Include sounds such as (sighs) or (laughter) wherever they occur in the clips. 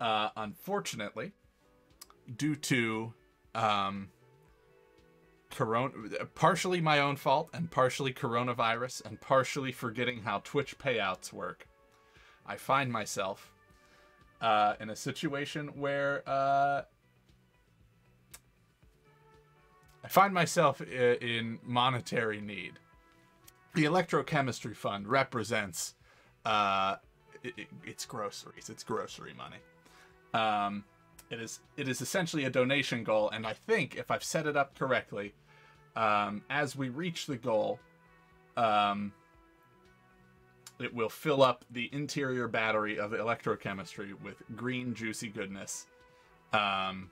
Uh, unfortunately, due to um, corona, partially my own fault, and partially coronavirus, and partially forgetting how Twitch payouts work, I find myself uh, in a situation where uh, I find myself in monetary need. The electrochemistry fund represents uh, i i- it's groceries. It's grocery money. Um, it is it is essentially a donation goal, and I think if I've set it up correctly, um, as we reach the goal, um, it will fill up the interior battery of electrochemistry with green juicy goodness. Um,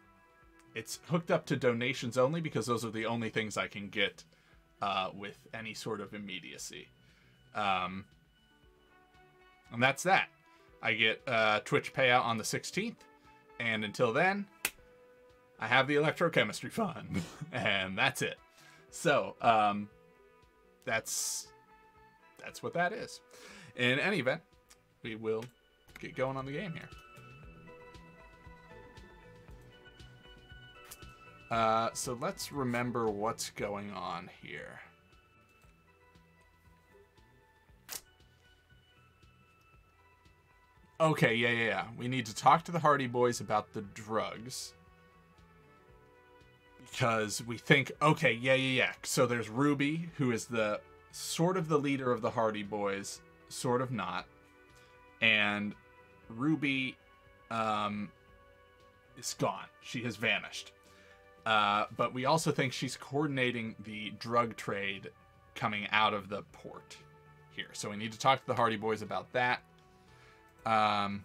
it's hooked up to donations only because those are the only things I can get uh, with any sort of immediacy. Um, and that's that. I get uh, Twitch payout on the 16th, and until then, I have the electrochemistry fund, (laughs) and that's it. So, um, that's that's what that is. In any event, we will get going on the game here. Uh, so let's remember what's going on here. Okay, yeah, yeah, yeah. We need to talk to the Hardie Boys about the drugs. Because we think, okay, yeah, yeah, yeah. So there's Ruby, who is the sort of the leader of the Hardie Boys, sort of not. And Ruby um, is gone. She has vanished. Uh, but we also think she's coordinating the drug trade coming out of the port here. So we need to talk to the Hardie Boys about that. Um,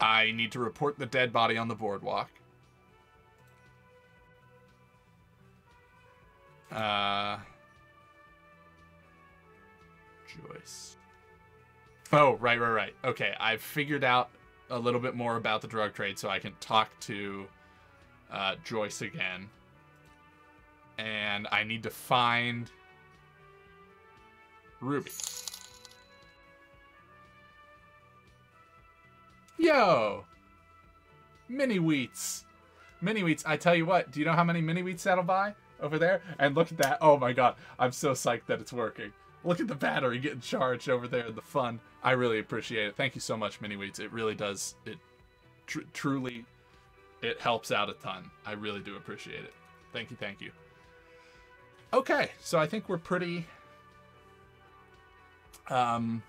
I need to report the dead body on the boardwalk. Uh, Joyce. Oh, right, right, right. Okay, I've figured out a little bit more about the drug trade so I can talk to uh, Joyce again. And I need to find Ruby. Yo! Mini wheats. Mini wheats. I tell you what, do you know how many mini wheats that'll buy over there? And look at that. Oh my god. I'm so psyched that it's working. Look at the battery getting charged over there the fun. I really appreciate it. Thank you so much, Mini Wheats. It really does. It tr- truly, it helps out a ton. I really do appreciate it. Thank you, thank you. Okay, so I think we're pretty. Um.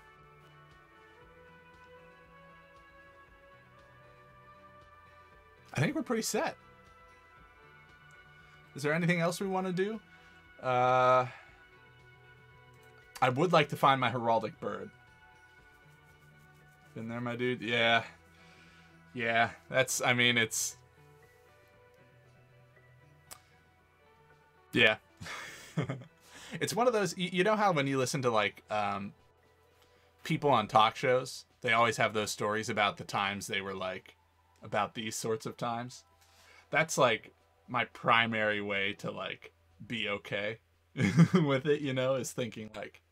I think we're pretty set. Is there anything else we want to do? Uh. I would like to find my heraldic bird. Been there, my dude? Yeah. Yeah, that's, I mean, it's. Yeah. (laughs) it's one of those, you, know how when you listen to, like, um, people on talk shows, they always have those stories about the times they were, like, about these sorts of times? That's, like, my primary way to, like, be okay (laughs) with it, you know, is thinking, like,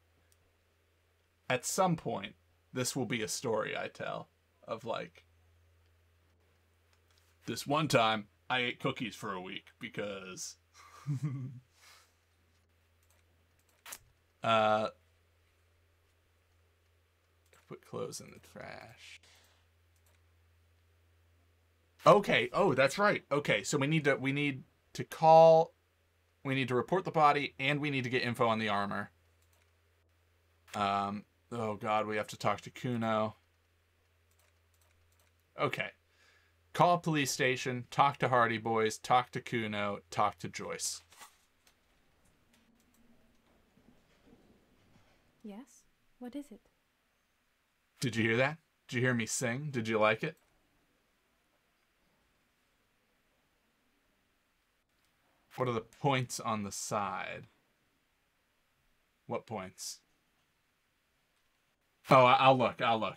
at some point, this will be a story I tell of like this one time I ate cookies for a week because (laughs) uh put clothes in the trash. Okay, oh, that's right. Okay, so we need to we need to call we need to report the body and we need to get info on the armor. Um Oh god, we have to talk to Cuno. Okay. Call police station, talk to Hardie Boys, talk to Cuno, talk to Joyce. Yes? What is it? Did you hear that? Did you hear me sing? Did you like it? What are the points on the side? What points? Oh, I'll look. I'll look.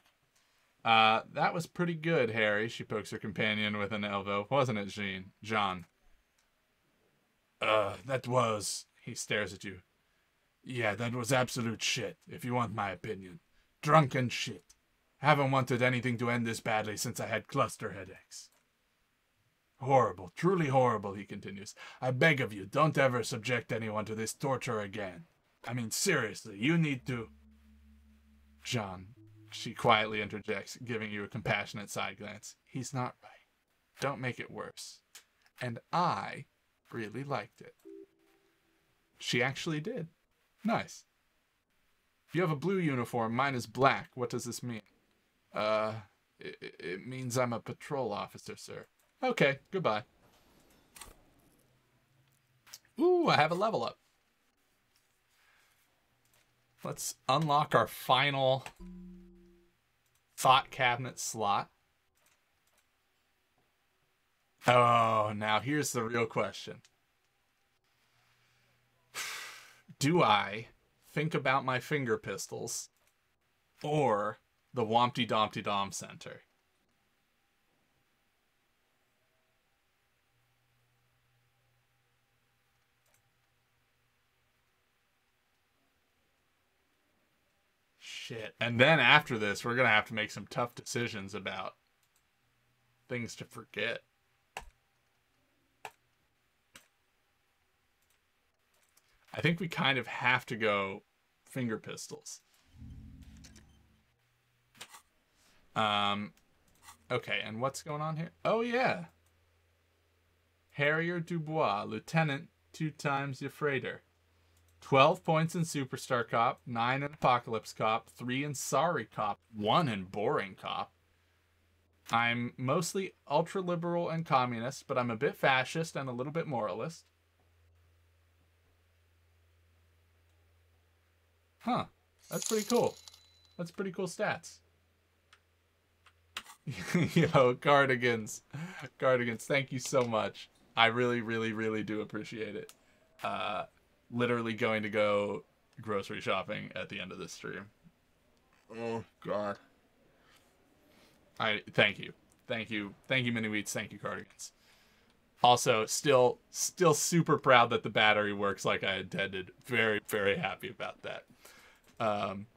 Uh, that was pretty good, Harry. She pokes her companion with an elbow, wasn't it, Jean? John. Uh, that was. He stares at you. Yeah, that was absolute shit. If you want my opinion, Drunken shit. Haven't wanted anything to end this badly since I had cluster headaches. Horrible, truly horrible, he continues. I beg of you, don't ever subject anyone to this torture again. I mean, seriously, you need to. John, she quietly interjects, giving you a compassionate side glance. He's not right. Don't make it worse. And I really liked it. She actually did. Nice. You have a blue uniform, mine is black. What does this mean? Uh, it, it means I'm a patrol officer, sir. Okay, goodbye. Ooh, I have a level up. Let's unlock our final thought cabinet slot. Oh, now here's the real question. (sighs) Do I think about my finger pistols or the Wompty Dompty Dom Center? Shit. And then after this, we're going to have to make some tough decisions about things to forget. I think we kind of have to go finger pistols. Um, okay, and what's going on here? Oh, yeah. Harrier Dubois, Lieutenant, two times your freighter. 12 points in Superstar Cop, 9 in Apocalypse Cop, 3 in Sorry Cop, 1 in Boring Cop. I'm mostly ultra liberal and communist, but I'm a bit fascist and a little bit moralist. Huh. That's pretty cool. That's pretty cool stats. (laughs) Yo, cardigans. Cardigans, thank you so much. I really, really, really do appreciate it. Uh, literally going to go grocery shopping at the end of this stream. Oh, God. I thank you. Thank you. Thank you, Mini Wheats. Thank you, Cardigans. Also, still still super proud that the battery works like I intended. Very, very happy about that. Um,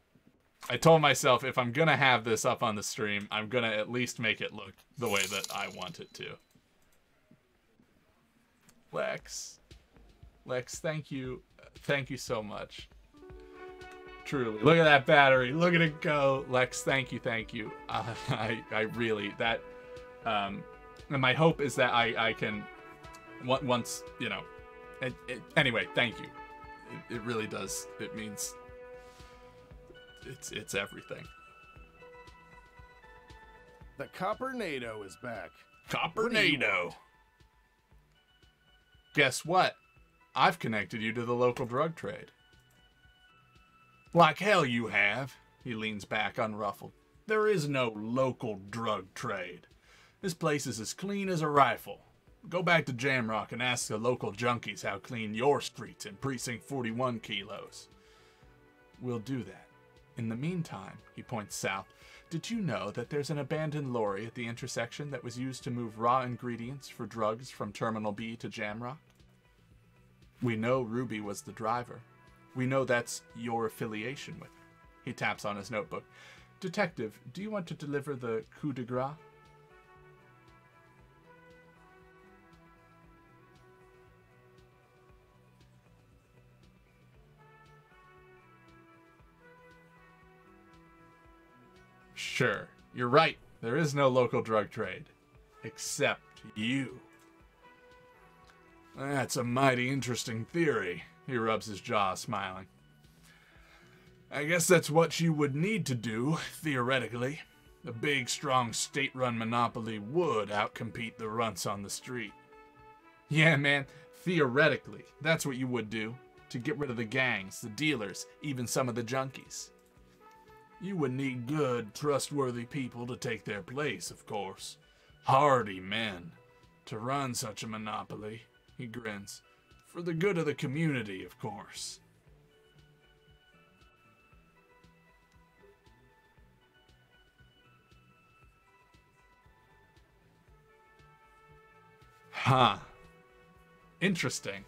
I told myself if I'm gonna have this up on the stream, I'm gonna at least make it look the way that I want it to. Lex, Lex, thank you, thank you so much. Truly, look at that battery. Look at it go, Lex. Thank you, thank you. Uh, (laughs) I, I really that. Um, and my hope is that I, I can, once you know, it, it, anyway. Thank you. It, it really does. It means it's it's everything. The Coppernado is back. Coppernado. Guess what? I've connected you to the local drug trade. Like hell you have. He leans back unruffled. There is no local drug trade. This place is as clean as a rifle. Go back to Jamrock and ask the local junkies how clean your streets in Precinct 41 kilos. We'll do that. In the meantime, he points south, did you know that there's an abandoned lorry at the intersection that was used to move raw ingredients for drugs from Terminal B to Jamrock? We know Ruby was the driver. We know that's your affiliation with her. He taps on his notebook. Detective, do you want to deliver the coup de grace? Sure, you're right. There is no local drug trade. Except you. That's a mighty interesting theory. He rubs his jaw, smiling. I guess that's what you would need to do, theoretically. A big, strong state run monopoly would outcompete the runts on the street. Yeah, man, theoretically, that's what you would do to get rid of the gangs, the dealers, even some of the junkies. You would need good, trustworthy people to take their place, of course. Hardy men. To run such a monopoly, he grins. For the good of the community, of course. Huh. Interesting.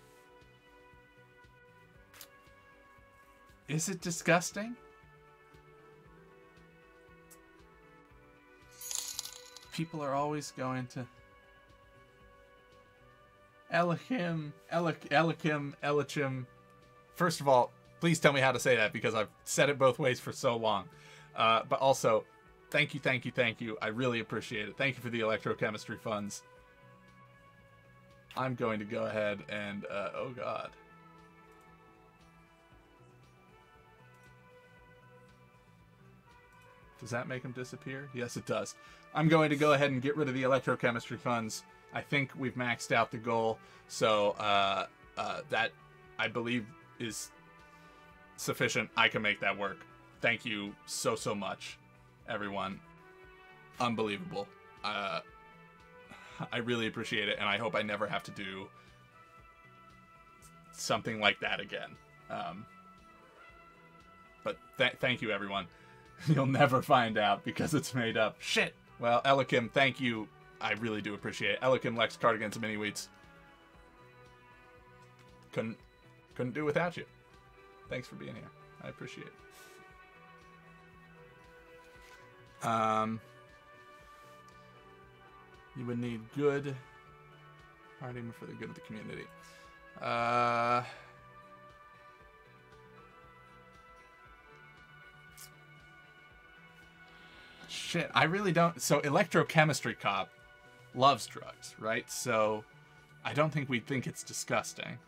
Is it disgusting? People are always going to. Elikim, Elik, Elikim, Elichim. First of all, please tell me how to say that because I've said it both ways for so long. Uh, but also, thank you, thank you, thank you. I really appreciate it. Thank you for the electrochemistry funds. I'm going to go ahead and, uh, oh god. Does that make him disappear? Yes, it does. I'm going to go ahead and get rid of the electrochemistry funds. I think we've maxed out the goal, so uh, uh, that I believe is sufficient. I can make that work. Thank you so so much, everyone. Unbelievable. Uh, I really appreciate it, and I hope I never have to do something like that again. Um, but th- thank you, everyone. (laughs) You'll never find out because it's made up. Shit. Well, Elikim, thank you. I really do appreciate it. Elikim, Lex, Cardigans, and Mini Wheats. Couldn't couldn't do without you. Thanks for being here. I appreciate it. Um, you would need good harding for the good of the community. Uh. Shit, I really don't. So, electrochemistry cop loves drugs, right? So, I don't think we'd think it's disgusting.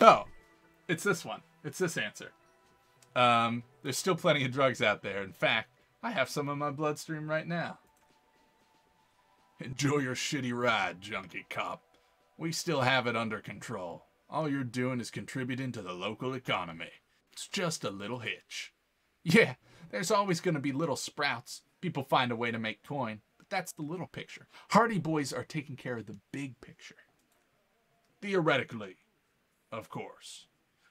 Oh, it's this one. It's this answer. Um, there's still plenty of drugs out there. In fact, I have some in my bloodstream right now. Enjoy your shitty ride, junkie cop. We still have it under control. All you're doing is contributing to the local economy. It's just a little hitch. Yeah, there's always going to be little sprouts. People find a way to make coin, but that's the little picture. Hardie Boys are taking care of the big picture. Theoretically, of course.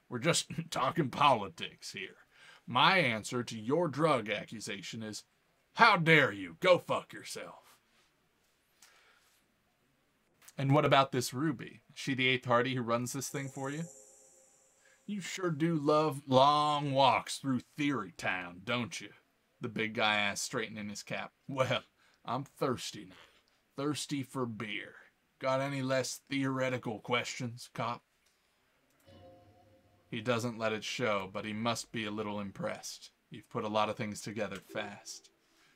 We're just (laughs) talking politics here. My answer to your drug accusation is how dare you? Go fuck yourself. And what about this Ruby? Is she the eighth Hardie who runs this thing for you? You sure do love long walks through Theory Town, don't you? The big guy asked, straightening his cap. Well, I'm thirsty now. Thirsty for beer. Got any less theoretical questions, cop? He doesn't let it show, but he must be a little impressed. You've put a lot of things together fast.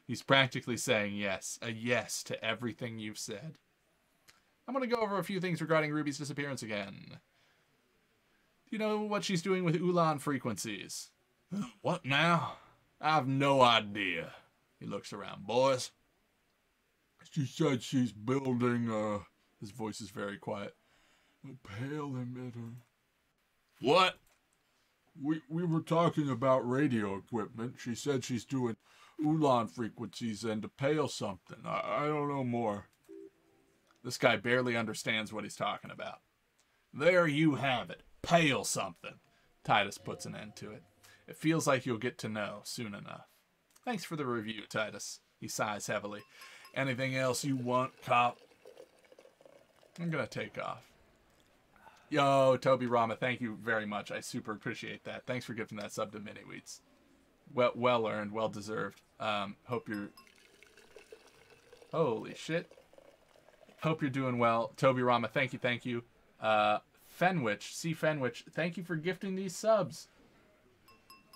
He's practically saying yes, a yes to everything you've said. I'm going to go over a few things regarding Ruby's disappearance again. Do you know what she's doing with Ulan frequencies? (gasps) What now? I've no idea. He looks around. Boys? She said she's building, uh, his voice is very quiet, a pale emitter. What? We, we were talking about radio equipment. She said she's doing Ulan frequencies and a pale something. I, I don't know more. This guy barely understands what he's talking about. There you have it. Pale something. Titus puts an end to it. It feels like you'll get to know soon enough. Thanks for the review, Titus. He sighs heavily. Anything else you want, cop? I'm gonna take off. Yo, Toby Rama, thank you very much. I super appreciate that. Thanks for giving that sub to Mini Wheats. Well, well earned, well deserved. Um, hope you're. Holy shit! Hope you're doing well, Toby Rama. Thank you, thank you. Uh, Fenwich, C Fenwich, thank you for gifting these subs.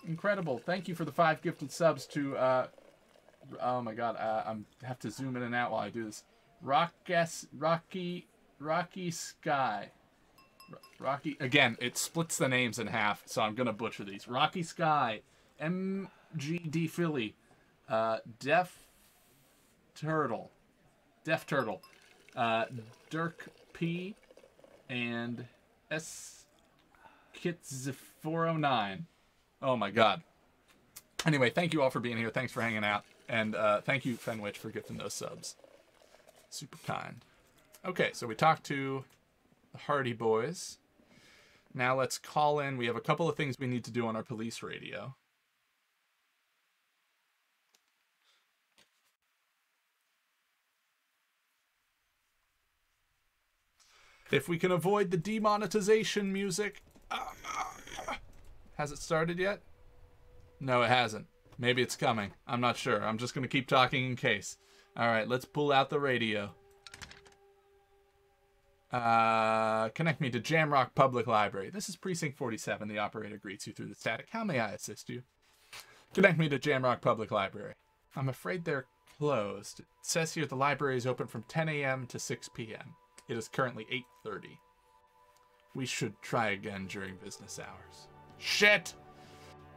Incredible. Thank you for the five gifted subs to. Uh, oh my god, uh, I'm have to zoom in and out while I do this. Rockes, Rocky, Rocky Sky. Rocky again. It splits the names in half, so I'm gonna butcher these. Rocky Sky, MGD Philly, uh, Deaf Turtle, Deaf Turtle, uh, Dirk P, and S Kits 409. Oh my god. Anyway, thank you all for being here. Thanks for hanging out. And uh, thank you, Fenwich, for gifting those subs. Super kind. Okay, so we talked to the Hardie Boys. Now let's call in. We have a couple of things we need to do on our police radio. If we can avoid the demonetization music. Has it started yet? No, it hasn't. Maybe it's coming. I'm not sure. I'm just going to keep talking in case. All right, let's pull out the radio. Uh, connect me to Jamrock Public Library. This is Precinct 47. The operator greets you through the static. How may I assist you? Connect me to Jamrock Public Library. I'm afraid they're closed. It says here the library is open from 10 a.m. to 6 p.m. It is currently 8:30. We should try again during business hours. Shit!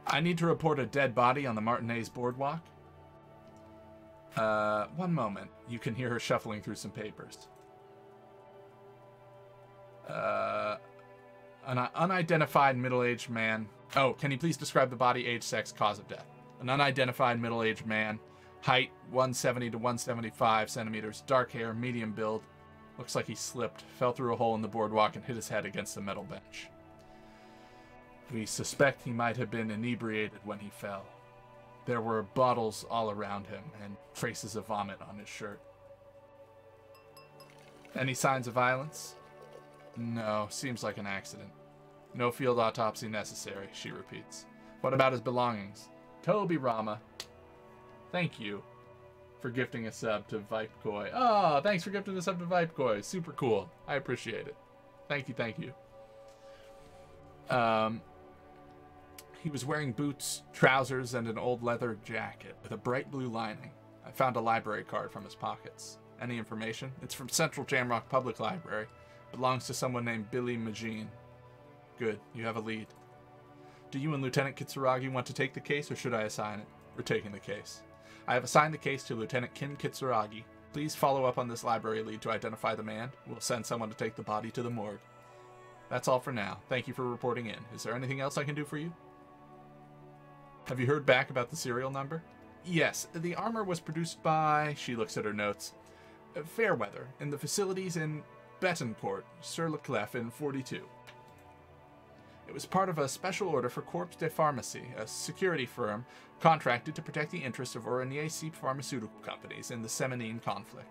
I need to report a dead body on the Martinaise boardwalk. Uh, one moment. You can hear her shuffling through some papers. Uh, an unidentified middle-aged man. Oh, can you please describe the body, age, sex, cause of death? An unidentified middle-aged man, height 170 to 175 centimeters, dark hair, medium build. Looks like he slipped, fell through a hole in the boardwalk, and hit his head against a metal bench. We suspect he might have been inebriated when he fell. There were bottles all around him and traces of vomit on his shirt. Any signs of violence? No, seems like an accident. No field autopsy necessary, she repeats. What about his belongings? Toby Rama. Thank you for gifting a sub to Vipekoi. Oh, thanks for gifting a sub to Vipekoi. Super cool. I appreciate it. Thank you, thank you. Um, he was wearing boots, trousers, and an old leather jacket with a bright blue lining. I found a library card from his pockets. Any information? It's from Central Jamrock Public Library. Belongs to someone named Billy Magine. Good, you have a lead. Do you and Lieutenant Kitsuragi want to take the case, or should I assign it? We're taking the case. I have assigned the case to Lieutenant Kim Kitsuragi. Please follow up on this library lead to identify the man. We'll send someone to take the body to the morgue. That's all for now. Thank you for reporting in. Is there anything else I can do for you? Have you heard back about the serial number? Yes, the armor was produced by. She looks at her notes. Fairweather, in the facilities in Betancourt, Sur Le Clef in 42. It was part of a special order for Corps de Pharmacie, a security firm contracted to protect the interests of Oranier pharmaceutical companies in the Semenine conflict.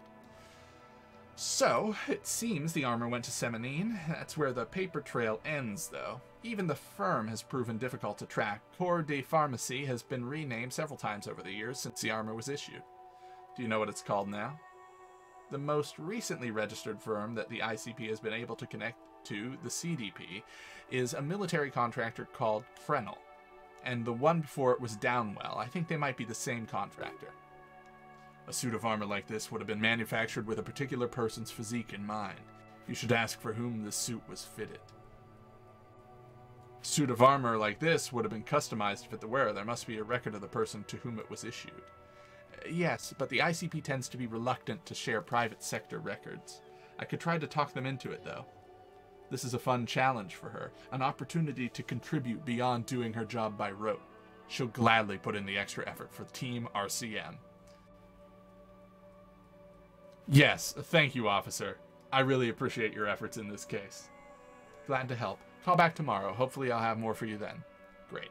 So, it seems the armor went to Semenine. That's where the paper trail ends, though. Even the firm has proven difficult to track. Corps de Pharmacie has been renamed several times over the years since the armor was issued. Do you know what it's called now? The most recently registered firm that the ICP has been able to connect to, the CDP, is a military contractor called Fresnel. And the one before it was Downwell. I think they might be the same contractor. A suit of armor like this would have been manufactured with a particular person's physique in mind. You should ask for whom this suit was fitted. A suit of armor like this would have been customized to fit the wearer. There must be a record of the person to whom it was issued. Yes, but the ICP tends to be reluctant to share private sector records. I could try to talk them into it, though. This is a fun challenge for her, an opportunity to contribute beyond doing her job by rote. She'll gladly put in the extra effort for Team RCM. Yes, thank you, officer. I really appreciate your efforts in this case. Glad to help. Call back tomorrow. Hopefully, I'll have more for you then. Great.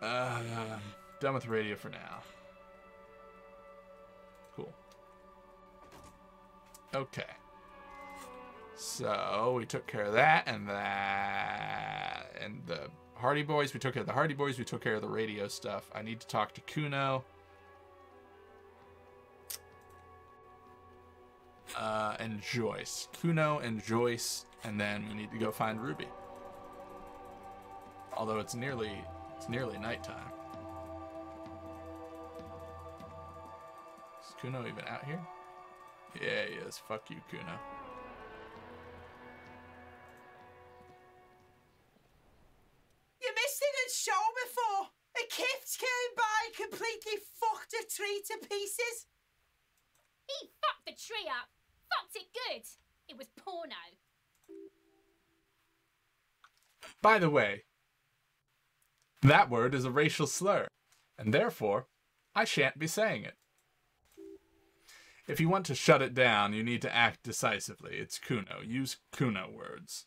Uh, done with radio for now. Cool. Okay. So we took care of that and that and the Hardie Boys. We took care of the Hardie Boys. We took care of the radio stuff. I need to talk to Cuno. Uh, and Joyce. Cuno and Joyce, and then we need to go find Ruby. Although it's nearly it's nearly nighttime. Is Cuno even out here? Yeah, he is. Fuck you, Cuno. To pieces. He fucked the tree up. Fucked it good. It was porno. By the way, that word is a racial slur, and therefore, I shan't be saying it. If you want to shut it down, you need to act decisively. It's Cuno. Use Cuno words.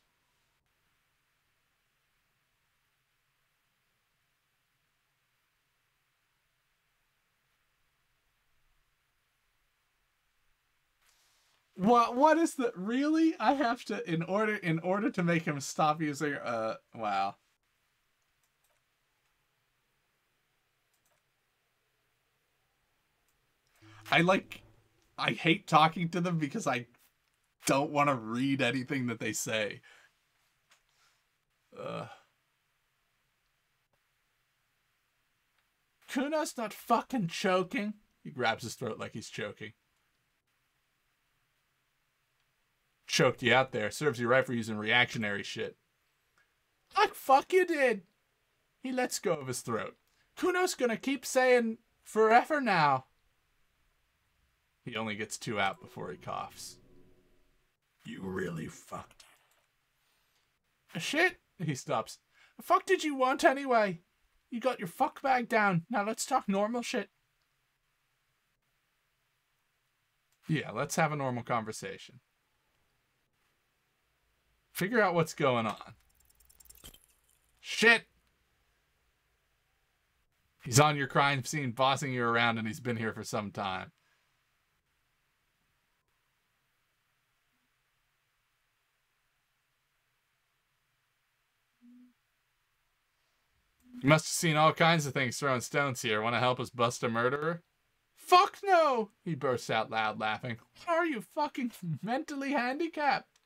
What what is the really? I have to in order in order to make him stop using uh wow. I like I hate talking to them because I don't want to read anything that they say. Uh Cuno's not fucking choking. He grabs his throat like he's choking. Choked you out there. Serves you right for using reactionary shit. Like fuck you did. He lets go of his throat. Cuno's gonna keep saying forever now. He only gets two out before he coughs. You really fucked. Shit! He stops. The fuck did you want anyway? You got your fuck bag down. Now let's talk normal shit. Yeah, let's have a normal conversation. Figure out what's going on. Shit! He's on your crime scene, bossing you around, and he's been here for some time. You must have seen all kinds of things throwing stones here. Want to help us bust a murderer? Fuck no! He bursts out loud, laughing. Are you fucking mentally handicapped?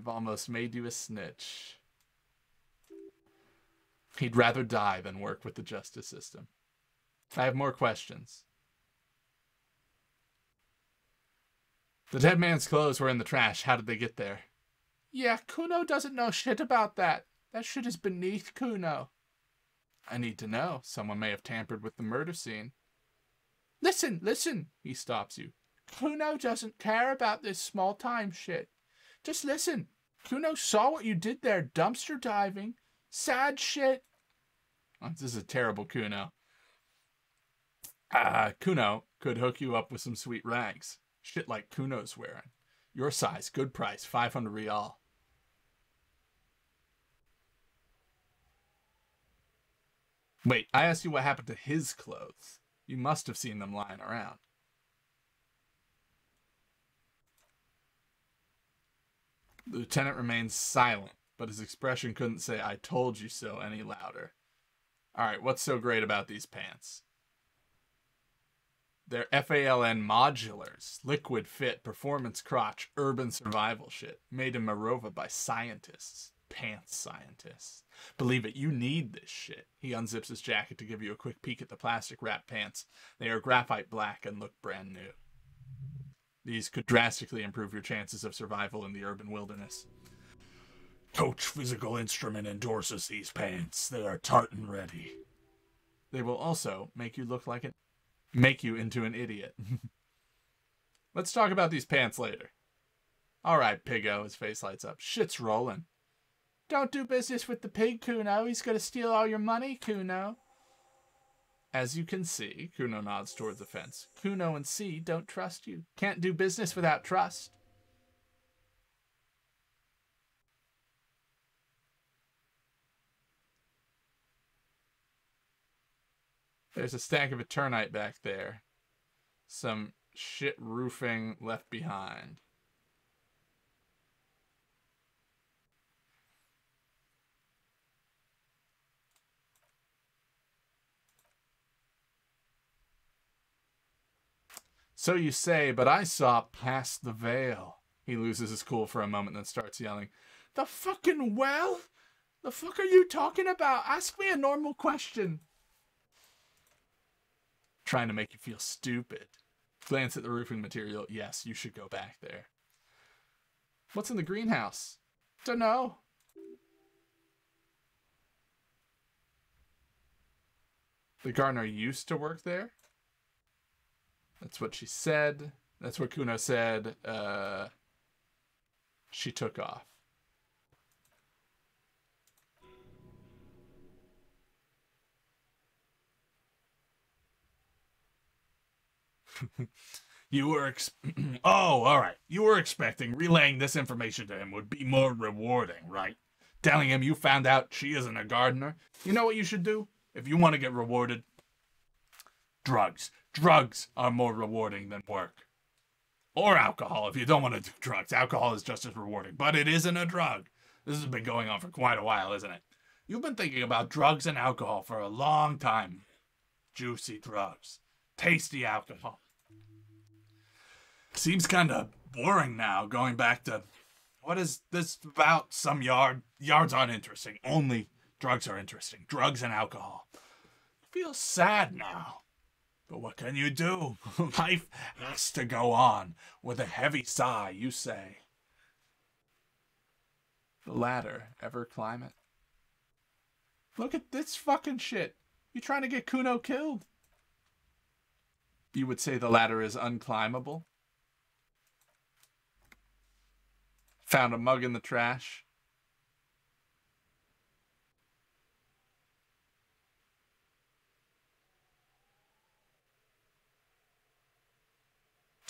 I've almost made you a snitch. He'd rather die than work with the justice system. I have more questions. The dead man's clothes were in the trash. How did they get there? Yeah, Cuno doesn't know shit about that. That shit is beneath Cuno. I need to know. Someone may have tampered with the murder scene. Listen, listen, he stops you. Cuno doesn't care about this small time shit. Just listen. Cuno saw what you did there, dumpster diving. Sad shit. Oh, this is a terrible Cuno. Uh, Cuno could hook you up with some sweet rags. Shit like Cuno's wearing. Your size, good price, 500 real. Wait, I asked you what happened to his clothes. You must have seen them lying around. The lieutenant remains silent, but his expression couldn't say, I told you so, any louder. Alright, what's so great about these pants? They're FALN modulars, liquid fit, performance crotch, urban survival shit, made in Morova by scientists, pants scientists. Believe it, you need this shit. He unzips his jacket to give you a quick peek at the plastic wrap pants. They are graphite black and look brand new. These could drastically improve your chances of survival in the urban wilderness. Coach Physical Instrument endorses these pants. They are tartan ready. They will also make you look like an make you into an idiot. (laughs) Let's talk about these pants later. All right, Piggo, his face lights up. Shit's rolling. Don't do business with the pig, Cuno. He's gonna steal all your money, Cuno. As you can see, Cuno nods towards the fence. Cuno and C don't trust you. Can't do business without trust. There's a stack of Eternite back there. Some shit roofing left behind. So you say, but I saw past the veil. He loses his cool for a moment, then starts yelling, The fucking well? The fuck are you talking about? Ask me a normal question. Trying to make you feel stupid. Glance at the roofing material. Yes, you should go back there. What's in the greenhouse? Dunno. The gardener used to work there? That's what she said. That's what Cuno said. Uh, she took off. (laughs) you were ex- (clears throat) oh, all right. You were expecting relaying this information to him would be more rewarding, right? Telling him you found out she isn't a gardener. You know what you should do if you want to get rewarded? Drugs. Drugs are more rewarding than work. Or alcohol if you don't want to do drugs. Alcohol is just as rewarding, but it isn't a drug. This has been going on for quite a while, isn't it? You've been thinking about drugs and alcohol for a long time. Juicy drugs. tasty alcohol. Seems kind of boring now, going back to what is this about? Some yard yards aren't interesting. Only drugs are interesting. Drugs and alcohol. Feel sad now. But what can you do? (laughs) Life has to go on. With a heavy sigh, you say. The ladder, ever climb it? Look at this fucking shit. You trying to get Cuno killed? You would say the ladder is unclimbable? Found a mug in the trash.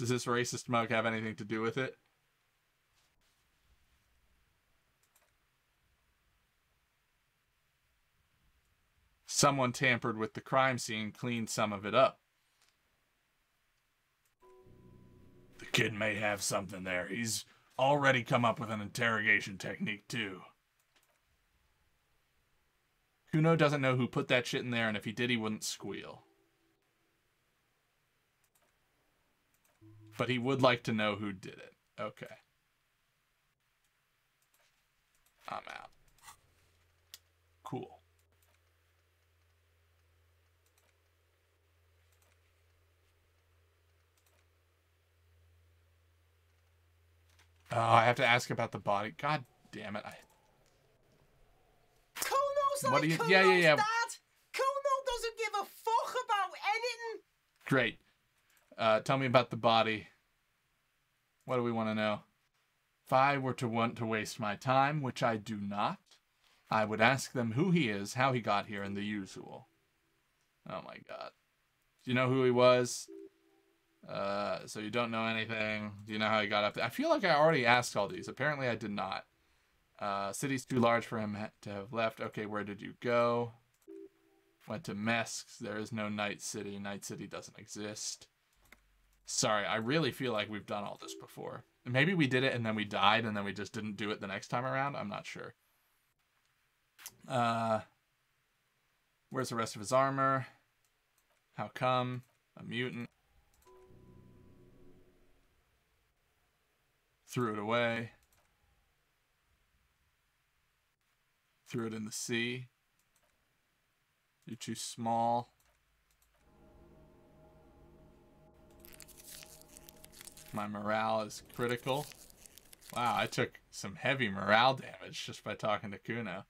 Does this racist mug have anything to do with it? Someone tampered with the crime scene, cleaned some of it up. The kid may have something there. He's already come up with an interrogation technique, too. Cuno doesn't know who put that shit in there, and if he did, he wouldn't squeal. But he would like to know who did it. Okay. I'm out. Cool. Oh, I have to ask about the body. God damn it. I... Cuno's What do you- Cuno's yeah, yeah, yeah. dad. Cuno doesn't give a fuck about anything. Great. Uh, tell me about the body. What do we want to know? If I were to want to waste my time, which I do not, I would ask them who he is, how he got here, and the usual. Oh my god. Do you know who he was? Uh, so you don't know anything. Do you know how he got up there? I feel like I already asked all these. Apparently I did not. Uh, city's too large for him to have left. Okay, where did you go? Went to Mesk. There is no Night City. Night City doesn't exist. Sorry, I really feel like we've done all this before. Maybe we did it and then we died and then we just didn't do it the next time around. I'm not sure. Uh, where's the rest of his armor? How come? A mutant. Threw it away. Threw it in the sea. You're too small. My morale is critical. Wow, I took some heavy morale damage just by talking to Cuno.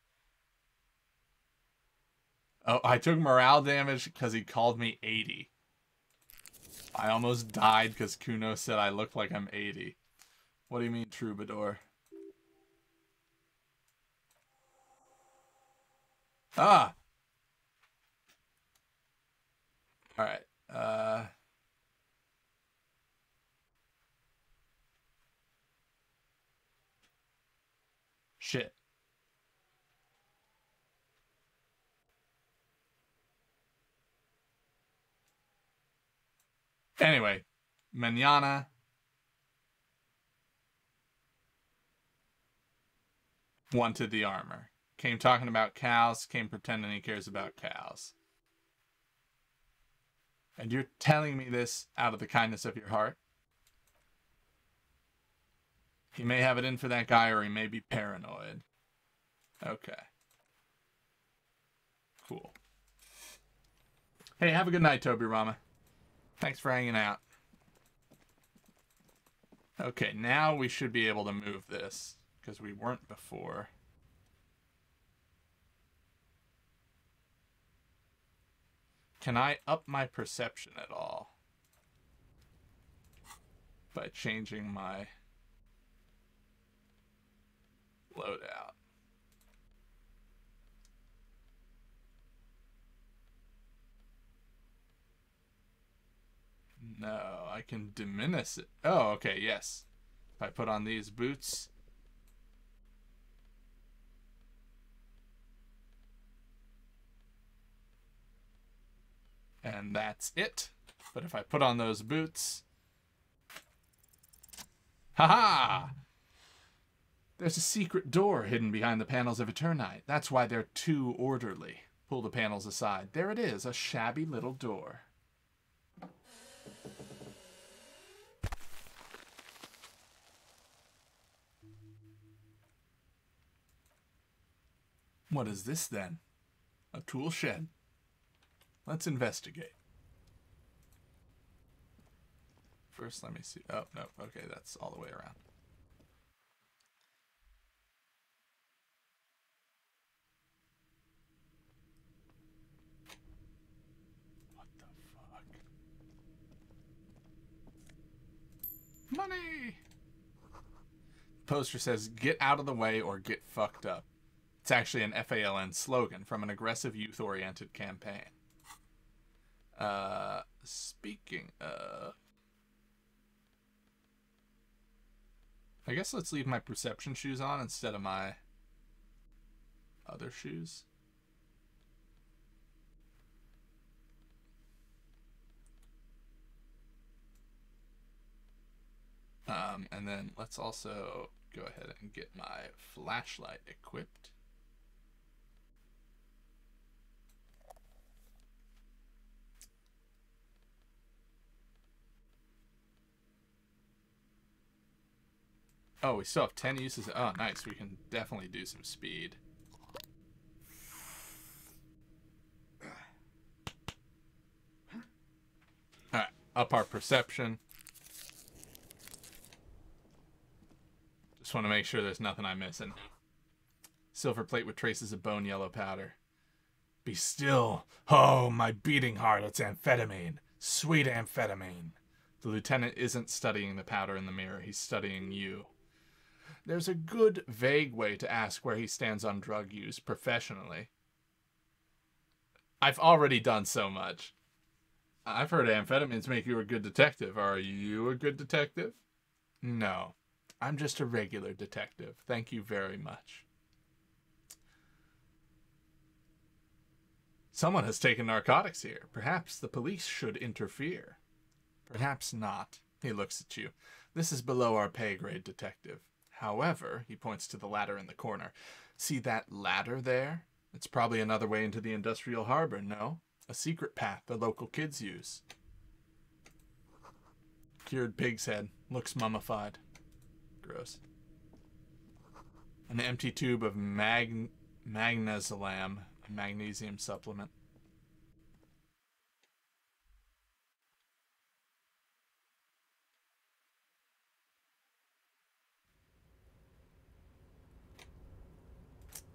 Oh, I took morale damage because he called me 80. I almost died because Cuno said I look like I'm 80. What do you mean, troubadour? Ah! Alright, uh... Shit. Anyway, manana. Wanted the armor. Came talking about cows, came pretending he cares about cows. And you're telling me this out of the kindness of your heart? He may have it in for that guy or he may be paranoid. Okay. Cool. Hey, have a good night, Toby Rama. Thanks for hanging out. Okay, now we should be able to move this because we weren't before. Can I up my perception at all? By changing my loadout. No, I can diminish it. Oh, okay, yes. If I put on these boots. And that's it. But if I put on those boots. Haha! There's a secret door hidden behind the panels of Eternite. That's why they're too orderly. Pull the panels aside. There it is, a shabby little door. What is this then? A tool shed. Let's investigate. First, let me see. Oh, no. Okay, that's all the way around. What the fuck? Money! Poster says, get out of the way or get fucked up. It's actually an FALN slogan from an aggressive youth oriented campaign. Uh, speaking of. I guess let's leave my perception shoes on instead of my other shoes. Um, and then let's also go ahead and get my flashlight equipped. Oh, we still have 10 uses. Oh, nice. We can definitely do some speed. Alright, up our perception. Just want to make sure there's nothing I'm missing. Silver plate with traces of bone yellow powder. Be still. Oh, my beating heart. It's amphetamine. Sweet amphetamine. The lieutenant isn't studying the powder in the mirror. He's studying you. There's a good, vague way to ask where he stands on drug use professionally. I've already done so much. I've heard amphetamines make you a good detective. Are you a good detective? No. I'm just a regular detective. Thank you very much. Someone has taken narcotics here. Perhaps the police should interfere. Perhaps not. He looks at you. This is below our pay grade, detective. However, he points to the ladder in the corner. See that ladder there? It's probably another way into the industrial harbor, no? A secret path the local kids use. Cured pig's head. Looks mummified. Gross. An empty tube of mag magnesolam, a magnesium supplement.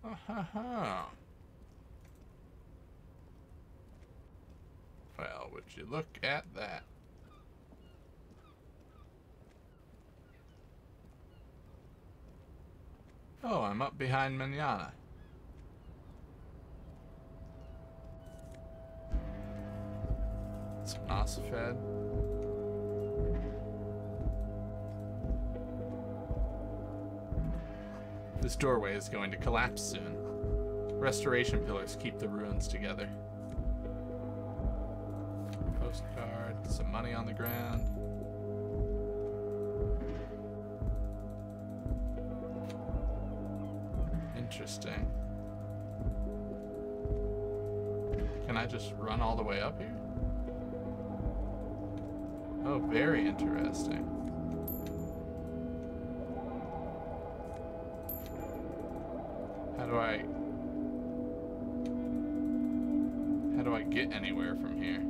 (laughs) Well, would you look at that? Oh, I'm up behind Manana. Some Nosaphed. This doorway is going to collapse soon. Restoration pillars keep the ruins together. Postcard, some money on the ground. Interesting. Can I just run all the way up here? Oh, very interesting. How do I... How do I get anywhere from here?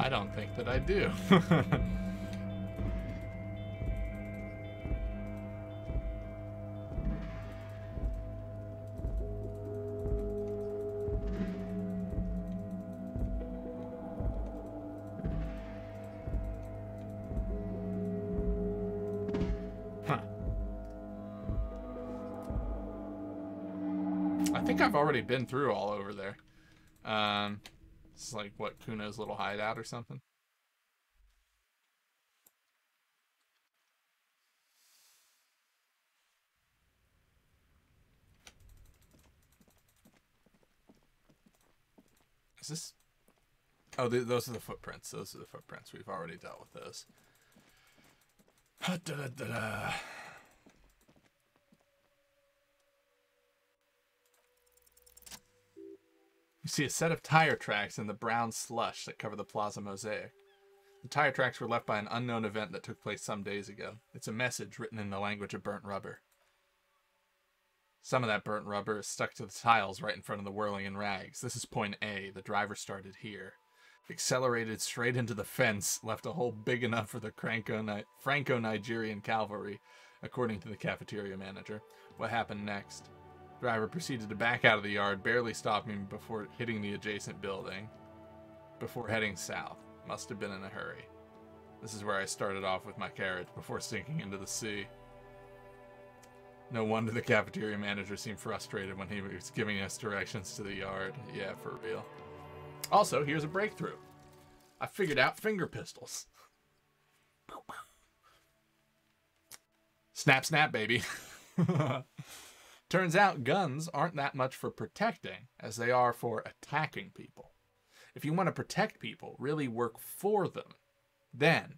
I don't think that I do. (laughs) already been through all over there. Um, it's like what Cuno's little hideout or something. Is this? Oh, th those are the footprints. Those are the footprints. We've already dealt with those. Da-da-da-da. You see a set of tire tracks in the brown slush that cover the plaza mosaic. The tire tracks were left by an unknown event that took place some days ago. It's a message written in the language of burnt rubber. Some of that burnt rubber is stuck to the tiles right in front of the whirling in rags. This is point A. The driver started here. Accelerated straight into the fence, left a hole big enough for the Franco Nigerian cavalry, according to the cafeteria manager. What happened next? Driver proceeded to back out of the yard, barely stopping before hitting the adjacent building, before heading south. Must have been in a hurry. This is where I started off with my carriage before sinking into the sea. No wonder the cafeteria manager seemed frustrated when he was giving us directions to the yard. Yeah, for real. Also, here's a breakthrough. I figured out finger pistols. Snap, snap, baby. (laughs) Turns out guns aren't that much for protecting as they are for attacking people. If you want to protect people, really work for them, then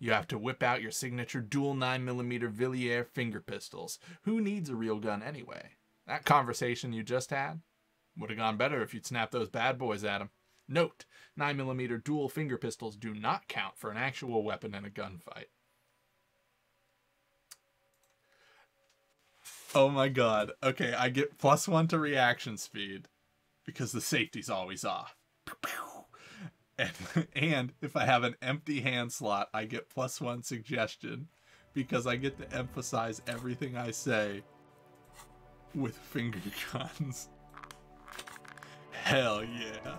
you have to whip out your signature dual 9mm Villiers finger pistols. Who needs a real gun anyway? That conversation you just had would have gone better if you'd snapped those bad boys at him. Note, 9mm dual finger pistols do not count for an actual weapon in a gunfight. Oh my god. Okay, I get plus one to reaction speed because the safety's always off. And, and if I have an empty hand slot, I get plus one suggestion because I get to emphasize everything I say with finger (laughs) guns. Hell yeah.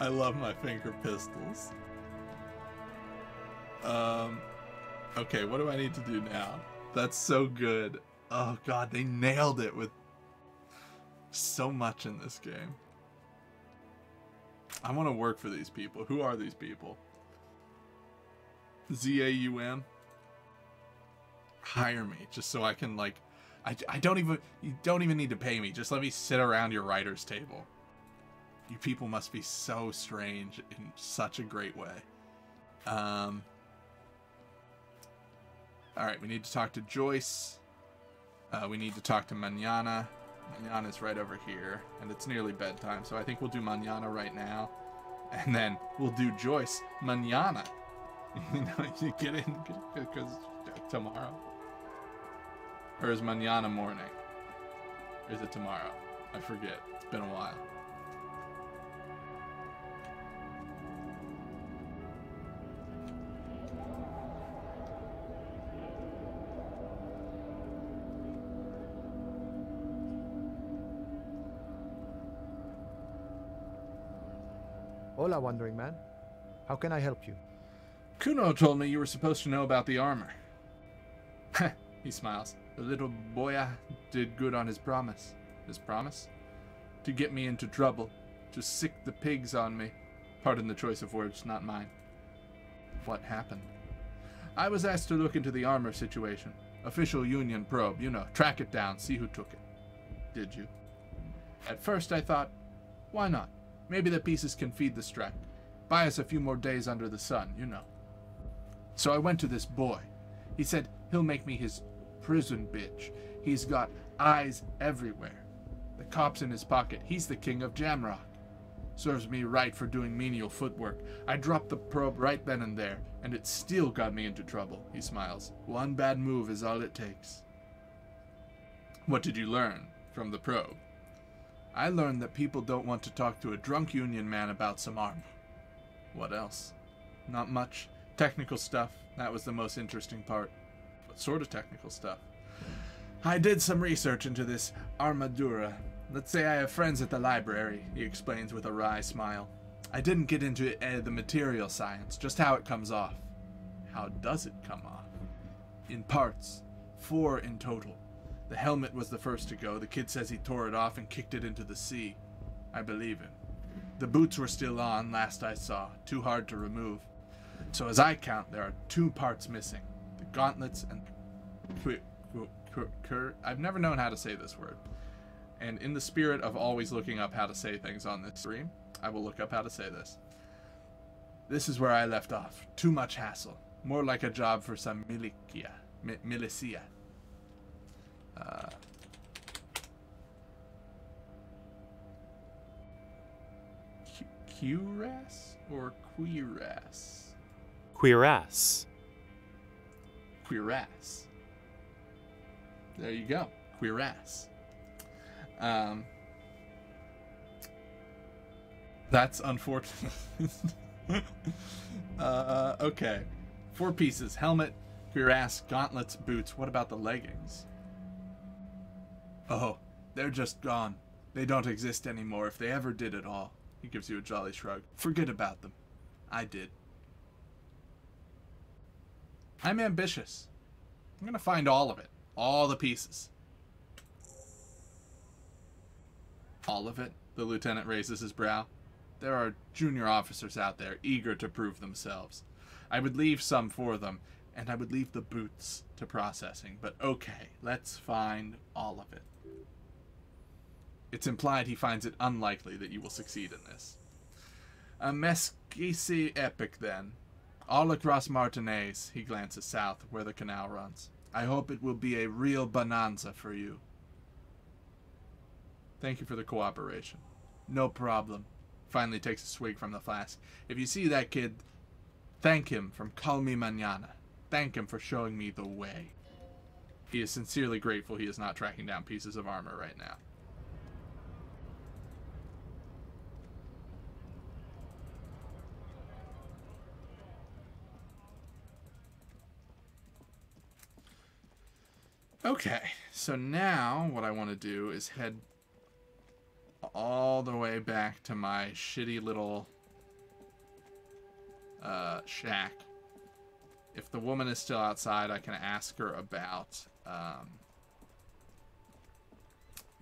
I love my finger pistols. Um, okay, what do I need to do now? That's so good. Oh god, they nailed it with so much in this game. I want to work for these people. Who are these people? Z-A-U-M? Hire me just so I can like I, I don't even you don't even need to pay me. Just let me sit around your writer's table. You people must be so strange in such a great way. Um All right, we need to talk to Joyce. Uh, we need to talk to Manana. Manana's right over here, and it's nearly bedtime, so I think we'll do Manana right now. And then we'll do Joyce Manana. (laughs) you know, you get in because tomorrow. Or is Manana morning? Or is it tomorrow? I forget. It's been a while. Hola, Wandering Man. How can I help you? Cuno told me you were supposed to know about the armor. (laughs) he smiles. The little boya did good on his promise. His promise? To get me into trouble. To sick the pigs on me. Pardon the choice of words, not mine. What happened? I was asked to look into the armor situation. Official Union probe, you know, track it down, see who took it. Did you? At first I thought, why not? Maybe the pieces can feed the strike. Buy us a few more days under the sun, you know. So I went to this boy. He said he'll make me his prison bitch. He's got eyes everywhere. The cop's in his pocket. He's the king of Jamrock. Serves me right for doing menial footwork. I dropped the probe right then and there, and it still got me into trouble, he smiles. One bad move is all it takes. What did you learn from the probe? I learned that people don't want to talk to a drunk union man about some armor. What else? Not much. Technical stuff. That was the most interesting part. What sort of technical stuff? I did some research into this armadura. Let's say I have friends at the library, he explains with a wry smile. I didn't get into uh, the material science, just how it comes off. How does it come off? In parts. Four in total. The helmet was the first to go. The kid says he tore it off and kicked it into the sea. I believe him. The boots were still on, last I saw, too hard to remove. So as I count, there are two parts missing. The gauntlets and... I've never known how to say this word. And in the spirit of always looking up how to say things on this stream, I will look up how to say this. This is where I left off. Too much hassle. More like a job for some milicia. Mi militia. Uh, Cuirass or Cuirass? Cuirass. Cuirass. There you go. Cuirass. Um, that's unfortunate. (laughs) uh, okay. Four pieces helmet, cuirass, gauntlets, boots. What about the leggings? Oh, they're just gone. They don't exist anymore if they ever did at all. He gives you a jolly shrug. Forget about them. I did. I'm ambitious. I'm gonna find all of it. All the pieces. All of it? The lieutenant raises his brow. There are junior officers out there eager to prove themselves. I would leave some for them, and I would leave the boots to processing, but okay, let's find all of it. It's implied he finds it unlikely that you will succeed in this. A Mesquisi epic, then. All across Martinaise, he glances south, where the canal runs. I hope it will be a real bonanza for you. Thank you for the cooperation. No problem. Finally takes a swig from the flask. If you see that kid, thank him from Call Me Manana. Thank him for showing me the way. He is sincerely grateful he is not tracking down pieces of armor right now. Okay, so now what I want to do is head all the way back to my shitty little uh, shack. If the woman is still outside, I can ask her about um,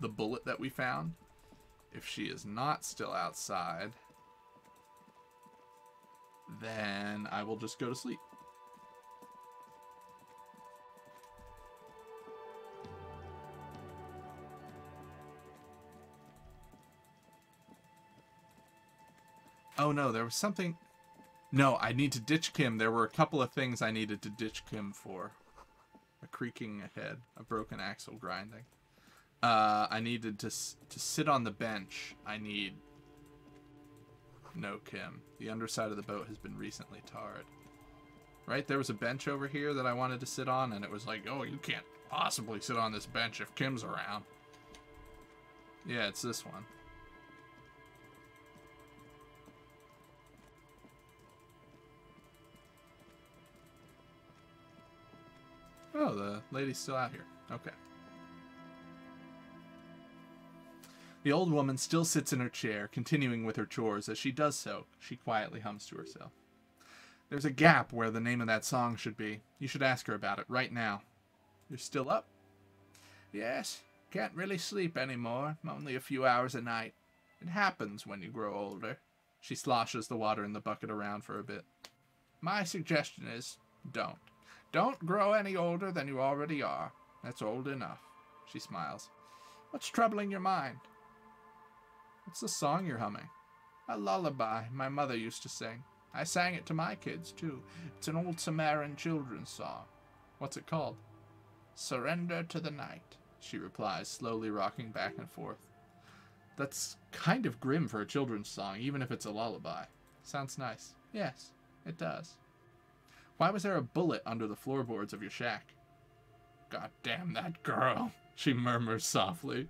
the bullet that we found. If she is not still outside, then I will just go to sleep. Oh no, there was something. No, I need to ditch Kim. There were a couple of things I needed to ditch Kim for. Creaking ahead, a broken axle grinding. Uh, I needed to to sit on the bench. I need. No, Kim. The underside of the boat has been recently tarred. Right? There was a bench over here that I wanted to sit on, and it was like, oh, you can't possibly sit on this bench if Kim's around. Yeah, it's this one. Oh, the lady's still out here. Okay. The old woman still sits in her chair, continuing with her chores. As she does so, she quietly hums to herself. There's a gap where the name of that song should be. You should ask her about it right now. You're still up? Yes. Can't really sleep anymore. Only a few hours a night. It happens when you grow older. She sloshes the water in the bucket around for a bit. My suggestion is don't. Don't grow any older than you already are. That's old enough. She smiles. What's troubling your mind? What's the song you're humming? A lullaby my mother used to sing. I sang it to my kids, too. It's an old Sumerian children's song. What's it called? Surrender to the Night, she replies, slowly rocking back and forth. That's kind of grim for a children's song, even if it's a lullaby. Sounds nice. Yes, it does. Why was there a bullet under the floorboards of your shack? God damn that girl, (laughs) she murmurs softly.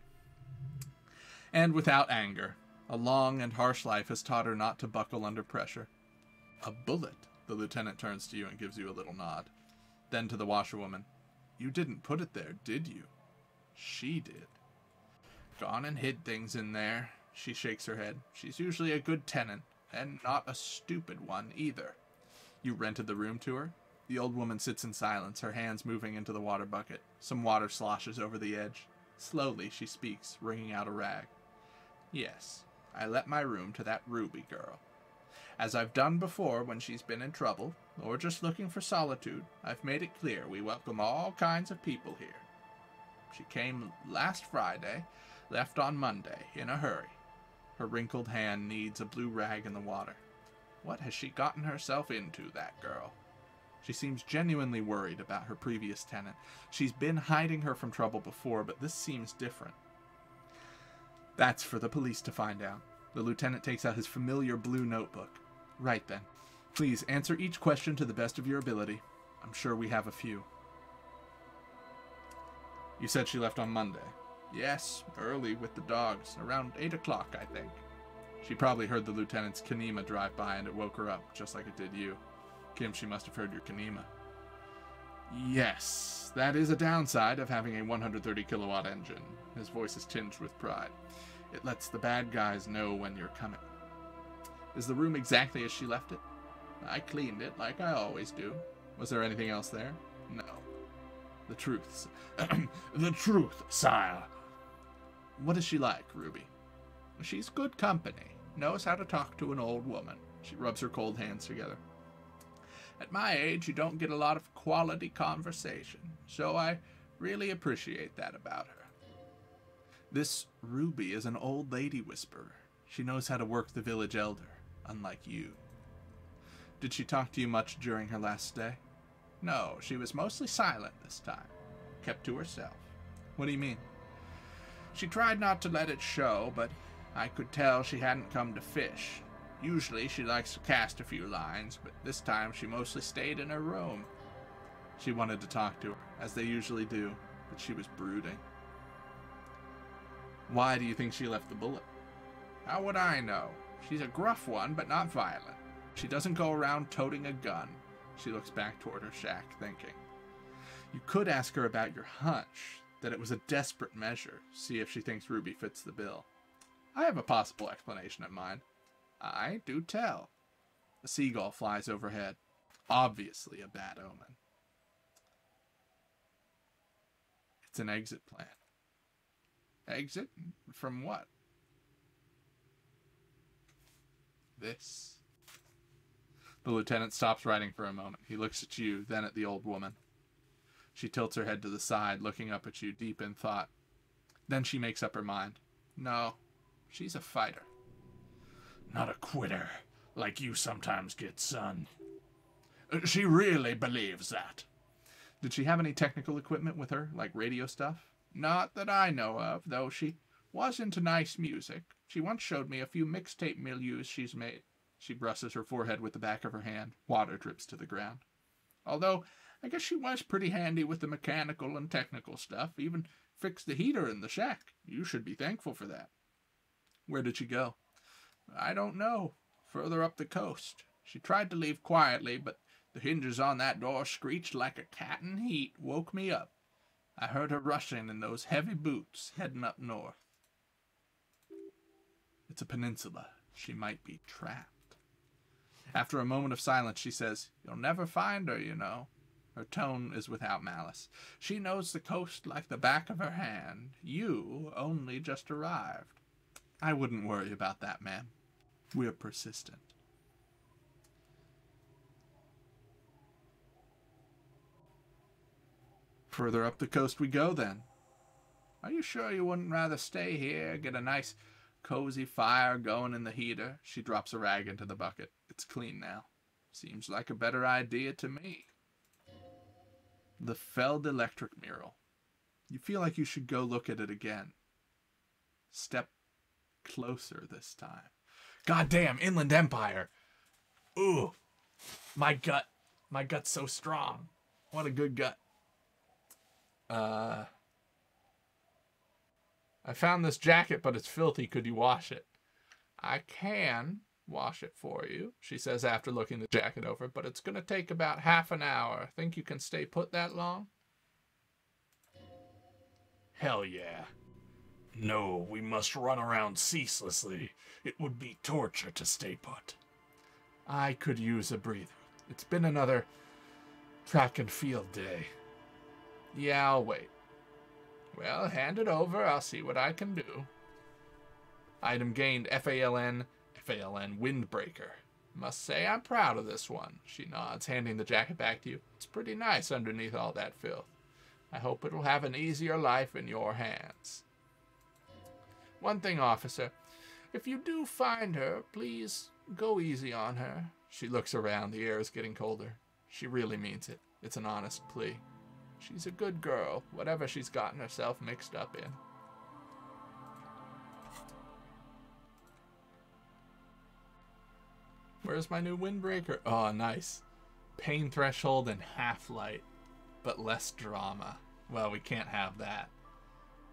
And without anger, a long and harsh life has taught her not to buckle under pressure. A bullet, the lieutenant turns to you and gives you a little nod. Then to the washerwoman, You didn't put it there, did you? She did. Gone and hid things in there. She shakes her head. She's usually a good tenant, and not a stupid one either. You rented the room to her? The old woman sits in silence, her hands moving into the water bucket. Some water sloshes over the edge. Slowly, she speaks, wringing out a rag. Yes, I let my room to that Ruby girl. As I've done before when she's been in trouble, or just looking for solitude, I've made it clear we welcome all kinds of people here. She came last Friday, left on Monday, in a hurry. Her wrinkled hand kneads a blue rag in the water. What has she gotten herself into, that girl? She seems genuinely worried about her previous tenant. She's been hiding her from trouble before, but this seems different. That's for the police to find out. The lieutenant takes out his familiar blue notebook. Right then. Please answer each question to the best of your ability. I'm sure we have a few. You said she left on Monday. Yes, early with the dogs, around 8 o'clock, I think. She probably heard the lieutenant's Kineema drive by and it woke her up, just like it did you. Kim, she must have heard your Kineema. Yes, that is a downside of having a 130 kilowatt engine. His voice is tinged with pride. It lets the bad guys know when you're coming. Is the room exactly as she left it? I cleaned it like I always do. Was there anything else there? No. The truth. (clears throat) the truth, sire. What is she like, Ruby? She's good company. Knows how to talk to an old woman. She rubs her cold hands together. At my age, you don't get a lot of quality conversation, so I really appreciate that about her. This Ruby is an old lady whisperer. She knows how to work the village elder, unlike you. Did she talk to you much during her last stay? No, she was mostly silent this time. Kept to herself. What do you mean? She tried not to let it show, but I could tell she hadn't come to fish. Usually she likes to cast a few lines, but this time she mostly stayed in her room. She wanted to talk to her, as they usually do, but she was brooding. Why do you think she left the bullet? How would I know? She's a gruff one, but not violent. She doesn't go around toting a gun. She looks back toward her shack, thinking. You could ask her about your hunch, that it was a desperate measure, see if she thinks Ruby fits the bill. I have a possible explanation in mind. I do tell. A seagull flies overhead. Obviously a bad omen. It's an exit plan. Exit? From what? This. The lieutenant stops writing for a moment. He looks at you, then at the old woman. She tilts her head to the side, looking up at you, deep in thought. Then she makes up her mind. No, she's a fighter. Not a quitter, like you sometimes get, son. Uh, She really believes that. Did she have any technical equipment with her, like radio stuff? Not that I know of, though she was into nice music. She once showed me a few mixtape milieus she's made. She brushes her forehead with the back of her hand. Water drips to the ground. Although, I guess she was pretty handy with the mechanical and technical stuff. Even fixed the heater in the shack. You should be thankful for that. Where did she go? I don't know. Further up the coast. She tried to leave quietly, but the hinges on that door screeched like a cat in heat, woke me up. I heard her rushing in those heavy boots, heading up north. It's a peninsula. She might be trapped. After a moment of silence, she says, You'll never find her, you know. Her tone is without malice. She knows the coast like the back of her hand. You only just arrived. I wouldn't worry about that, ma'am. We're persistent. Further up the coast we go, then. Are you sure you wouldn't rather stay here, get a nice cozy fire going in the heater? She drops a rag into the bucket. It's clean now. Seems like a better idea to me. The Feld electric mural. You feel like you should go look at it again. Step closer this time. Goddamn, Inland Empire. Ooh, my gut, my gut's so strong. What a good gut. Uh, I found this jacket, but it's filthy. Could you wash it? I can wash it for you, she says after looking the jacket over, but it's going to take about half an hour. Think you can stay put that long? Hell yeah. No, we must run around ceaselessly. It would be torture to stay put. I could use a breather. It's been another track and field day. Yeah, I'll wait. Well, hand it over. I'll see what I can do. Item gained FALN, FALN Windbreaker. Must say I'm proud of this one. She nods, handing the jacket back to you. It's pretty nice underneath all that filth. I hope it'll have an easier life in your hands. One thing, officer. If you do find her, please go easy on her. She looks around. The air is getting colder. She really means it. It's an honest plea. She's a good girl, whatever she's gotten herself mixed up in. Where's my new windbreaker? Oh, nice. Pain threshold and half light, but less drama. Well, we can't have that.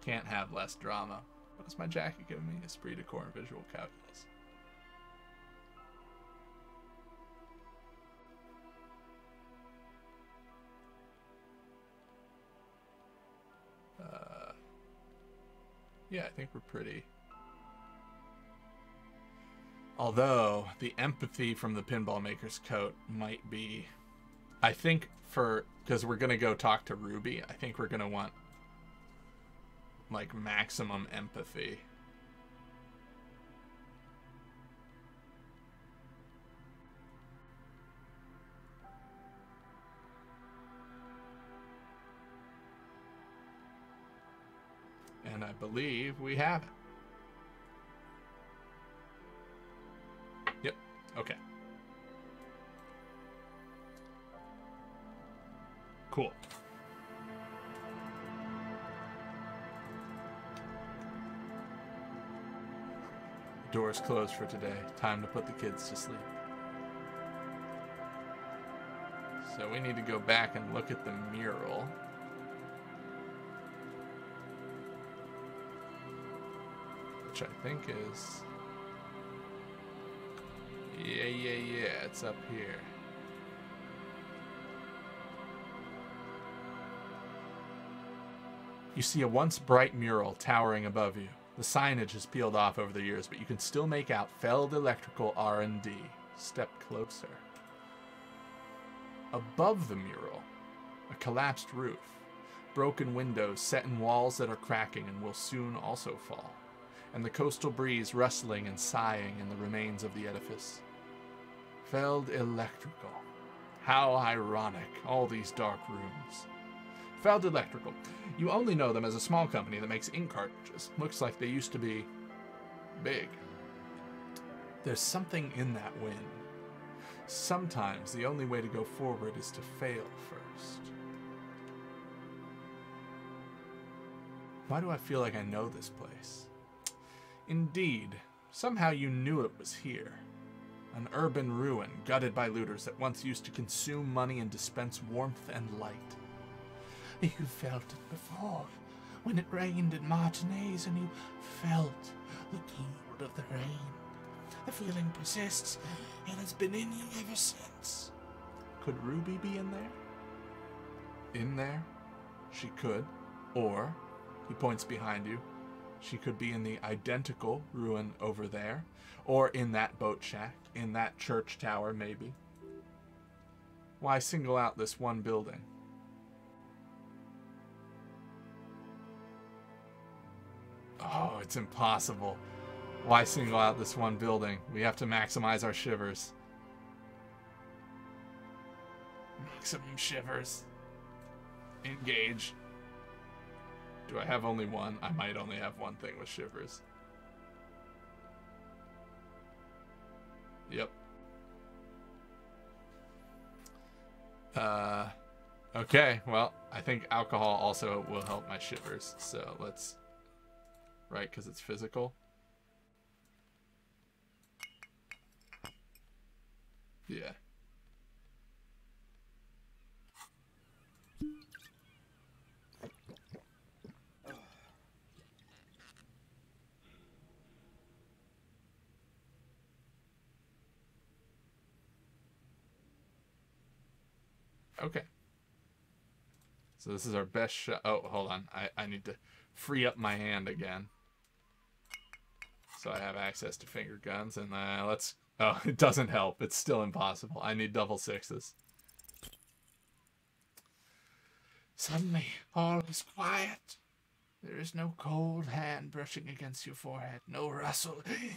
Can't have less drama. What does my jacket giving me? Esprit de corps and visual calculus. Uh, yeah, I think we're pretty. Although the empathy from the pinball maker's coat might be, I think for because we're gonna go talk to Ruby. I think we're gonna want like maximum empathy. And I believe we have it. Yep. Okay. Cool. Doors closed for today. Time to put the kids to sleep. So we need to go back and look at the mural. Which I think is. Yeah, yeah, yeah, it's up here. You see a once bright mural towering above you. The signage has peeled off over the years, but you can still make out Feld Electrical R&D. Step closer. Above the mural, a collapsed roof, broken windows set in walls that are cracking and will soon also fall, and the coastal breeze rustling and sighing in the remains of the edifice. Feld Electrical. How ironic, all these dark rooms. Feld Electrical. You only know them as a small company that makes ink cartridges. Looks like they used to be big. There's something in that wind. Sometimes the only way to go forward is to fail first. Why do I feel like I know this place? Indeed, somehow you knew it was here. An urban ruin gutted by looters that once used to consume money and dispense warmth and light. You felt it before, when it rained in Martinaise and you felt the cold of the rain. The feeling persists and has been in you ever since. Could Ruby be in there? In there? She could. Or, he points behind you, she could be in the identical ruin over there, or in that boat shack, in that church tower, maybe. Why single out this one building? Oh, it's impossible. Why single out this one building? We have to maximize our shivers. Maximum shivers. Engage. Do I have only one? I might only have one thing with shivers. Yep. Uh, okay, well, I think alcohol also will help my shivers, so let's... Right, because it's physical. Yeah. Okay. So this is our best shot. Oh, hold on. I, I need to free up my hand again. So I have access to finger guns. And uh, let's... Oh, (laughs) it doesn't help. It's still impossible. I need double sixes. Suddenly, all is quiet. There is no cold hand brushing against your forehead, no rustle in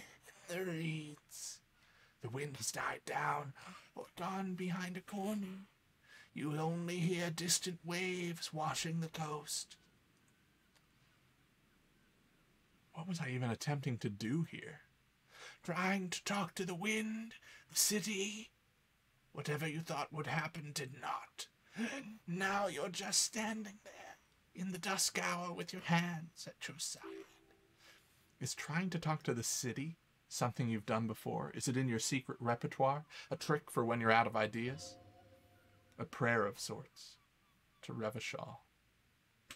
the reeds. The wind has died down or gone behind a corner. You only hear distant waves washing the coast. What was I even attempting to do here? Trying to talk to the wind, the city. Whatever you thought would happen did not. Now you're just standing there in the dusk hour with your hands at your side. Is trying to talk to the city Something you've done before? Is it in your secret repertoire? A trick for when you're out of ideas? A prayer of sorts to Revachol.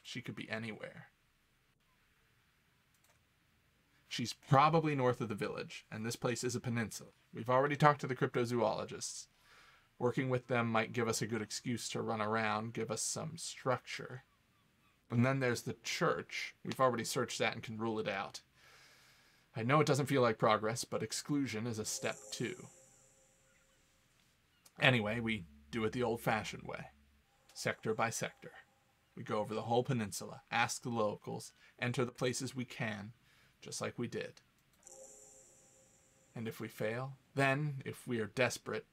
She could be anywhere. She's probably north of the village, and this place is a peninsula. We've already talked to the cryptozoologists. Working with them might give us a good excuse to run around, give us some structure. And then there's the church. We've already searched that and can rule it out. I know it doesn't feel like progress, but exclusion is a step too. Anyway, we do it the old fashioned way sector by sector. We go over the whole peninsula, ask the locals, enter the places we can, just like we did. And if we fail, then, if we are desperate,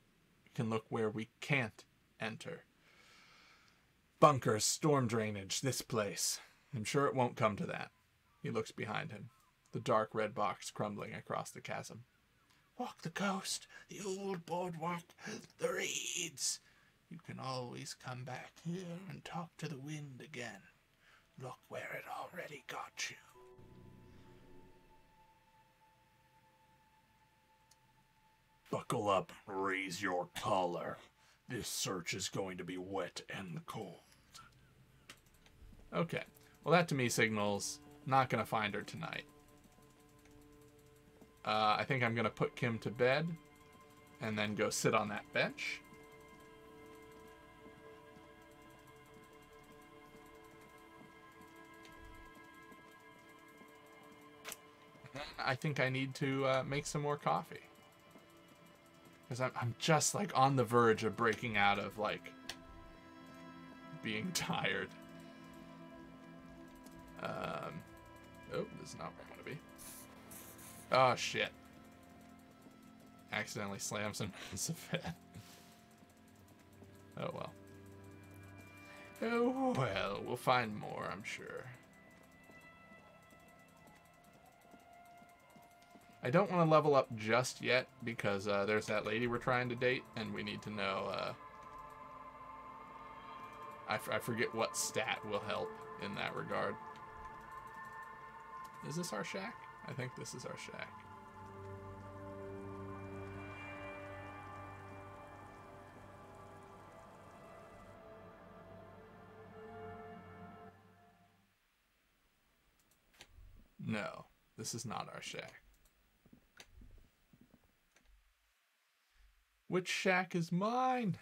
we can look where we can't enter. Bunkers, storm drainage, this place. I'm sure it won't come to that. He looks behind him, the dark red box crumbling across the chasm. Walk the coast, the old boardwalk, the reeds. You can always come back here and talk to the wind again. Look where it already got you. Buckle up, raise your collar. This search is going to be wet and cold. Okay. Well, that to me signals not going to find her tonight. Uh, I think I'm going to put Kim to bed and then go sit on that bench. I think I need to uh, make some more coffee. Because I'm, I'm just like on the verge of breaking out of like being (laughs) tired. Um, oh, this is not where I want to be. Oh, shit. Accidentally some (laughs) Safed. oh, well. Oh, well, we'll find more, I'm sure. I don't want to level up just yet because uh, there's that lady we're trying to date, and we need to know. Uh, I, I forget what stat will help in that regard. Is this our shack? I think this is our shack. No, this is not our shack. Which shack is mine?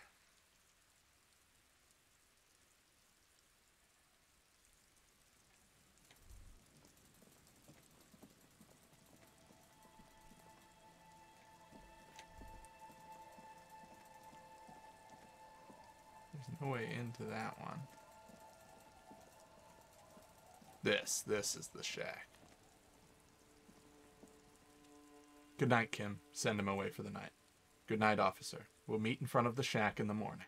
There's no way into that one. This, this is the shack. Good night, Kim. Send him away for the night. Good night, officer. We'll meet in front of the shack in the morning.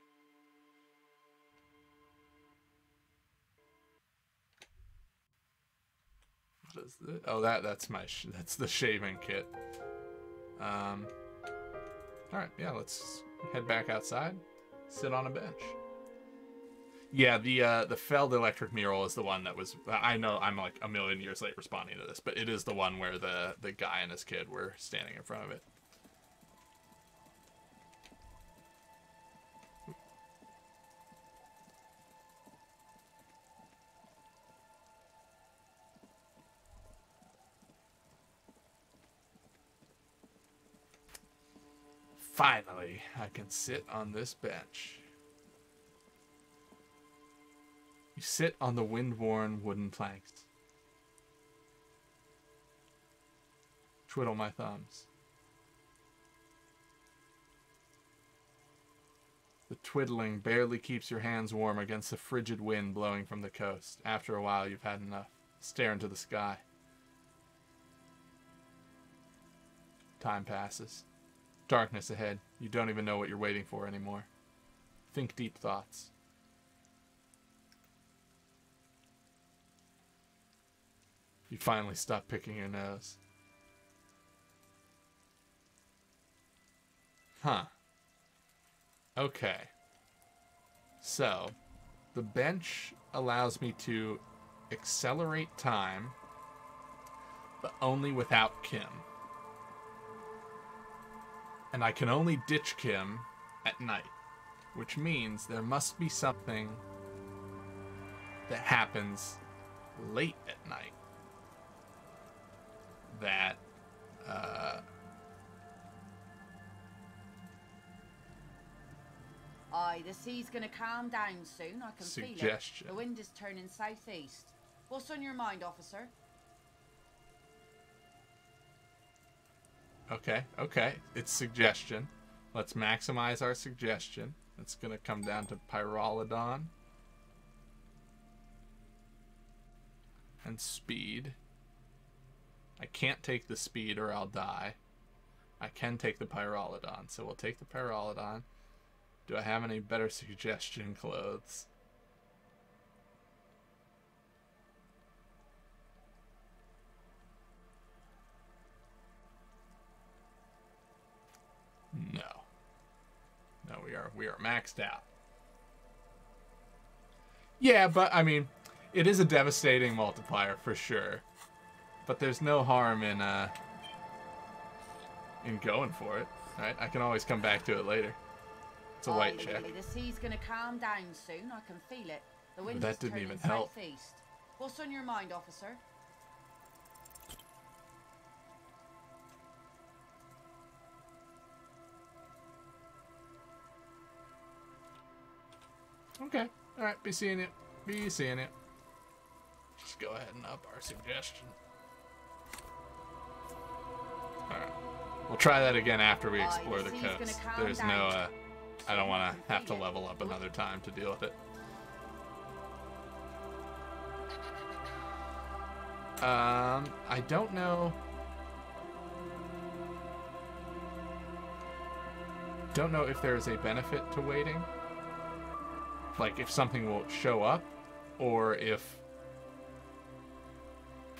What is this? Oh, that that's my that's the shaving kit. Um. All right, yeah, let's head back outside. Sit on a bench. Yeah, the uh, the Feld electric mural is the one that was. I know I'm like a million years late responding to this, but it is the one where the the guy and his kid were standing in front of it. Finally, I can sit on this bench. You sit on the wind-worn wooden planks. Twiddle my thumbs. The twiddling barely keeps your hands warm against the frigid wind blowing from the coast. After a while, you've had enough. Stare into the sky. Time passes. Darkness ahead. You don't even know what you're waiting for anymore. Think deep thoughts. You finally stop picking your nose. Huh. Okay. So, the bench allows me to accelerate time, but only without Kim. And I can only ditch Kim at night, which means there must be something that happens late at night that uh, Aye, the sea's gonna calm down soon. I can feel it. The wind is turning southeast. What's on your mind, officer? Okay, okay. It's suggestion. Let's maximize our suggestion. It's gonna come down to Pyrholidon. And speed. I can't take the speed or I'll die. I can take the Pyrholidon, so we'll take the Pyrholidon. Do I have any better suggestion clothes? No. No, we are we are maxed out. Yeah, but I mean, it is a devastating multiplier for sure. But there's no harm in uh in going for it, right? I can always come back to it later. It's a white check. The sea's gonna calm down soon. I can feel it. The wind that didn't even help. southeast. What's on your mind, officer? Okay. All right. Be seeing it. Be seeing it. Just go ahead and up our suggestion. All right. We'll try that again after we explore the the coast. There's no. Uh, I don't want to have to level up another time to deal with it. Um, I don't know. Don't know if there is a benefit to waiting. Like if something will show up, or if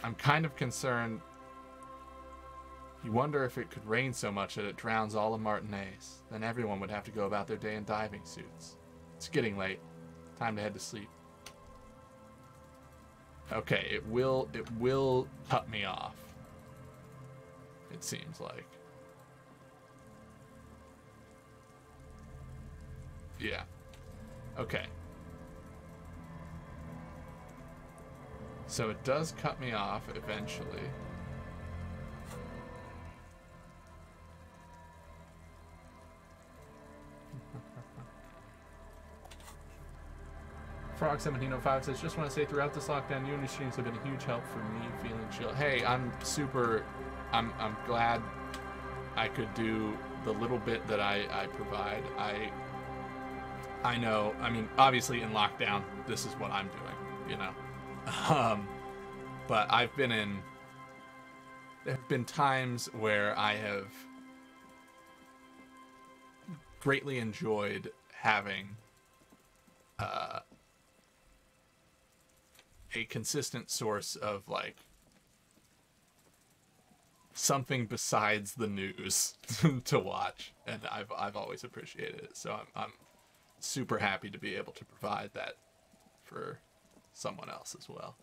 I'm kind of concerned. You wonder if it could rain so much that it drowns all of Martinaise. Then everyone would have to go about their day in diving suits. It's getting late. Time to head to sleep. Okay, it will it will cut me off. It seems like. Yeah. Okay. So it does cut me off eventually. (laughs) Frog1705 says, just want to say throughout this lockdown, you and your streams have been a huge help for me feeling chill. Hey, I'm super, I'm, I'm glad I could do the little bit that I, I provide. I, I know, I mean, obviously in lockdown, this is what I'm doing, you know. Um, but I've been in, there have been times where I have greatly enjoyed having uh, a consistent source of like something besides the news (laughs) to watch, and I've I've always appreciated it. So I'm I'm super happy to be able to provide that for someone else as well.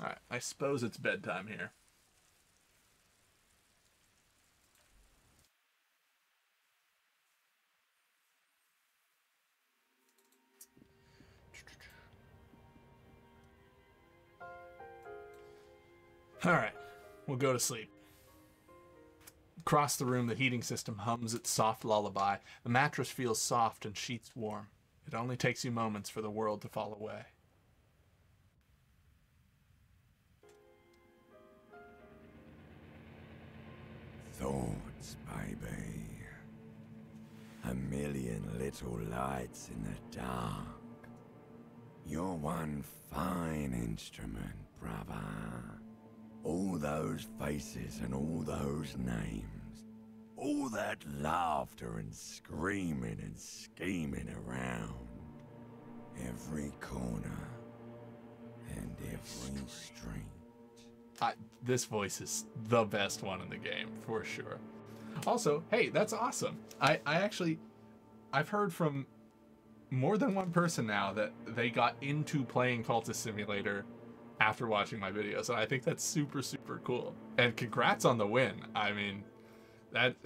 All right, I suppose it's bedtime here. All right, we'll go to sleep. Across the room, the heating system hums its soft lullaby. The mattress feels soft and sheets warm. It only takes you moments for the world to fall away. Thoughts, baby. A million little lights in the dark. You're one fine instrument, brother. All those faces and all those names. All that laughter and screaming and scheming around. Every corner and every street. I, this voice is the best one in the game for sure. Also, hey, that's awesome. I, I actually, I've heard from more than one person now that they got into playing Cultist Simulator after watching my videos, and I think that's super super cool. And congrats on the win. I mean, that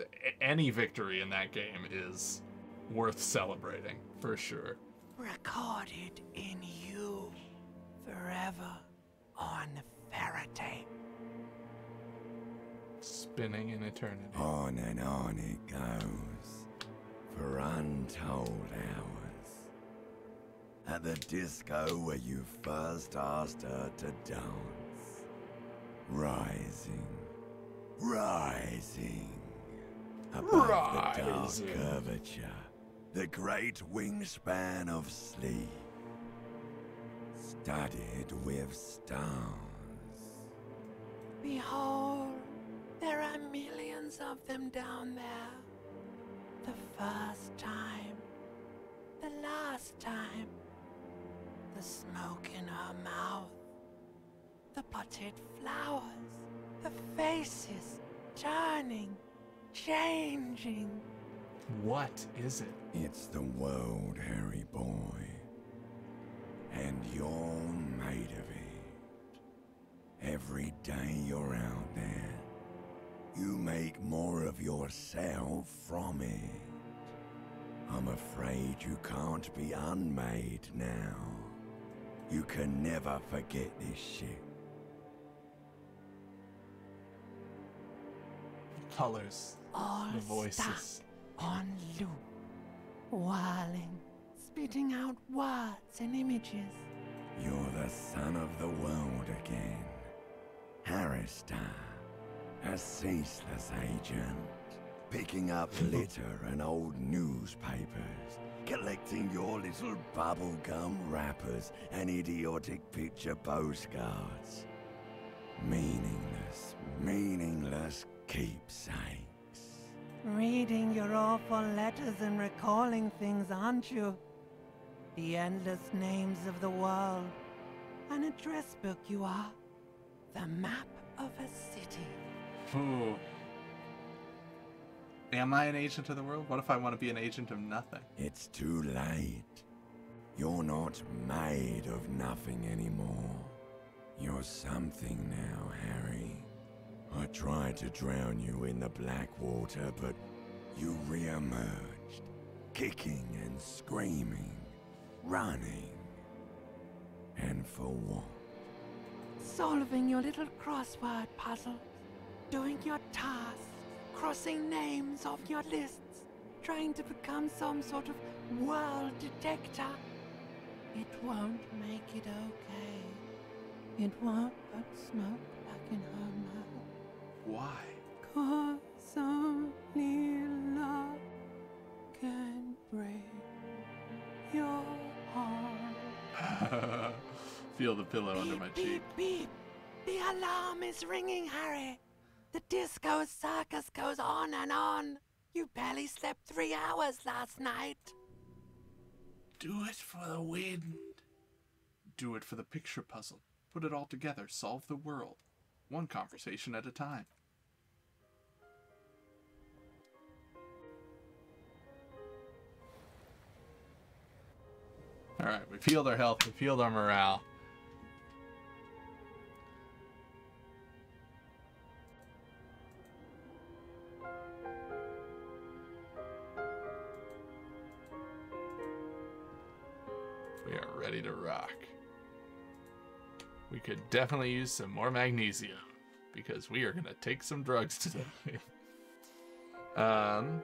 any victory in that game is worth celebrating for sure. Recorded in you forever on Faraday. Spinning in eternity. On and on it goes for untold hours. At the disco where you first asked her to dance. Rising, rising. Above the dark Rising. curvature, the great wingspan of sleep. Studded with stars. Behold, there are millions of them down there. The first time, the last time, the smoke in her mouth, the potted flowers, the faces turning, changing. What is it? It's the world, Harry boy. And you're made of it. Every day you're out there, you make more of yourself from it. I'm afraid you can't be unmade now. You can never forget this shit. Colors, All the stuck voices. on loop, whirling, spitting out words and images. You're the son of the world again. Harristar, a ceaseless agent, picking up (laughs) litter and old newspapers, collecting your little bubblegum wrappers and idiotic picture postcards. Meaningless, meaningless keepsakes. Reading your awful letters and recalling things, aren't you? The endless names of the world. An address book you are. The map of a city. Ooh. Am I an agent of the world? What if I want to be an agent of nothing? It's too late. You're not made of nothing anymore. You're something now, Harry. I tried to drown you in the black water, but you re-emerged, kicking and screaming, running. And for what? Solving your little crossword puzzles. Doing your tasks. Crossing names off your lists. Trying to become some sort of world detector. It won't make it okay. It won't put smoke back in her mouth. Why? Cause only love can break your heart. (laughs) Feel the pillow under my beep, cheek. beep. The alarm is ringing, Harry. The disco circus goes on and on. You barely slept three hours last night. Do it for the wind. Do it for the picture puzzle. Put it all together. Solve the world. One conversation at a time. Alright, we've healed our health, we've healed our morale. We are ready to rock. We could definitely use some more magnesium because we are going to take some drugs (laughs) today. um,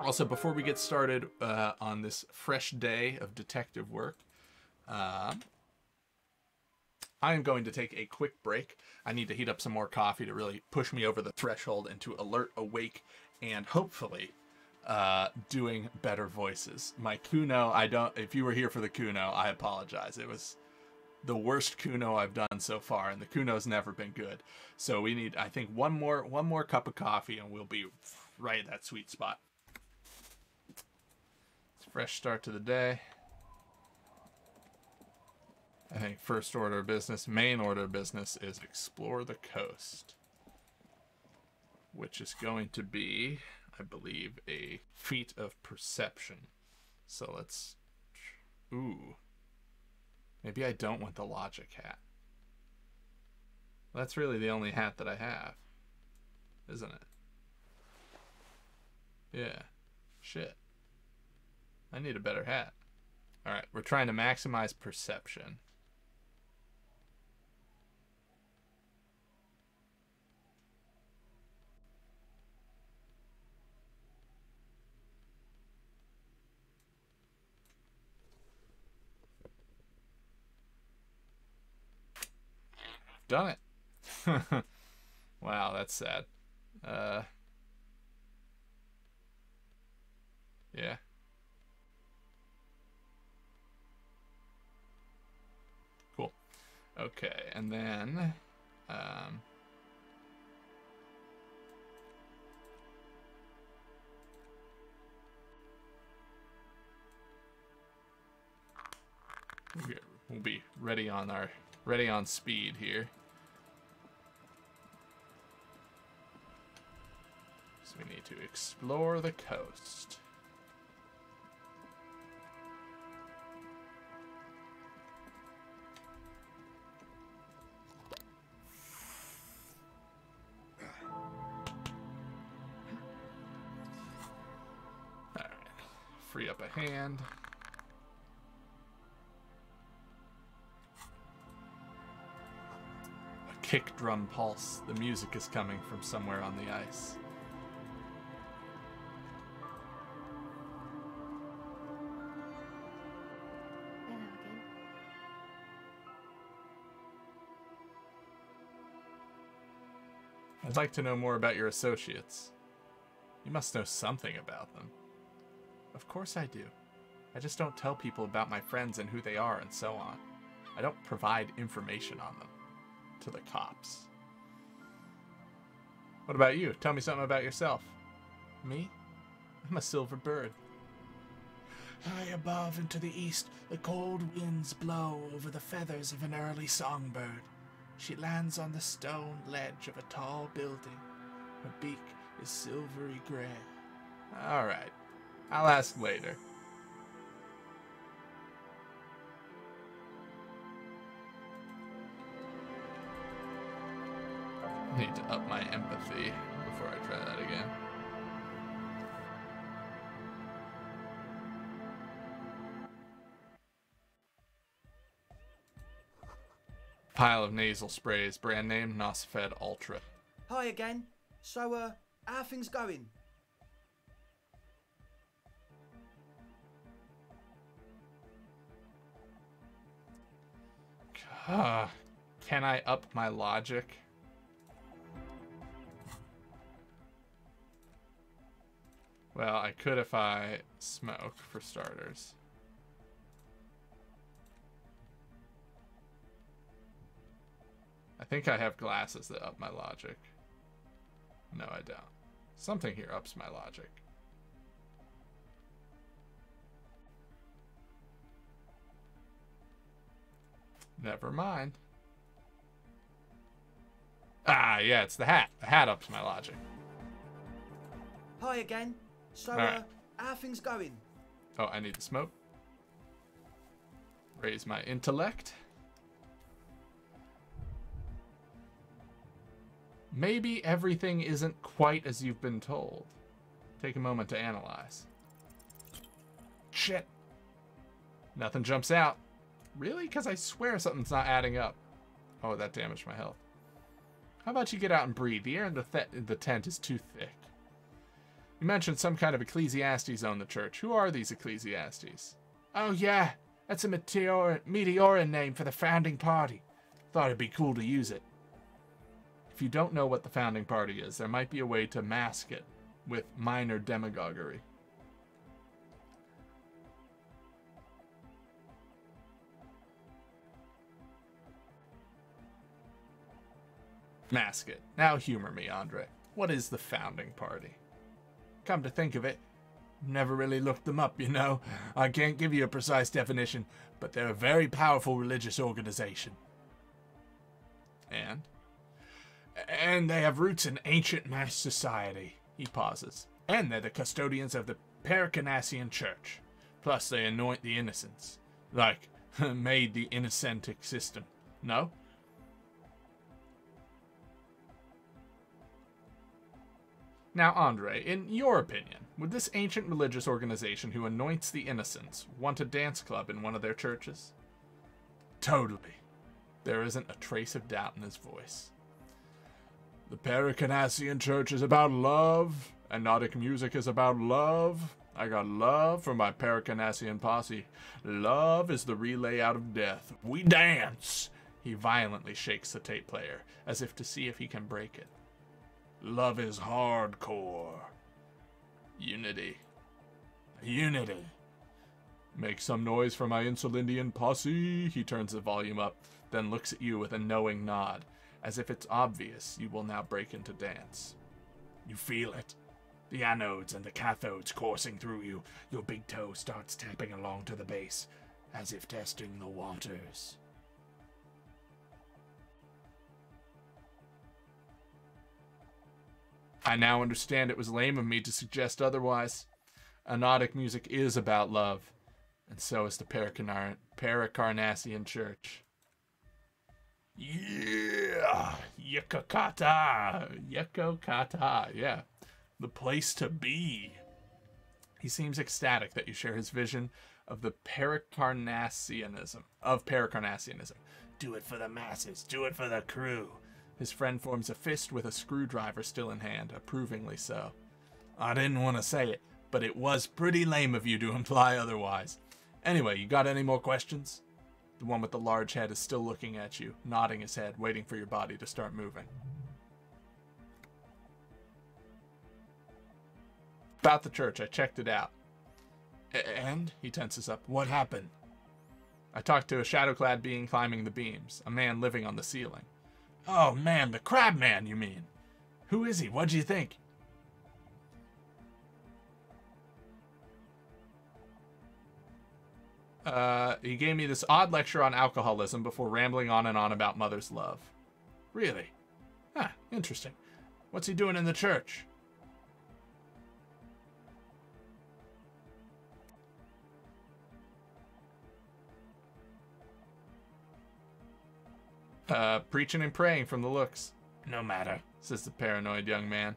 also, before we get started uh, on this fresh day of detective work, uh, I am going to take a quick break. I need to heat up some more coffee to really push me over the threshold into alert, awake, and hopefully uh, doing better voices. My Cuno, I don't. If you were here for the Cuno, I apologize. It was the worst Cuno I've done so far, and the Cuno's never been good. So we need, I think, one more one more cup of coffee, and we'll be right at that sweet spot. It's a fresh start to the day. I think first order of business, main order of business is explore the coast, which is going to be, I believe, a feat of perception. So let's, ooh, maybe I don't want the logic hat. That's really the only hat that I have, isn't it? Yeah. Shit. I need a better hat. Alright, we're trying to maximize perception. Done it. (laughs) wow, that's sad. Uh, yeah. Cool. Okay, and then, um, we'll be ready on our ready on speed here. So we need to explore the coast. Alright. Free up a hand. A kick drum pulse. The music is coming from somewhere on the ice. I'd like to know more about your associates. You must know something about them. Of course I do. I just don't tell people about my friends and who they are and so on. I don't provide information on them to the cops. What about you? Tell me something about yourself. Me? I'm a silver bird. High above and to the east, the cold winds blow over the feathers of an early songbird. She lands on the stone ledge of a tall building. Her beak is silvery gray. Alright. I'll ask later. Need to up my empathy before I try that again. Pile of nasal sprays, brand name Nosaphed Ultra. Hi again. So, uh, how things going? Ah, Can I up my logic? Well, I could if I smoke, for starters. I think I have glasses that up my logic. No, I don't. Something here ups my logic. Never mind. Ah, yeah, it's the hat. The hat ups my logic. Hi again. So, Alright. uh, how things going? Oh, I need to smoke. Raise my intellect. Maybe everything isn't quite as you've been told. Take a moment to analyze. Shit. Nothing jumps out. Really? Because I swear something's not adding up. Oh, that damaged my health. How about you get out and breathe? The air in the, th- the tent is too thick. You mentioned some kind of Ecclesiastes on the church. Who are these Ecclesiastes? Oh, yeah. That's a meteor- Meteoran name for the founding party. Thought it'd be cool to use it. You don't know what the founding party is, there might be a way to mask it with minor demagoguery. Mask it. Now humor me, Andre. What is the founding party? Come to think of it, never really looked them up, you know. I can't give you a precise definition, but they're a very powerful religious organization. And? And they have roots in ancient mass society. He pauses. And they're the custodians of the Perikarnassian Church. Plus, they anoint the innocents. Like, (laughs) made the innocentic system. No? Now, Andre, in your opinion, would this ancient religious organization who anoints the innocents want a dance club in one of their churches? Totally. There isn't a trace of doubt in his voice. The Perikarnassian Church is about love, and anodic music is about love. I got love for my Perikarnassian posse. Love is the relay out of death. We dance! He violently shakes the tape player, as if to see if he can break it. Love is hardcore. Unity. Unity. Make some noise for my Insulindian posse. He turns the volume up, then looks at you with a knowing nod, as if it's obvious you will now break into dance. You feel it. The anodes and the cathodes coursing through you. Your big toe starts tapping along to the bass, as if testing the waters. I now understand it was lame of me to suggest otherwise. Anodic music is about love, and so is the Perikarnassian Church. Yeah, Yukokata, Yukokata, yeah, the place to be. He seems ecstatic that you share his vision of the Perikarnassianism, of Perikarnassianism. Do it for the masses, do it for the crew. His friend forms a fist with a screwdriver still in hand, approvingly so. I didn't want to say it, but it was pretty lame of you to (laughs) imply otherwise. Anyway, you got any more questions? The one with the large head is still looking at you, nodding his head, waiting for your body to start moving. About the church, I checked it out. And? He tenses up. What happened? I talked to a shadow-clad being climbing the beams, a man living on the ceiling. Oh man, the crab man, you mean? Who is he? What'd you think? Uh, he gave me this odd lecture on alcoholism before rambling on and on about mother's love. Really? Huh, interesting. What's he doing in the church? Uh, preaching and praying from the looks. No matter, says the paranoid young man.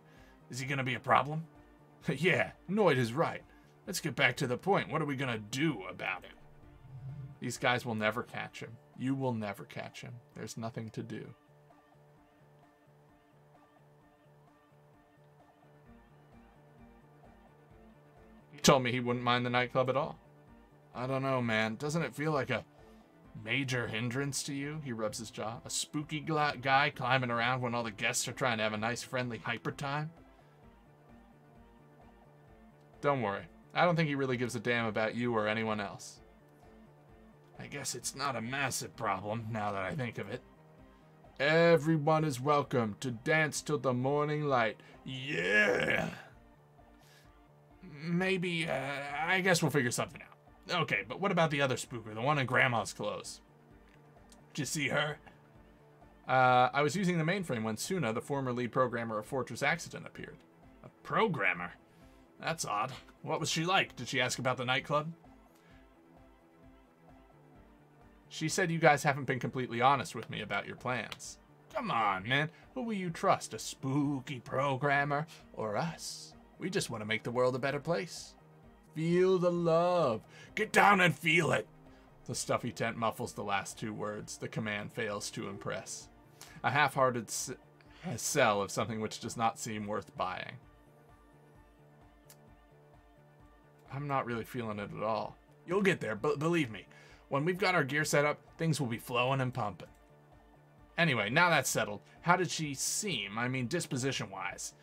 Is he gonna be a problem? (laughs) yeah, Noid is right. Let's get back to the point. What are we gonna do about it? These guys will never catch him. You will never catch him. There's nothing to do. He told me he wouldn't mind the nightclub at all. I don't know, man. Doesn't it feel like a major hindrance to you? He rubs his jaw. A spooky guy climbing around when all the guests are trying to have a nice, friendly hyper time? Don't worry. I don't think he really gives a damn about you or anyone else. I guess it's not a massive problem, now that I think of it. Everyone is welcome to dance till the morning light. Yeah! Maybe, uh, I guess we'll figure something out. Okay, but what about the other spooker, the one in Grandma's clothes? Did you see her? Uh, I was using the mainframe when Soona, the former lead programmer of Fortress Accident, appeared. A programmer? That's odd. What was she like? Did she ask about the nightclub? She said you guys haven't been completely honest with me about your plans. Come on, man. Who will you trust, a spooky programmer or us? We just want to make the world a better place. Feel the love. Get down and feel it. The stuffy tent muffles the last two words. The command fails to impress. A half-hearted sell of something which does not seem worth buying. I'm not really feeling it at all. You'll get there, but believe me, when we've got our gear set up, things will be flowing and pumping. Anyway, now that's settled, how did she seem? I mean, disposition-wise,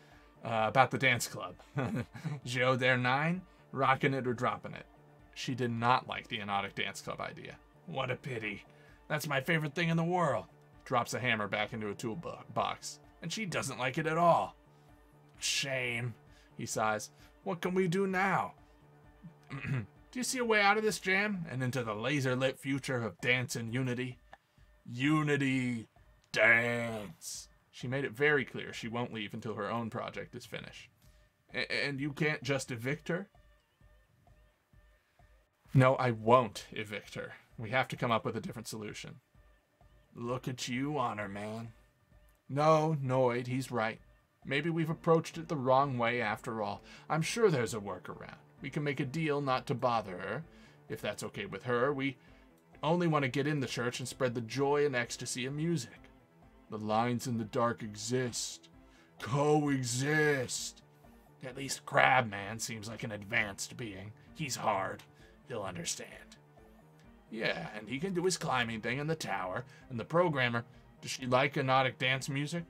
uh, about the dance club. (laughs) Joe there nine, rocking it or dropping it. She did not like the Anodic Dance Club idea. What a pity. That's my favorite thing in the world. Drops a hammer back into a toolbox. And she doesn't like it at all. Shame. He sighs. What can we do now? (clears throat) do you see a way out of this jam and into the laser lit future of dance and unity? Unity. Dance. She made it very clear she won't leave until her own project is finished. A- and you can't just evict her? No, I won't evict her. We have to come up with a different solution. Look at you, Honor Man. No, Noid, he's right. Maybe we've approached it the wrong way after all. I'm sure there's a workaround. We can make a deal not to bother her. If that's okay with her, we only want to get in the church and spread the joy and ecstasy of music. The lines in the dark exist. Coexist. At least Crabman seems like an advanced being. He's hard. He'll understand. Yeah, and he can do his climbing thing in the tower. And the programmer, does she like hypnotic dance music?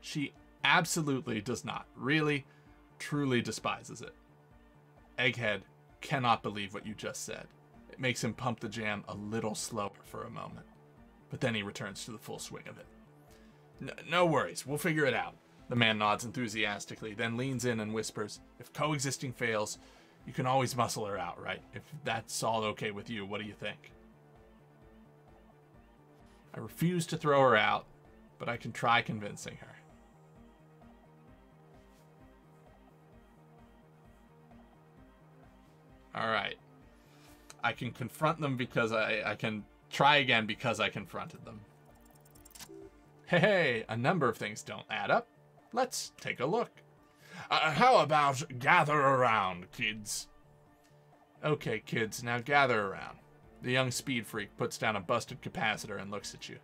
She absolutely does not. Really, truly despises it. Egghead cannot believe what you just said. It makes him pump the jam a little slower for a moment. But then he returns to the full swing of it. No, no worries, we'll figure it out. The man nods enthusiastically, then leans in and whispers, If coexisting fails, you can always muscle her out, right? If that's all okay with you, what do you think? I refuse to throw her out, but I can try convincing her. Alright. I can confront them because I, I can try again because I confronted them. Hey, a number of things don't add up. Let's take a look. Uh, how about gather around, kids? Okay, kids, now gather around. The young speed freak puts down a busted capacitor and looks at you.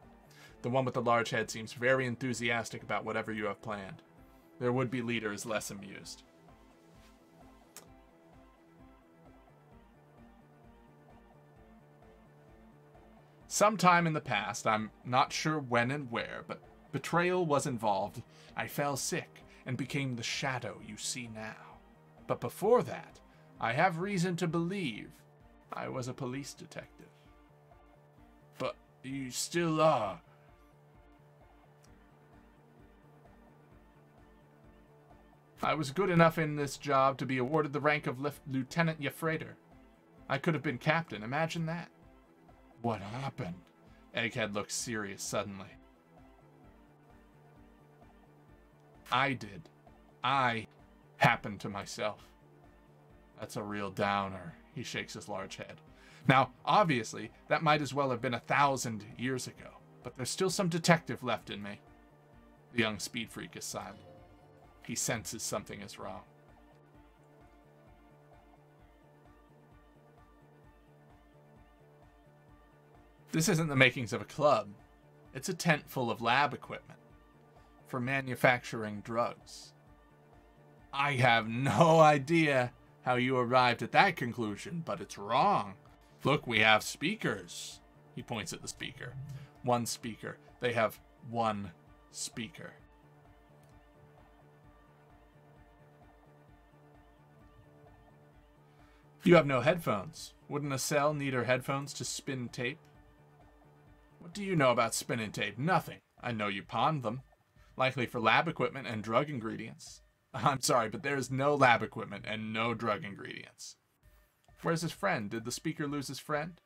The one with the large head seems very enthusiastic about whatever you have planned. Their would-be leader is less amused. Sometime in the past, I'm not sure when and where, but betrayal was involved. I fell sick and became the shadow you see now. But before that, I have reason to believe I was a police detective. But you still are. I was good enough in this job to be awarded the rank of Lieutenant Yefreitor. I could have been captain, imagine that. What happened? Egghead looks serious suddenly. I did. I happened to myself. That's a real downer. He shakes his large head. Now, obviously, that might as well have been a thousand years ago, but there's still some detective left in me. The young speed freak is silent. He senses something is wrong. This isn't the makings of a club. It's a tent full of lab equipment for manufacturing drugs. I have no (laughs) idea how you arrived at that conclusion, but it's wrong. Look, we have speakers. He points at the speaker. One speaker. They have one speaker. You have no headphones. Wouldn't a cell need her headphones to spin tape? What do you know about spinning tape? Nothing. I know you pawned them. Likely for lab equipment and drug ingredients. (laughs) I'm sorry, but there is no lab equipment and no drug ingredients. Where's his friend? Did the speaker lose his friend?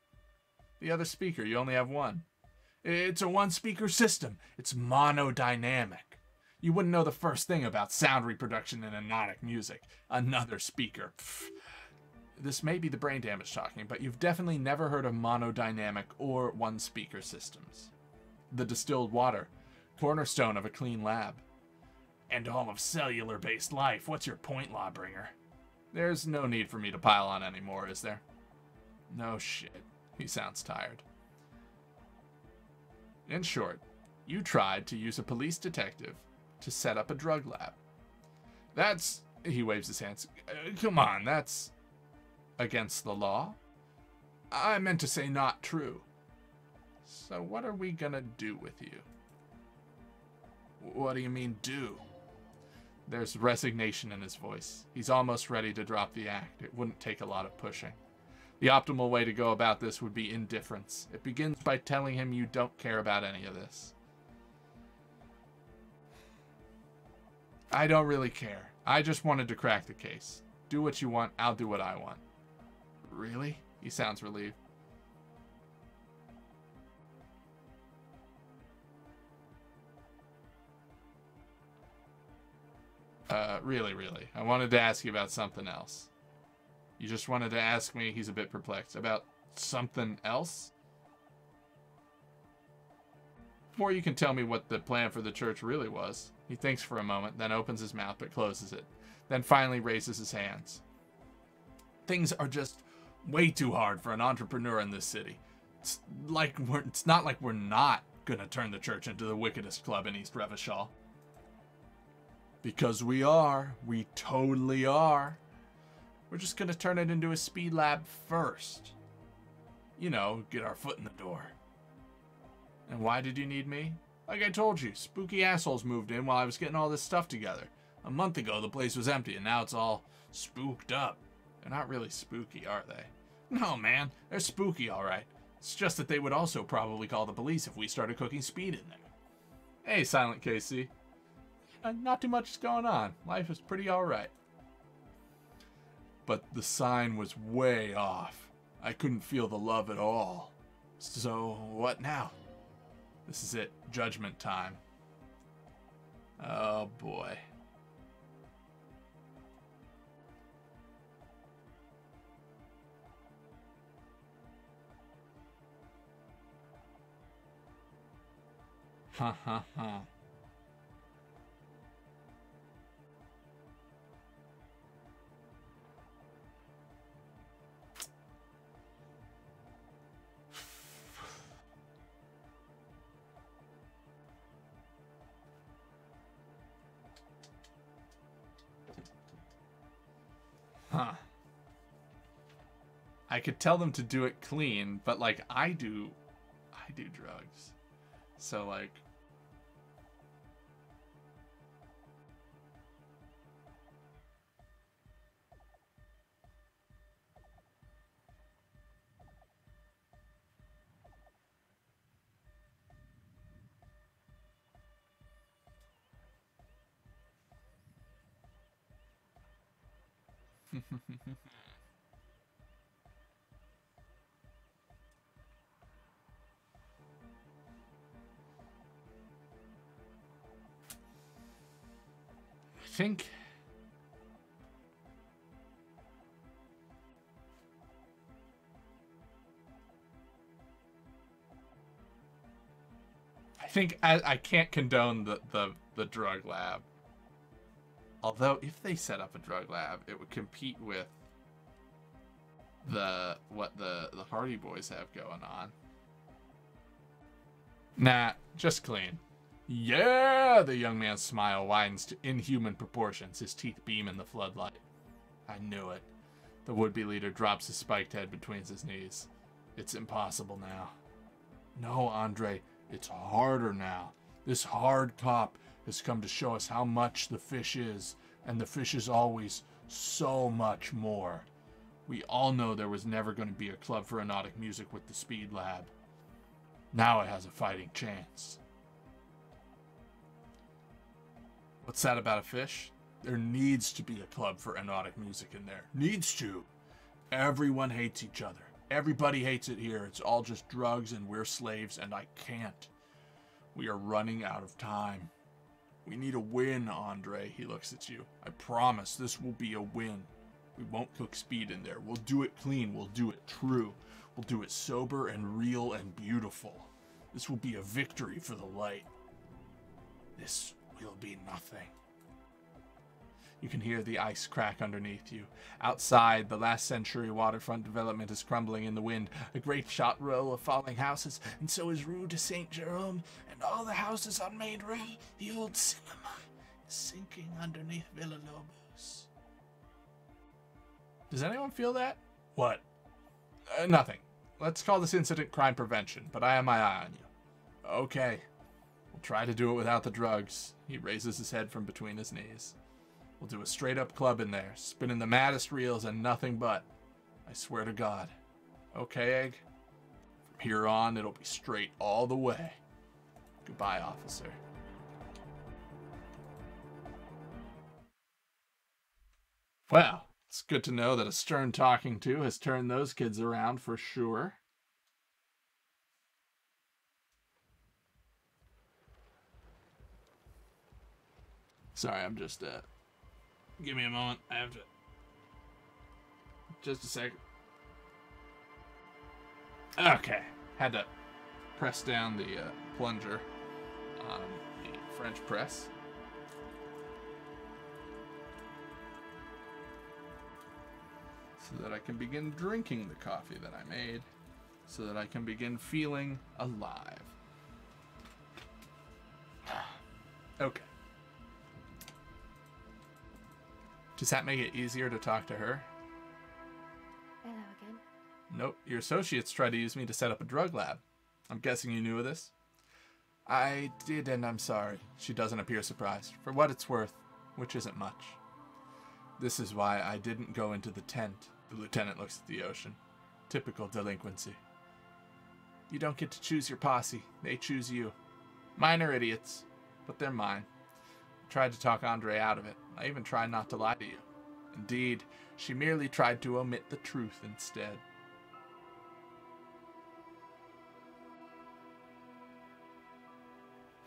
The other speaker, you only have one. It's a one speaker system. It's monodynamic. You wouldn't know the first thing about sound reproduction in hypnotic music. Another speaker. Pfft. This may be the brain damage talking, but you've definitely never heard of monodynamic or one speaker systems. The distilled water, cornerstone of a clean lab. And all of cellular based life. What's your point, Lawbringer? There's no need for me to pile on anymore, is there? No shit. He sounds tired. In short, you tried to use a police detective to set up a drug lab. That's. He waves his hands. Uh, come on, that's against the law? I meant to say not true. So what are we gonna do with you? What do you mean, do? There's resignation in his voice. He's almost ready to drop the act. It wouldn't take a lot of pushing. The optimal way to go about this would be indifference. It begins by telling him you don't care about any of this. I don't really care. I just wanted to crack the case. Do what you want, I'll do what I want. Really? He sounds relieved. Uh, really, really. I wanted to ask you about something else. You just wanted to ask me, he's a bit perplexed, about something else? Before you can tell me what the plan for the church really was, he thinks for a moment, then opens his mouth but closes it, then finally raises his hands. Things are just way too hard for an entrepreneur in this city. It's like we're it's not like we're not gonna turn the church into the wickedest club in East Revachol. Because we are. We totally are. We're just gonna turn it into a speed lab first. You know, get our foot in the door. And why did you need me? Like I told you, spooky assholes moved in while I was getting all this stuff together. A month ago, the place was empty, and now it's all spooked up. They're not really spooky, are they? No, man, they're spooky, all right. It's just that they would also probably call the police if we started cooking speed in there. Hey, Silent Casey. Uh, not too much is going on. Life is pretty all right. But the sign was way off. I couldn't feel the love at all. So, what now? This is it. Judgment time. Oh boy. Ha ha ha. Huh. I could tell them to do it clean, but like I do I do drugs. So like (laughs) think I think I, I can't condone the, the, the drug lab. Although if they set up a drug lab, it would compete with the what the the Hardie Boys have going on. Nah, just clean. Yeah, the young man's smile widens to inhuman proportions. His teeth beam in the floodlight. I knew it. The would-be leader drops his spiked head between his knees. It's impossible now. No, Andre, it's harder now. This hard cop has come to show us how much the fish is, and the fish is always so much more. We all know there was never going to be a club for erotic music with the Speed Lab. Now it has a fighting chance. What's that about a fish? There needs to be a club for erotic music in there. Needs to. Everyone hates each other. Everybody hates it here. It's all just drugs and we're slaves, and I can't. We are running out of time. We need a win, Andre. He looks at you. I promise this will be a win. We won't cook speed in there. We'll do it clean. We'll do it true. We'll do it sober and real and beautiful. This will be a victory for the light. This will be nothing. You can hear the ice crack underneath you. Outside, the last century waterfront development is crumbling in the wind. A great shot row of falling houses, and so is Rue de Saint Jerome, and all the houses on Main Ray. The old cinema is sinking underneath Villa Lobos. Does anyone feel that? What? Uh, nothing. Let's call this incident crime prevention, but I have my eye on you. Okay. We'll try to do it without the drugs. He raises his head from between his knees. We'll do a straight up club in there, spinning the maddest reels and nothing but. I swear to God. Okay, Egg? From here on, it'll be straight all the way. Goodbye, officer. Well, it's good to know that a stern talking to has turned those kids around for sure. Sorry, I'm just uh give me a moment. I have to just a second. Okay. Had to press down the uh, plunger. on the French press. So that I can begin drinking the coffee that I made. So that I can begin feeling alive. (sighs) Okay. Does that make it easier to talk to her? Hello again. Nope. Your associates tried to use me to set up a drug lab. I'm guessing you knew of this? I did, and I'm sorry. She doesn't appear surprised. For what it's worth, which isn't much. This is why I didn't go into the tent. The lieutenant looks at the ocean. Typical delinquency. You don't get to choose your posse, they choose you. Mine are idiots, but they're mine. I tried to talk Andre out of it. I even tried not to lie to you. Indeed, she merely tried to omit the truth instead.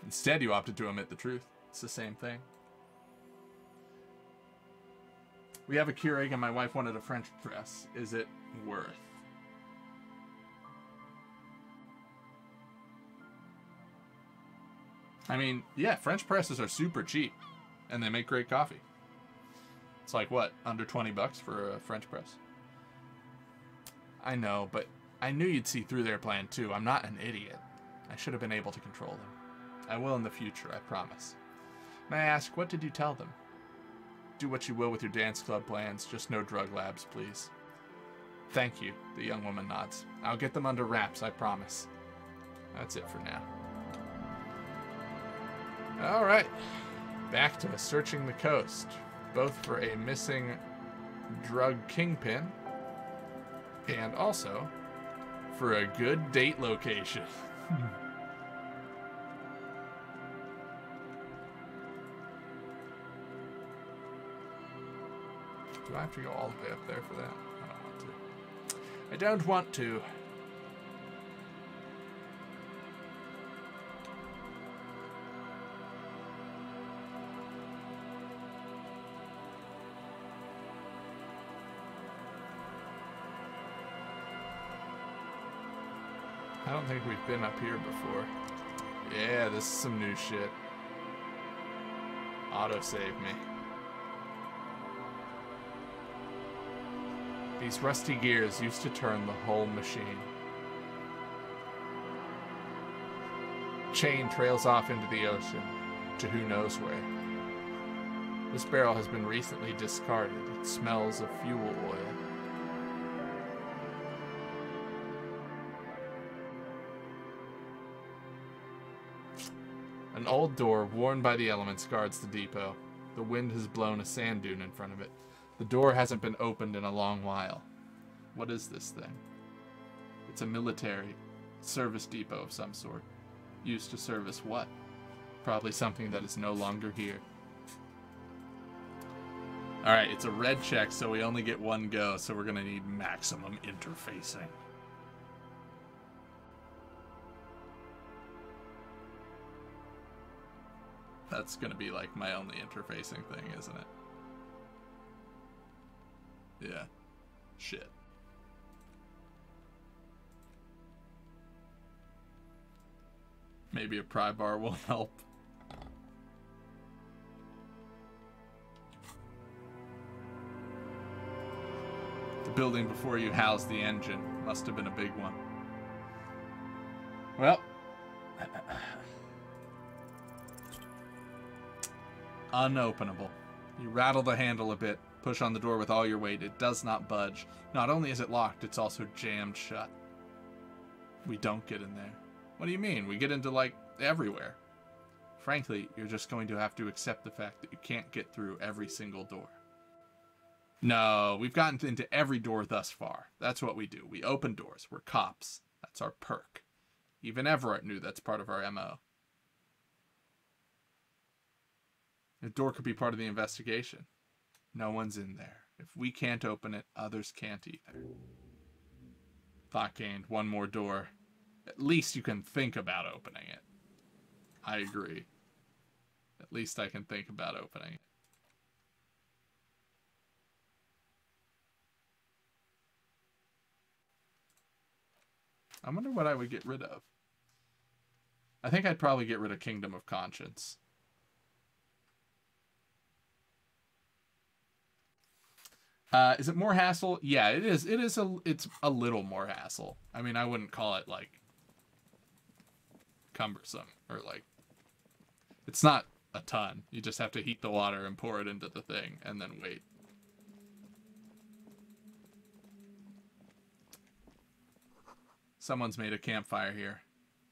Instead, you opted to omit the truth. It's the same thing. We have a Keurig and my wife wanted a French press. Is it worth? I mean, yeah, French presses are super cheap and they make great coffee. It's like what, under 20 bucks for a French press? I know, but I knew you'd see through their plan too. I'm not an idiot. I should have been able to control them. I will in the future, I promise. May I ask, what did you tell them? Do what you will with your dance club plans, just no drug labs, please. Thank you, the young woman nods. I'll get them under wraps, I promise. That's it for now. Alright, back to searching the coast, both for a missing drug kingpin and also for a good date location. (laughs) Do I have to go all the way up there for that? I don't want to. I don't want to. Don't think we've been up here before. Yeah, this is some new shit. Autosave me. These rusty gears used to turn the whole machine. Chain trails off into the ocean, to who knows where. This barrel has been recently discarded. It smells of fuel oil. An old door, worn by the elements, guards the depot. The wind has blown a sand dune in front of it. The door hasn't been opened in a long while. What is this thing? It's a military service depot of some sort. Used to service what? Probably something that is no longer here. Alright, it's a red check, so we only get one go, so we're gonna need maximum interfacing. That's gonna be like my only interfacing thing, isn't it? Yeah. Shit. Maybe a pry bar will (laughs) help. The building before you housed the engine. Must have been a big one. Well. Unopenable. You rattle the handle a bit, push on the door with all your weight. It does not budge. Not only is it locked, it's also jammed shut. We don't get in there. What do you mean? We get into, like, everywhere. Frankly, you're just going to have to accept the fact that you can't get through every single door. No, we've gotten into every door thus far. That's what we do. We open doors. We're cops. That's our perk. Even Evrart knew that's part of our MO. The door could be part of the investigation. No one's in there. If we can't open it, others can't either. Thought gained. One more door. At least you can think about opening it. I agree. At least I can think about opening it. I wonder what I would get rid of. I think I'd probably get rid of Kingdom of Conscience. Uh, is it more hassle? Yeah, it is. It is a. It's a little more hassle. I mean, I wouldn't call it like cumbersome or like. It's not a ton. You just have to heat the water and pour it into the thing and then wait. Someone's made a campfire here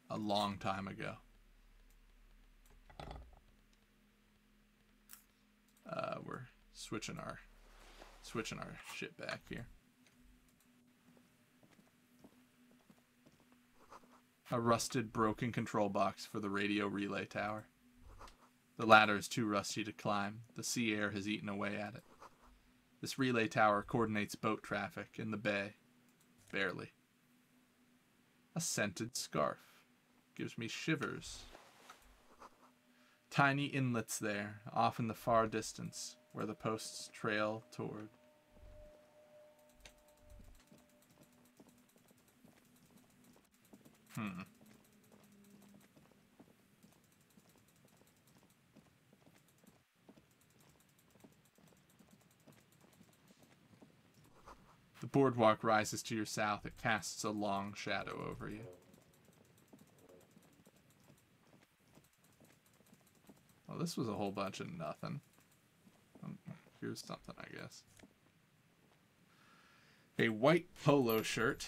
a long time ago. Uh, we're switching our switching our shit back here. A rusted, broken control box for the radio relay tower. The ladder is too rusty to climb. The sea air has eaten away at it. This relay tower coordinates boat traffic in the bay. Barely. A scented scarf. Gives me shivers. Tiny inlets there, off in the far distance, where the posts trail toward. Hmm. The boardwalk rises to your south. It casts a long shadow over you. Well, this was a whole bunch of nothing. Here's something, I guess. A white polo shirt.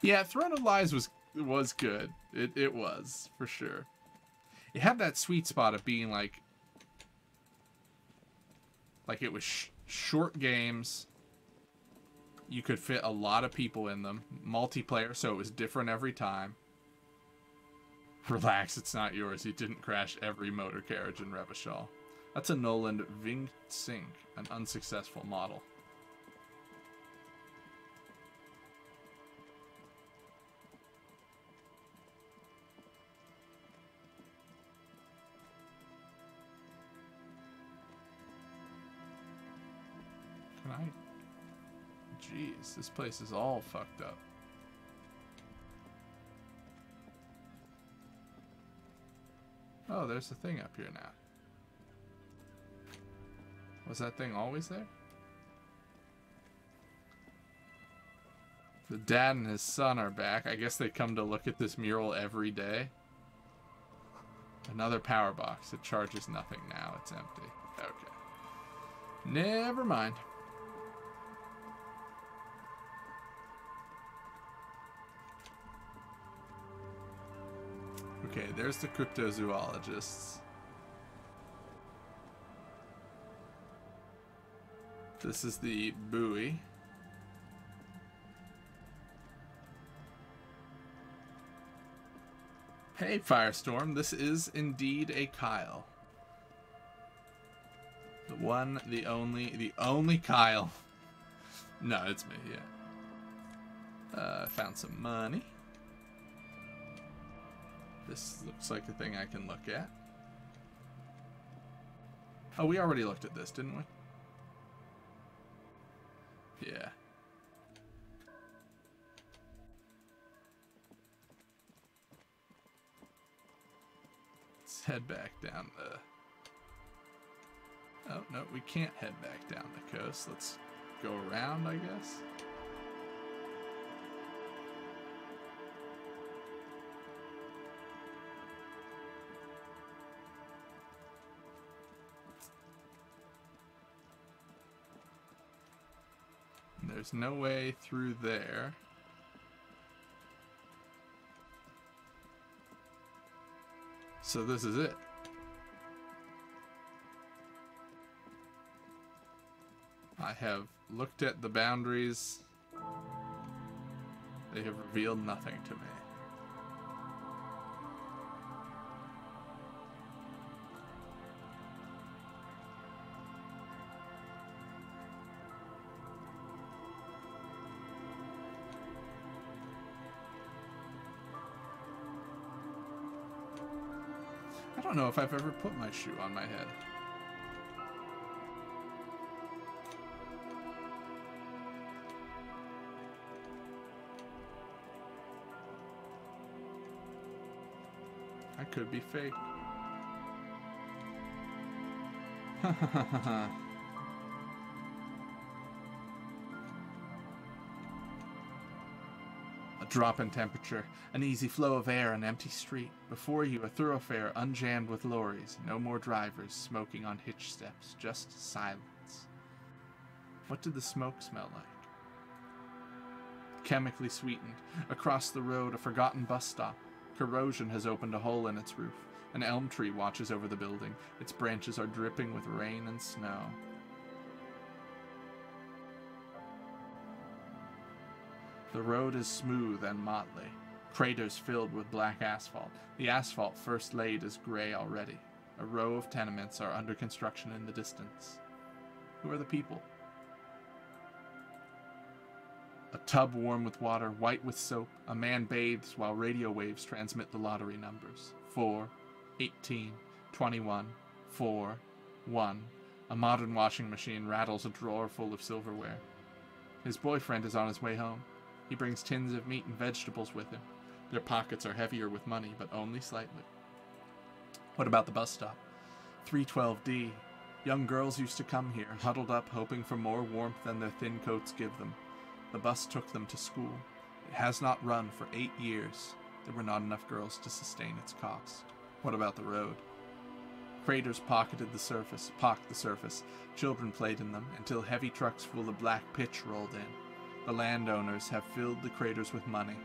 Yeah, Throne of Lies was was good. It it was for sure. It had that sweet spot of being like like it was sh short games. You could fit a lot of people in them. Multiplayer, so it was different every time. (laughs) Relax, it's not yours. He didn't crash every motor carriage in Revachol. That's a Noland Ving Sing, an unsuccessful model. Jeez, this place is all fucked up. Oh, there's a thing up here now. Was that thing always there? The dad and his son are back. I guess they come to look at this mural every day. Another power box. It charges nothing now. It's empty. Okay. Never mind. Okay, there's the cryptozoologists. This is the buoy. Hey, Firestorm, this is indeed a Kyle. The one, the only, the only Kyle. (laughs) No, it's me, yeah. Uh, found some money. This looks like a thing I can look at. Oh, we already looked at this, didn't we? Yeah. Let's head back down the... Oh, no, we can't head back down the coast. Let's go around, I guess. There's no way through there. So this is it. I have looked at the boundaries. They have revealed nothing to me. if I've ever put my shoe on my head. I could be fake. (laughs) Ha ha ha ha ha. Drop in temperature, an easy flow of air, an empty street. Before you, a thoroughfare unjammed with lorries. No more drivers smoking on hitch steps, just silence. What did the smoke smell like? Chemically sweetened. Across the road, a forgotten bus stop. Corrosion has opened a hole in its roof. An elm tree watches over the building. Its branches are dripping with rain and snow. The road is smooth and motley, craters filled with black asphalt. The asphalt first laid is gray already. A row of tenements are under construction in the distance. Who are the people? A tub warm with water, white with soap. A man bathes while radio waves transmit the lottery numbers. 4, 18, 21, 4, 1. A modern washing machine rattles a drawer full of silverware. His boyfriend is on his way home. He brings tins of meat and vegetables with him. Their pockets are heavier with money, but only slightly. What about the bus stop? 312D. Young girls used to come here, huddled up, hoping for more warmth than their thin coats give them. The bus took them to school. It has not run for eight years. There were not enough girls to sustain its cost. What about the road? Craters pocketed the surface, pocked the surface. Children played in them until heavy trucks full of black pitch rolled in. The landowners have filled the craters with money.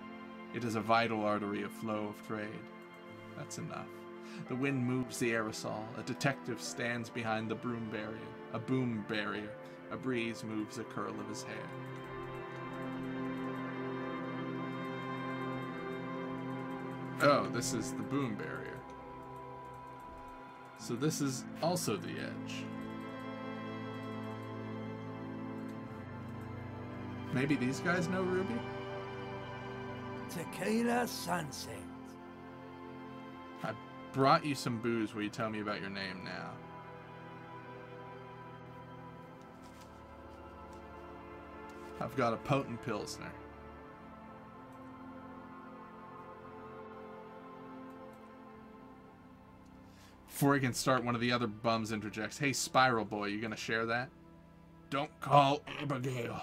It is a vital artery of flow of trade. That's enough. The wind moves the aerosol. A detective stands behind the broom barrier, a boom barrier. A breeze moves a curl of his hair. Oh, this is the boom barrier. So this is also the edge. Maybe these guys know Ruby? Tequila sunset. I brought you some booze. Will you tell me about your name now? I've got a potent pilsner. Before he can start, one of the other bums interjects, Hey, Spiral Boy, you gonna share that? Don't call Abigail.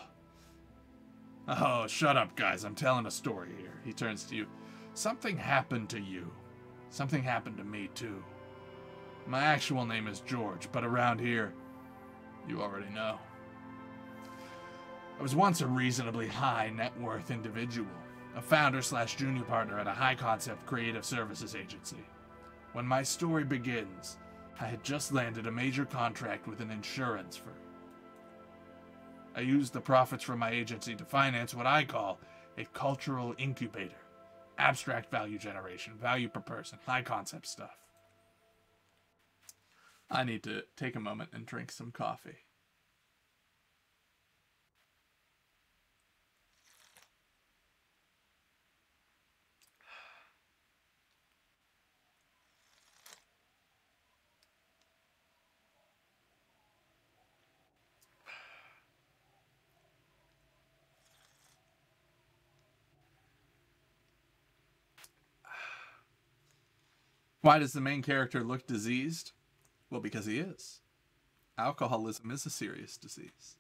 Oh, shut up, guys. I'm telling a story here. He turns to you. Something happened to you. Something happened to me, too. My actual name is George, but around here, you already know. I was once a reasonably high net worth individual, a founder slash junior partner at a high concept creative services agency. When my story begins, I had just landed a major contract with an insurance firm. I use the profits from my agency to finance what I call a cultural incubator. Abstract value generation, value per person, high concept stuff. I need to take a moment and drink some coffee. Why does the main character look diseased? Well, because he is. Alcoholism is a serious disease.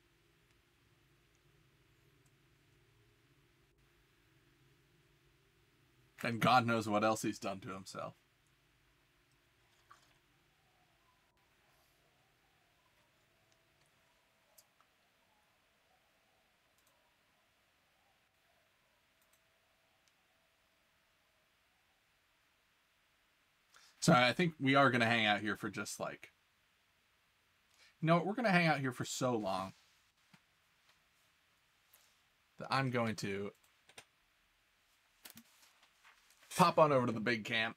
And God knows what else he's done to himself. So I think we are going to hang out here for just like. You know what? We're going to hang out here for so long that I'm going to pop on over to the big camp,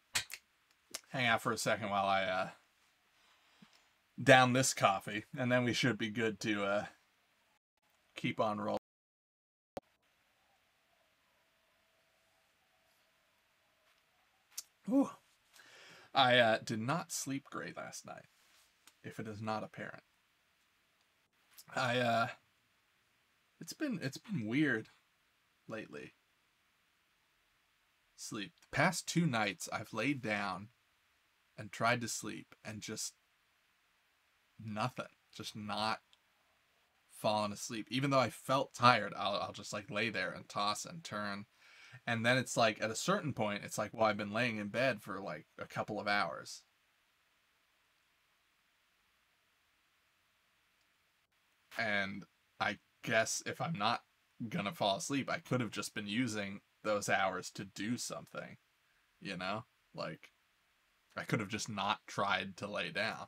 hang out for a second while I uh, down this coffee, and then we should be good to uh, keep on rolling. Ooh. I uh, did not sleep great last night, if it is not apparent. I uh it's been it's been weird lately. Sleep. The past two nights I've laid down and tried to sleep and just nothing, just not falling asleep. Even though I felt tired, I'll, I'll just like lay there and toss and turn. And then it's like at a certain point, it's like, well, I've been laying in bed for like a couple of hours. And I guess if I'm not gonna fall asleep, I could have just been using those hours to do something, you know? Like, I could have just not tried to lay down.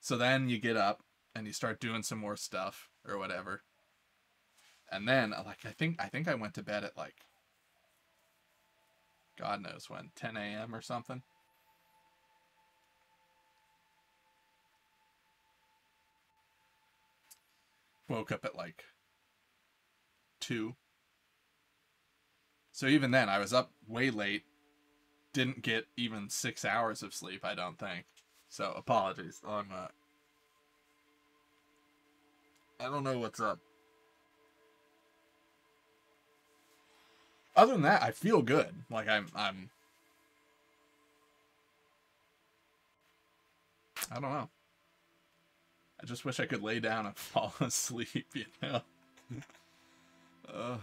So then you get up and you start doing some more stuff or whatever. And then like I think I think I went to bed at like God knows when, 10 a.m. or something. Woke up at like 2. So even then I was up way late. Didn't get even 6 hours of sleep, I don't think. So apologies. I'm uh I don't know what's up. Other than that, I feel good. Like I'm I'm I don't know. I just wish I could lay down and (laughs) fall asleep, you know. uh,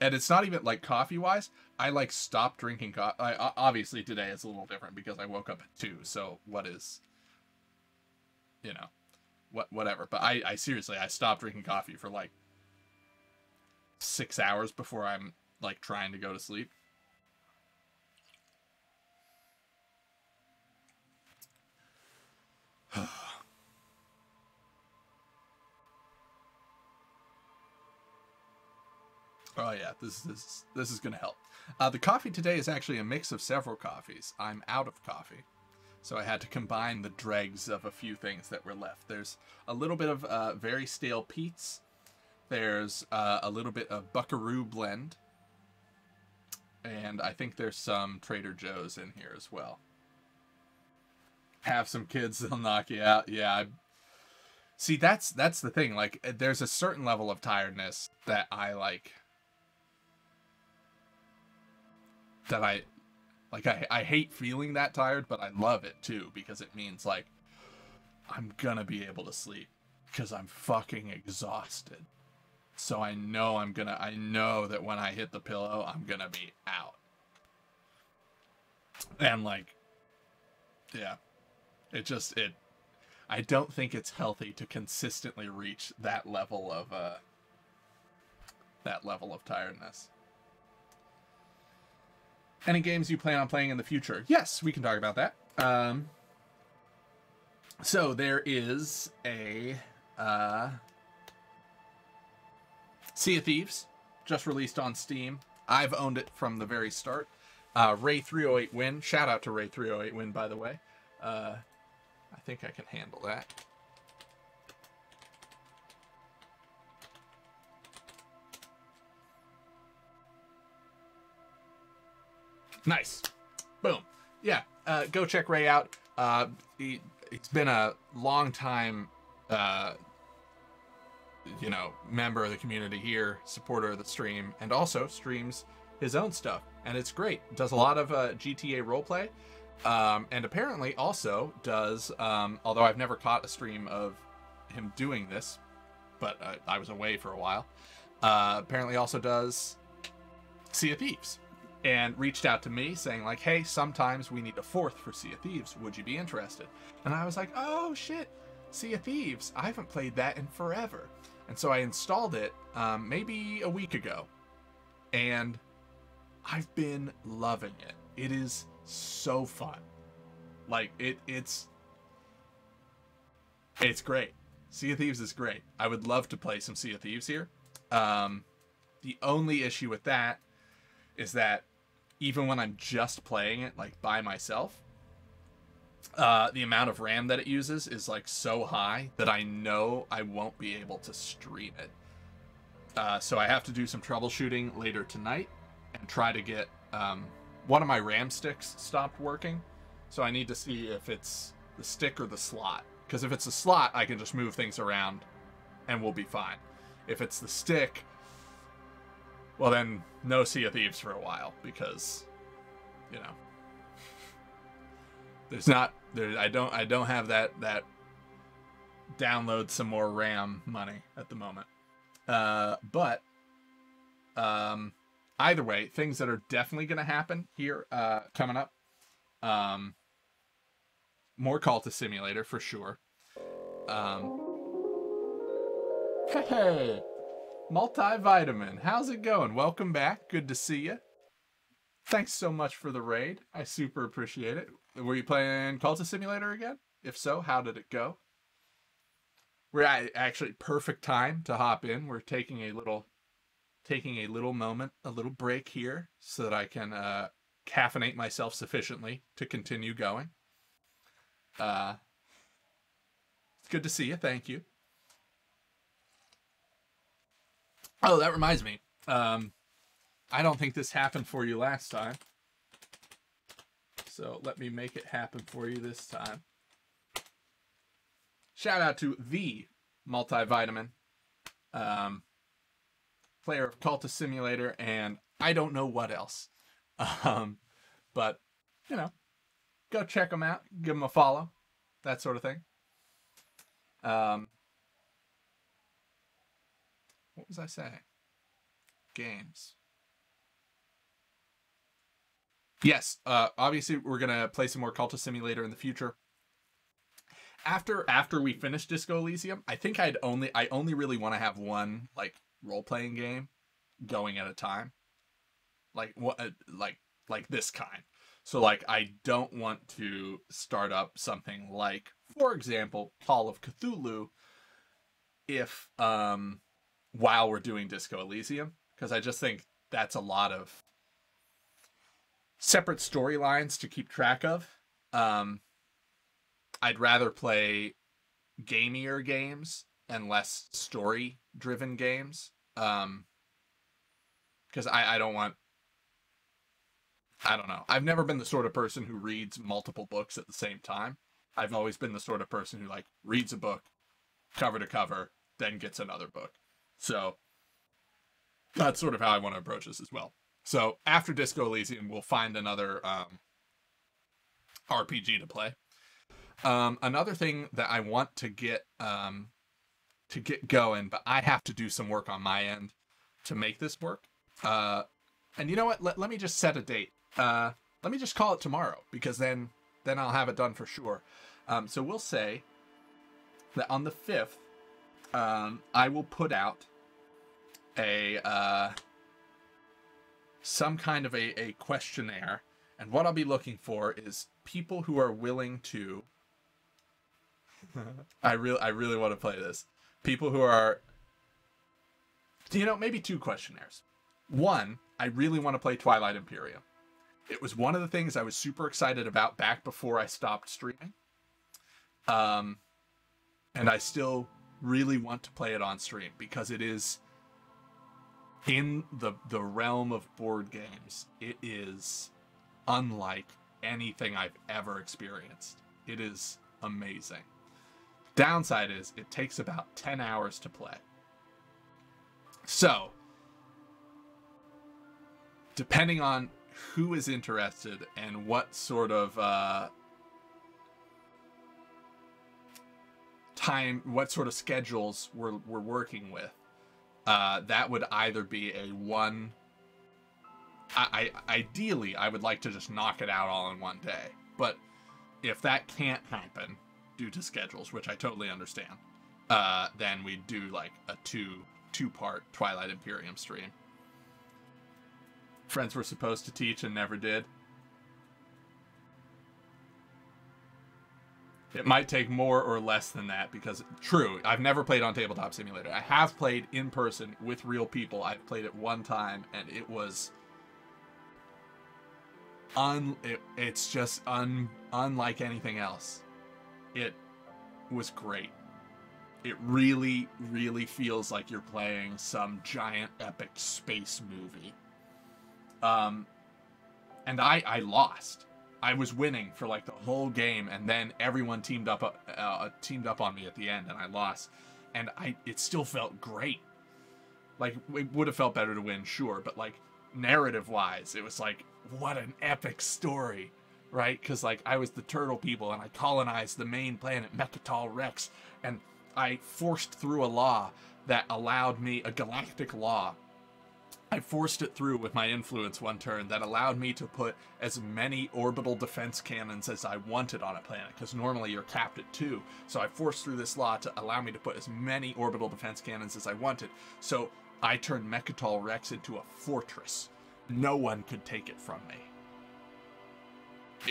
and it's not even like coffee wise. I like stopped drinking coffee. Obviously today is a little different because I woke up at two. So what is, you know, what whatever. But I, I seriously I stopped drinking coffee for like six hours before I'm like trying to go to sleep. (sighs) Oh yeah, this this this is gonna help. Uh, the coffee today is actually a mix of several coffees. I'm out of coffee, so I had to combine the dregs of a few things that were left. There's a little bit of uh, very stale Peet's. There's uh, a little bit of Buckaroo blend, and I think there's some Trader Joe's in here as well. Have some kids, (laughs) they'll knock you out. Yeah, I, see that's that's the thing. Like, there's a certain level of tiredness that I like that I like I, I hate feeling that tired, but I love it too because it means like I'm gonna be able to sleep because I'm fucking exhausted. So I know I'm gonna I know that when I hit the pillow, I'm gonna be out. And like yeah. It just it I don't think it's healthy to consistently reach that level of uh that level of tiredness. Any games you plan on playing in the future? Yes, we can talk about that. Um, so there is a uh, Sea of Thieves just released on Steam. I've owned it from the very start. Uh, Ray 308 win. Shout out to Ray 308 win, by the way. Uh, I think I can handle that. Nice. Boom. Yeah. Uh, go check Ray out. Uh, he, it's been a long time, uh, you know, member of the community here, supporter of the stream, and also streams his own stuff. And it's great. Does a lot of uh, GTA roleplay. Um, and apparently also does, um, although I've never caught a stream of him doing this, but uh, I was away for a while. Uh, apparently also does Sea of Thieves and reached out to me saying like, "Hey, sometimes we need a fourth for Sea of Thieves. Would you be interested?" And I was like, "Oh shit, Sea of Thieves! I haven't played that in forever." And so I installed it um, maybe a week ago, and I've been loving it. It is so fun. Like it, it's it's great. Sea of Thieves is great. I would love to play some Sea of Thieves here. Um, the only issue with that is that even when I'm just playing it like by myself, uh, the amount of RAM that it uses is like so high that I know I won't be able to stream it. Uh, so I have to do some troubleshooting later tonight and try to get um, one of my RAM sticks stopped working. So I need to see if it's the stick or the slot. Because if it's the slot, I can just move things around and we'll be fine. If it's the stick, well then no Sea of Thieves for a while because, you know, There's not there. I don't. I don't have that that download some more RAM money at the moment. Uh, but um, either way, things that are definitely going to happen here uh, coming up. Um, more Cultist Simulator for sure. Um, hey, multivitamin, how's it going? Welcome back. Good to see you. Thanks so much for the raid. I super appreciate it. Were you playing Cultist Simulator again? If so, how did it go? We're at actually perfect time to hop in. We're taking a little taking a little moment, a little break here so that I can uh caffeinate myself sufficiently to continue going. Uh It's good to see you. Thank you. Oh, that reminds me. Um I don't think this happened for you last time. So let me make it happen for you this time. Shout out to the multivitamin, um, player of Cultist Simulator, and I don't know what else. Um, but, you know, go check them out, give them a follow, that sort of thing. Um, what was I saying? Games. Yes, uh, obviously we're gonna play some more Cultist Simulator in the future. After after we finish Disco Elysium, I think I'd only I only really want to have one like role playing game going at a time, like what uh, like like this kind. So like I don't want to start up something like, for example, Call of Cthulhu. If um, while we're doing Disco Elysium, because I just think that's a lot of separate storylines to keep track of. Um, I'd rather play gamier games and less story driven games. Um, because I, I don't want I don't know. I've never been the sort of person who reads multiple books at the same time. I've always been the sort of person who like reads a book cover to cover, then gets another book. So that's sort of how I want to approach this as well. So after Disco Elysium, we'll find another um, RPG to play. Um, another thing that I want to get um, to get going, but I have to do some work on my end to make this work. Uh, and you know what? Let, let me just set a date. Uh, let me just call it tomorrow because then then I'll have it done for sure. Um, so we'll say that on the fifth, um, I will put out a uh, some kind of a, a questionnaire. And what I'll be looking for is people who are willing to. (laughs) I really, I really want to play this. People who are, you know, maybe two questionnaires. One, I really want to play Twilight Imperium. It was one of the things I was super excited about back before I stopped streaming. Um, and I still really want to play it on stream because it is in the the realm of board games, it is unlike anything I've ever experienced. It is amazing. Downside is it takes about 10 hours to play. So, depending on who is interested and what sort of uh, time, what sort of schedules we're, we're working with, uh, that would either be a one. I, I ideally I would like to just knock it out all in one day, but if that can't happen due to schedules, which I totally understand, uh, then we do like a two two part Twilight Imperium stream. Friends were supposed to teach and never did. It might take more or less than that because, true, I've never played on Tabletop Simulator. I have played in person with real people. I've played it one time and it was. Un, it, it's just un, unlike anything else. It was great. It really, really feels like you're playing some giant epic space movie. Um, and I, I lost. I was winning for like the whole game, and then everyone teamed up uh, uh, teamed up on me at the end, and I lost. And I it still felt great. Like it would have felt better to win, sure, but like narrative wise, it was like what an epic story. right? Because like I was the turtle people and I colonized the main planet Mechatol Rex, and I forced through a law that allowed me a galactic law. I forced it through with my influence one turn that allowed me to put as many orbital defense cannons as I wanted on a planet, because normally you're capped at two. So I forced through this law to allow me to put as many orbital defense cannons as I wanted. So I turned Mechatol Rex into a fortress. No one could take it from me.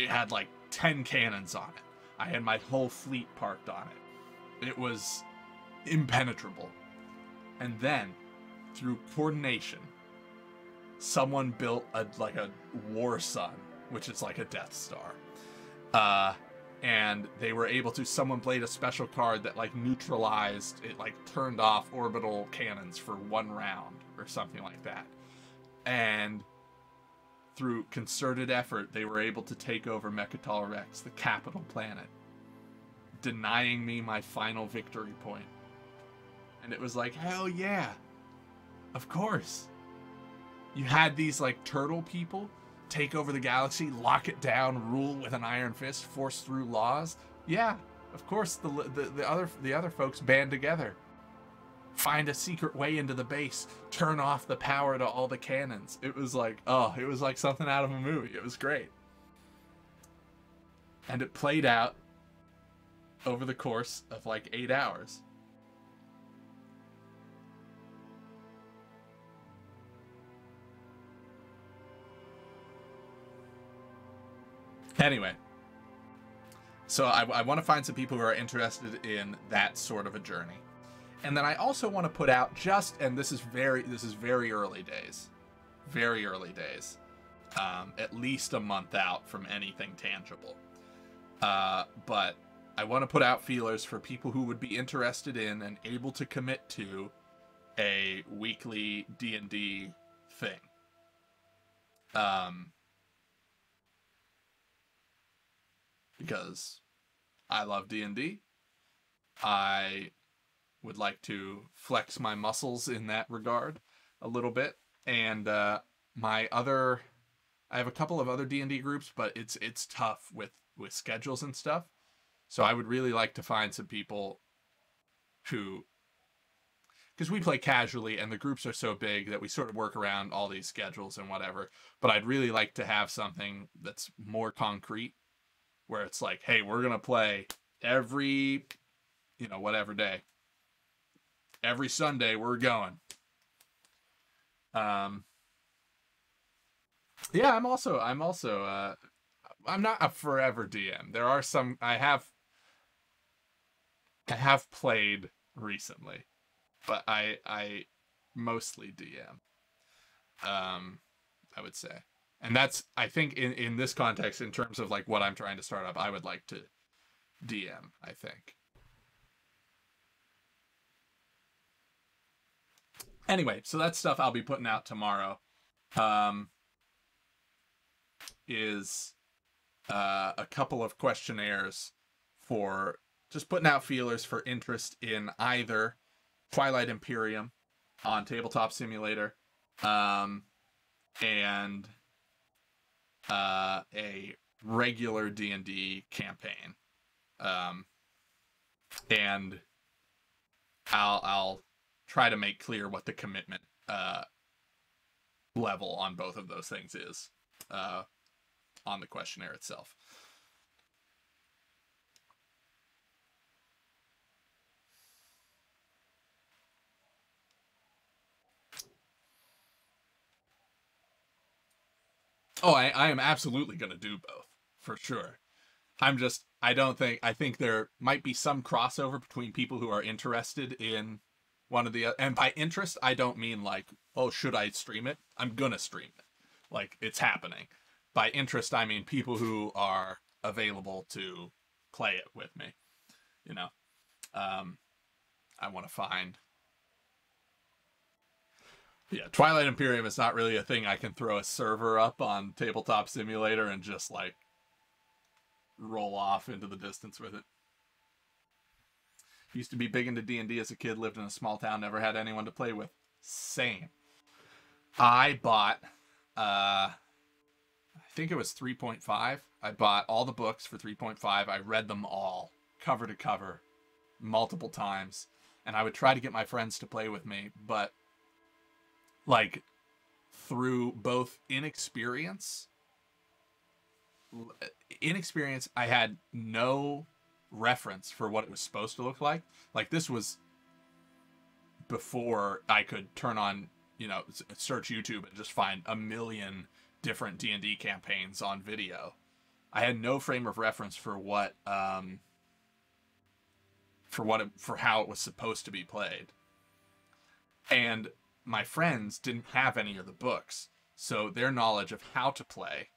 It had like 10 cannons on it. I had my whole fleet parked on it. It was impenetrable. And then, through coordination, someone built a like a war sun, which is like a Death Star. Uh, and they were able to. Someone played a special card that like neutralized it, like turned off orbital cannons for one round or something like that. And through concerted effort, they were able to take over Mechatol Rex, the capital planet, denying me my final victory point. And it was like, hell yeah. Of course. You had these like turtle people take over the galaxy, lock it down, rule with an iron fist, force through laws. Yeah, of course the the, the other the other folks band together. Find a secret way into the base, turn off the power to all the cannons. It was like, oh, it was like something out of a movie. It was great. And it played out over the course of like 8 hours. Anyway, so I, I want to find some people who are interested in that sort of a journey, and then I also want to put out just and this is very this is very early days, very early days, um, at least a month out from anything tangible. Uh, but I want to put out feelers for people who would be interested in and able to commit to a weekly D and D thing. Um, because I love D&D. I would like to flex my muscles in that regard a little bit and uh, my other I have a couple of other D&D groups but it's it's tough with with schedules and stuff. So I would really like to find some people who because we play casually and the groups are so big that we sort of work around all these schedules and whatever. But I'd really like to have something that's more concrete where it's like, hey, we're gonna play every, you know, whatever day. Every Sunday we're going. Um. Yeah, I'm also I'm also uh, I'm not a forever DM. There are some I have I have played recently, but I I mostly DM. Um, I would say and that's i think in in this context in terms of like what i'm trying to start up i would like to dm i think. Anyway so that stuff i'll be putting out tomorrow um is uh, a couple of questionnaires for just putting out feelers for interest in either twilight imperium on tabletop simulator um and uh, a regular D and D campaign, um, and I'll I'll try to make clear what the commitment uh, level on both of those things is uh, on the questionnaire itself. Oh, I, I am absolutely going to do both for sure. I'm just, I don't think, I think there might be some crossover between people who are interested in one of the, and by interest, I don't mean like, oh, should I stream it? I'm going to stream it. Like, it's happening. By interest, I mean people who are available to play it with me. You know, um, I want to find yeah, Twilight Imperium is not really a thing I can throw a server up on Tabletop Simulator and just like roll off into the distance with it. Used to be big into D&D as a kid, lived in a small town, never had anyone to play with. Same. I bought uh I think it was 3.5. I bought all the books for 3.5. I read them all, cover to cover, multiple times. And I would try to get my friends to play with me, but like through both inexperience inexperience i had no reference for what it was supposed to look like. Like this was before i could turn on you know search youtube and just find a million different d&d campaigns on video. I had no frame of reference for what um for what it, for how it was supposed to be played. And my friends didn't have any of the books so their knowledge of how to play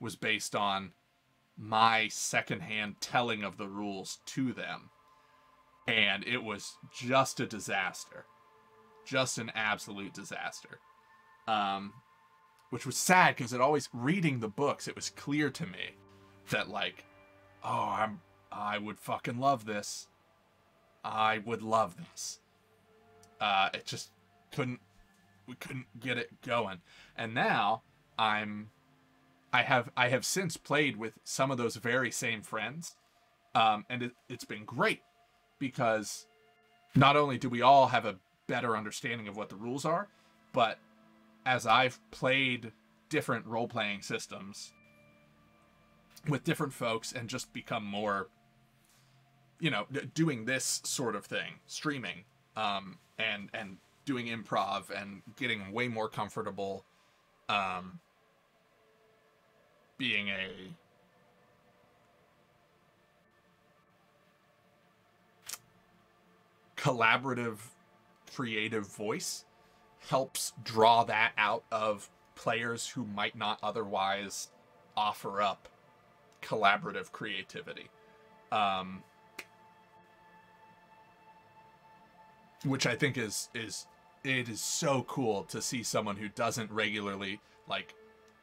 was based on my secondhand telling of the rules to them. And it was just a disaster. Just an absolute disaster. Um which was sad because it always reading the books it was clear to me that like oh i'm i would fucking love this. I would love this. Uh it just couldn't we couldn't get it going. And now i'm i have i have since played with some of those very same friends. Um and it, it's been great because not only do we all have a better understanding of what the rules are but as i've played different role-playing systems with different folks and just become more you know doing this sort of thing streaming um and and doing improv and getting way more comfortable um being a collaborative creative voice helps draw that out of players who might not otherwise offer up collaborative creativity. Um which I think is is it is so cool to see someone who doesn't regularly like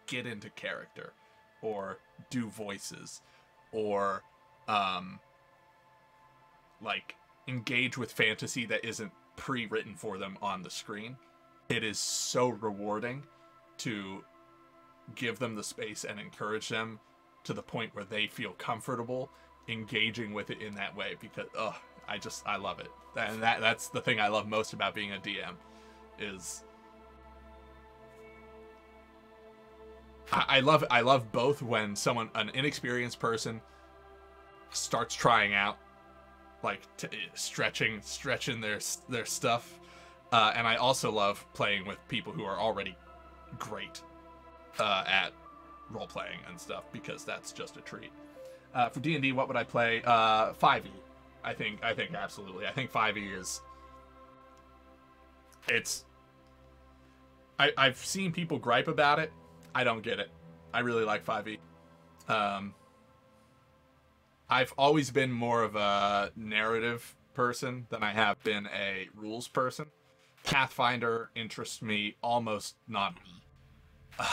get into character or do voices or um like engage with fantasy that isn't pre-written for them on the screen. It is so rewarding to give them the space and encourage them to the point where they feel comfortable engaging with it in that way because oh I just I love it. And that that's the thing I love most about being a DM is I, love I love both when someone an inexperienced person starts trying out like t- stretching stretching their their stuff uh, and I also love playing with people who are already great uh, at role playing and stuff because that's just a treat. Uh, for D and D, what would I play? Uh, 5e. I think. I think absolutely. I think 5e is. It's. I I've seen people gripe about it. I don't get it. I really like 5e. Um. I've always been more of a narrative person than I have been a rules person. Pathfinder interests me almost not.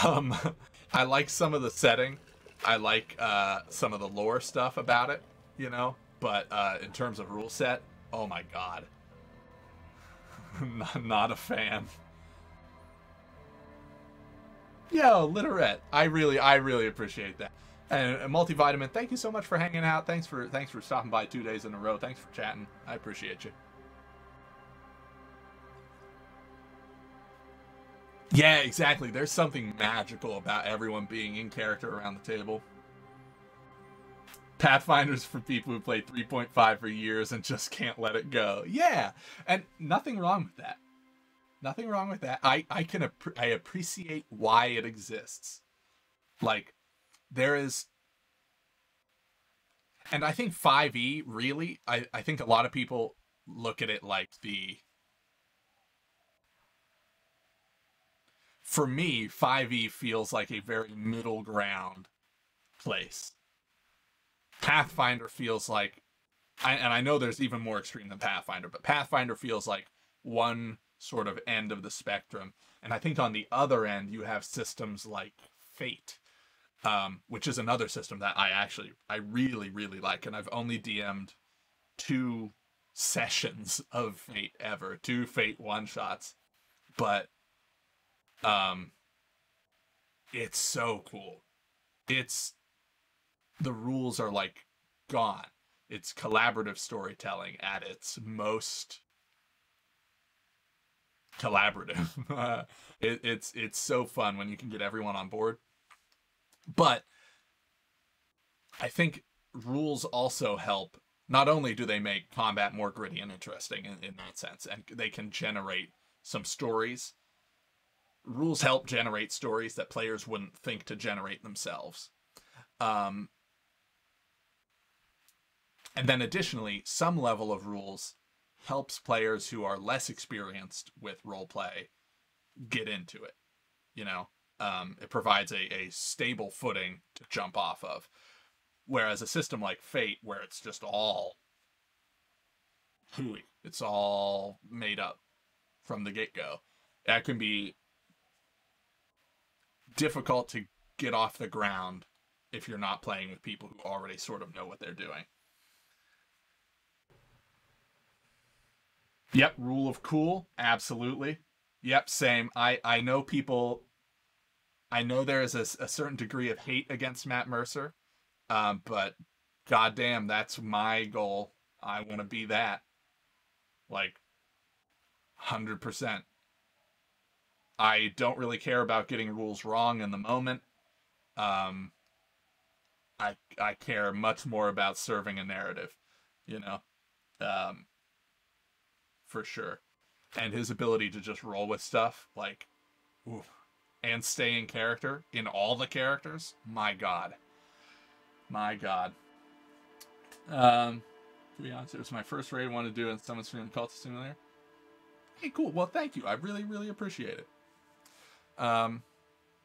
Um, (laughs) I like some of the setting. I like uh, some of the lore stuff about it, you know. But uh, in terms of rule set, oh my god, (laughs) not, not a fan. Yo, literate. I really, I really appreciate that. And, multivitamin, thank you so much for hanging out. Thanks for, thanks for stopping by two days in a row. Thanks for chatting. I appreciate you. Yeah, exactly. There's something magical about everyone being in character around the table. Pathfinder's for people who play 3.5 for years and just can't let it go. Yeah, and nothing wrong with that. Nothing wrong with that. I I can I appreciate why it exists. Like there is and I think 5e really I I think a lot of people look at it like the for me 5e feels like a very middle ground place pathfinder feels like I, and i know there's even more extreme than pathfinder but pathfinder feels like one sort of end of the spectrum. And i think on the other end you have systems like fate um, which is another system that i actually i really really like. And i've only dm'd two sessions of fate ever two fate one shots but um it's so cool. It's the rules are like gone. It's collaborative storytelling at its most collaborative. (laughs) Uh, it, it's it's so fun when you can get everyone on board. But I think rules also help. Not only do they make combat more gritty and interesting in, in that sense, and they can generate some stories. Rules help generate stories that players wouldn't think to generate themselves. Um, and then additionally, some level of rules helps players who are less experienced with roleplay get into it. You know, um, it provides a, a stable footing to jump off of. Whereas a system like Fate, where it's just all hooey, it's all made up from the get go, that can be difficult to get off the ground if you're not playing with people who already sort of know what they're doing. Yep, rule of cool, absolutely. Yep, same. I I know people. I know there is a, a certain degree of hate against Matt Mercer, um, but goddamn, that's my goal. I want to be that. Like, hundred percent. I don't really care about getting rules wrong in the moment. Um, I I care much more about serving a narrative, you know, um, for sure. And his ability to just roll with stuff like oof, and stay in character in all the characters my god. My god. Um to be honest it was my first raid i wanted to do in someone's stream Cultist Simulator. Hey cool. Well thank you. I really really appreciate it. Um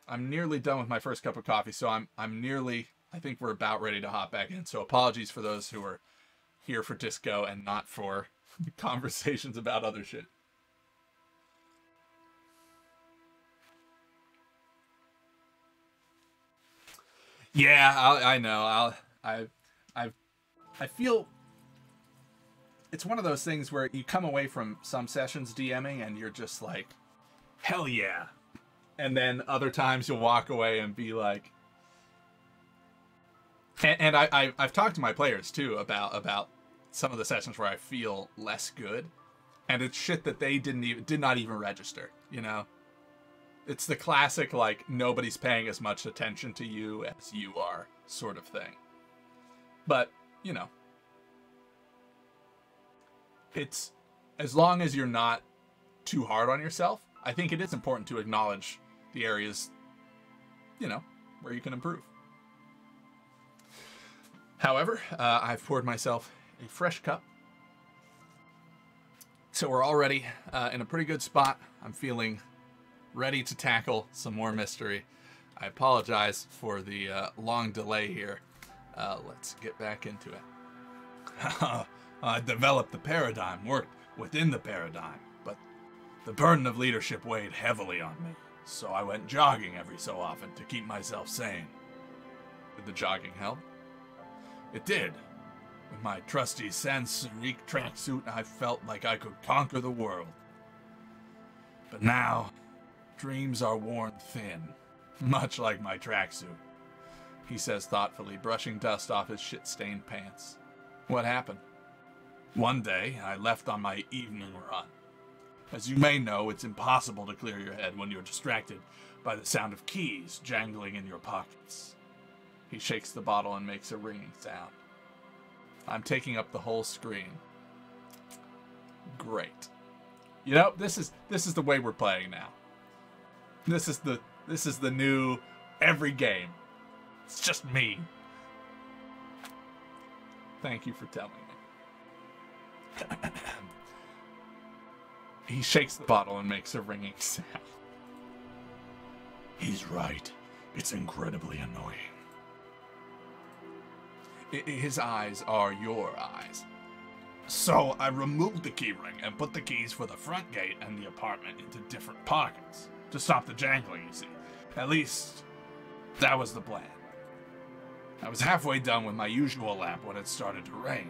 i'm nearly done with my first cup of coffee so i'm i'm nearly i think we're about ready to hop back in. So apologies for those who are here for disco and not for (laughs) conversations about other shit Yeah, i I know. I'll, I, I, I feel it's one of those things where you come away from some sessions DMing and you're just like, hell yeah, and then other times you'll walk away and be like, and, and I, I I've talked to my players too about about some of the sessions where I feel less good, and it's shit that they didn't even did not even register, you know. It's the classic, like, nobody's paying as much attention to you as you are sort of thing. But, you know, it's as long as you're not too hard on yourself, I think it is important to acknowledge the areas, you know, where you can improve. However, uh, I've poured myself a fresh cup. So we're already uh, in a pretty good spot. I'm feeling ready to tackle some more mystery. I apologize for the uh, long delay here. Uh, let's get back into it. (laughs) I developed the paradigm, worked within the paradigm, but the burden of leadership weighed heavily on me, so I went jogging every so often to keep myself sane. Did the jogging help? It did. With my trusty Sans tracksuit, I felt like I could conquer the world. But now, dreams are worn thin, much like my tracksuit. He says thoughtfully, brushing dust off his shit stained pants. What happened? One day, I left on my evening run. As you may know, it's impossible to clear your head when you're distracted by the sound of keys jangling in your pockets. He shakes the bottle and makes a ringing sound. I'm taking up the whole screen. Great. You know, this is this is the way we're playing now. This is the this is the new every game. It's just me. Thank you for telling me. (coughs) he shakes the bottle and makes a ringing (laughs) sound. He's right. It's incredibly annoying. His eyes are your eyes. So I removed the keyring and put the keys for the front gate and the apartment into different pockets to stop the jangling, you see. At least, that was the plan. I was halfway done with my usual lap when it started to rain.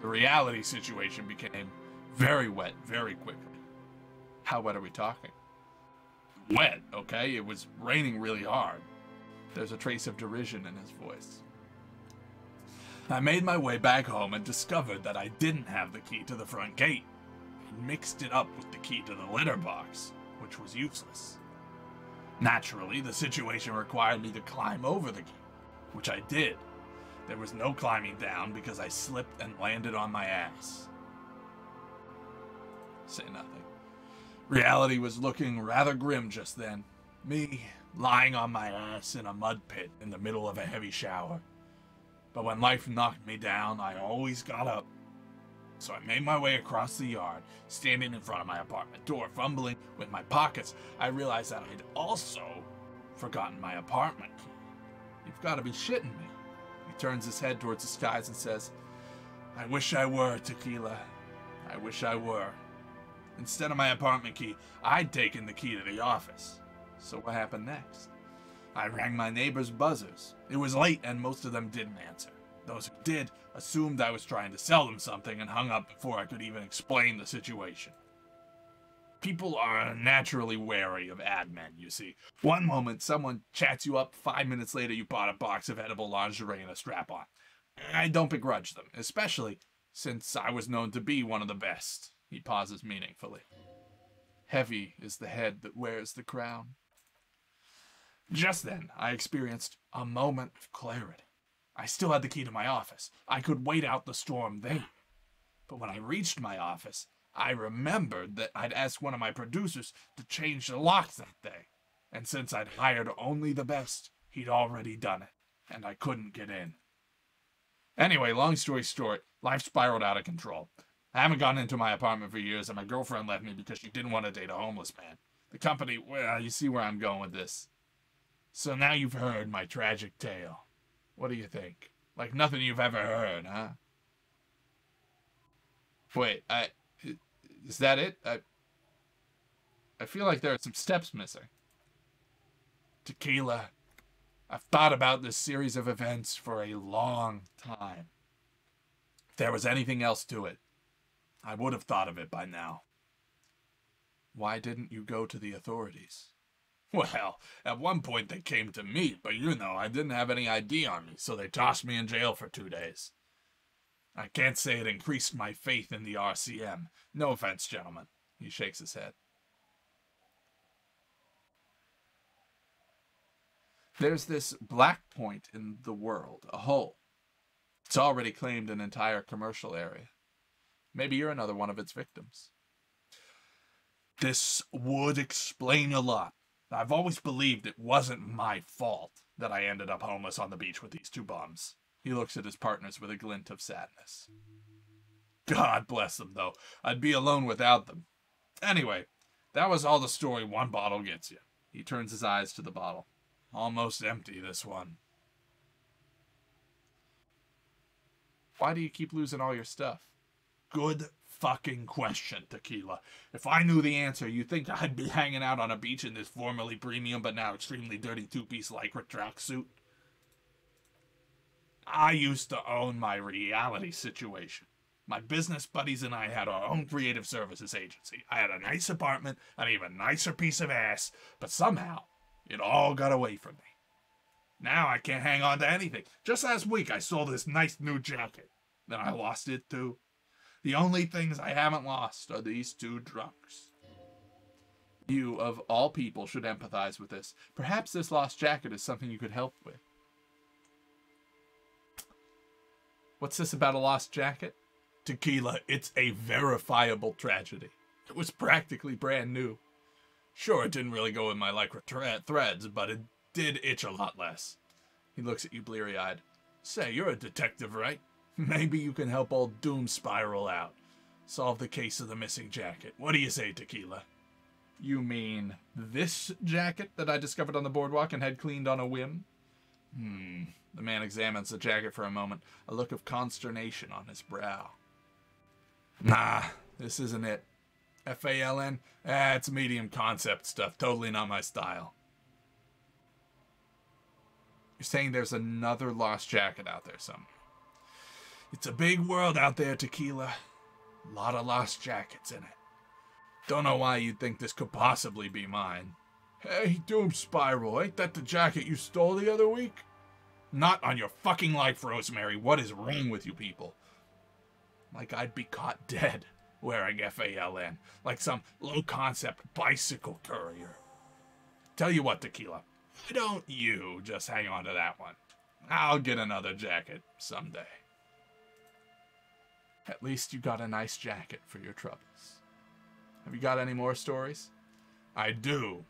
The reality situation became very wet very quickly. How wet are we talking? Wet, okay? It was raining really hard. There's a trace of derision in his voice. I made my way back home and discovered that I didn't have the key to the front gate. I mixed it up with the key to the letterbox, which was useless. Naturally, the situation required me to climb over the gate, which I did. There was no climbing down because I slipped and landed on my ass. Say nothing. Reality was looking rather grim just then. Me lying on my ass in a mud pit in the middle of a heavy shower. But when life knocked me down, I always got up. So I made my way across the yard, standing in front of my apartment door, fumbling with my pockets. I realized that I'd also forgotten my apartment key. You've got to be shitting me. He turns his head towards the skies and says, I wish I were, Tequila. I wish I were. Instead of my apartment key, I'd taken the key to the office. So what happened next? I rang my neighbor's buzzers. It was late and most of them didn't answer. Those who did assumed I was trying to sell them something and hung up before I could even explain the situation. People are naturally wary of ad men, you see. One moment someone chats you up, five minutes later you bought a box of edible lingerie and a strap on. I don't begrudge them, especially since I was known to be one of the best. He pauses meaningfully. Heavy is the head that wears the crown. Just then, I experienced a moment of clarity. I still had the key to my office. I could wait out the storm there. But when I reached my office, I remembered that I'd asked one of my producers to change the locks that day. And since I'd hired only the best, he'd already done it, and I couldn't get in. Anyway, long story short, life spiraled out of control. I haven't gone into my apartment for years, and my girlfriend left me because she didn't want to date a homeless man. The company, well, you see where I'm going with this. So now you've heard my tragic tale. What do you think? Like nothing you've ever heard, huh? Wait, I is that it? I I feel like there are some steps missing. Tequila. I've thought about this series of events for a long time. If there was anything else to it, I would have thought of it by now. Why didn't you go to the authorities? Well, at one point they came to me, but you know, I didn't have any ID on me, so they tossed me in jail for two days. I can't say it increased my faith in the RCM. No offense, gentlemen. He shakes his head. There's this black point in the world, a hole. It's already claimed an entire commercial area. Maybe you're another one of its victims. This would explain a lot. I've always believed it wasn't my fault that I ended up homeless on the beach with these two bums. He looks at his partners with a glint of sadness. God bless them, though. I'd be alone without them. Anyway, that was all the story one bottle gets you. He turns his eyes to the bottle. Almost empty, this one. Why do you keep losing all your stuff? Good fucking question, Tequila. If I knew the answer, you'd think I'd be hanging out on a beach in this formerly premium but now extremely dirty two-piece lycra tracksuit? I used to own my reality situation. My business buddies and I had our own creative services agency. I had a nice apartment, an even nicer piece of ass, but somehow it all got away from me. Now I can't hang on to anything. Just last week I sold this nice new jacket. Then I lost it too. The only things I haven't lost are these two drunks. You, of all people, should empathize with this. Perhaps this lost jacket is something you could help with. What's this about a lost jacket? Tequila, it's a verifiable tragedy. It was practically brand new. Sure, it didn't really go in my lycra thre- threads, but it did itch a lot less. He looks at you bleary eyed. Say, you're a detective, right? (laughs) Maybe you can help old Doom spiral out. Solve the case of the missing jacket. What do you say, Tequila? You mean this jacket that I discovered on the boardwalk and had cleaned on a whim? Hmm. The man examines the jacket for a moment, a look of consternation on his brow. Nah, this isn't it. F-A-L-N? Ah, it's medium concept stuff. Totally not my style. You're saying there's another lost jacket out there somewhere. It's a big world out there, Tequila. A lot of lost jackets in it. Don't know why you'd think this could possibly be mine. Hey, Doom Spiral, ain't that the jacket you stole the other week? Not on your fucking life, Rosemary. What is wrong with you people? Like I'd be caught dead wearing FALN, like some low concept bicycle courier. Tell you what, Tequila, why don't you just hang on to that one? I'll get another jacket someday. At least you got a nice jacket for your troubles. Have you got any more stories? I do,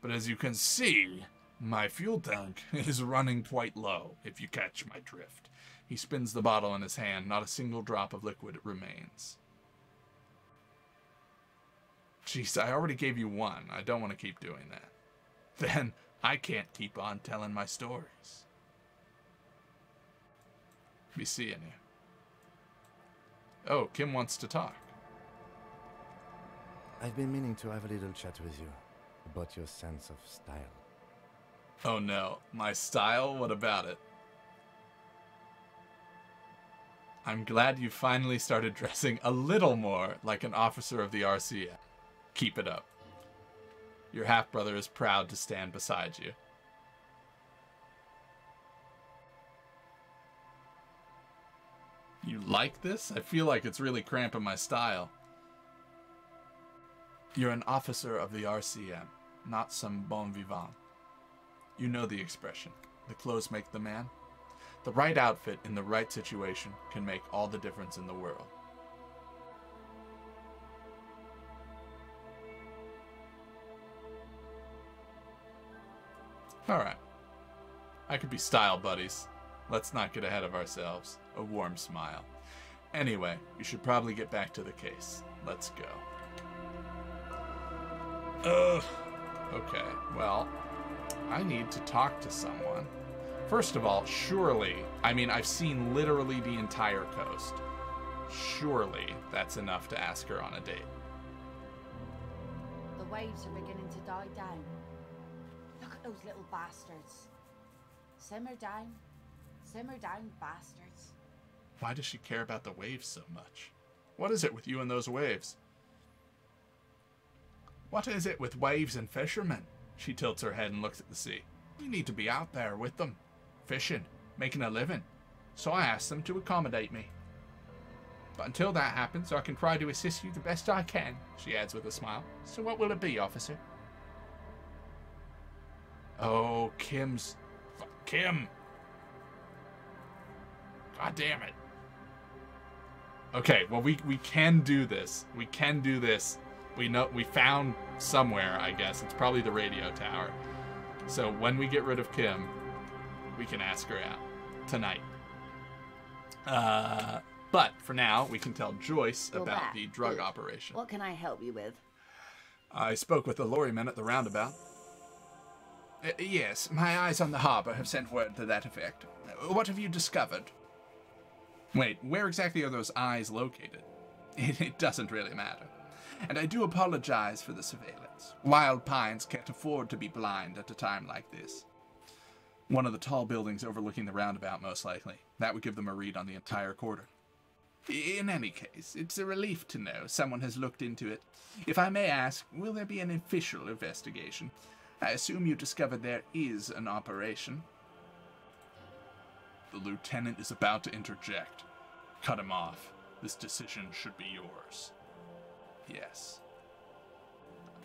but as you can see, my fuel tank (laughs) is running quite low, if you catch my drift. He spins the bottle in his hand, not a single drop of liquid remains. Jeez, I already gave you one. I don't want to keep doing that. (laughs) Then I can't keep on telling my stories. Be seeing you. Oh, Kim wants to talk. I've been meaning to have a little chat with you about your sense of style. Oh no, my style? What about it? I'm glad you finally started dressing a little more like an officer of the RCM. Keep it up. Your half brother is proud to stand beside you. You like this? I feel like it's really cramping my style. You're an officer of the RCM, not some bon vivant. You know the expression the clothes make the man. The right outfit in the right situation can make all the difference in the world. Alright. I could be style buddies. Let's not get ahead of ourselves. A warm smile. Anyway, you should probably get back to the case. Let's go. Ugh. Okay, well, I need to talk to someone. First of all, surely, I mean, I've seen literally the entire coast. Surely that's enough to ask her on a date. The waves are beginning to die down. Look at those little bastards. Simmer down. Simmer down, bastards. Why does she care about the waves so much? What is it with you and those waves? What is it with waves and fishermen? She tilts her head and looks at the sea. You need to be out there with them, fishing, making a living. So I asked them to accommodate me. But until that happens, I can try to assist you the best I can, she adds with a smile. So what will it be, officer? Oh, Kim's. Kim! God damn it. Okay, well we we can do this. We can do this. We know we found somewhere, I guess. It's probably the radio tower. So when we get rid of Kim, we can ask her out tonight. Uh, but for now, we can tell Joyce about the drug Good. operation. What can I help you with? I spoke with the lorryman at the roundabout. Uh, yes, my eyes on the harbor have sent word to that effect. What have you discovered? Wait, where exactly are those eyes located? (laughs) It, doesn't really matter. And I do apologize for the surveillance. Wild Pines can't afford to be blind at a time like this. One of the tall buildings overlooking the roundabout, most likely. That would give them a read on the entire quarter. In any case, it's a relief to know someone has looked into it. If I may ask, will there be an official investigation? I assume you discovered there is an operation. The lieutenant is about to interject. Cut him off. This decision should be yours. Yes.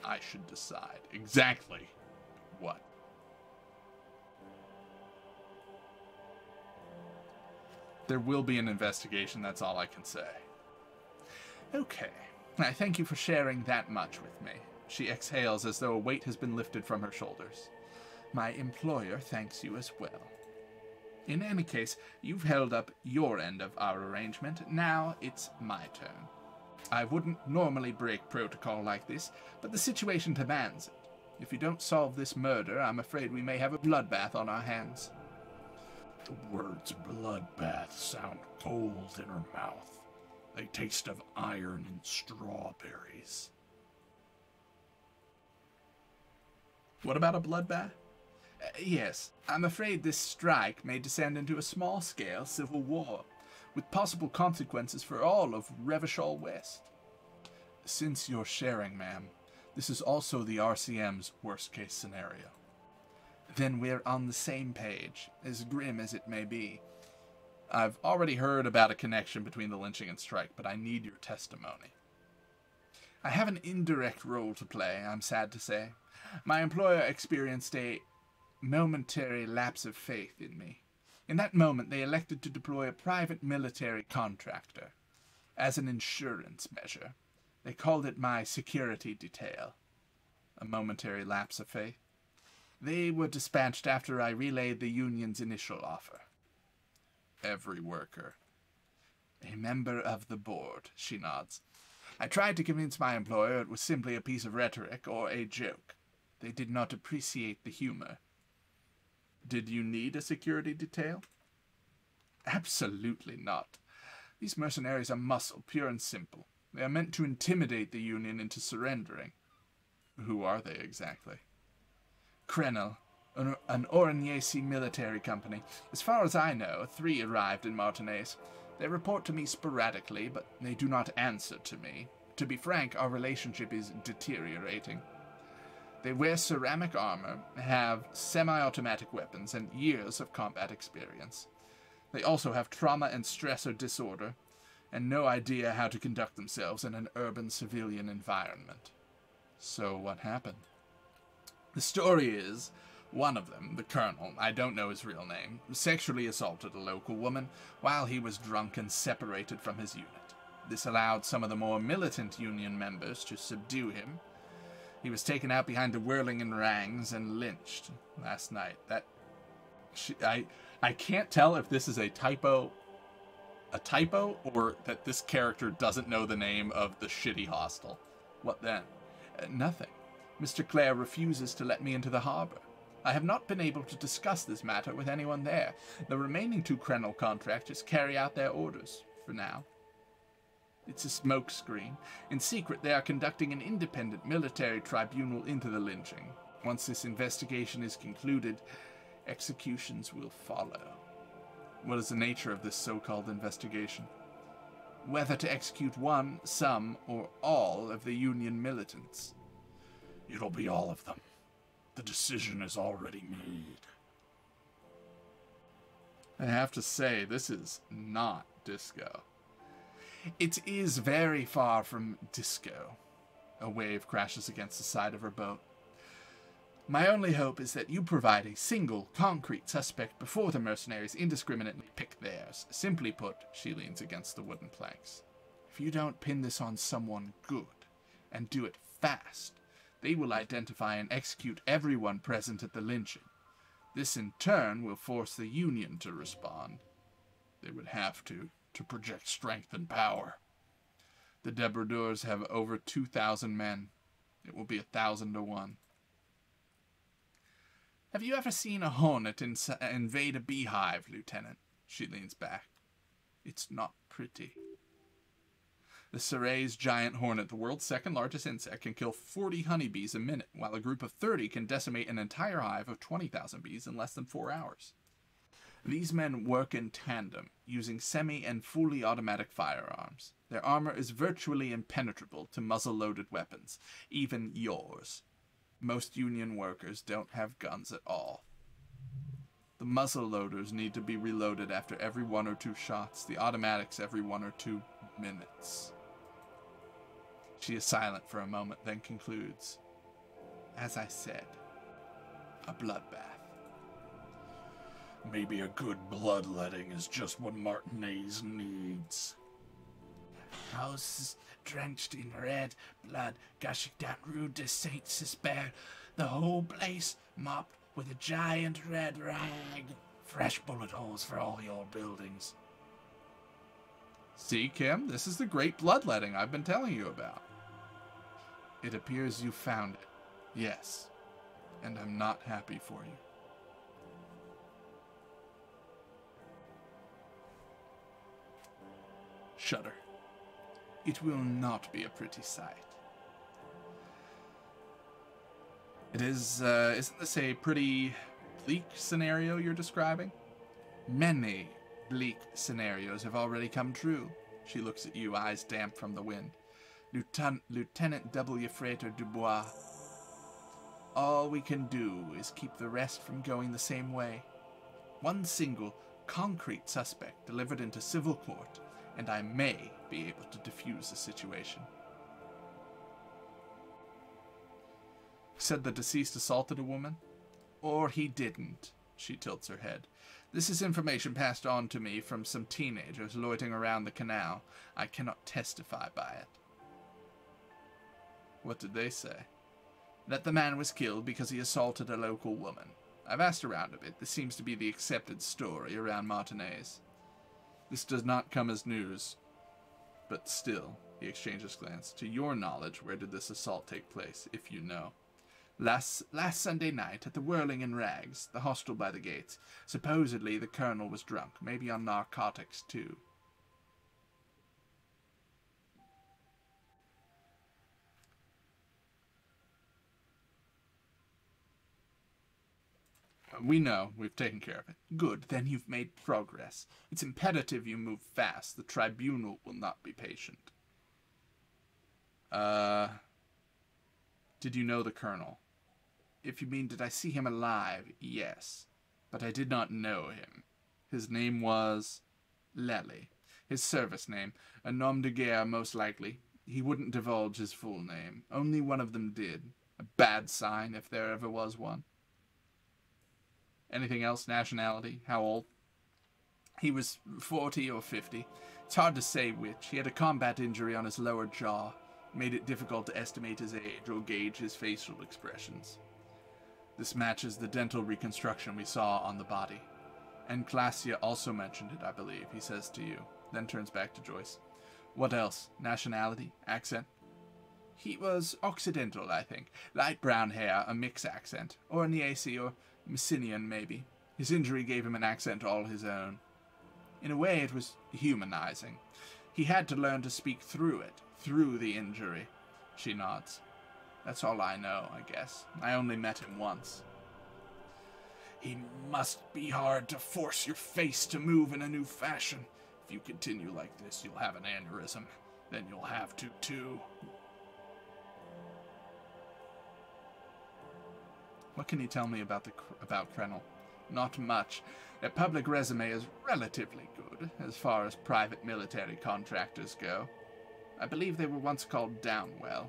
I should decide exactly what. There will be an investigation, that's all I can say. Okay. I thank you for sharing that much with me. She exhales as though a weight has been lifted from her shoulders. My employer thanks you as well. In any case, you've held up your end of our arrangement. Now it's my turn. I wouldn't normally break protocol like this, but the situation demands it. If you don't solve this murder, I'm afraid we may have a bloodbath on our hands. The words bloodbath sound cold in her mouth. They taste of iron and strawberries. What about a bloodbath? Uh, yes, I'm afraid this strike may descend into a small scale civil war, with possible consequences for all of Revachol West. Since you're sharing, ma'am, This is also the RCM's worst case scenario. Then we're on the same page, as grim as it may be. I've already heard about a connection between the lynching and strike, but I need your testimony. I have an indirect role to play, I'm sad to say. My employer experienced a momentary lapse of faith in me. In that moment, they elected to deploy a private military contractor as an insurance measure. They called it my security detail. A momentary lapse of faith. They were dispatched after I relayed the union's initial offer. Every worker. A member of the board, she nods. I tried to convince my employer it was simply a piece of rhetoric or a joke. They did not appreciate the humor. Did you need a security detail? Absolutely not. These mercenaries are muscle, pure and simple. They are meant to intimidate the Union into surrendering. Who are they exactly? Krenel, an, an military company. As far as I know, three arrived in Martinaise. They report to me sporadically, but they do not answer to me. To be frank, our relationship is deteriorating. They wear ceramic armor, have semi automatic weapons, and years of combat experience. They also have trauma and stress or disorder, and no idea how to conduct themselves in an urban civilian environment. So, what happened? The story is one of them, the colonel, I don't know his real name, sexually assaulted a local woman while he was drunk and separated from his unit. This allowed some of the more militant Union members to subdue him. He was taken out behind the whirling and rangs and lynched last night. That I I can't tell if this is a typo a typo or that this character doesn't know the name of the shitty hostel. What then? Uh, nothing. Mr. Claire refuses to let me into the harbor. I have not been able to discuss this matter with anyone there. The remaining two Krenel contractors carry out their orders, for now. It's a smokescreen. In secret, they are conducting an independent military tribunal into the lynching. Once this investigation is concluded, executions will follow. What is the nature of this so called investigation? Whether to execute one, some, or all of the Union militants. It'll be all of them. The decision is already made. I have to say, this is not disco. It is very far from disco. A wave crashes against the side of her boat. My only hope is that you provide a single, concrete suspect before the mercenaries indiscriminately pick theirs. Simply put, she leans against the wooden planks. If you don't pin this on someone good, and do it fast, they will identify and execute everyone present at the lynching. This in turn will force the Union to respond. They would have to, to project strength and power. The Débardeurs have over 2,000 men. It will be a thousand to one. Have you ever seen a hornet invade a beehive, Lieutenant? She leans back. It's not pretty. The Ceres giant hornet, the world's second largest insect, can kill 40 honeybees a minute, while a group of 30 can decimate an entire hive of 20,000 bees in less than four hours. These men work in tandem, using semi and fully automatic firearms. Their armor is virtually impenetrable to muzzle loaded weapons, even yours. Most Union workers don't have guns at all. The muzzle loaders need to be reloaded after every one or two shots, the automatics every one or two minutes. She is silent for a moment, then concludes. As I said, a bloodbath. Maybe a good bloodletting is just what Martinaise needs. Houses drenched in red blood, gushing down Rue de Saint Cispert. The whole place mopped with a giant red rag. Fresh bullet holes for all your buildings. See, Kim, this is the great bloodletting I've been telling you about. It appears you found it. Yes. And I'm not happy for you. Shudder. It will not be a pretty sight. It is, uh, isn't this a pretty bleak scenario you're describing? Many bleak scenarios have already come true. She looks at you, eyes damp from the wind. Lieutenant, Lieutenant Double-Yefreitor Dubois. All we can do is keep the rest from going the same way. One single, concrete suspect delivered into civil court, and I may be able to defuse the situation. Said the deceased assaulted a woman? Or he didn't, she tilts her head. This is information passed on to me from some teenagers loitering around the canal. I cannot testify by it. What did they say? That the man was killed because he assaulted a local woman. I've asked around a bit. This seems to be the accepted story around Martinaise. This does not come as news. But still, he exchanges glance. To your knowledge, where did this assault take place, if you know? Last, last Sunday night at the Whirling in Rags, the hostel by the gates. Supposedly the colonel was drunk, maybe on narcotics too. We know. We've taken care of it. Good. Then you've made progress. It's imperative you move fast. The tribunal will not be patient. Uh. Did you know the colonel? If you mean, did I see him alive? Yes. But I did not know him. His name was. Lely. His service name. A nom de guerre, most likely. He wouldn't divulge his full name. Only one of them did. A bad sign, if there ever was one. Anything else? Nationality? How old? He was 40 or 50. It's hard to say which. He had a combat injury on his lower jaw. Made it difficult to estimate his age or gauge his facial expressions. This matches the dental reconstruction we saw on the body. And Klaasje also mentioned it, I believe, he says to you, then turns back to Joyce. What else? Nationality? Accent? He was Occidental, I think. Light brown hair, a mixed accent. Or Niasi or Messinian, maybe. His injury gave him an accent all his own. In a way, it was humanizing. He had to learn to speak through it, through the injury. She nods. That's all I know, I guess. I only met him once. He must be hard to force your face to move in a new fashion. If you continue like this, you'll have an aneurysm. Then you'll have to, too. What can you tell me about the about Krenel? Not much. Their public resume is relatively good as far as private military contractors go. I believe they were once called Downwell.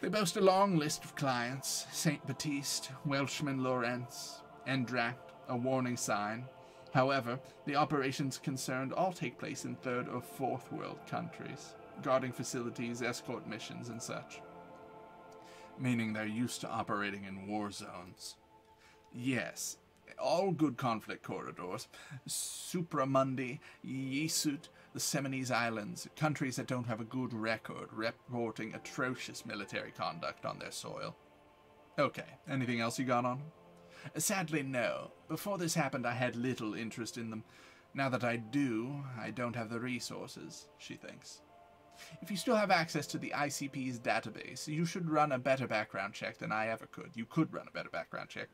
They boast a long list of clients St. Baptiste, Welshman Lawrence, Endracht, a warning sign. However, the operations concerned all take place in third or fourth world countries, guarding facilities, escort missions, and such. Meaning they're used to operating in war zones. Yes, all good conflict corridors. Supramundi, Yisut, the Seminoles Islands, countries that don't have a good record reporting atrocious military conduct on their soil. Okay, anything else you got on? Sadly, no. Before this happened, I had little interest in them. Now that I do, I don't have the resources, she thinks. If you still have access to the ICP's database, you should run a better background check than I ever could. You could run a better background check.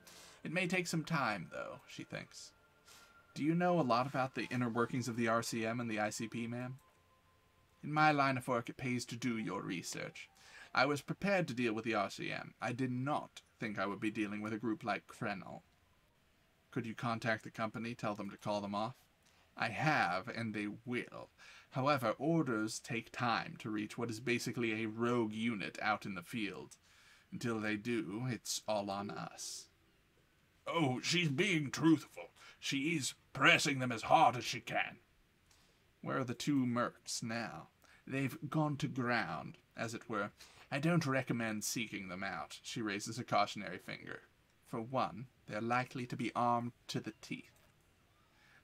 It may take some time, though, she thinks. Do you know a lot about the inner workings of the RCM and the ICP, ma'am? In my line of work, it pays to do your research. I was prepared to deal with the RCM. I did not think I would be dealing with a group like Krenel. Could you contact the company, tell them to call them off? I have, and they will. However, orders take time to reach what is basically a rogue unit out in the field. Until they do, it's all on us. Oh, she's being truthful. She's pressing them as hard as she can. Where are the two mercs now? They've gone to ground, as it were. I don't recommend seeking them out. She raises a cautionary finger. For one, they're likely to be armed to the teeth.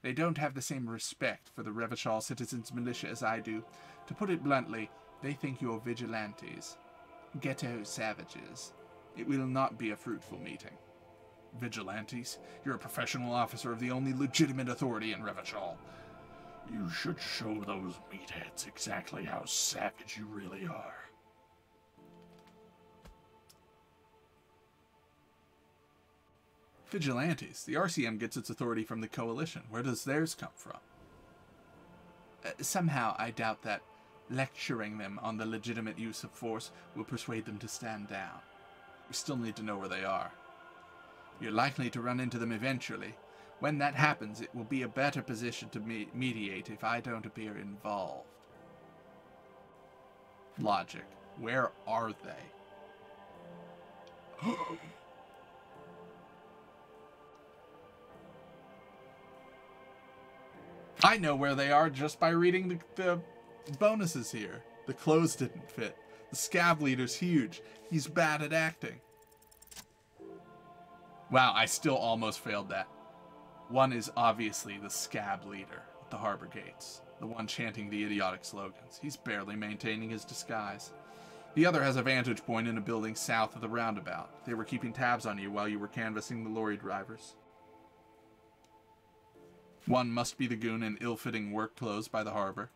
They don't have the same respect for the Revachol Citizens Militia as I do. To put it bluntly, they think you're vigilantes. Ghetto savages. It will not be a fruitful meeting. Vigilantes? You're a professional officer of the only legitimate authority in Revachol. You should show those meatheads exactly how savage you really are. Vigilantes. The RCM gets its authority from the Coalition. Where does theirs come from? Uh, somehow, I doubt that lecturing them on the legitimate use of force will persuade them to stand down. We still need to know where they are. You're likely to run into them eventually. When that happens, it will be a better position to me- mediate if I don't appear involved. Logic. Where are they? (gasps) (gasps) (gasps) I know where they are just by reading the, the bonuses here. The clothes didn't fit. The scab leader's huge. He's bad at acting. Wow, I still almost failed that. One is obviously the scab leader at the harbor gates, the one chanting the idiotic slogans. He's barely maintaining his disguise. The other has a vantage point in a building south of the roundabout. They were keeping tabs on you while you were canvassing the lorry drivers. One must be the goon in ill fitting work clothes by the harbor.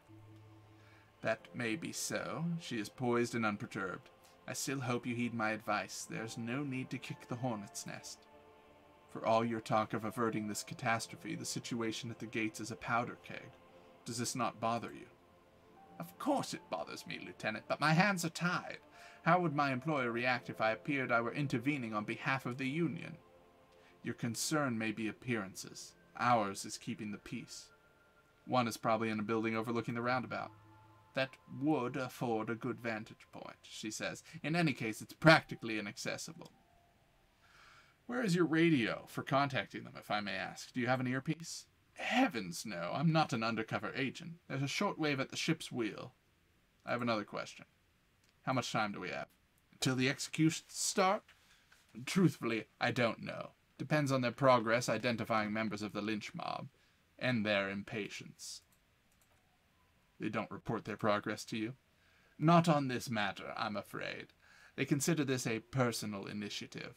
That may be so. She is poised and unperturbed. I still hope you heed my advice. There's no need to kick the hornet's nest. For all your talk of averting this catastrophe, the situation at the gates is a powder keg. Does this not bother you? Of course it bothers me, Lieutenant, but my hands are tied. How would my employer react if I appeared I were intervening on behalf of the Union? Your concern may be appearances. Ours is keeping the peace. One is probably in a building overlooking the roundabout. That would afford a good vantage point, she says. In any case, it's practically inaccessible. Where is your radio for contacting them, if I may ask? Do you have an earpiece? Heavens, no. I'm not an undercover agent. There's a shortwave at the ship's wheel. I have another question. How much time do we have? Till the executions start? Truthfully, I don't know. Depends on their progress identifying members of the lynch mob and their impatience. They don't report their progress to you? Not on this matter, I'm afraid. They consider this a personal initiative.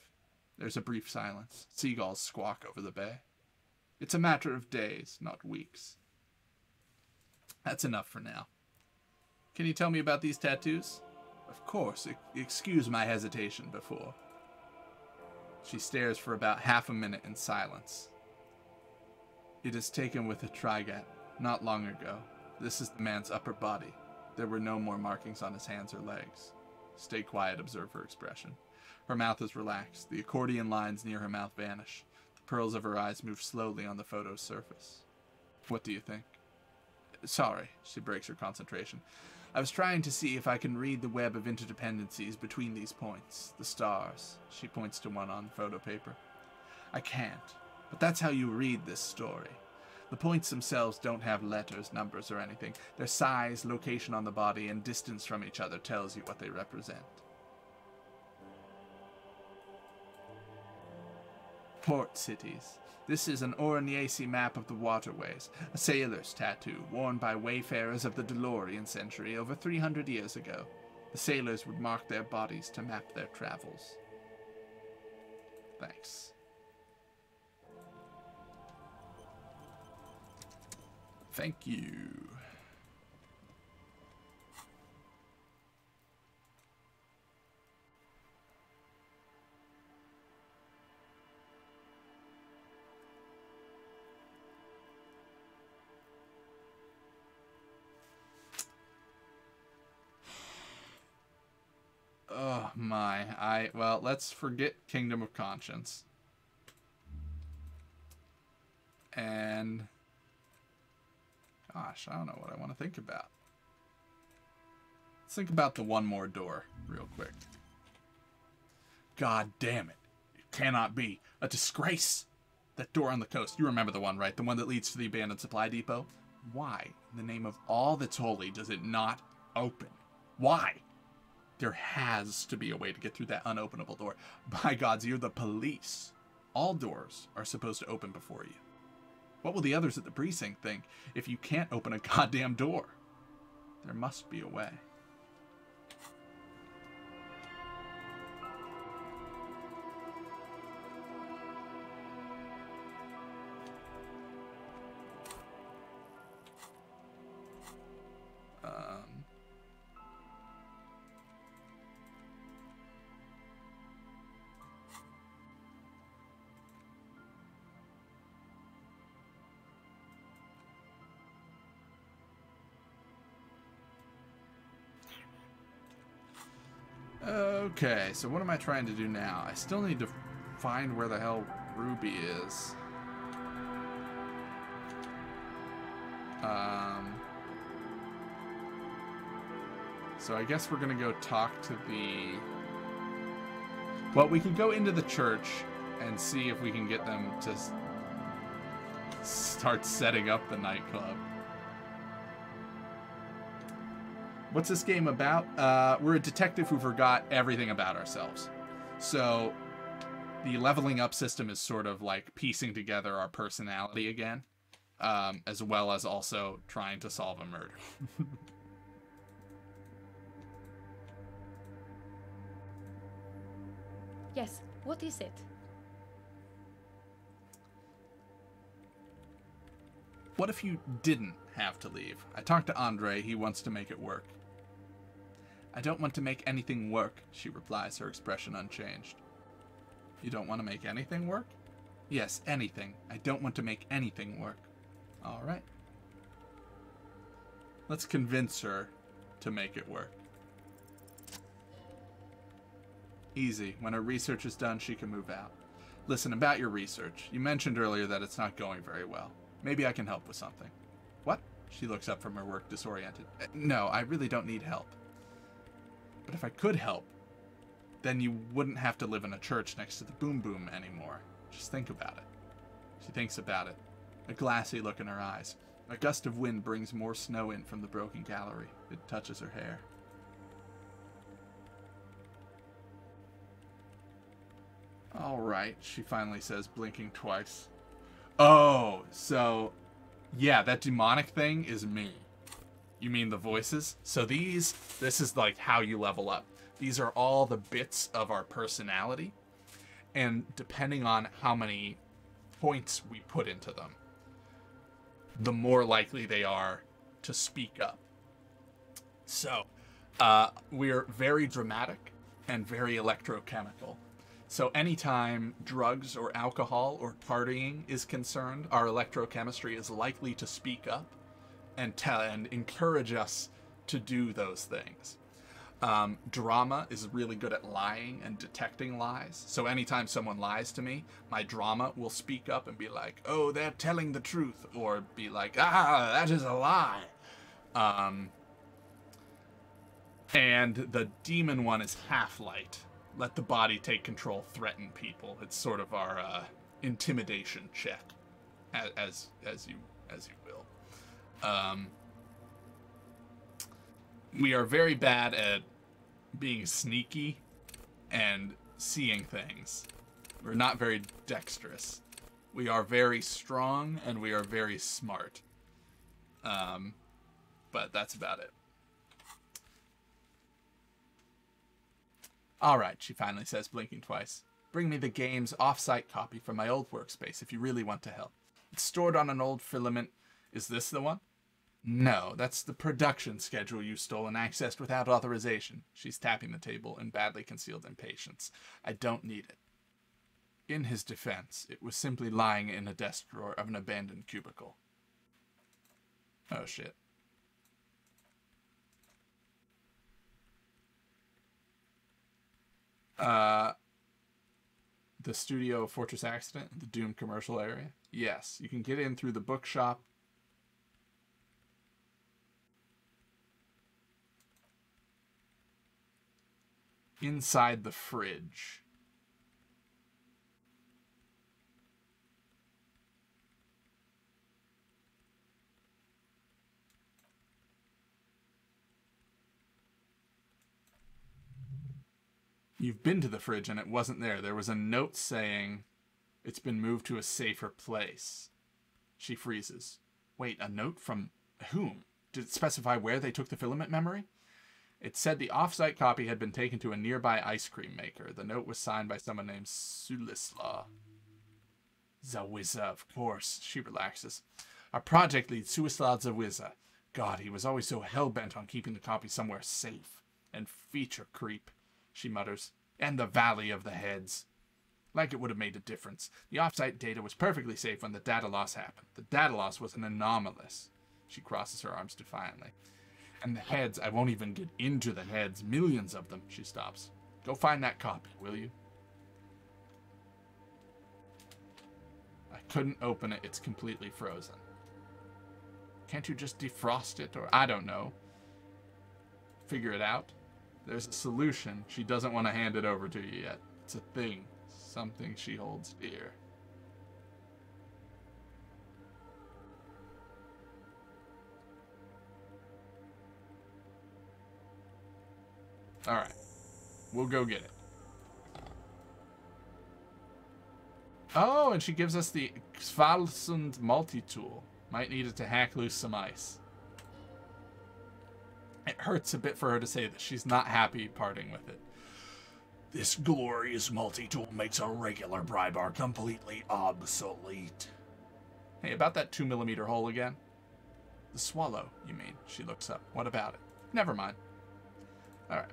There's a brief silence. Seagulls squawk over the bay. It's a matter of days, not weeks. That's enough for now. Can you tell me about these tattoos? Of course. Excuse my hesitation before. She stares for about half a minute in silence. It is taken with a trigat, not long ago. This is the man's upper body. There were no more markings on his hands or legs. Stay quiet, observe her expression. Her mouth is relaxed. The accordion lines near her mouth vanish. The pearls of her eyes move slowly on the photo's surface. What do you think? Sorry, she breaks her concentration. I was trying to see if I can read the web of interdependencies between these points, the stars. She points to one on photo paper. I can't, but that's how you read this story. The points themselves don't have letters, numbers, or anything. Their size, location on the body, and distance from each other tells you what they represent. Port cities. This is an Oroniesi map of the waterways, a sailor's tattoo worn by wayfarers of the Dolorian century over 300 years ago. The sailors would mark their bodies to map their travels. Thanks. Thank you. Oh my. I well, let's forget Kingdom of Conscience. And gosh, I don't know what I want to think about. Let's think about the one more door real quick. God damn it. It cannot be. A disgrace. That door on the coast. You remember the one, right? The one that leads to the abandoned supply depot? Why, in the name of all that's holy, does it not open? Why? There has to be a way to get through that unopenable door. By gods, you're the police. All doors are supposed to open before you. What will the others at the precinct think if you can't open a goddamn door? There must be a way. Okay, so what am I trying to do now? I still need to find where the hell Ruby is. Um, so I guess we're gonna go talk to the. Well, we can go into the church and see if we can get them to start setting up the nightclub. What's this game about? Uh, we're a detective who forgot everything about ourselves. So the leveling up system is sort of like piecing together our personality again, um, as well as also trying to solve a murder. (laughs) Yes, what is it? What if you didn't have to leave? I talked to Andre. He wants to make it work. I don't want to make anything work, she replies, her expression unchanged. You don't want to make anything work? Yes, anything. I don't want to make anything work. All right. Let's convince her to make it work. Easy. When her research is done, she can move out. Listen, about your research. You mentioned earlier that it's not going very well. Maybe I can help with something. What? She looks up from her work, disoriented. "Uh, No, I really don't need help. But if I could help, then you wouldn't have to live in a church next to the boom boom anymore. Just think about it. She thinks about it. A glassy look in her eyes. A gust of wind brings more snow in from the broken gallery. It touches her hair. All right, she finally says, blinking twice. Oh, so yeah, that demonic thing is me. You mean the voices? So these, this is like how you level up. These are all the bits of our personality. And depending on how many points we put into them, the more likely they are to speak up. So, uh, we're very dramatic and very electrochemical. So, anytime drugs or alcohol or partying is concerned, our electrochemistry is likely to speak up and tell and encourage us to do those things. Um, drama is really good at lying and detecting lies. So anytime someone lies to me, my drama will speak up and be like, "Oh, they're telling the truth," or be like, "Ah, that is a lie." Um, and the demon one is half light. Let the body take control, threaten people. It's sort of our uh, intimidation check, as, as you as you will. Um, we are very bad at being sneaky and seeing things. We're not very dexterous. We are very strong and we are very smart. Um, but that's about it. All right, she finally says, blinking twice. Bring me the game's off-site copy from my old workspace if you really want to help. It's stored on an old filament. Is this the one? No, that's the production schedule you stole and accessed without authorization. She's tapping the table in badly concealed impatience. I don't need it. In his defense, it was simply lying in a desk drawer of an abandoned cubicle. Oh shit. Uh, the studio Fortress Accident, the Doom commercial area. Yes, you can get in through the bookshop. Inside the fridge. You've been to the fridge and it wasn't there. There was a note saying it's been moved to a safer place. She freezes. Wait, a note from whom? Did it specify where they took the filament memory? It said the off-site copy had been taken to a nearby ice cream maker. The note was signed by someone named Sulislaw. Zawiza, of course. She relaxes. Our project lead, Sulislaw Zawiza. God, he was always so hell-bent on keeping the copy somewhere safe. And feature creep, she mutters. And the Valley of the Heads. Like it would have made a difference. The offsite data was perfectly safe when the data loss happened. The data loss was an anomalous. She crosses her arms defiantly. And the heads, I won't even get into the heads, millions of them. She stops. Go find that copy, will you? I couldn't open it. It's completely frozen. Can't you just defrost it or I don't know. Figure it out. There's a solution. She doesn't want to hand it over to you yet. It's a thing. Something she holds dear. Alright. We'll go get it. Oh, and she gives us the Svalsund multi-tool. Might need it to hack loose some ice. It hurts a bit for her to say that she's not happy parting with it. This glorious multi-tool makes a regular pry bar completely obsolete. Hey, about that two millimeter hole again? The swallow, you mean? She looks up. What about it? Never mind. Alright.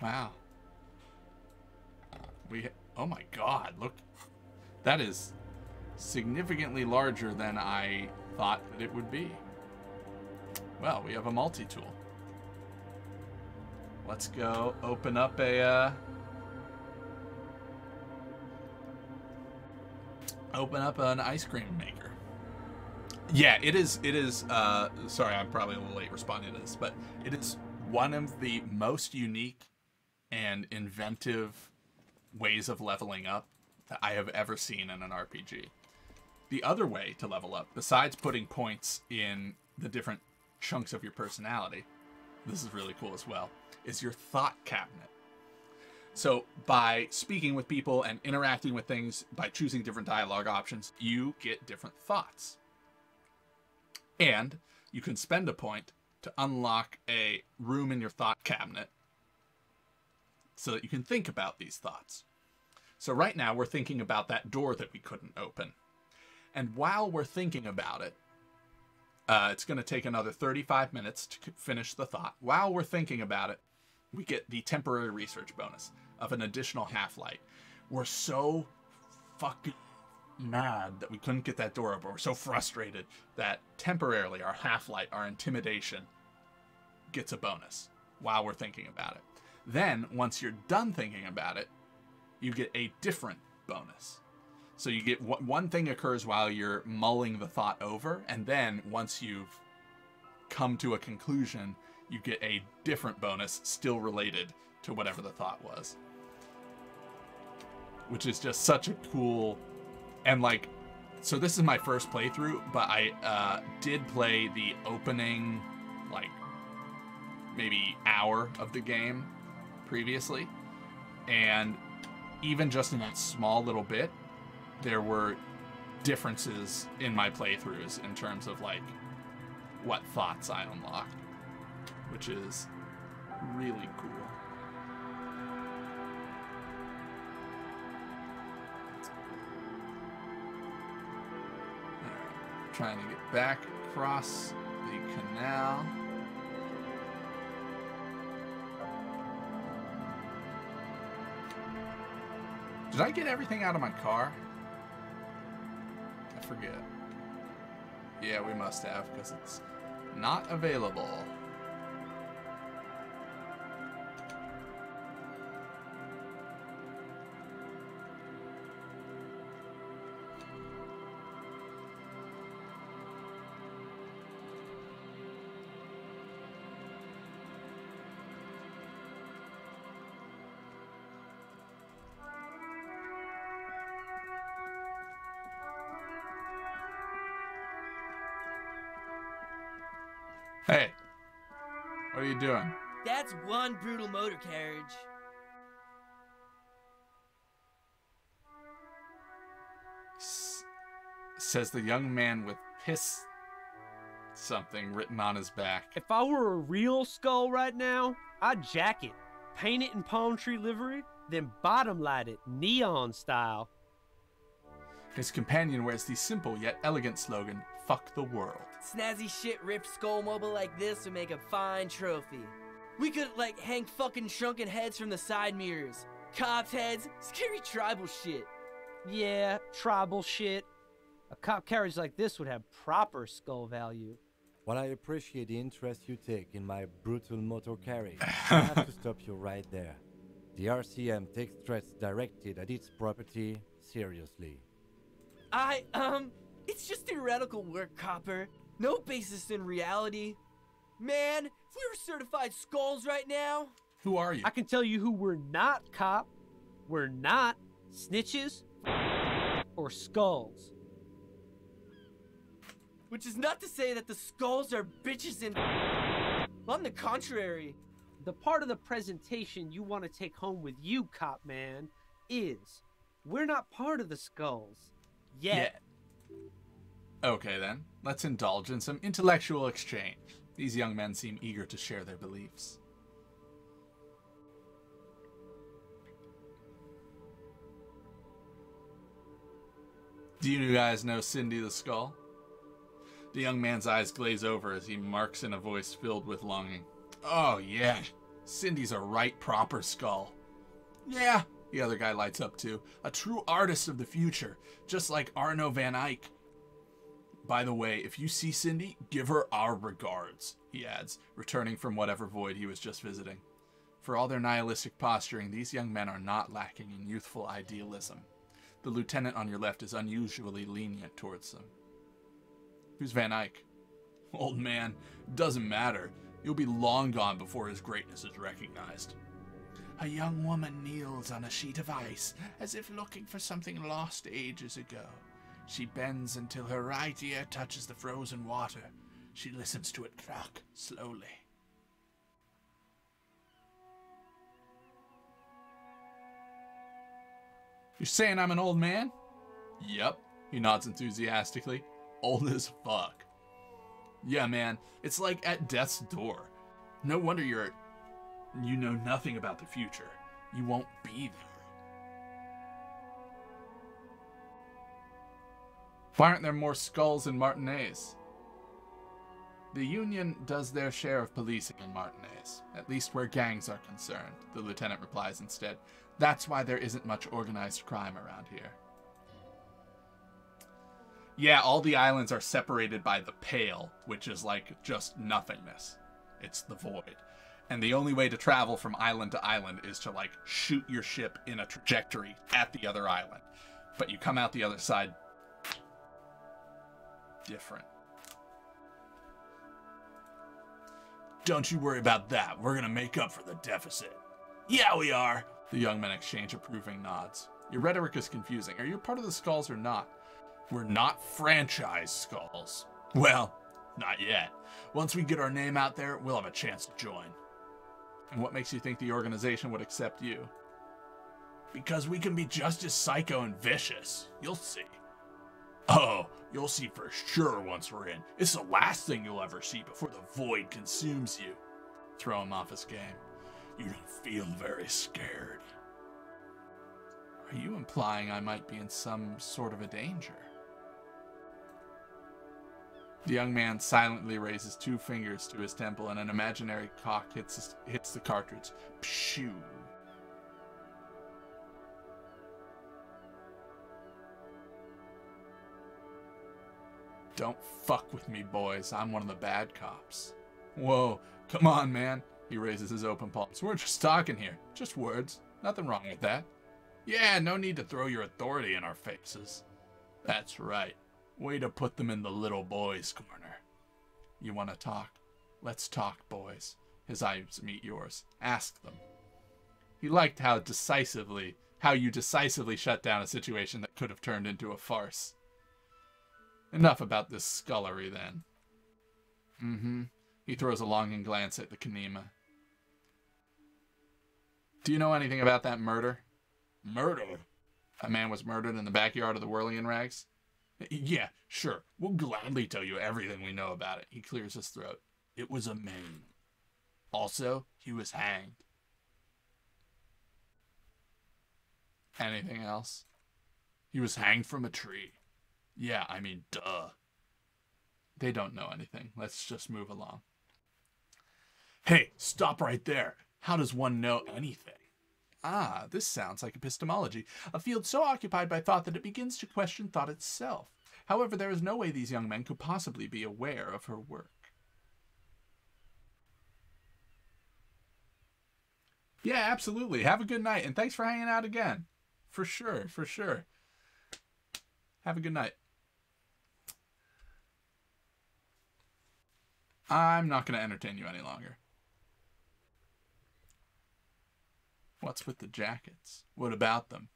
Wow. We, oh my god, look. That is significantly larger than I thought that it would be. Well, we have a multi-tool. Let's go open up a, uh, open up an ice cream maker. Yeah, it is, it is, uh, sorry, I'm probably a little late responding to this, but it is one of the most unique and inventive ways of leveling up that I have ever seen in an RPG. The other way to level up, besides putting points in the different chunks of your personality, this is really cool as well, is your thought cabinet. So by speaking with people and interacting with things, by choosing different dialogue options, you get different thoughts. And you can spend a point to unlock a room in your thought cabinet so that you can think about these thoughts. So right now we're thinking about that door that we couldn't open. And while we're thinking about it, uh, it's going to take another 35 minutes to finish the thought. While we're thinking about it, we get the temporary research bonus of an additional half light. We're so fucking mad that we couldn't get that door open. We're so frustrated that temporarily our half light, our intimidation, gets a bonus while we're thinking about it. Then, once you're done thinking about it, you get a different bonus. So you get one thing occurs while you're mulling the thought over, and then once you've come to a conclusion, you get a different bonus still related to whatever the thought was. Which is just such a cool and like so this is my first playthrough, but I uh, did play the opening like maybe hour of the game previously. And even just in that small little bit, there were differences in my playthroughs in terms of like what thoughts I unlocked, which is really cool. Trying to get back across the canal. Did I get everything out of my car? I forget. Yeah, we must have, because it's not available. You doing? That's one brutal motor carriage. S says the young man with piss something written on his back. If I were a real skull right now, I'd jack it, paint it in palm tree livery, then bottom light it neon style. His companion wears the simple yet elegant slogan, fuck the world. Snazzy shit ripped skull mobile like this would make a fine trophy. We could, like, hang fucking shrunken heads from the side mirrors. Cops' heads, scary tribal shit. Yeah, tribal shit. A cop carriage like this would have proper skull value. While I appreciate the interest you take in my brutal motor carriage, (laughs) I have to stop you right there. The RCM takes threats directed at its property seriously. I, um, it's just theoretical work, Copper. No basis in reality. Man, if we were certified skulls right now. Who are you? I can tell you who we're not, cop. We're not snitches or skulls. Which is not to say that the skulls are bitches and. On the contrary. The part of the presentation you want to take home with you, cop man, is we're not part of the skulls. Yet. Okay then, let's indulge in some intellectual exchange. These young men seem eager to share their beliefs. Do you guys know Cindy the Skull? The young man's eyes glaze over as he marks in a voice filled with longing. Oh, yeah. Cindy's a right proper skull. Yeah, the other guy lights up too. A true artist of the future, just like Arno van Eyck. By the way, if you see Cindy, give her our regards, he adds, returning from whatever void he was just visiting. For all their nihilistic posturing, these young men are not lacking in youthful idealism. The lieutenant on your left is unusually lenient towards them. Who's Van Eyck? Old man, doesn't matter. He'll be long gone before his greatness is recognized. A young woman kneels on a sheet of ice as if looking for something lost ages ago. She bends until her right ear touches the frozen water. She listens to it crack slowly. You're saying I'm an old man? Yep, he nods enthusiastically. Old as fuck. Yeah, man, it's like at death's door. No wonder you're. You know nothing about the future. You won't be there. Why aren't there more skulls in Martinaise? The Union does their share of policing in Martinaise, at least where gangs are concerned, the lieutenant replies instead. That's why there isn't much organized crime around here. Yeah, all the islands are separated by the Pale, which is like just nothingness. It's the void. And the only way to travel from island to island is to like shoot your ship in a trajectory at the other island. But you come out the other side different. Don't you worry about that. We're gonna make up for the deficit. Yeah, we are. The young men exchange approving nods. Your rhetoric is confusing. Are you part of the skulls or not? We're not franchise skulls. Well, not yet. Once we get our name out there, we'll have a chance to join. And what makes you think the organization would accept you? Because we can be just as psycho and vicious. You'll see. Oh, you'll see for sure once we're in. It's the last thing you'll ever see before the void consumes you. Throw him off his game. You don't feel very scared. Are you implying I might be in some sort of a danger? The young man silently raises two fingers to his temple and an imaginary cock hits, hits the cartridge. Pshoo. Don't fuck with me, boys. I'm one of the bad cops. Whoa, come on, man. He raises his open palms. We're just talking here. Just words. Nothing wrong with that. Yeah, no need to throw your authority in our faces. That's right. Way to put them in the little boy's corner. You want to talk? Let's talk, boys. His eyes meet yours. Ask them. He liked how decisively, how you decisively shut down a situation that could have turned into a farce. Enough about this scullery, then. Mm-hmm. He throws a longing glance at the Kineema. Do you know anything about that murder? Murder? A man was murdered in the backyard of the Whirling Rags? Yeah, sure. We'll gladly tell you everything we know about it. He clears his throat. It was a man. Also, he was hanged. Anything else? He was hanged from a tree. Yeah, I mean, duh. They don't know anything. Let's just move along. Hey, stop right there. How does one know anything? Ah, this sounds like epistemology, a field so occupied by thought that it begins to question thought itself. However, there is no way these young men could possibly be aware of her work. Yeah, absolutely. Have a good night, and thanks for hanging out again. For sure, for sure. Have a good night. I'm not going to entertain you any longer. What's with the jackets? What about them?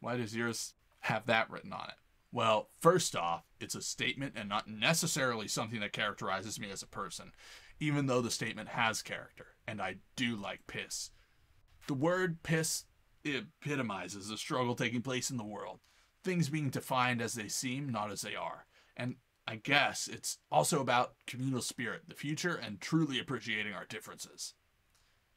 Why does yours have that written on it? Well, first off, it's a statement and not necessarily something that characterizes me as a person, even though the statement has character, and I do like piss. The word piss epitomizes the struggle taking place in the world, things being defined as they seem, not as they are. And I guess it's also about communal spirit, the future, and truly appreciating our differences.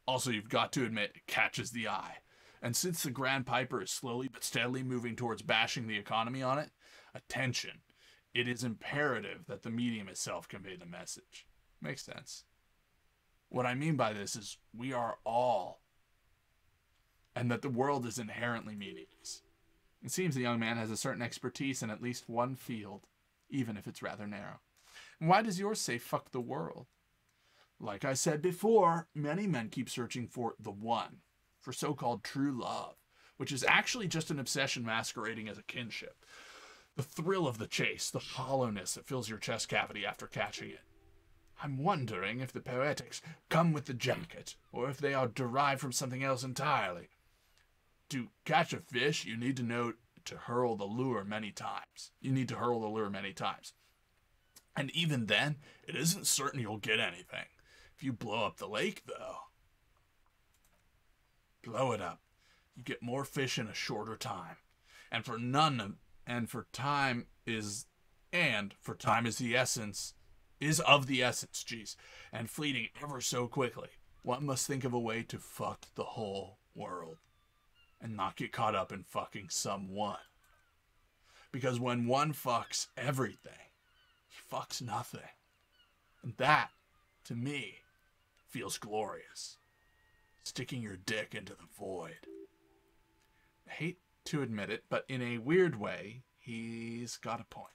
Also, you've got to admit, it catches the eye. And since the Grand Piper is slowly but steadily moving towards bashing the economy on it, attention, it is imperative that the medium itself convey the message. Makes sense. What I mean by this is we are all, and that the world is inherently meaningless. It seems the young man has a certain expertise in at least one field, even if it's rather narrow. And why does yours say fuck the world? Like I said before, many men keep searching for the one, for so called true love, which is actually just an obsession masquerading as a kinship. The thrill of the chase, the hollowness that fills your chest cavity after catching it. I'm wondering if the poetics come with the jacket, or if they are derived from something else entirely. To catch a fish, you need to know to hurl the lure many times. You need to hurl the lure many times. And even then, it isn't certain you'll get anything. If you blow up the lake, though, blow it up. You get more fish in a shorter time. And for none of, and for time is, and for time is the essence, is of the essence, jeez, and fleeting ever so quickly. One must think of a way to fuck the whole world and not get caught up in fucking someone. Because when one fucks everything, he fucks nothing. And that, to me, feels glorious. Sticking your dick into the void. I hate to admit it, but in a weird way, he's got a point.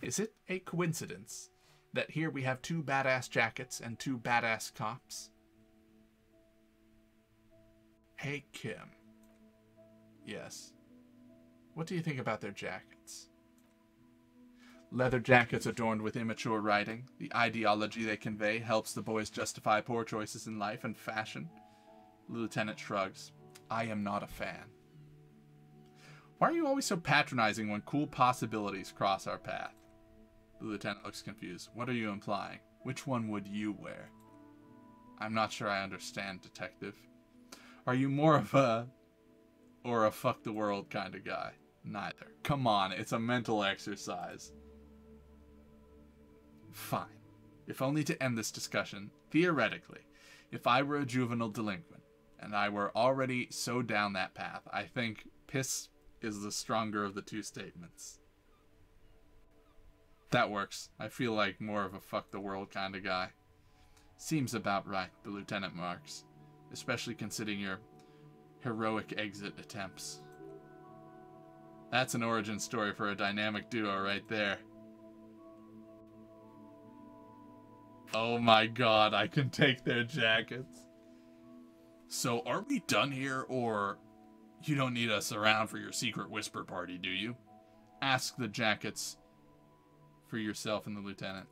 Is it a coincidence that here we have two badass jackets and two badass cops? Hey, Kim. Yes. What do you think about their jackets? Leather jackets adorned with immature writing. The ideology they convey helps the boys justify poor choices in life and fashion. Lieutenant shrugs. I am not a fan. Why are you always so patronizing when cool possibilities cross our path? The lieutenant looks confused. What are you implying? Which one would you wear? I'm not sure I understand, detective. Are you more of a or a fuck the world kind of guy? Neither. Come on, it's a mental exercise. Fine. If only to end this discussion, theoretically, if I were a juvenile delinquent, and I were already so down that path, I think piss is the stronger of the two statements. That works. I feel like more of a fuck the world kind of guy. Seems about right, the lieutenant marks, especially considering your heroic exit attempts. That's an origin story for a dynamic duo right there. Oh my god, I can take their jackets. So, are we done here, or you don't need us around for your secret whisper party, do you? Ask the jackets for yourself and the lieutenant.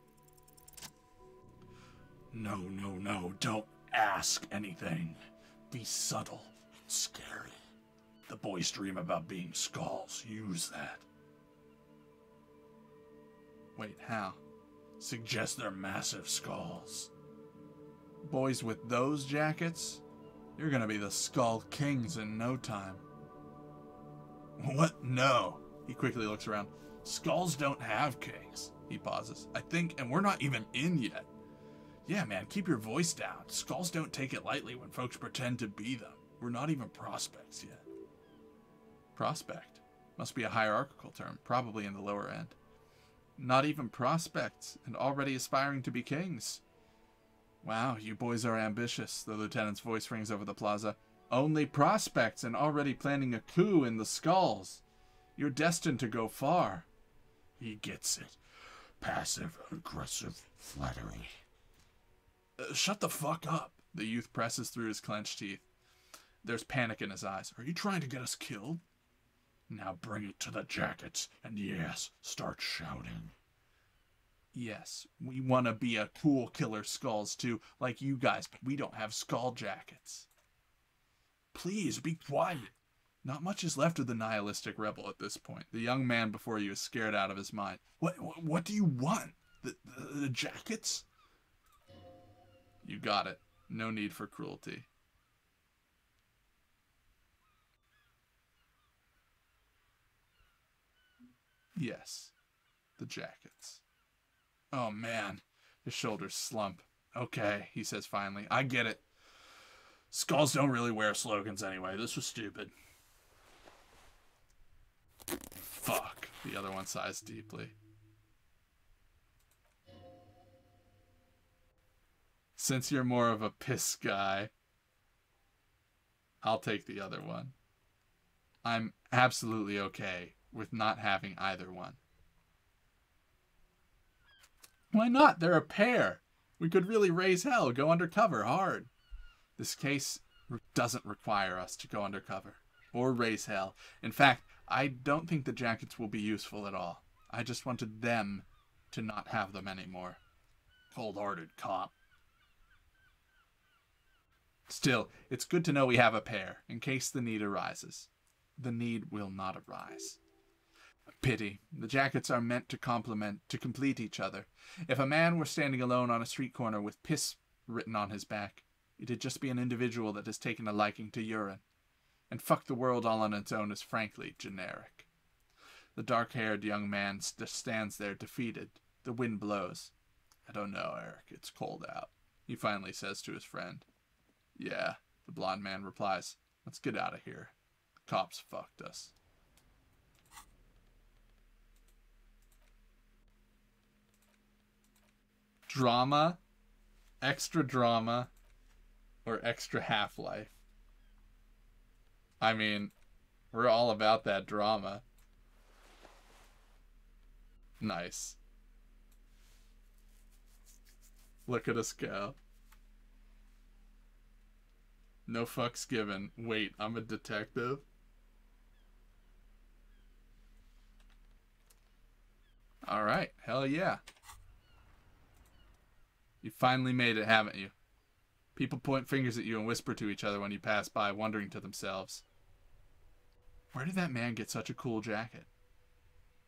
No, no, no, don't ask anything. Be subtle and scary. The boys dream about being skulls. Use that. Wait, how? Suggest they're massive skulls. Boys with those jackets? You're gonna be the Skull Kings in no time. What? No. He quickly looks around. Skulls don't have kings. He pauses. I think, and we're not even in yet. Yeah, man, keep your voice down. Skulls don't take it lightly when folks pretend to be them. We're not even prospects yet. Prospect. Must be a hierarchical term, probably in the lower end. Not even prospects, and already aspiring to be kings. Wow, you boys are ambitious, the lieutenant's voice rings over the plaza. Only prospects and already planning a coup in the skulls. You're destined to go far. He gets it. Passive aggressive flattery. Uh, shut the fuck up. The youth presses through his clenched teeth. There's panic in his eyes. Are you trying to get us killed? Now bring it to the jackets, and yes, start shouting. Yes, we want to be a cool killer skulls too, like you guys, but we don't have skull jackets. Please be quiet. Not much is left of the nihilistic rebel at this point. The young man before you is scared out of his mind. What what, what do you want? The, the, the jackets? You got it. No need for cruelty. Yes, the jackets. Oh man, his shoulders slump. Okay, he says finally. I get it. Skulls don't really wear slogans anyway. This was stupid. Fuck. The other one sighs deeply. Since you're more of a piss guy, I'll take the other one. I'm absolutely okay with not having either one. Why not? They're a pair. We could really raise hell, go undercover hard. This case doesn't require us to go undercover or raise hell. In fact, I don't think the jackets will be useful at all. I just wanted them to not have them anymore. Cold-hearted cop. Still, it's good to know we have a pair, in case the need arises. The need will not arise. Pity. The jackets are meant to complement, to complete each other. If a man were standing alone on a street corner with piss written on his back, it'd just be an individual that has taken a liking to urine. And fuck the world all on its own is frankly generic. The dark-haired young man st stands there defeated. The wind blows. I don't know, Eric. It's cold out. He finally says to his friend. Yeah, the blond man replies. Let's get out of here. The cops fucked us. Drama, extra drama, or extra half-life. I mean, we're all about that drama. Nice. Look at us go. No fucks given. Wait, I'm a detective? Alright, hell yeah. You finally made it, haven't you? People point fingers at you and whisper to each other when you pass by, wondering to themselves, Where did that man get such a cool jacket?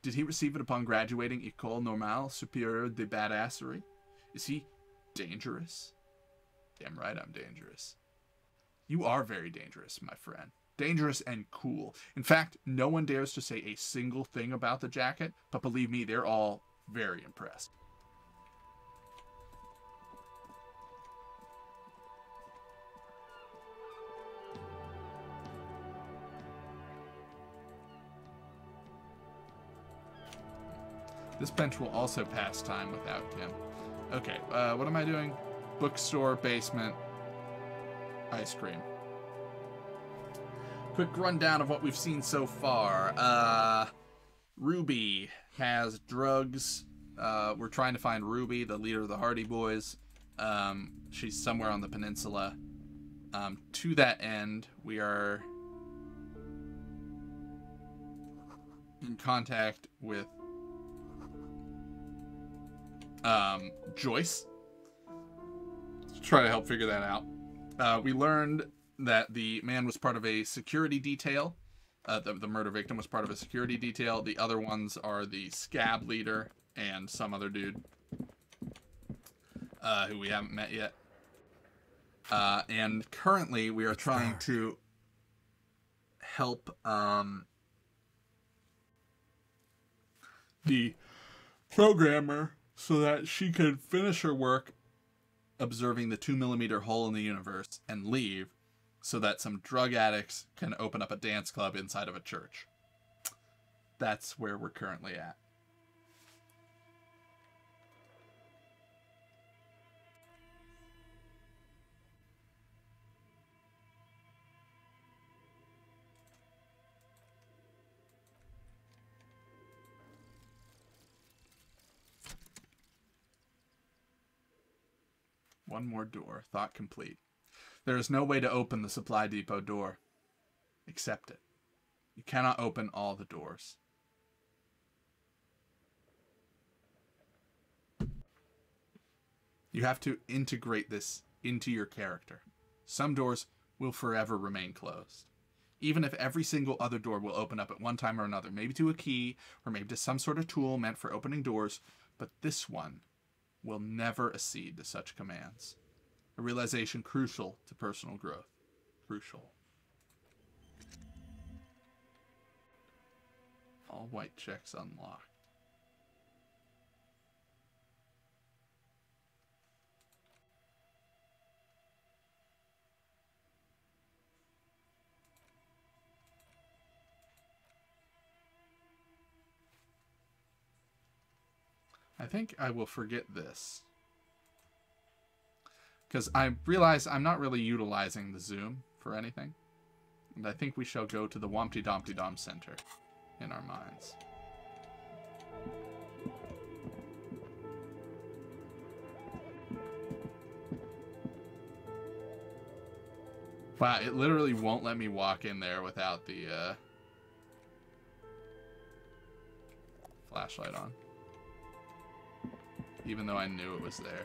Did he receive it upon graduating École Normale Supérieure de Badasserie? Is he dangerous? Damn right I'm dangerous. You are very dangerous, my friend. Dangerous and cool. In fact, no one dares to say a single thing about the jacket, but believe me, they're all very impressed. This bench will also pass time without him. Okay, uh, what am I doing? Bookstore, basement, ice cream. Quick rundown of what we've seen so far. Uh, Ruby has drugs. Uh, we're trying to find Ruby, the leader of the Hardie Boys. Um, she's somewhere on the peninsula. Um, to that end, we are in contact with um, Joyce to try to help figure that out. Uh, we learned that the man was part of a security detail. Uh, the, the murder victim was part of a security detail. The other ones are the scab leader and some other dude uh, who we haven't met yet. Uh, and currently, we are trying to help um, the programmer so that she could finish her work observing the two millimeter hole in the universe and leave so that some drug addicts can open up a dance club inside of a church. That's where we're currently at. One more door. Thought complete. There is no way to open the supply depot door. Accept it. You cannot open all the doors. You have to integrate this into your character. Some doors will forever remain closed. Even if every single other door will open up at one time or another, maybe to a key or maybe to some sort of tool meant for opening doors, but this one will never accede to such commands. A realization crucial to personal growth. Crucial. All white checks unlocked. I think I will forget this. Because I realize I'm not really utilizing the zoom for anything. And I think we shall go to the Wompty Dompty Dom Center in our minds. Wow, it literally won't let me walk in there without the uh, flashlight on. Even though I knew it was there.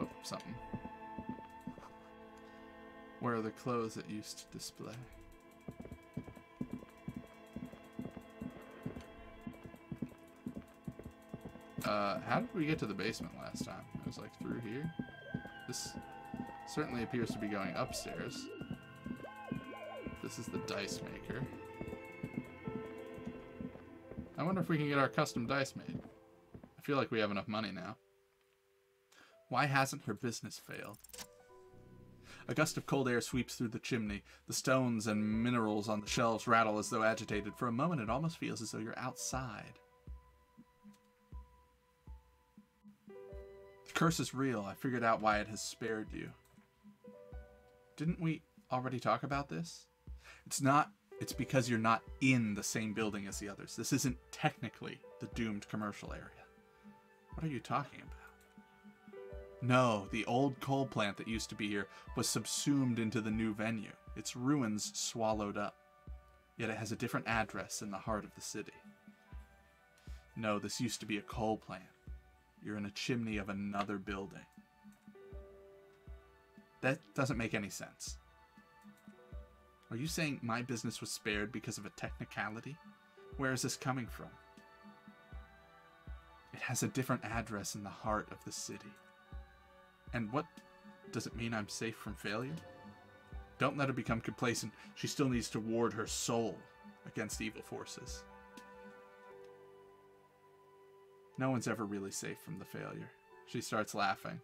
Oh, something. Where are the clothes that used to display? Uh, how did we get to the basement last time? It was like through here? This certainly appears to be going upstairs. This is the dice maker. I wonder if we can get our custom dice made. I feel like we have enough money now. Why hasn't her business failed? A gust of cold air sweeps through the chimney. The stones and minerals on the shelves rattle as though agitated. For a moment, it almost feels as though you're outside. The curse is real. I figured out why it has spared you. Didn't we already talk about this? It's not it's because you're not in the same building as the others. This isn't technically the doomed commercial area. What are you talking about? No, the old coal plant that used to be here was subsumed into the new venue, its ruins swallowed up. Yet it has a different address in the heart of the city. No, this used to be a coal plant. You're in a chimney of another building. That doesn't make any sense. Are you saying my business was spared because of a technicality? Where is this coming from? It has a different address in the heart of the city. And what does it mean I'm safe from failure? Don't let her become complacent. She still needs to ward her soul against evil forces. No one's ever really safe from the failure. She starts laughing,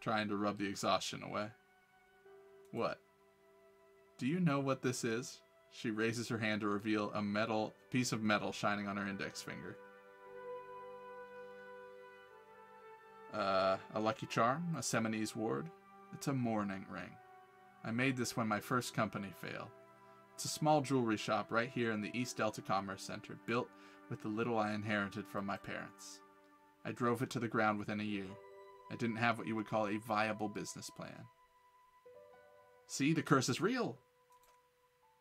trying to rub the exhaustion away. What? Do you know what this is? She raises her hand to reveal a metal piece of metal shining on her index finger. Uh, a lucky charm, a Semenese ward. It's a mourning ring. I made this when my first company failed. It's a small jewelry shop right here in the East Delta Commerce Center, built with the little I inherited from my parents. I drove it to the ground within a year. I didn't have what you would call a viable business plan. See, the curse is real.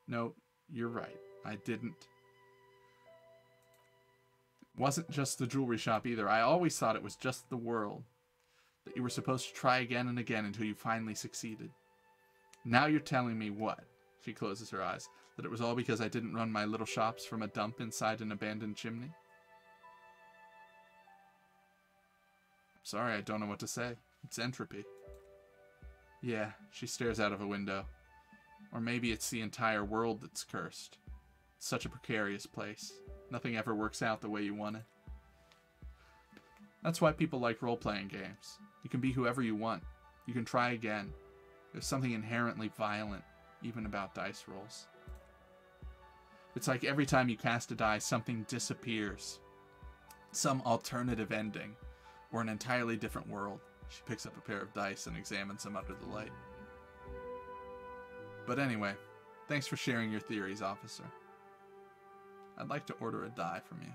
No, you're right. I didn't. It wasn't just the jewelry shop either. I always thought it was just the world. That you were supposed to try again and again until you finally succeeded. Now you're telling me what? She closes her eyes. That it was all because I didn't run my little shops from a dump inside an abandoned chimney? Sorry, I don't know what to say. It's entropy. Yeah, she stares out of a window. Or maybe it's the entire world that's cursed. It's such a precarious place. Nothing ever works out the way you want it. That's why people like role-playing games. You can be whoever you want. You can try again. There's something inherently violent, even about dice rolls. It's like every time you cast a die, something disappears. Some alternative ending, or an entirely different world. She picks up a pair of dice and examines them under the light. But anyway, thanks for sharing your theories, officer. I'd like to order a die from you.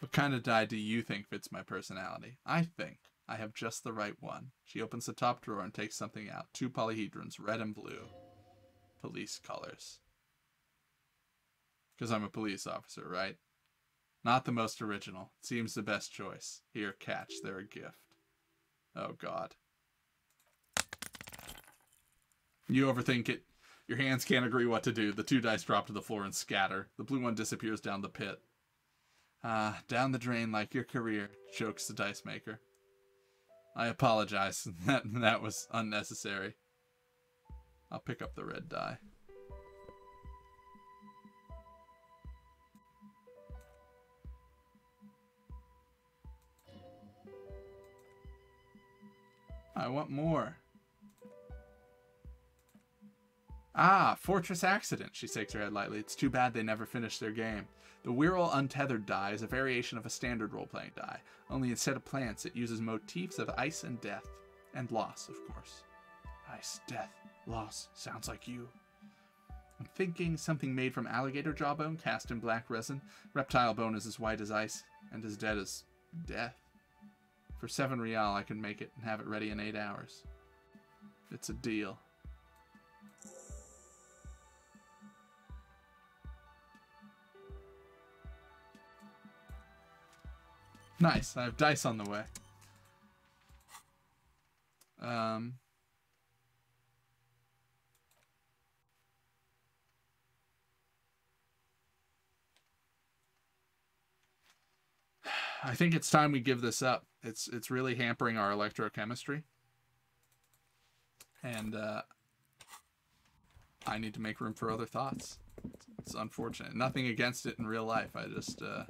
What kind of die do you think fits my personality? I think I have just the right one. She opens the top drawer and takes something out. Two polyhedrons, red and blue. Police colors. Because I'm a police officer, right? Not the most original. Seems the best choice. Here, catch. They're a gift. Oh, God. You overthink it. Your hands can't agree what to do. The two dice drop to the floor and scatter. The blue one disappears down the pit. Ah, down the drain like your career, chokes the dice maker. I apologize. (laughs) That that was unnecessary. I'll pick up the red die. I want more. Ah, Fortress Accident. She shakes her head lightly. It's too bad they never finished their game. The Whirl Untethered die is a variation of a standard role-playing die, only instead of plants, it uses motifs of ice and death. And loss, of course. Ice, death, loss. Sounds like you. I'm thinking something made from alligator jawbone cast in black resin. Reptile bone is as white as ice, and as dead as death. For seven real, I can make it and have it ready in eight hours. It's a deal. Nice. I have dice on the way. Um. I think it's time we give this up. It's it's really hampering our electrochemistry. And uh, I need to make room for other thoughts. It's, it's unfortunate. Nothing against it in real life. I just uh,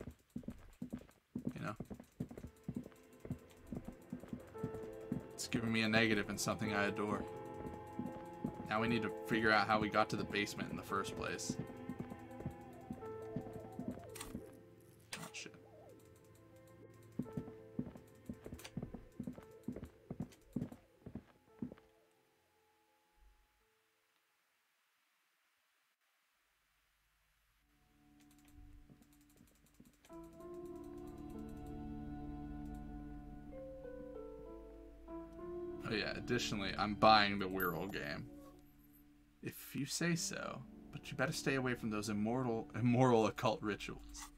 you know. It's giving me a negative in something I adore. Now we need to figure out how we got to the basement in the first place. I'm buying the Whirl game. If you say so, but you better stay away from those immortal, (laughs) immoral occult rituals.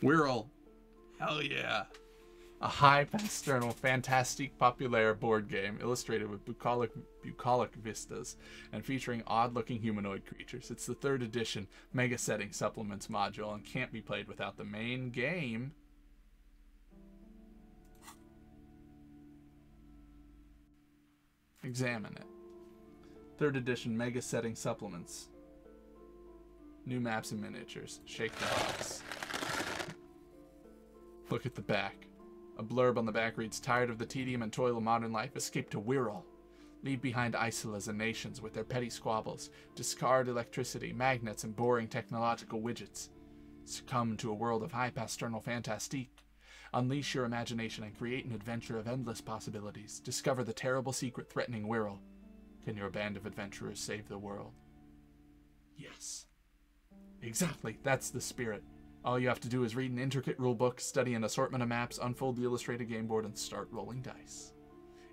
Whirl. Hell yeah. A high pasternal, fantastique populaire board game illustrated with bucolic, bucolic vistas and featuring odd looking humanoid creatures. It's the third edition Mega Setting Supplements module and can't be played without the main game. Examine it. Third edition Mega Setting Supplements. New maps and miniatures. Shake the box. Look at the back. A blurb on the back reads Tired of the tedium and toil of modern life? Escape to Wirral. Leave behind isolas and nations with their petty squabbles. Discard electricity, magnets, and boring technological widgets. Succumb to a world of high pasternal fantastique. Unleash your imagination and create an adventure of endless possibilities. Discover the terrible secret threatening Wirral. Can your band of adventurers save the world? Yes. Exactly, that's the spirit. All you have to do is read an intricate rulebook, study an assortment of maps, unfold the illustrated game board, and start rolling dice.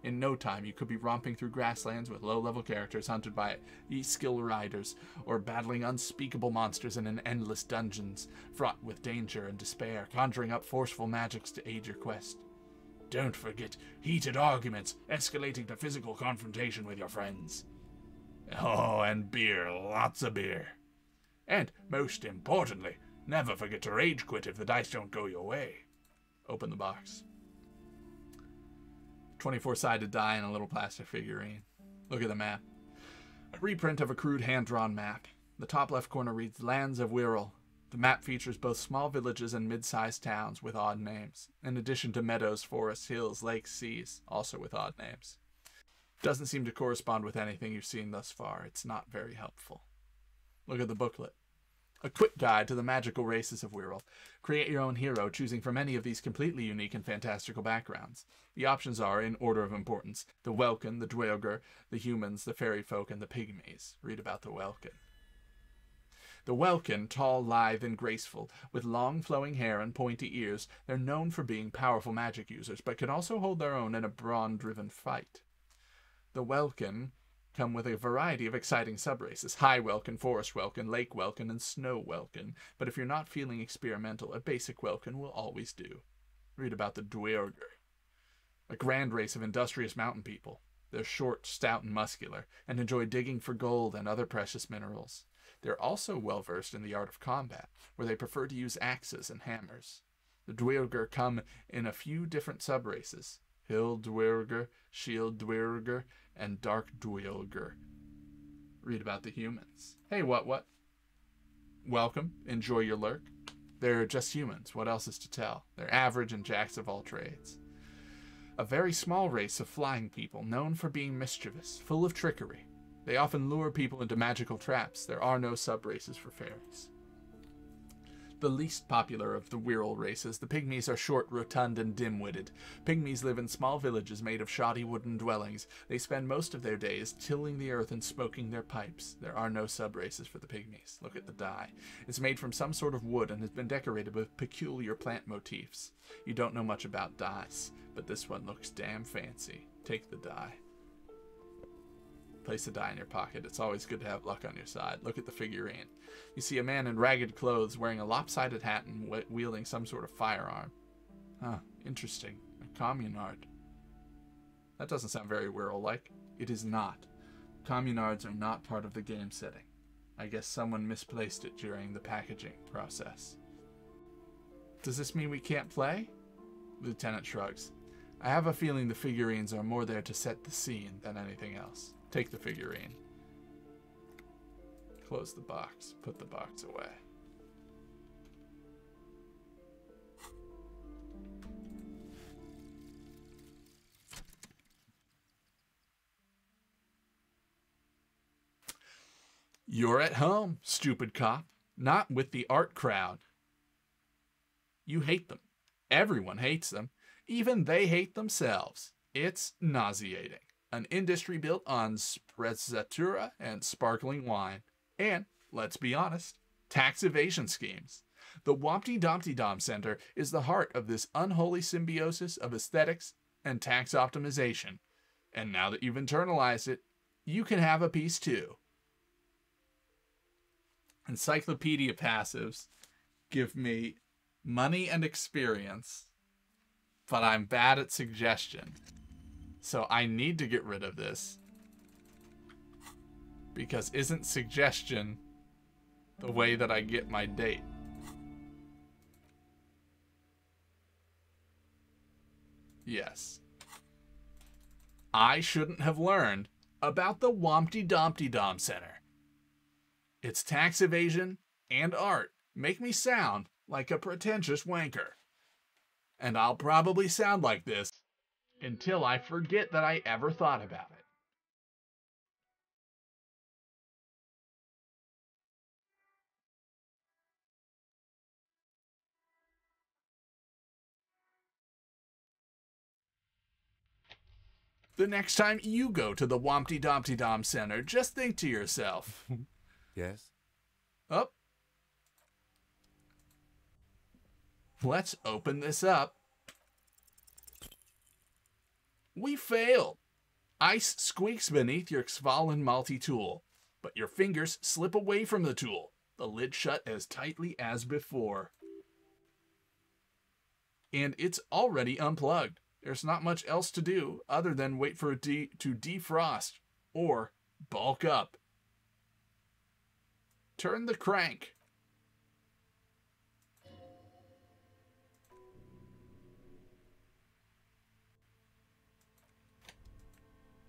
In no time, you could be romping through grasslands with low level characters hunted by e skill riders, or battling unspeakable monsters in an endless dungeons, fraught with danger and despair, conjuring up forceful magics to aid your quest. Don't forget heated arguments, escalating to physical confrontation with your friends. Oh, and beer, lots of beer. And most importantly, never forget to rage quit if the dice don't go your way. Open the box. 24 sided die and a little plastic figurine. Look at the map. A reprint of a crude hand drawn map. The top left corner reads Lands of Wirral. The map features both small villages and mid sized towns with odd names, in addition to meadows, forests, hills, lakes, seas, also with odd names. Doesn't seem to correspond with anything you've seen thus far. It's not very helpful. Look at the booklet. A quick guide to the magical races of Wirral. Create your own hero, choosing from any of these completely unique and fantastical backgrounds. The options are, in order of importance, the Welkin, the Dweoger, the humans, the fairy folk, and the pygmies. Read about the Welkin. The Welkin, tall, lithe, and graceful, with long flowing hair and pointy ears, they're known for being powerful magic users, but can also hold their own in a brawn-driven fight. The Welkin come with a variety of exciting subraces high welkin, forest welkin, lake welkin, and snow welkin. But if you're not feeling experimental, a basic welkin will always do. Read about the Duergar, a grand race of industrious mountain people. They're short, stout, and muscular, and enjoy digging for gold and other precious minerals. They're also well versed in the art of combat, where they prefer to use axes and hammers. The Duergar come in a few different subraces Hill Duergar, Shield Duergar, and Dark Duergar. Read about the humans. Hey, what, what? Welcome. Enjoy your lurk. They're just humans. What else is to tell? They're average and jacks of all trades. A very small race of flying people, known for being mischievous, full of trickery. They often lure people into magical traps. There are no subraces for fairies the least popular of the Wirral races. The Pygmies are short, rotund, and dim-witted. Pygmies live in small villages made of shoddy wooden dwellings. They spend most of their days tilling the earth and smoking their pipes. There are no sub-races for the Pygmies. Look at the dye. It's made from some sort of wood and has been decorated with peculiar plant motifs. You don't know much about dyes, but this one looks damn fancy. Take the dye. Place a die in your pocket. It's always good to have luck on your side. Look at the figurine. You see a man in ragged clothes wearing a lopsided hat and wielding some sort of firearm. Huh, interesting. A communard. That doesn't sound very Wirral-like. It is not. Communards are not part of the game setting. I guess someone misplaced it during the packaging process. Does this mean we can't play? Lieutenant shrugs. I have a feeling the figurines are more there to set the scene than anything else. Take the figurine. Close the box. Put the box away. You're at home, stupid cop, not with the art crowd. You hate them. Everyone hates them. Even they hate themselves. It's nauseating an industry built on sprezzatura and sparkling wine. And, let's be honest, tax evasion schemes. The Whompty Dumpty Dom Center is the heart of this unholy symbiosis of aesthetics and tax optimization. And now that you've internalized it, you can have a piece too. Encyclopedia passives give me money and experience, but I'm bad at suggestion. So I need to get rid of this. Because isn't suggestion the way that I get my date? Yes. I shouldn't have learned about the Whompty Dumpty Dom Center. Its tax evasion and art make me sound like a pretentious wanker. And I'll probably sound like this until I forget that I ever thought about it. The next time you go to the Whompty Dumpty Dom Center, just think to yourself. (laughs) yes? Up. Oh. Let's open this up we failed. Ice squeaks beneath your Xvalan multi-tool, but your fingers slip away from the tool. The lid shut as tightly as before. And it's already unplugged. There's not much else to do other than wait for it de to defrost or bulk up. Turn the crank.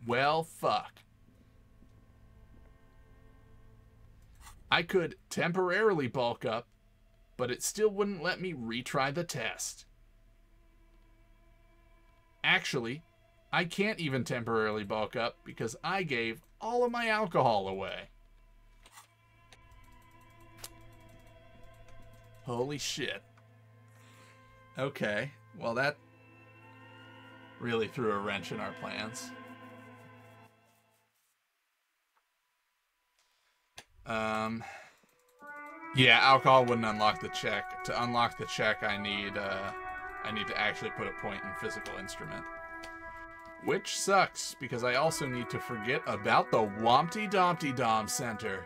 Well, fuck. I could temporarily bulk up, but it still wouldn't let me retry the test. Actually, I can't even temporarily bulk up because I gave all of my alcohol away. Holy shit. Okay, well that really threw a wrench in our plans. Um, Yeah, alcohol wouldn't unlock the check. To unlock the check, I need uh, I need to actually put a point in physical instrument. Which sucks, because I also need to forget about the Wompty Dompty Dom Center.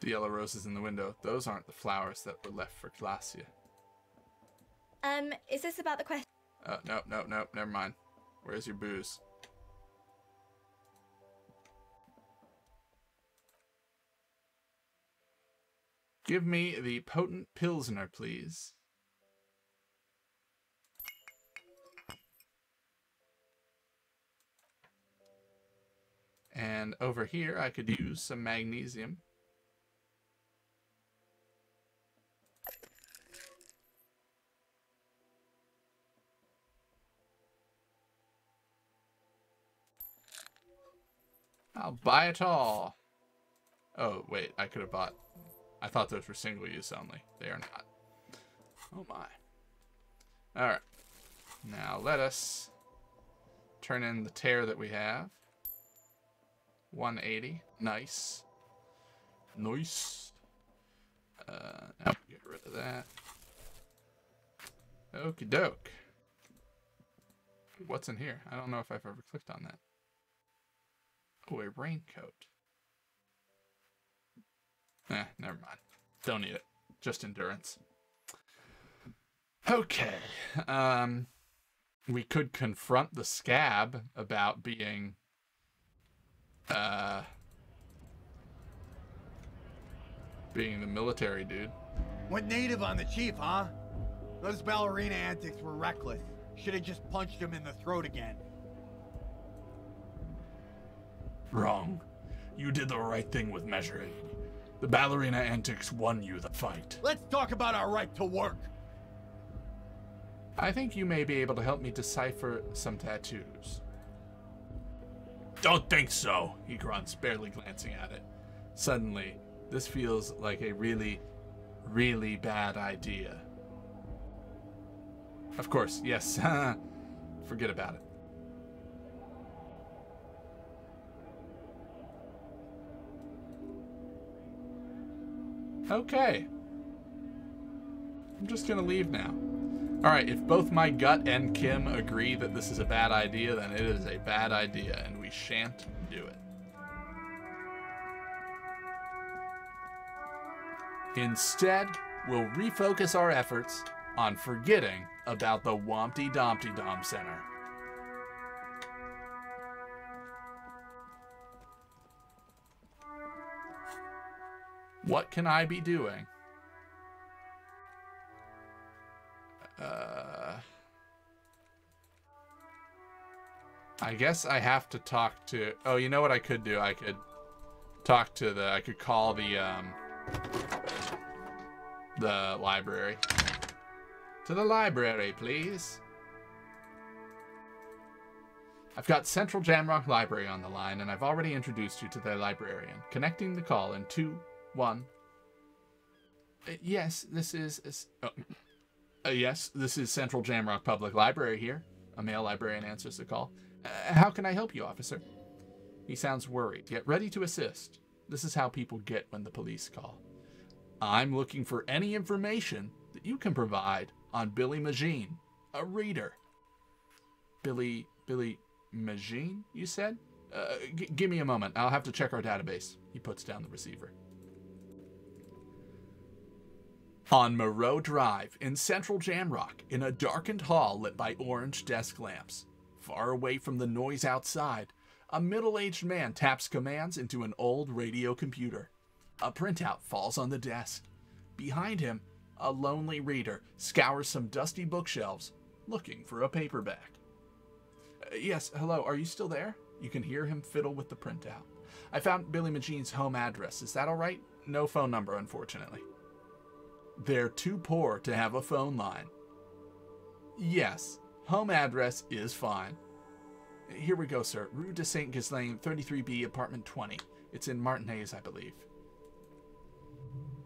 The yellow roses in the window. Those aren't the flowers that were left for Glacia. Um, is this about the question? Uh, no, no, no, never mind. Where's your booze? Give me the potent Pilsner, please. And over here, I could use some magnesium. I'll buy it all. Oh, wait, I could have bought... I thought those were single use only. They are not. Oh my. Alright. Now let us turn in the tear that we have. 180. Nice. Nice. Uh, get rid of that. Okie doke. What's in here? I don't know if I've ever clicked on that. A raincoat. Eh, never mind. Don't need it. Just endurance. Okay. Um, we could confront the scab about being, uh, being the military dude. Went native on the chief, huh? Those ballerina antics were reckless. Should have just punched him in the throat again. Wrong. You did the right thing with measuring. The ballerina antics won you the fight. Let's talk about our right to work. I think you may be able to help me decipher some tattoos. Don't think so, he grunts, barely glancing at it. Suddenly, this feels like a really, really bad idea. Of course, yes. (laughs) Forget about it. Okay. I'm just gonna leave now. Alright, if both my gut and Kim agree that this is a bad idea, then it is a bad idea, and we shan't do it. Instead, we'll refocus our efforts on forgetting about the Wompty Dompty Dom Center. What can I be doing? Uh, I guess I have to talk to... Oh, you know what I could do? I could talk to the... I could call the, um... The library. To the library, please. I've got Central Jamrock Library on the line, and I've already introduced you to their librarian. Connecting the call in two, one. Uh, yes, this is. Uh, uh, yes, this is Central Jamrock Public Library here. A male librarian answers the call. Uh, how can I help you, officer? He sounds worried, yet ready to assist. This is how people get when the police call. I'm looking for any information that you can provide on Billy Magine, a reader. Billy, Billy Magine, you said? Uh, give me a moment. I'll have to check our database. He puts down the receiver. On Moreau Drive in central Jamrock, in a darkened hall lit by orange desk lamps, far away from the noise outside, a middle aged man taps commands into an old radio computer. A printout falls on the desk. Behind him, a lonely reader scours some dusty bookshelves, looking for a paperback. Uh, yes, hello, are you still there? You can hear him fiddle with the printout. I found Billy Magene's home address. Is that all right? No phone number, unfortunately. They're too poor to have a phone line. Yes, home address is fine. Here we go, sir. Rue de Saint Ghislain, 33B, apartment 20. It's in Martinaise, I believe.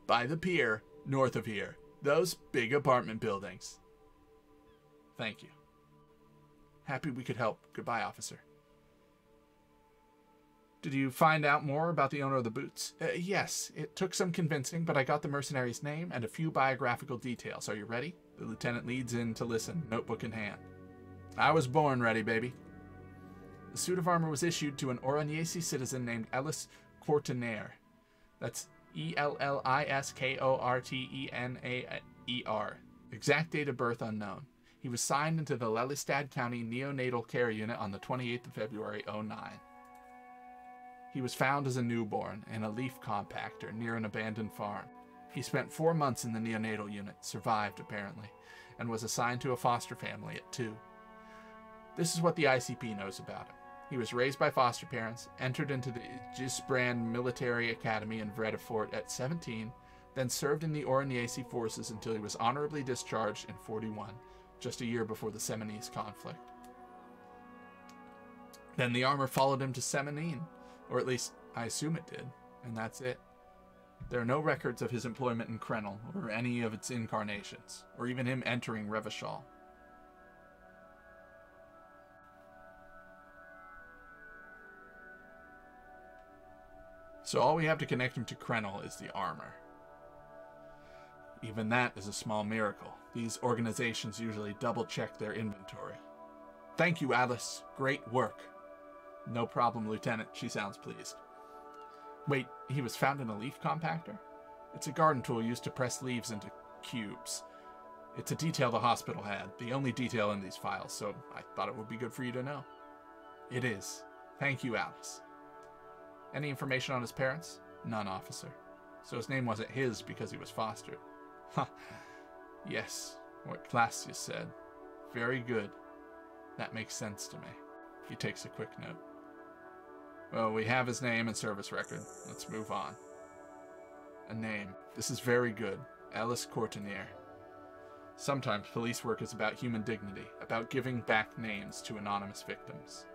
By the pier, north of here. Those big apartment buildings. Thank you. Happy we could help. Goodbye, officer. Did you find out more about the owner of the boots? Uh, yes, it took some convincing, but I got the mercenary's name and a few biographical details. Are you ready? The lieutenant leads in to listen, notebook in hand. I was born ready, baby. The suit of armor was issued to an Oranjese citizen named Ellis Kortenaer. That's E L L I S K O R T E N A E R. Exact date of birth unknown. He was signed into the Lelystad County Neonatal Care Unit on the 28th of February 09. He was found as a newborn in a leaf compactor near an abandoned farm. He spent four months in the neonatal unit, survived apparently, and was assigned to a foster family at two. This is what the ICP knows about him. He was raised by foster parents, entered into the Gisbrand Military Academy in Vredefort at 17, then served in the Oranjese forces until he was honorably discharged in 41, just a year before the Semenese conflict. Then the armor followed him to Semenine, or at least I assume it did, and that's it. There are no records of his employment in Krenel, or any of its incarnations, or even him entering Revachol. So all we have to connect him to Krenel is the armor. Even that is a small miracle. These organizations usually double check their inventory. Thank you, Alice. Great work. No problem, Lieutenant. She sounds pleased. Wait, he was found in a leaf compactor? It's a garden tool used to press leaves into cubes. It's a detail the hospital had, the only detail in these files, so I thought it would be good for you to know. It is. Thank you, Alice. Any information on his parents? None, officer. So his name wasn't his because he was fostered. (laughs) Ha! yes, what class said. Very good. That makes sense to me. He takes a quick note. Well, we have his name and service record. Let's move on. A name. This is very good. Alice Kortenaer. Sometimes police work is about human dignity, about giving back names to anonymous victims.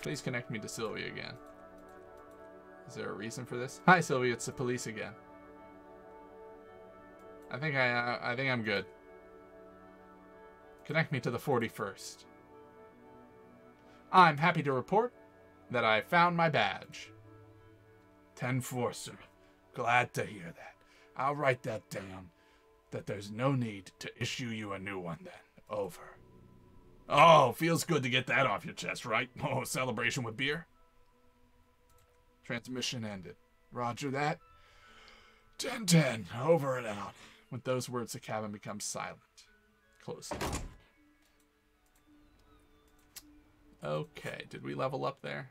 Please connect me to Sylvia again. Is there a reason for this? Hi, Sylvia. It's the police again. I think I, I think I'm good. Connect me to the 41st. I'm happy to report that I found my badge. 10-4, sir. Glad to hear that. I'll write that down. That there's no need to issue you a new one then. Over. Oh, feels good to get that off your chest, right? (laughs) Oh, celebration with beer? Transmission ended. Roger that. 10-10. Over and out. With those words, the cabin becomes silent. Close. Okay, did we level up there?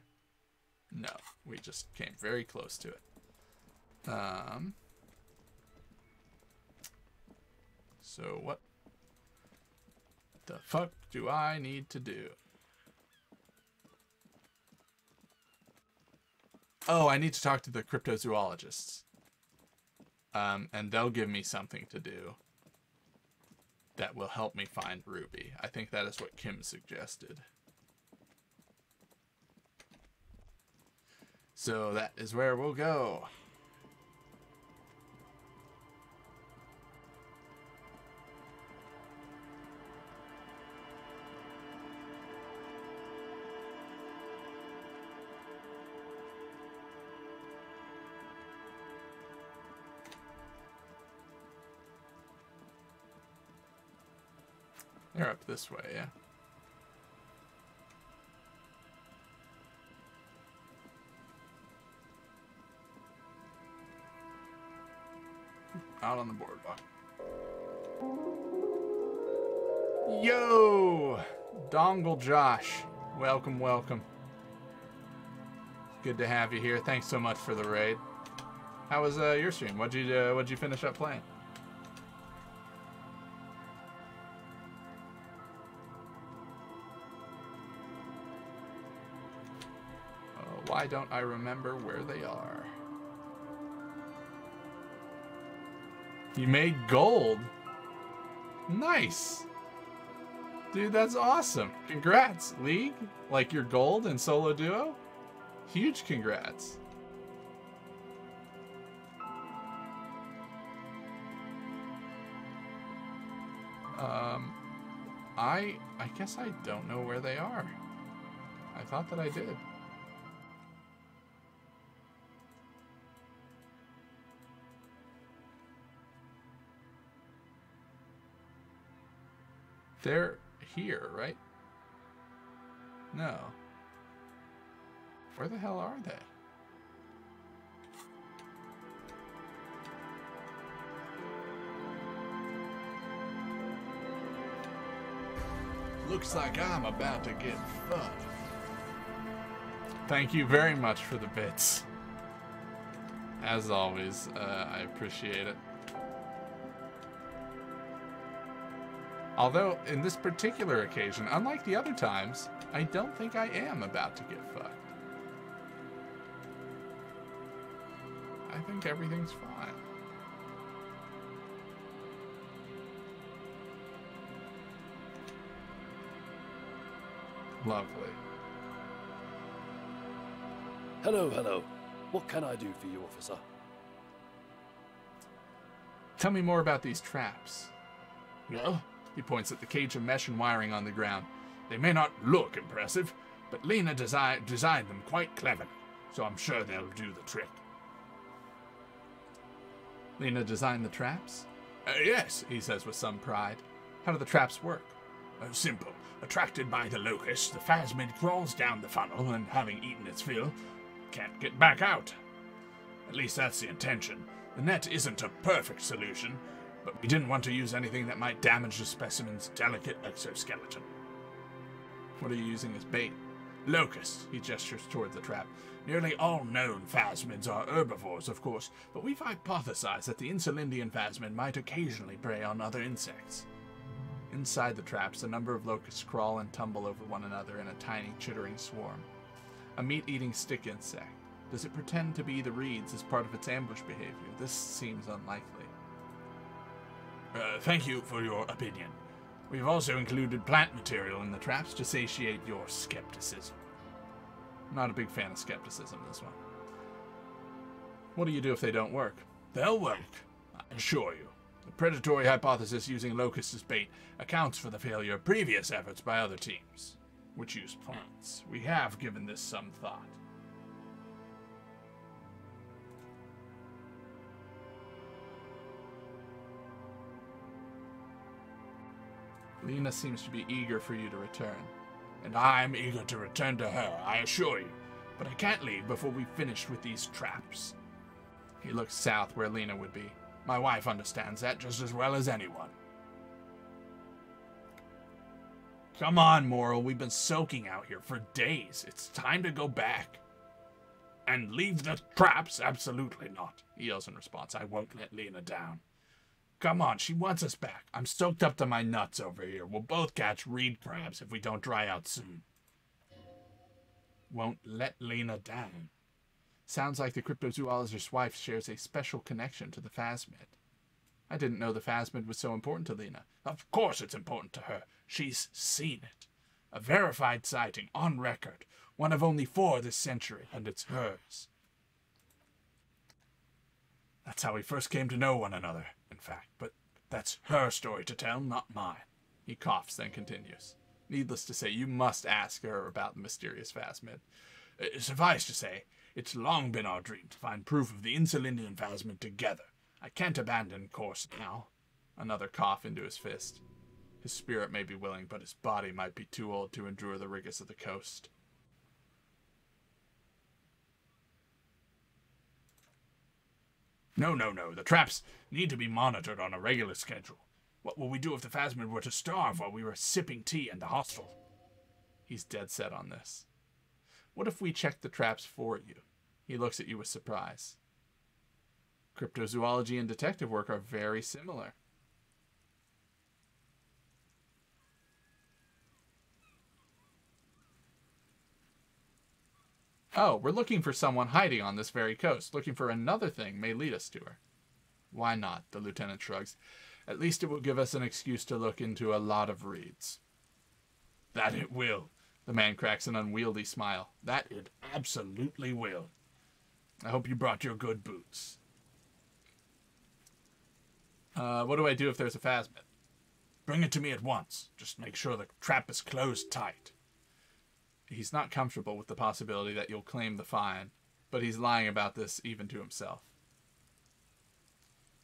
No, we just came very close to it. Um, so what the fuck do I need to do? Oh, I need to talk to the cryptozoologists. Um, and they'll give me something to do that will help me find Ruby. I think that is what Kim suggested. So that is where we'll go. They're up this way, yeah. Out on the boardwalk. Yo! Dongle Josh. Welcome, welcome. Good to have you here. Thanks so much for the raid. How was uh, your stream? What'd you uh, What'd you finish up playing? Uh, why don't I remember where they are? You made gold. Nice. Dude, that's awesome. Congrats, League. Like your gold and solo duo? Huge congrats. Um, I I guess I don't know where they are. I thought that I did. They're here, right? No. Where the hell are they? Looks like I'm about to get fucked. Thank you very much for the bits. As always, uh, I appreciate it. Although, in this particular occasion, unlike the other times, I don't think I am about to get fucked. I think everything's fine. Lovely. Hello, hello. What can I do for you, officer? Tell me more about these traps. Well, he points at the cage of mesh and wiring on the ground. They may not look impressive, but Lena desi- designed them quite cleverly, so I'm sure they'll do the trick. Lena designed the traps? Uh, yes, he says with some pride. How do the traps work? Uh, simple. Attracted by the locust, the phasmid crawls down the funnel and, having eaten its fill, can't get back out. At least that's the intention. The net isn't a perfect solution, but we didn't want to use anything that might damage the specimen's delicate exoskeleton. What are you using as bait? Locusts, he gestures toward the trap. Nearly all known phasmids are herbivores, of course, but we've hypothesized that the Insulindian phasmid might occasionally prey on other insects. Inside the traps, a number of locusts crawl and tumble over one another in a tiny, chittering swarm. A meat eating stick insect. Does it pretend to be the reeds as part of its ambush behavior? This seems unlikely. Uh, thank you for your opinion. We've also included plant material in the traps to satiate your skepticism. Not a big fan of skepticism, this one. What do you do if they don't work? They'll work, I assure you. The predatory hypothesis using locusts as bait accounts for the failure of previous efforts by other teams, which used plants. We have given this some thought. Lena seems to be eager for you to return. And I'm eager to return to her, I assure you. But I can't leave before we've finished with these traps. He looks south where Lena would be. My wife understands that just as well as anyone. Come on, Morell. We've been soaking out here for days. It's time to go back. And leave the traps? Absolutely not, he yells in response. I won't let Lena down. Come on, she wants us back. I'm soaked up to my nuts over here. We'll both catch reed crabs if we don't dry out soon. Won't let Lena down. Sounds like the cryptozoologist's wife shares a special connection to the Phasmid. I didn't know the Phasmid was so important to Lena. Of course it's important to her. She's seen it. A verified sighting, on record. One of only four this century, and it's hers. That's how we first came to know one another, in fact. But that's her story to tell, not mine. He coughs, then continues. Needless to say, you must ask her about the mysterious Phasmid. Uh, suffice to say, it's long been our dream to find proof of the Insulindian Phasmid together. I can't abandon course now. Another cough into his fist. His spirit may be willing, but his body might be too old to endure the rigors of the coast. No, no, no. The traps need to be monitored on a regular schedule. What will we do if the Phasmid were to starve while we were sipping tea in the hostel? He's dead set on this. What if we check the traps for you? He looks at you with surprise. Cryptozoology and detective work are very similar. Oh, we're looking for someone hiding on this very coast. Looking for another thing may lead us to her. Why not? The lieutenant shrugs. At least it will give us an excuse to look into a lot of reeds. That it will. The man cracks an unwieldy smile. That it absolutely will. I hope you brought your good boots. Uh, what do I do if there's a phasmid? Bring it to me at once. Just make sure the trap is closed tight. He's not comfortable with the possibility that you'll claim the fine, but he's lying about this even to himself.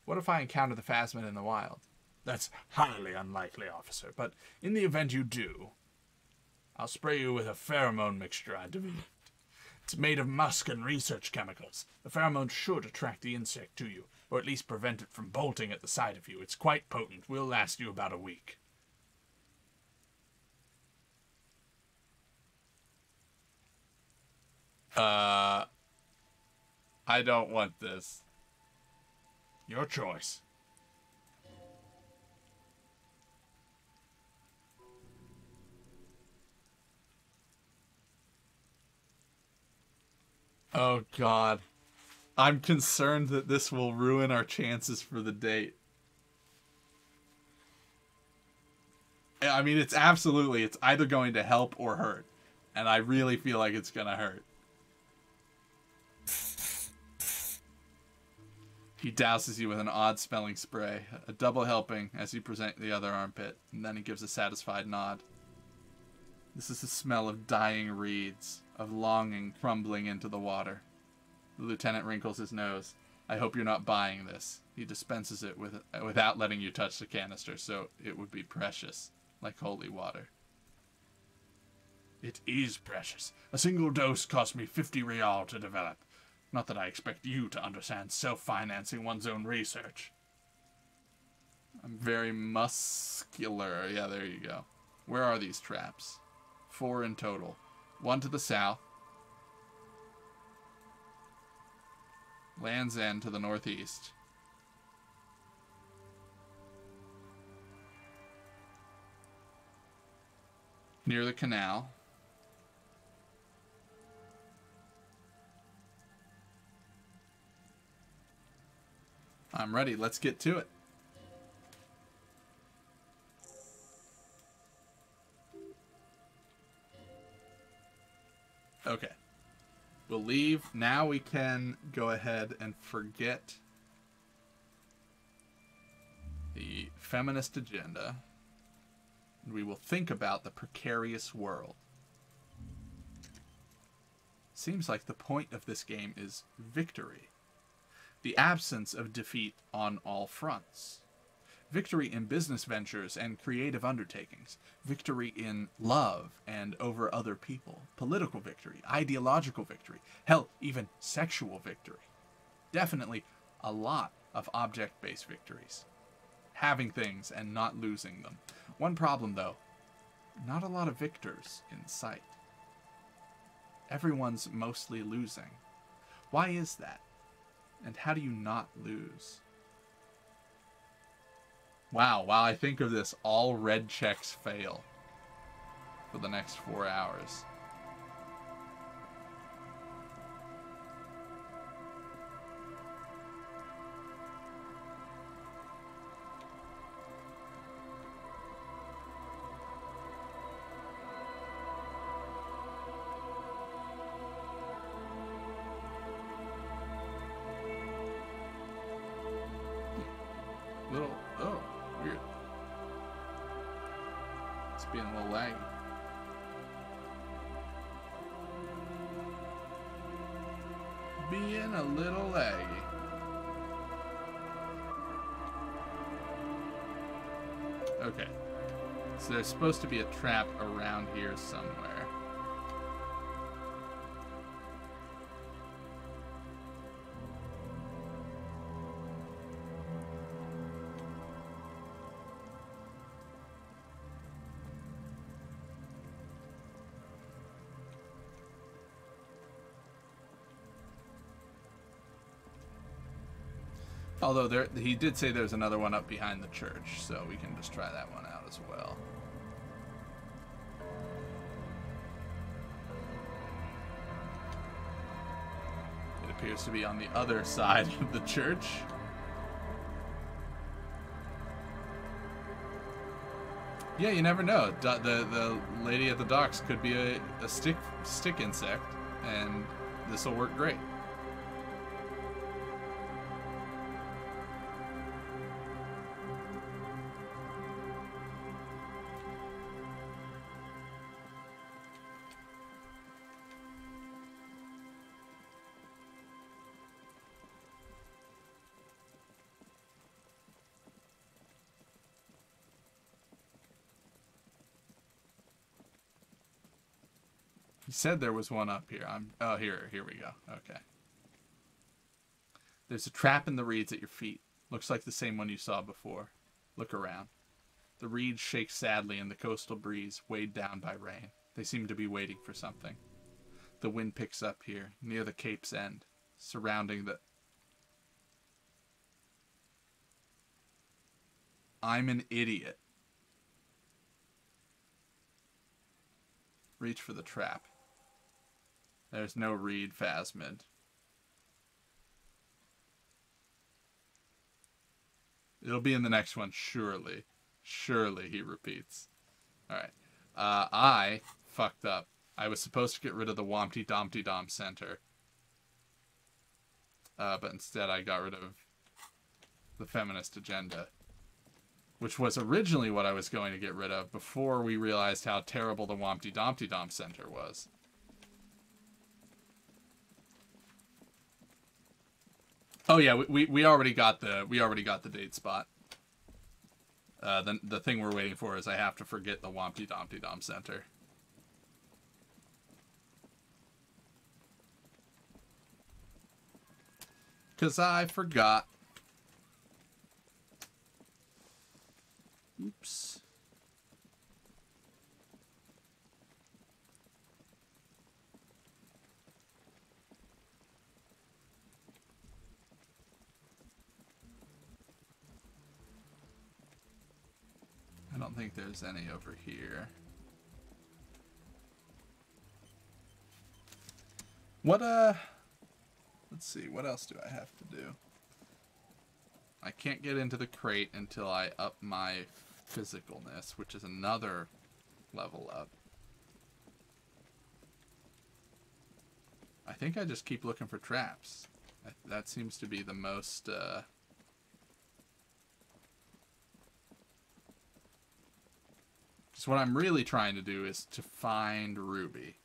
What if I encounter the Phasmid in the wild? That's highly unlikely, officer, but in the event you do, I'll spray you with a pheromone mixture I developed. It's made of musk and research chemicals. The pheromone should attract the insect to you, or at least prevent it from bolting at the sight of you. It's quite potent. Will last you about a week. Uh, I don't want this. Your choice. Oh god. I'm concerned that this will ruin our chances for the date. I mean, it's absolutely, it's either going to help or hurt. And I really feel like it's going to hurt. He douses you with an odd smelling spray, a double helping as you present the other armpit, and then he gives a satisfied nod. This is the smell of dying reeds, of longing crumbling into the water. The lieutenant wrinkles his nose. I hope you're not buying this. He dispenses it with, without letting you touch the canister, so it would be precious, like holy water. It is precious. A single dose cost me 50 real to develop. Not that I expect you to understand self-financing one's own research. I'm very muscular. Yeah, there you go. Where are these traps? Four in total. One to the south. Land's End to the northeast. Near the canal. I'm ready. Let's get to it. Okay. We'll leave. Now we can go ahead and forget the feminist agenda. And we will think about the precarious world. Seems like the point of this game is victory the absence of defeat on all fronts. Victory in business ventures and creative undertakings, victory in love and over other people, political victory, ideological victory, hell, even sexual victory. Definitely a lot of object based victories. Having things and not losing them. One problem, though not a lot of victors in sight. Everyone's mostly losing. Why is that? And how do you not lose? Wow, while I think of this, all red checks fail for the next four hours. Being a little laggy. Okay. So there's supposed to be a trap around here somewhere. Although there, he did say there's another one up behind the church, so we can just try that one out as well. It appears to be on the other side of the church. Yeah, you never know. Do- The the lady at the docks could be a, a stick stick insect, and this will work great. Said there was one up here. I'm oh here here we go. Okay. There's a trap in the reeds at your feet. Looks like the same one you saw before. Look around. The reeds shake sadly in the coastal breeze, weighed down by rain. They seem to be waiting for something. The wind picks up here, near the cape's end, surrounding the. I'm an idiot. Reach for the trap. There's no reed Phasmid. It'll be in the next one, surely. Surely, he repeats. Alright. Uh, I fucked up. I was supposed to get rid of the Wompty Dompty Dom Center. Uh, but instead I got rid of the feminist agenda. Which was originally what I was going to get rid of before we realized how terrible the Wompty Dompty Dom Center was. Oh yeah, we, we already got the we already got the date spot. Uh, the the thing we're waiting for is I have to forget the Wompty Dompty Dom Center. Cause I forgot. Oops. I don't think there's any over here. What, uh... Let's see, what else do I have to do? I can't get into the crate until I up my physicalness, which is another level up. I think I just keep looking for traps. That seems to be the most, uh... Because what I'm really trying to do is to find Ruby.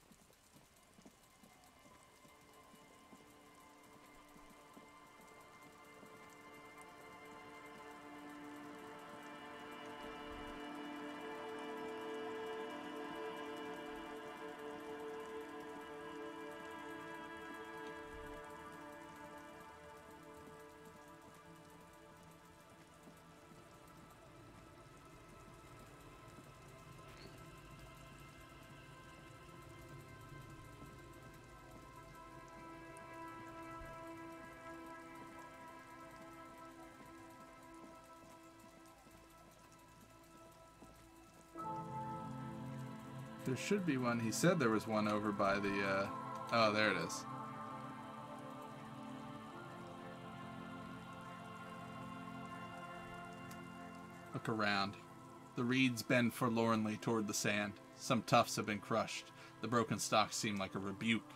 There should be one. He said there was one over by the, uh... Oh, there it is. Look around. The reeds bend forlornly toward the sand. Some tufts have been crushed. The broken stalks seem like a rebuke.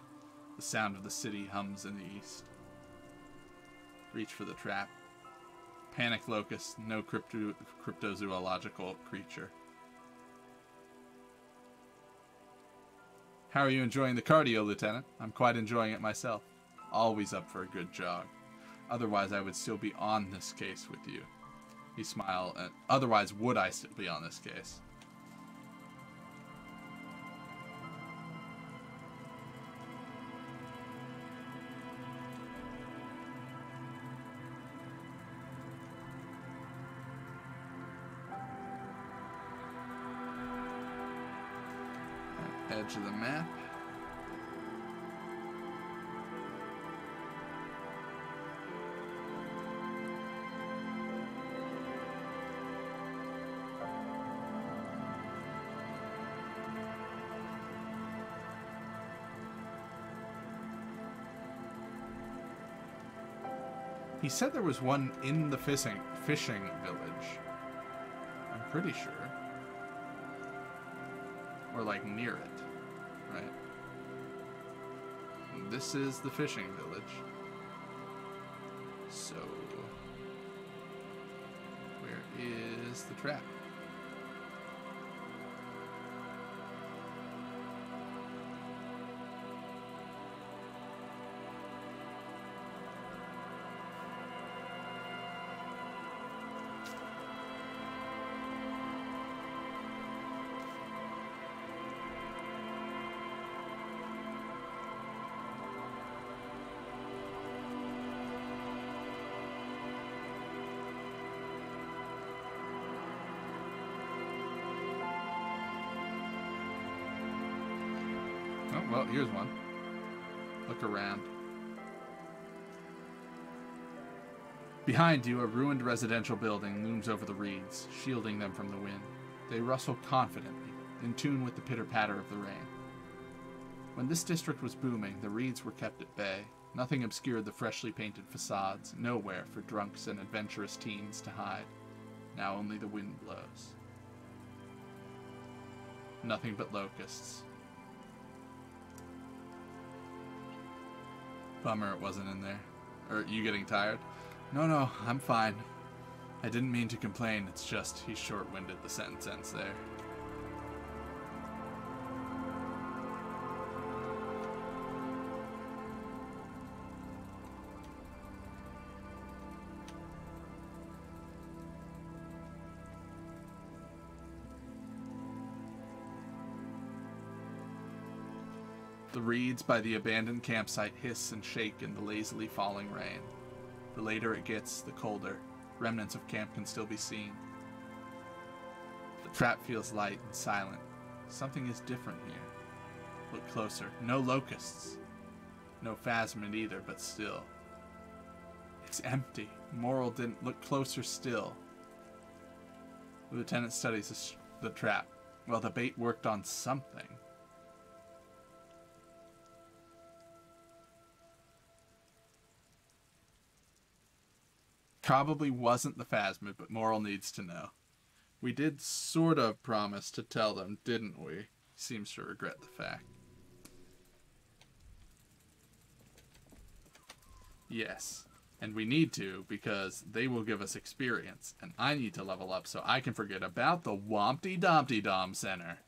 The sound of the city hums in the east. Reach for the trap. Panic locust, no crypto cryptozoological creature. How are you enjoying the cardio, Lieutenant? I'm quite enjoying it myself. Always up for a good jog. Otherwise, I would still be on this case with you. He smiled. Otherwise, would I still be on this case? Of the map. He said there was one in the fishing fishing village. I'm pretty sure. Or like near it, right? This is the fishing village. So where is the trap? Well, here's one. Look around. Behind you, a ruined residential building looms over the reeds, shielding them from the wind. They rustle confidently, in tune with the pitter patter of the rain. When this district was booming, the reeds were kept at bay. Nothing obscured the freshly painted facades, nowhere for drunks and adventurous teens to hide. Now only the wind blows. Nothing but locusts. Bummer it wasn't in there. Or you getting tired? No, no, I'm fine. I didn't mean to complain, it's just he short winded the sentence ends there. Reeds by the abandoned campsite hiss and shake in the lazily falling rain. The later it gets, the colder. Remnants of camp can still be seen. The trap feels light and silent. Something is different here. Look closer. No locusts. No phasmid either, but still. It's empty. Morell didn't look closer still. The lieutenant studies the, the trap. Well, the bait worked on something. Probably wasn't the Phasmid, but Morell needs to know. We did sort of promise to tell them, didn't we? Seems to regret the fact. Yes. And we need to because they will give us experience. And I need to level up so I can forget about the Wompty Dumpty Dom Center.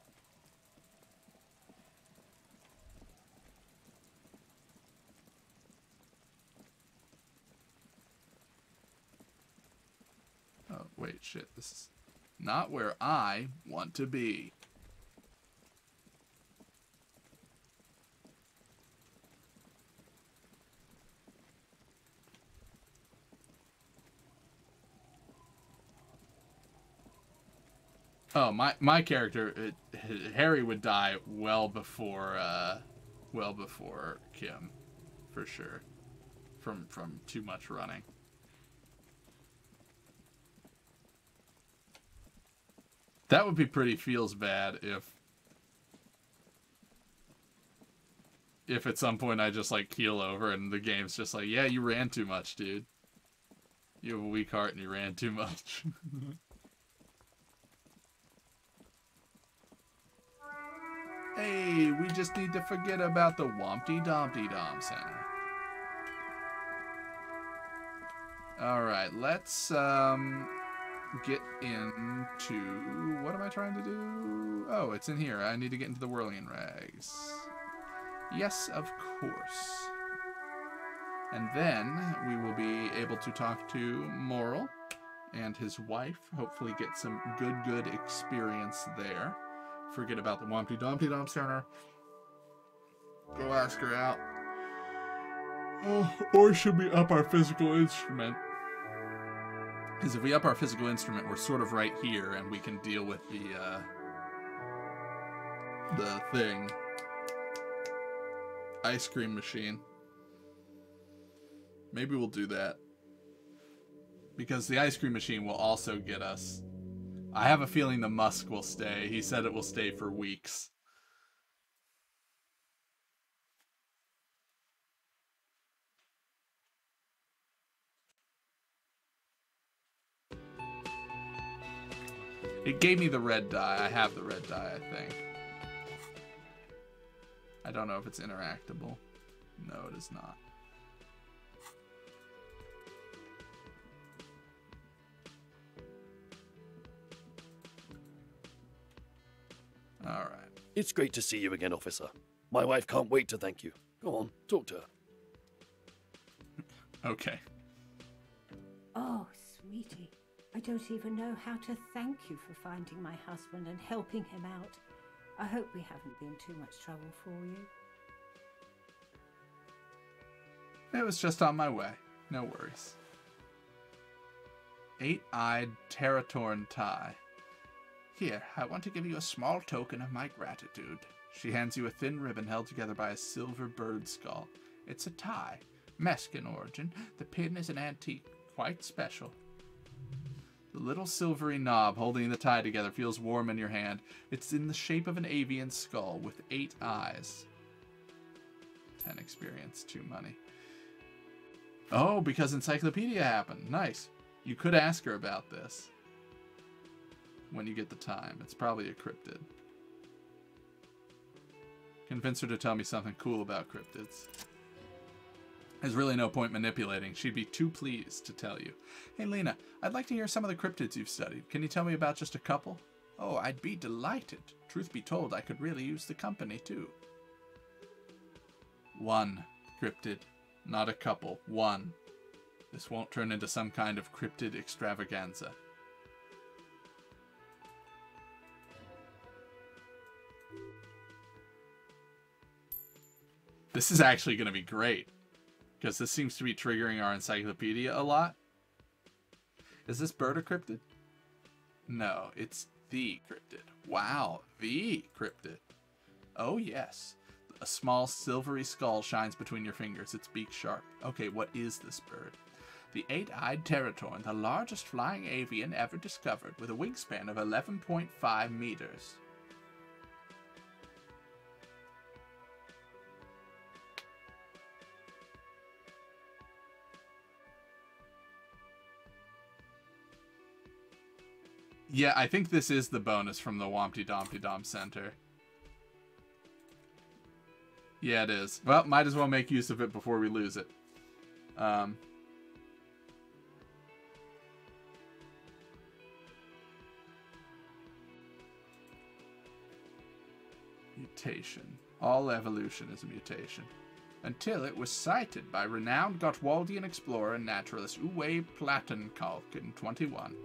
Oh, wait, shit. This is not where I want to be. Oh, my my character, it, Harry would die well before, uh, well before Kim, for sure, from from too much running. That would be pretty feels bad if if at some point I just like keel over and the game's just like, yeah, you ran too much, dude. You have a weak heart and you ran too much. (laughs) hey, we just need to forget about the Wompty Dumpty Dom Center. Alright, let's um get into what am I trying to do? Oh, it's in here. I need to get into the whirling rags. Yes, of course. And then we will be able to talk to Morell and his wife. Hopefully get some good, good experience there. Forget about the Wompty Dumpty Dom Center. Go ask her out. Oh, or should we up our physical instrument? Because if we up our physical instrument, we're sort of right here, and we can deal with the, uh, the thing. Ice cream machine. Maybe we'll do that. Because the ice cream machine will also get us. I have a feeling the musk will stay. He said it will stay for weeks. It gave me the red dye. I have the red dye, I think. I don't know if it's interactable. No, it is not. All right. It's great to see you again, officer. My wife can't wait to thank you. Go on, talk to her. (laughs) Okay. Oh, sweetie, I don't even know how to thank you for finding my husband and helping him out. I hope we haven't been too much trouble for you. It was just on my way. No worries. Eight-eyed Teratorn tie. Here, I want to give you a small token of my gratitude. She hands you a thin ribbon held together by a silver bird skull. It's a tie, Meskin origin. The pin is an antique, quite special. The little silvery knob holding the tie together feels warm in your hand. It's in the shape of an avian skull with eight eyes. 10 experience, 2 money. Oh, because Encyclopedia happened. Nice. You could ask her about this when you get the time. It's probably a cryptid. Convince her to tell me something cool about cryptids. There's really no point manipulating. She'd be too pleased to tell you. Hey, Lena, I'd like to hear some of the cryptids you've studied. Can you tell me about just a couple? Oh, I'd be delighted. Truth be told, I could really use the company, too. One cryptid, not a couple. One. This won't turn into some kind of cryptid extravaganza. This is actually going to be great. Because this seems to be triggering our encyclopedia a lot. Is this bird a cryptid? No, it's the cryptid. Wow, the cryptid. Oh, yes. A small silvery skull shines between your fingers, its beak sharp. Okay, what is this bird? The eight-eyed teratorn, the largest flying avian ever discovered, with a wingspan of 11.5 meters. Yeah, I think this is the bonus from the Wompty Dompty Dom Center. Yeah, it is. Well, might as well make use of it before we lose it. Um, mutation. All evolution is a mutation. Until it was cited by renowned Gottwaldian explorer and naturalist Uwe Plattenkalk in 21.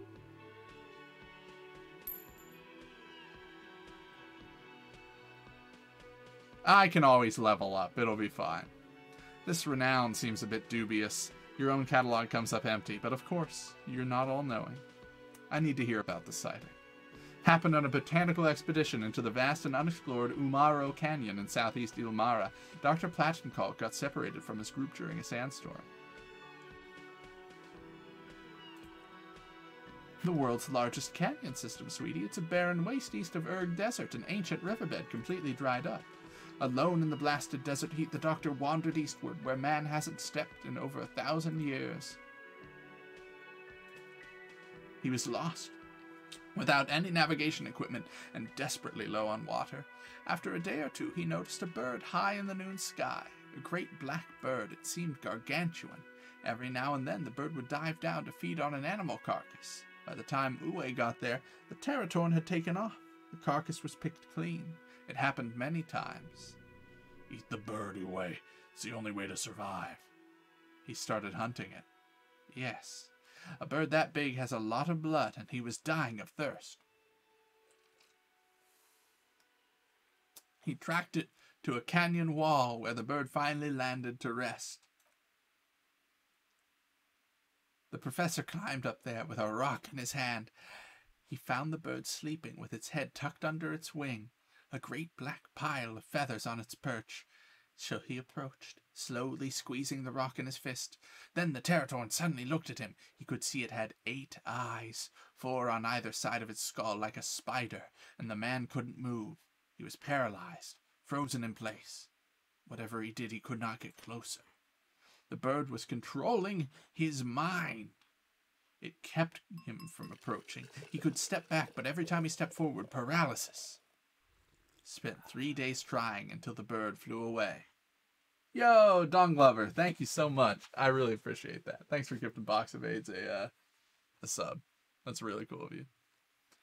I can always level up. It'll be fine. This renown seems a bit dubious. Your own catalog comes up empty, but of course, you're not all-knowing. I need to hear about the sighting. Happened on a botanical expedition into the vast and unexplored Umaro Canyon in southeast Ilmara. Dr. Plattenkalk got separated from his group during a sandstorm. The world's largest canyon system, sweetie. It's a barren waste east of Erg Desert, an ancient riverbed completely dried up. Alone in the blasted desert heat, the doctor wandered eastward, where man hasn't stepped in over a thousand years. He was lost, without any navigation equipment, and desperately low on water. After a day or two, he noticed a bird high in the noon sky. A great black bird, it seemed gargantuan. Every now and then, the bird would dive down to feed on an animal carcass. By the time Uwe got there, the Teratorn had taken off. The carcass was picked clean. It happened many times. Eat the bird, Uwe. It's the only way to survive. He started hunting it. Yes, a bird that big has a lot of blood, and he was dying of thirst. He tracked it to a canyon wall where the bird finally landed to rest. The professor climbed up there with a rock in his hand. He found the bird sleeping with its head tucked under its wing, a great black pile of feathers on its perch. So he approached, slowly squeezing the rock in his fist. Then the Teratorn suddenly looked at him. He could see it had eight eyes, four on either side of its skull like a spider, and the man couldn't move. He was paralyzed, frozen in place. Whatever he did, he could not get closer. The bird was controlling his mind. It kept him from approaching. He could step back, but every time he stepped forward, paralysis. Spent three days trying until the bird flew away. Yo, Dong Glover, thank you so much. I really appreciate that. Thanks for gifting Box of AIDS a uh, a sub. That's really cool of you.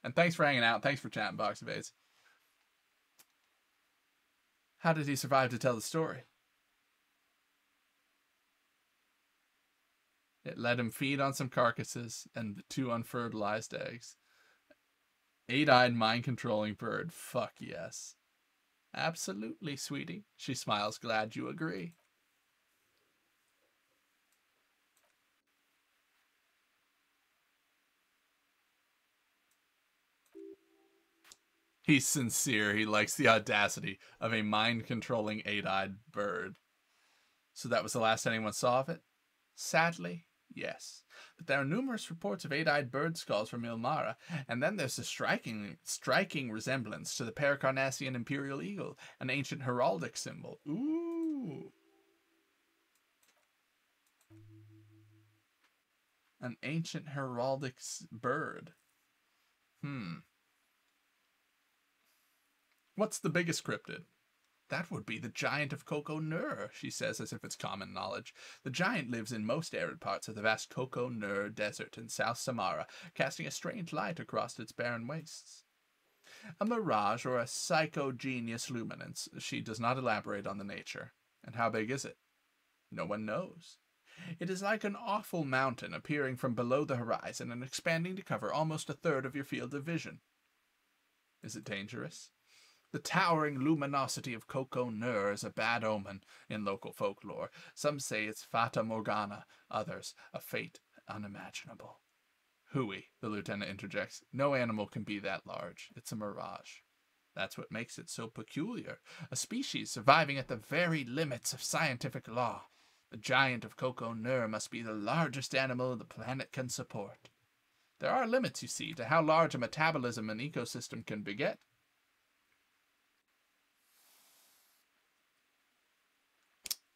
And thanks for hanging out. Thanks for chatting, Box of AIDS. How did he survive to tell the story? It let him feed on some carcasses and the two unfertilized eggs. Eight-eyed mind-controlling bird. Fuck yes. Absolutely, sweetie. She smiles, glad you agree. He's sincere. He likes the audacity of a mind controlling eight eyed bird. So that was the last anyone saw of it? Sadly, yes. But there are numerous reports of eight eyed bird skulls from Ilmara, and then there's a striking striking resemblance to the Perikarnassian imperial eagle, an ancient heraldic symbol. Ooh. An ancient heraldic bird. Hmm. What's the biggest cryptid? That would be the giant of Koko Nur, she says as if it's common knowledge. The giant lives in most arid parts of the vast Koko Nur desert in South Samara, casting a strange light across its barren wastes. A mirage or a psychogenius luminance, she does not elaborate on the nature. And how big is it? No one knows. It is like an awful mountain appearing from below the horizon and expanding to cover almost a third of your field of vision. Is it dangerous? The towering luminosity of Koko Nur is a bad omen in local folklore. Some say it's Fata Morgana, others a fate unimaginable. Hui, the lieutenant interjects. No animal can be that large. It's a mirage. That's what makes it so peculiar. A species surviving at the very limits of scientific law. The giant of Koko Nur must be the largest animal the planet can support. There are limits, you see, to how large a metabolism an ecosystem can beget.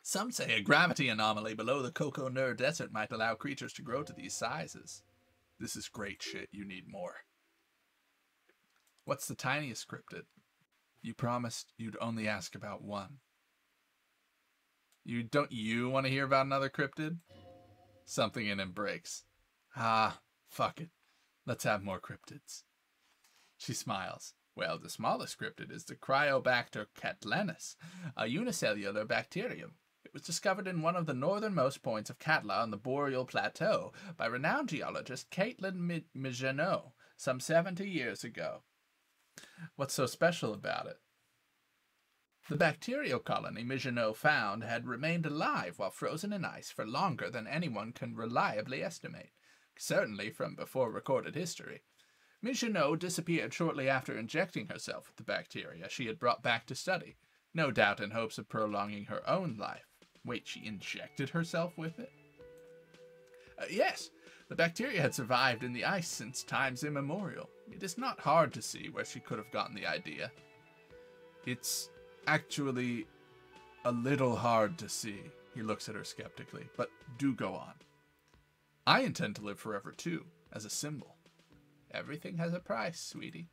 Some say a gravity anomaly below the Koko Nur desert might allow creatures to grow to these sizes. This is great shit. You need more. What's the tiniest cryptid? You promised you'd only ask about one. You don't you want to hear about another cryptid? Something in him breaks. Ah, fuck it. Let's have more cryptids. She smiles. Well, the smallest cryptid is the Cryobacter catlenus, a unicellular bacterium. It was discovered in one of the northernmost points of Katla on the Boreal Plateau by renowned geologist Caitlin Mi- some 70 years ago. What's so special about it? The bacterial colony Migeneau found had remained alive while frozen in ice for longer than anyone can reliably estimate, certainly from before recorded history. Migeneau disappeared shortly after injecting herself with the bacteria she had brought back to study, no doubt in hopes of prolonging her own life. Wait, she injected herself with it? Uh, yes, the bacteria had survived in the ice since times immemorial. It is not hard to see where she could have gotten the idea. It's actually a little hard to see. He looks at her skeptically, but do go on. I intend to live forever too, as a symbol. Everything has a price, sweetie.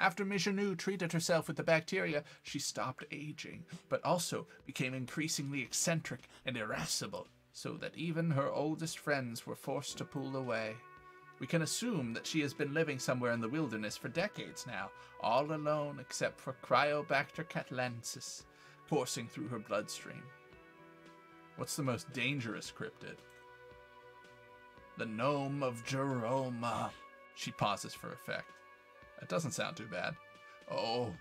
After Migeneau treated herself with the bacteria, she stopped aging, but also became increasingly eccentric and irascible, so that even her oldest friends were forced to pull away. We can assume that she has been living somewhere in the wilderness for decades now, all alone except for Cryobacter catlensis coursing through her bloodstream. What's the most dangerous cryptid? The gnome of Jeroma. She pauses for effect. That doesn't sound too bad. Oh,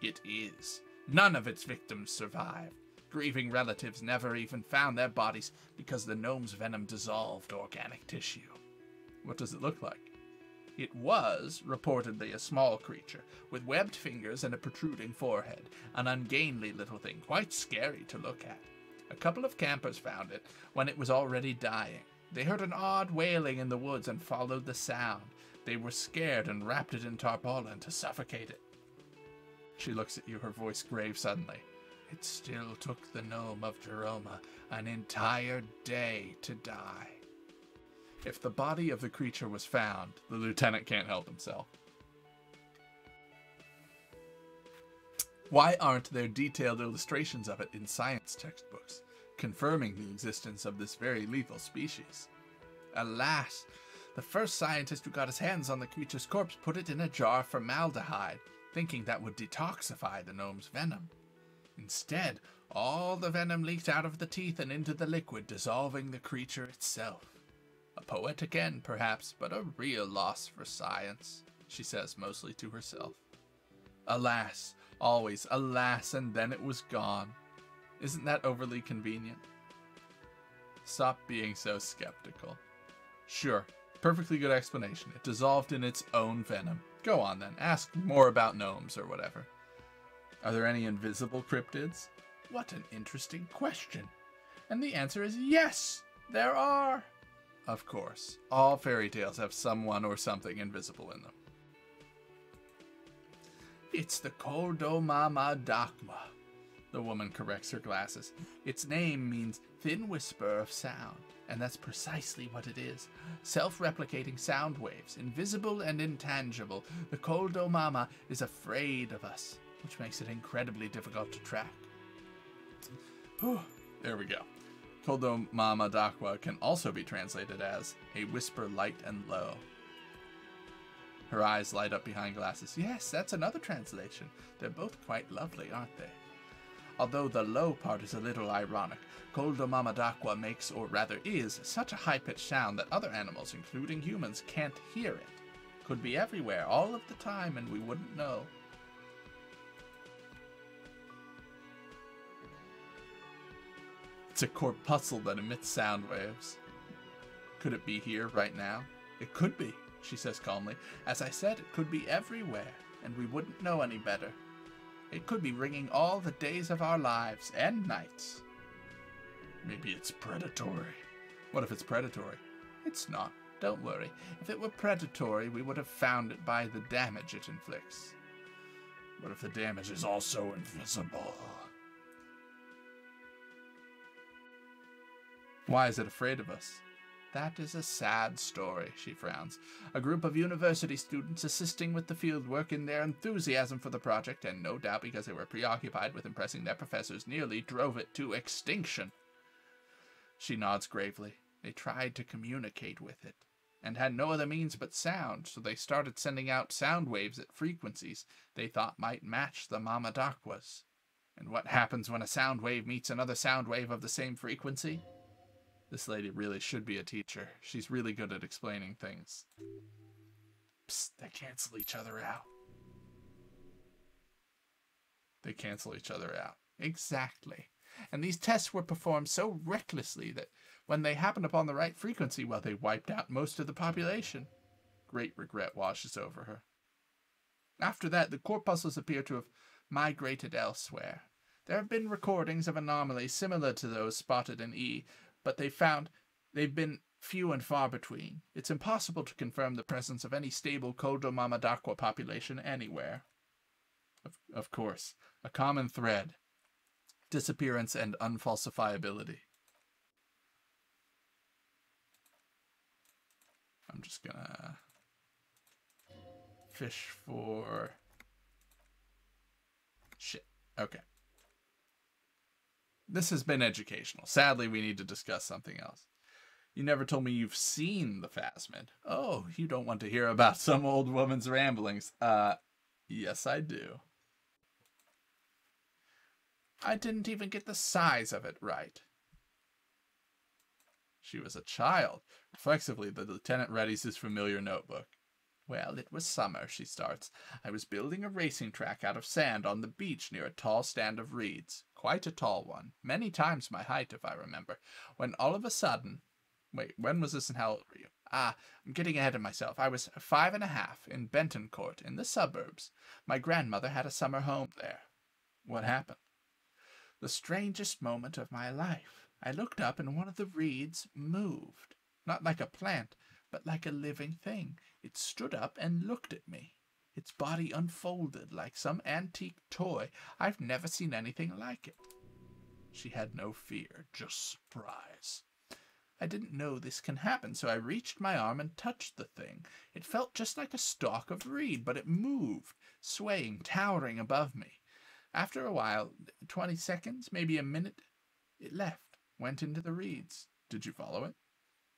it is. None of its victims survived. Grieving relatives never even found their bodies because the gnome's venom dissolved organic tissue. What does it look like? It was reportedly a small creature with webbed fingers and a protruding forehead, an ungainly little thing, quite scary to look at. A couple of campers found it when it was already dying. They heard an odd wailing in the woods and followed the sound. They were scared and wrapped it in tarpaulin to suffocate it. She looks at you, her voice grave suddenly. It still took the gnome of Jeroma an entire day to die. If the body of the creature was found, the lieutenant can't help himself. Why aren't there detailed illustrations of it in science textbooks, confirming the existence of this very lethal species? Alas, the first scientist who got his hands on the creature's corpse put it in a jar of formaldehyde, thinking that would detoxify the gnome's venom. Instead, all the venom leaked out of the teeth and into the liquid, dissolving the creature itself. A poetic end, perhaps, but a real loss for science, she says mostly to herself. Alas, always alas, and then it was gone. Isn't that overly convenient? Stop being so skeptical. Sure, perfectly good explanation. It dissolved in its own venom. Go on then. Ask more about gnomes or whatever. Are there any invisible cryptids? What an interesting question. And the answer is yes, there are. Of course, all fairy tales have someone or something invisible in them. It's the Koldomama Dakwa. The woman corrects her glasses. Its name means thin whisper of sound, and that's precisely what it is. Self-replicating sound waves, invisible and intangible. The Koldomama is afraid of us, which makes it incredibly difficult to track. Whew, there we go. Koldomama Dakwa can also be translated as a whisper light and low. Her eyes light up behind glasses. Yes, that's another translation. They're both quite lovely, aren't they? Although the low part is a little ironic, Dakwa makes, or rather is, such a high-pitched sound that other animals, including humans, can't hear it. Could be everywhere, all of the time, and we wouldn't know. It's a corpuscle that emits sound waves. Could it be here right now? It could be, she says calmly. As I said, it could be everywhere, and we wouldn't know any better. It could be ringing all the days of our lives and nights. Maybe it's predatory. What if it's predatory? It's not. Don't worry. If it were predatory, we would have found it by the damage it inflicts. What if the damage is also invisible? Why is it afraid of us? That is a sad story, she frowns. A group of university students assisting with the fieldwork in their enthusiasm for the project, and no doubt because they were preoccupied with impressing their professors, nearly drove it to extinction. She nods gravely. They tried to communicate with it, and had no other means but sound, so they started sending out sound waves at frequencies they thought might match the Mama Dakwas. And what happens when a sound wave meets another sound wave of the same frequency? This lady really should be a teacher. She's really good at explaining things. Psst, they cancel each other out. They cancel each other out. Exactly. And these tests were performed so recklessly that when they happened upon the right frequency, well, they wiped out most of the population. Great regret washes over her. After that, the corpuscles appear to have migrated elsewhere. There have been recordings of anomalies similar to those spotted in E, but they found they've been few and far between. It's impossible to confirm the presence of any stable Kodo Koldomamadakwa population anywhere. Of, of course, a common thread. Disappearance and unfalsifiability. I'm just gonna fish for shit. Okay. This has been educational. Sadly, we need to discuss something else. You never told me you've seen the Phasmid. Oh, you don't want to hear about (laughs) some old woman's ramblings. Uh, yes, I do. I didn't even get the size of it right. She was a child. Reflexively, the lieutenant readies his familiar notebook. Well, it was summer, she starts. I was building a racing track out of sand on the beach near a tall stand of reeds. Quite a tall one. Many times my height, if I remember. When all of a sudden... Wait, when was this and how old were you? Ah, I'm getting ahead of myself. I was five and a half in Benton Court, in the suburbs. My grandmother had a summer home there. What happened? The strangest moment of my life. I looked up and one of the reeds moved. Not like a plant, but like a living thing. It stood up and looked at me. Its body unfolded like some antique toy. I've never seen anything like it. She had no fear, just surprise. I didn't know this can happen, so I reached my arm and touched the thing. It felt just like a stalk of reed, but it moved, swaying, towering above me. After a while, twenty seconds, maybe a minute, it left, went into the reeds. Did you follow it?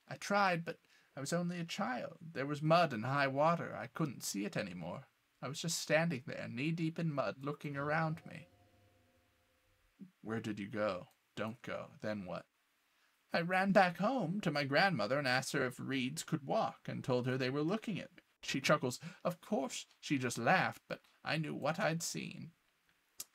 I tried, but I was only a child. There was mud and high water. I couldn't see it any more. I was just standing there, knee-deep in mud, looking around me. Where did you go? Don't go. Then what? I ran back home to my grandmother and asked her if reeds could walk, and told her they were looking at me. She chuckles. Of course, she just laughed, but I knew what I'd seen.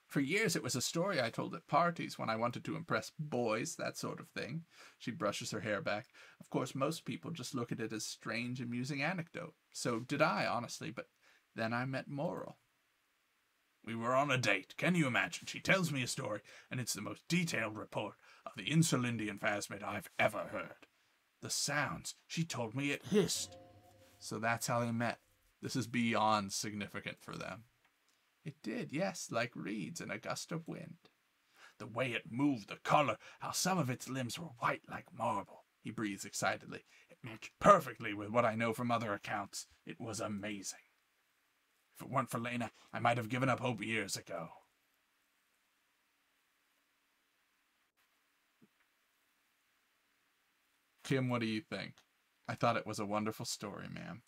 For years it was a story I told at parties when I wanted to impress boys, that sort of thing. She brushes her hair back. Of course, most people just look at it as strange, amusing anecdote. So did I, honestly, but Then I met Morell. We were on a date. Can you imagine? She tells me a story, and it's the most detailed report of the Insulindian phasmid I've ever heard. The sounds, she told me it hissed. So that's how they met. This is beyond significant for them. It did, yes, like reeds in a gust of wind. The way it moved, the color, how some of its limbs were white like marble. He breathes excitedly. It matched perfectly with what I know from other accounts. It was amazing. If it weren't for Lena, I might have given up hope years ago. Kim, what do you think? I thought it was a wonderful story, ma'am.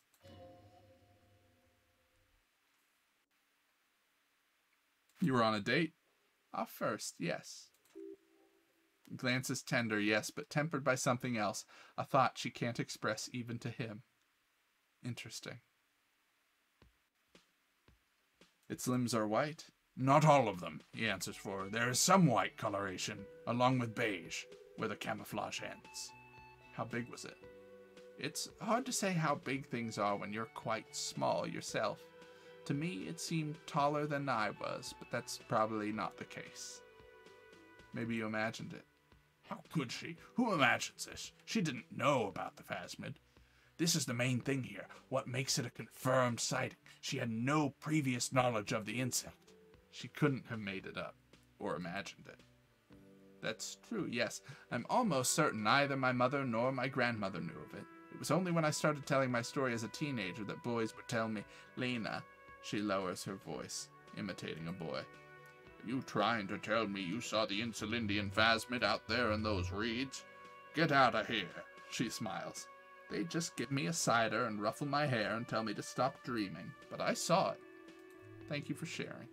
You were on a date? Off first, yes. Glances tender, yes, but tempered by something else, a thought she can't express even to him. Interesting. Its limbs are white? Not all of them, he answers for her. There is some white coloration, along with beige, where the camouflage ends. How big was it? It's hard to say how big things are when you're quite small yourself. To me, it seemed taller than I was, but that's probably not the case. Maybe you imagined it. How could she? Who imagines this? She didn't know about the phasmid. This is the main thing here, what makes it a confirmed sighting. She had no previous knowledge of the insect. She couldn't have made it up, or imagined it. That's true, yes. I'm almost certain neither my mother nor my grandmother knew of it. It was only when I started telling my story as a teenager that boys would tell me, Lena, she lowers her voice, imitating a boy. You trying to tell me you saw the Insulindian phasmid out there in those reeds? Get out of here, she smiles. They just give me a cider and ruffle my hair and tell me to stop dreaming, but I saw it. Thank you for sharing.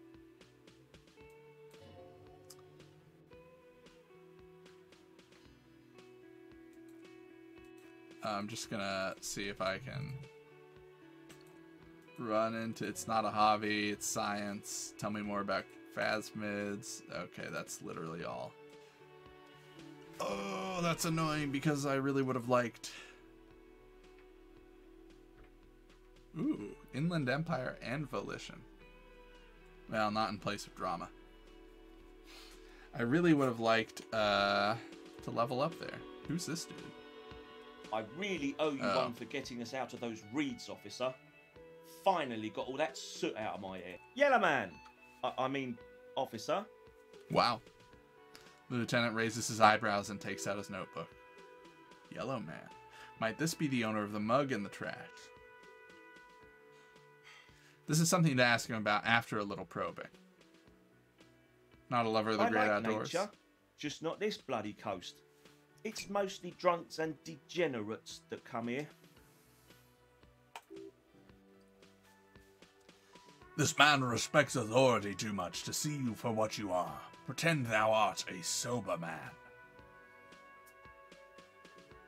I'm just gonna see if I can run into it's not a hobby, it's science. Tell me more about phasmids. Okay, that's literally all. Oh, that's annoying because I really would have liked. Ooh, Inland Empire and Volition. Well, not in place of drama. I really would have liked uh, to level up there. Who's this dude? I really owe you Oh. one for getting us out of those reeds, officer. Finally got all that soot out of my hair. Yellow man! I, I mean, officer. Wow. The lieutenant raises his eyebrows and takes out his notebook. Yellow man. Might this be the owner of the mug in the trash? This is something to ask him about after a little probing. Not a lover of the I great like outdoors. nature, just not this bloody coast. It's mostly drunks and degenerates that come here. This man respects authority too much to see you for what you are. Pretend thou art a sober man.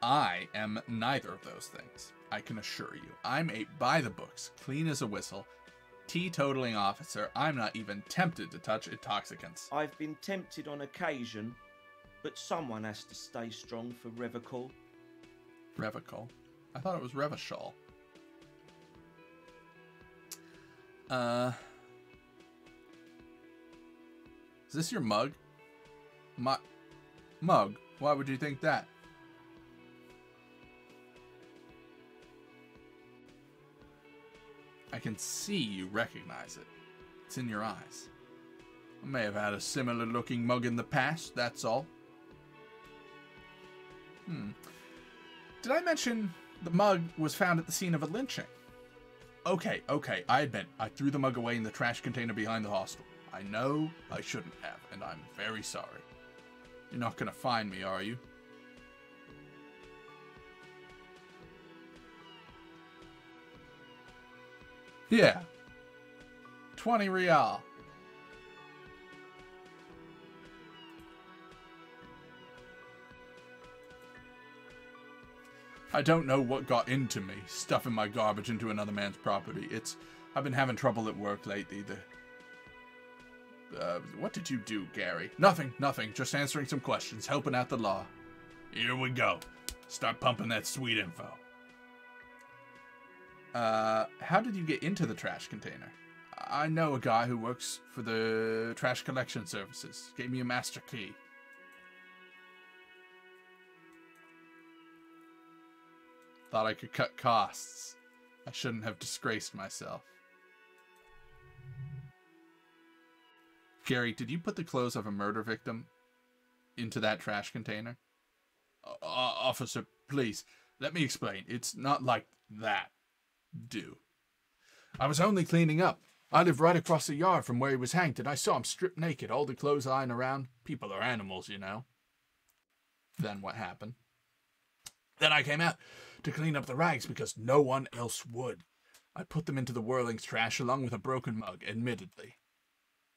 I am neither of those things. I can assure you. I'm a by the books, clean as a whistle, teetotaling officer. I'm not even tempted to touch intoxicants. I've been tempted on occasion, but someone has to stay strong for Revocol. Revocol. I thought it was Revachol. Uh, is this your mug? My mug. Why would you think that? I can see you recognize it. It's in your eyes. I may have had a similar looking mug in the past, that's all. Hmm. Did I mention the mug was found at the scene of a lynching? Okay, okay, I admit, I threw the mug away in the trash container behind the hostel. I know I shouldn't have, and I'm very sorry. You're not gonna find me, are you? Yeah. 20 real. I don't know what got into me, stuffing my garbage into another man's property. It's. I've been having trouble at work lately. The. Uh, what did you do, Gary? Nothing, nothing. Just answering some questions, helping out the law. Here we go. Start pumping that sweet info. Uh, how did you get into the trash container? I know a guy who works for the trash collection services. Gave me a master key. Thought I could cut costs. I shouldn't have disgraced myself. Gary, did you put the clothes of a murder victim into that trash container? Officer, please, let me explain. It's not like that. Do. I was only cleaning up. I live right across the yard from where he was hanged, and I saw him stripped naked, all the clothes lying around. People are animals, you know. Then what happened? Then I came out to clean up the rags because no one else would. I put them into the whirling trash along with a broken mug, admittedly.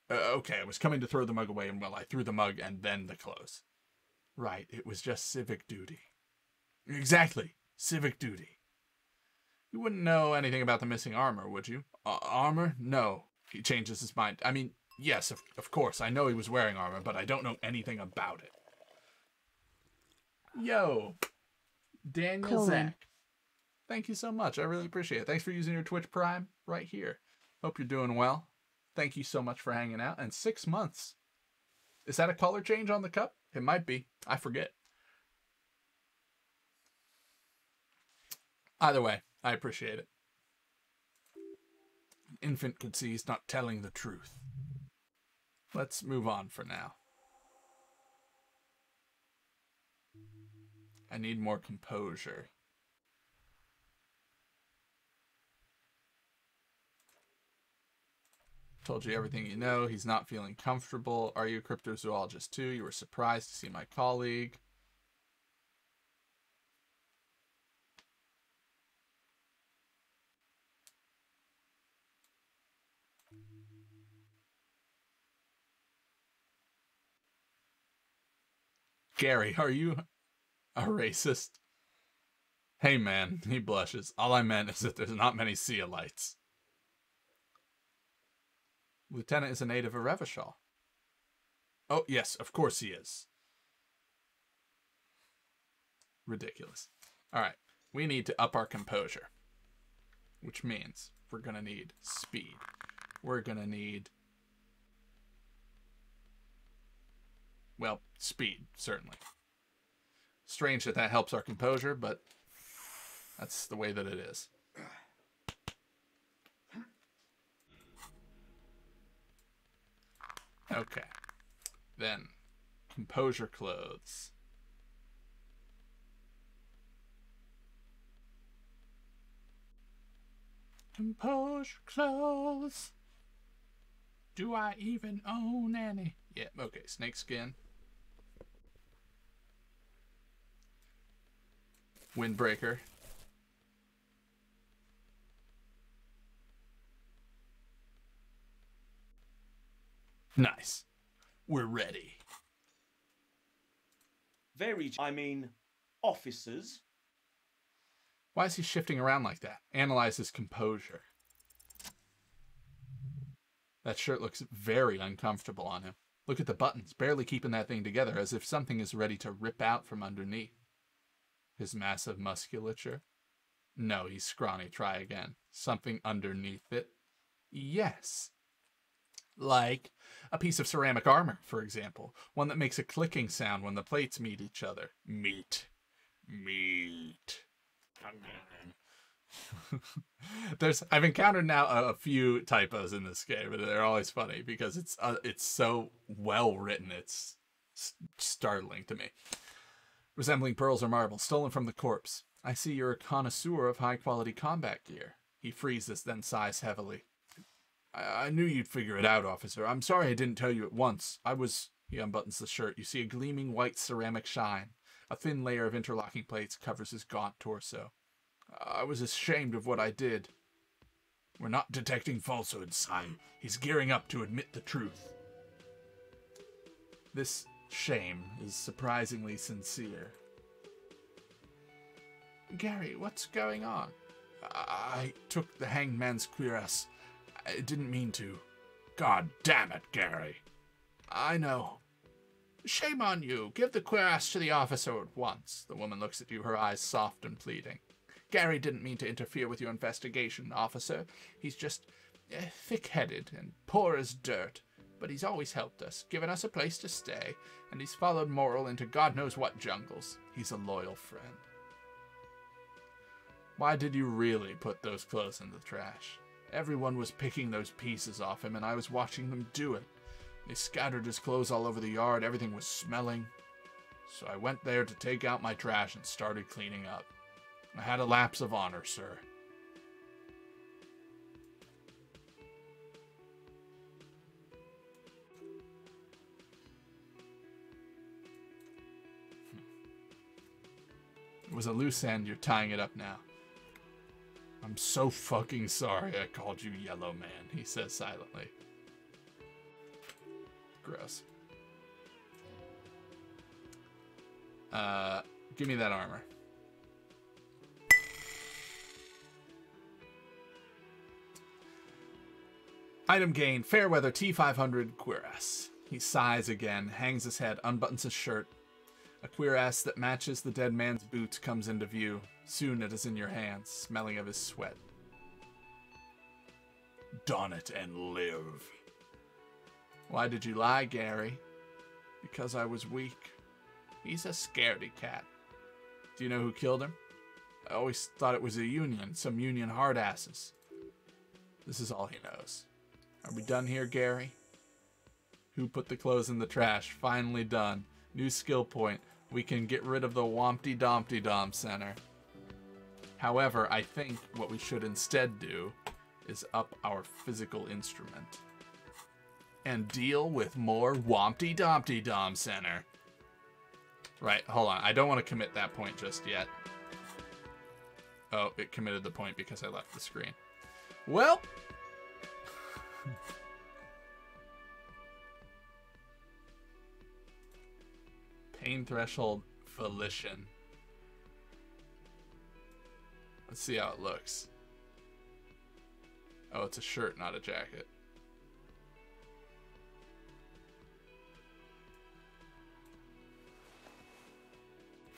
Uh, okay, I was coming to throw the mug away, and well, I threw the mug and then the clothes. Right, it was just civic duty. Exactly, civic duty. You wouldn't know anything about the missing armor, would you? Uh, armor? No. He changes his mind. I mean, yes, of, of course, I know he was wearing armor, but I don't know anything about it. Yo, Daniel Colin. Zach. Thank you so much. I really appreciate it. Thanks for using your Twitch Prime right here. Hope you're doing well. Thank you so much for hanging out. And six months. Is that a color change on the cup? It might be. I forget. Either way, I appreciate it. An infant could see he's not telling the truth. Let's move on for now. I need more composure. Told you everything you know. He's not feeling comfortable. Are you a cryptozoologist too? You were surprised to see my colleague. Gary, are you a racist? Hey man, he blushes. All I meant is that there's not many Seolites. Lieutenant is a native of Revachol. Oh, yes, of course he is. Ridiculous. All right, we need to up our composure, which means we're going to need speed. We're going to need, well, speed, certainly. Strange that that helps our composure, but that's the way that it is. Okay. Then, composure clothes. Composure clothes. Do I even own any? Yeah, okay, snakeskin. Windbreaker. Nice. We're ready. Very, I mean, officers. Why is he shifting around like that? Analyze his composure. That shirt looks very uncomfortable on him. Look at the buttons, barely keeping that thing together as if something is ready to rip out from underneath. His massive musculature. No, he's scrawny. Try again. Something underneath it. Yes. Like a piece of ceramic armor, for example. One that makes a clicking sound when the plates meet each other. Meat. Meat. (laughs) There's I've encountered now a, a few typos in this game, and they're always funny because it's uh, it's so well written. It's startling to me. Resembling pearls or marble stolen from the corpse. I see you're a connoisseur of high quality combat gear. He freezes, then sighs heavily. I, I knew you'd figure it out, officer. I'm sorry I didn't tell you at once. I was. He unbuttons the shirt. You see a gleaming white ceramic shine. A thin layer of interlocking plates covers his gaunt torso. I was ashamed of what I did. We're not detecting falsehoods, son. He's gearing up to admit the truth. This shame is surprisingly sincere. Gary, what's going on? I took the hanged man's cuirass. I didn't mean to. God damn it, Gary. I know. Shame on you. Give the cuirass to the officer at once. The woman looks at you, her eyes soft and pleading. Gary didn't mean to interfere with your investigation, officer. He's just uh, thick-headed and poor as dirt. But he's always helped us, given us a place to stay, and he's followed Morell into God knows what jungles. He's a loyal friend. Why did you really put those clothes in the trash? Everyone was picking those pieces off him, and I was watching them do it. They scattered his clothes all over the yard, everything was smelling. So I went there to take out my trash and started cleaning up. I had a lapse of honor, sir. It was a loose end, you're tying it up now. I'm so fucking sorry I called you Yellow Man, he says silently. Gross. Uh, give me that armor. Item gain, Fairweather T500 Cuirass. He sighs again, hangs his head, unbuttons his shirt. A queer ass that matches the dead man's boots comes into view. Soon it is in your hands, smelling of his sweat. Don it and live. Why did you lie, Gary? Because I was weak. He's a scaredy cat. Do you know who killed him? I always thought it was a union, some union hardasses. This is all he knows. Are we done here, Gary? Who put the clothes in the trash? Finally done. New skill point. We can get rid of the Wompty Dompty Dom Center. However, I think what we should instead do is up our physical instrument. And deal with more Wompty Dompty Dom Center. Right, hold on. I don't want to commit that point just yet. Oh, it committed the point because I left the screen. Well, Pain threshold volition. Let's see how it looks. Oh, it's a shirt, not a jacket.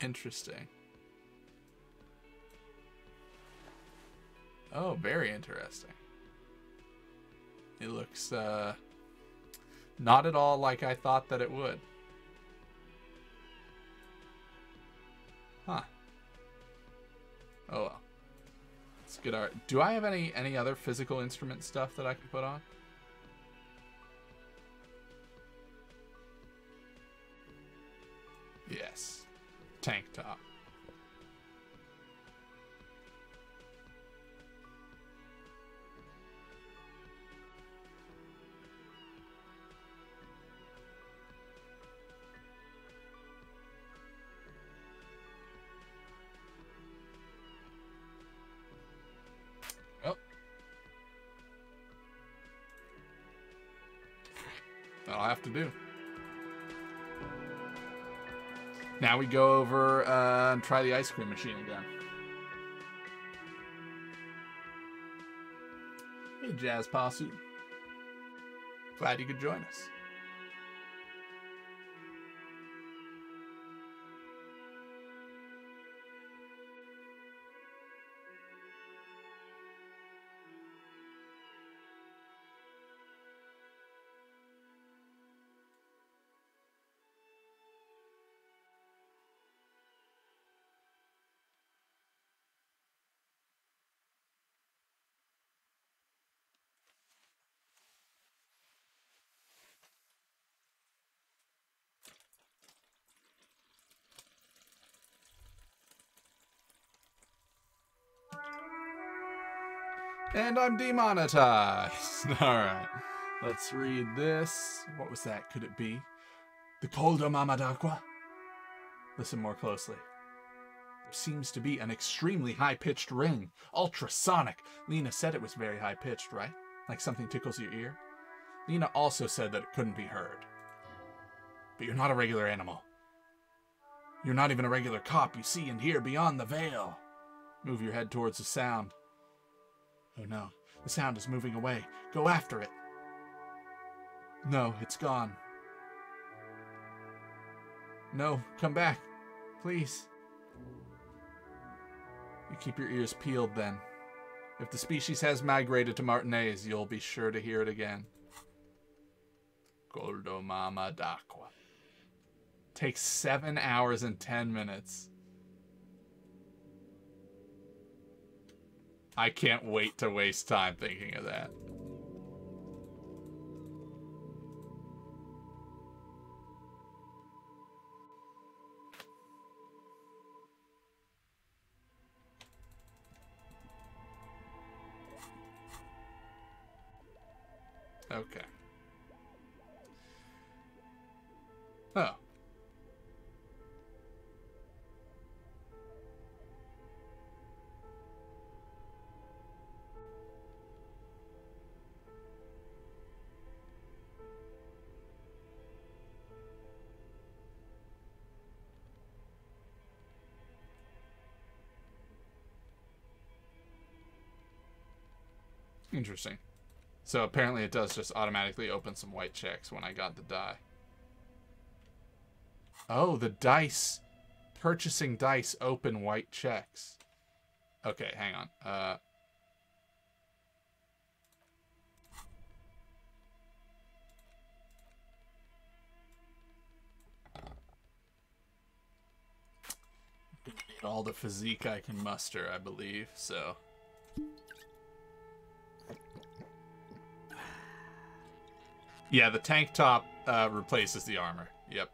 Interesting. Oh, very interesting. It looks uh, not at all like I thought that it would. Huh. Oh well. Let's get our. Do I have any any other physical instrument stuff that I can put on? Yes. Tank top. To do. Now we go over uh, and try the ice cream machine again. Hey, Jazz Posse. Glad you could join us. And I'm demonetized. (laughs) All right. Let's read this. What was that? Could it be? The Koldomama Dakwa? Listen more closely. There seems to be an extremely high-pitched ring. Ultrasonic. Lena said it was very high-pitched, right? Like something tickles your ear? Lena also said that it couldn't be heard. But you're not a regular animal. You're not even a regular cop you see and hear beyond the veil. Move your head towards the sound. Oh no, the sound is moving away. Go after it. No, it's gone. No, come back. Please. You keep your ears peeled then. If the species has migrated to Martinaise, you'll be sure to hear it again. Koldomama Dakwa. Takes seven hours and ten minutes. I can't wait to waste time thinking of that. Okay. Oh. Interesting. So apparently it does just automatically open some white checks when I got the die. Oh, the dice. Purchasing dice open white checks. Okay, hang on. Uh... All the physique I can muster, I believe, so... Yeah, the tank top uh, replaces the armor. Yep.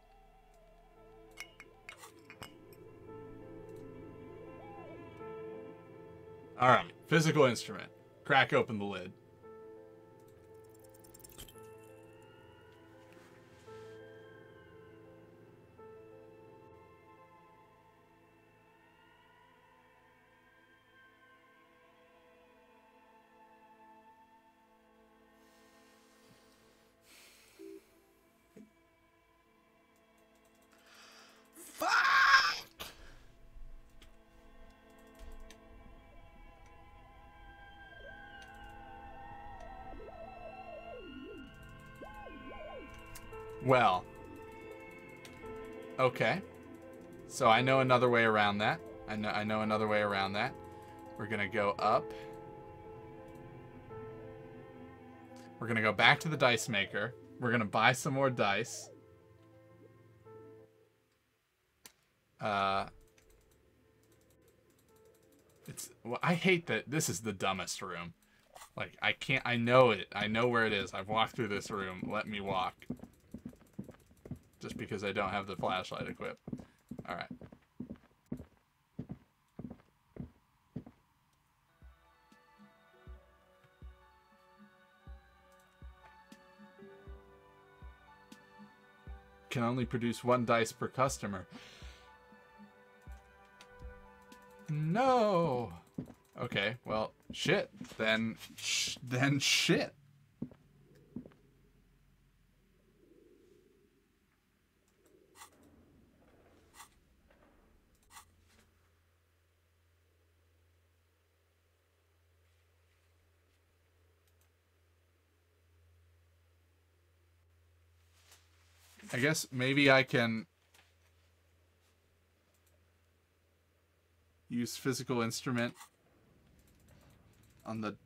All right, physical instrument. Crack open the lid. So I know another way around that. I know I know another way around that. We're going to go up. We're going to go back to the dice maker. We're going to buy some more dice. Uh It's well, I hate that this is the dumbest room. Like I can't I know it. I know where it is. I've walked through this room. Let me walk just because I don't have the flashlight equipped. Alright. Can only produce one dice per customer. No! Okay, well, shit. Then, sh then shit. I guess maybe I can use physical instrument on the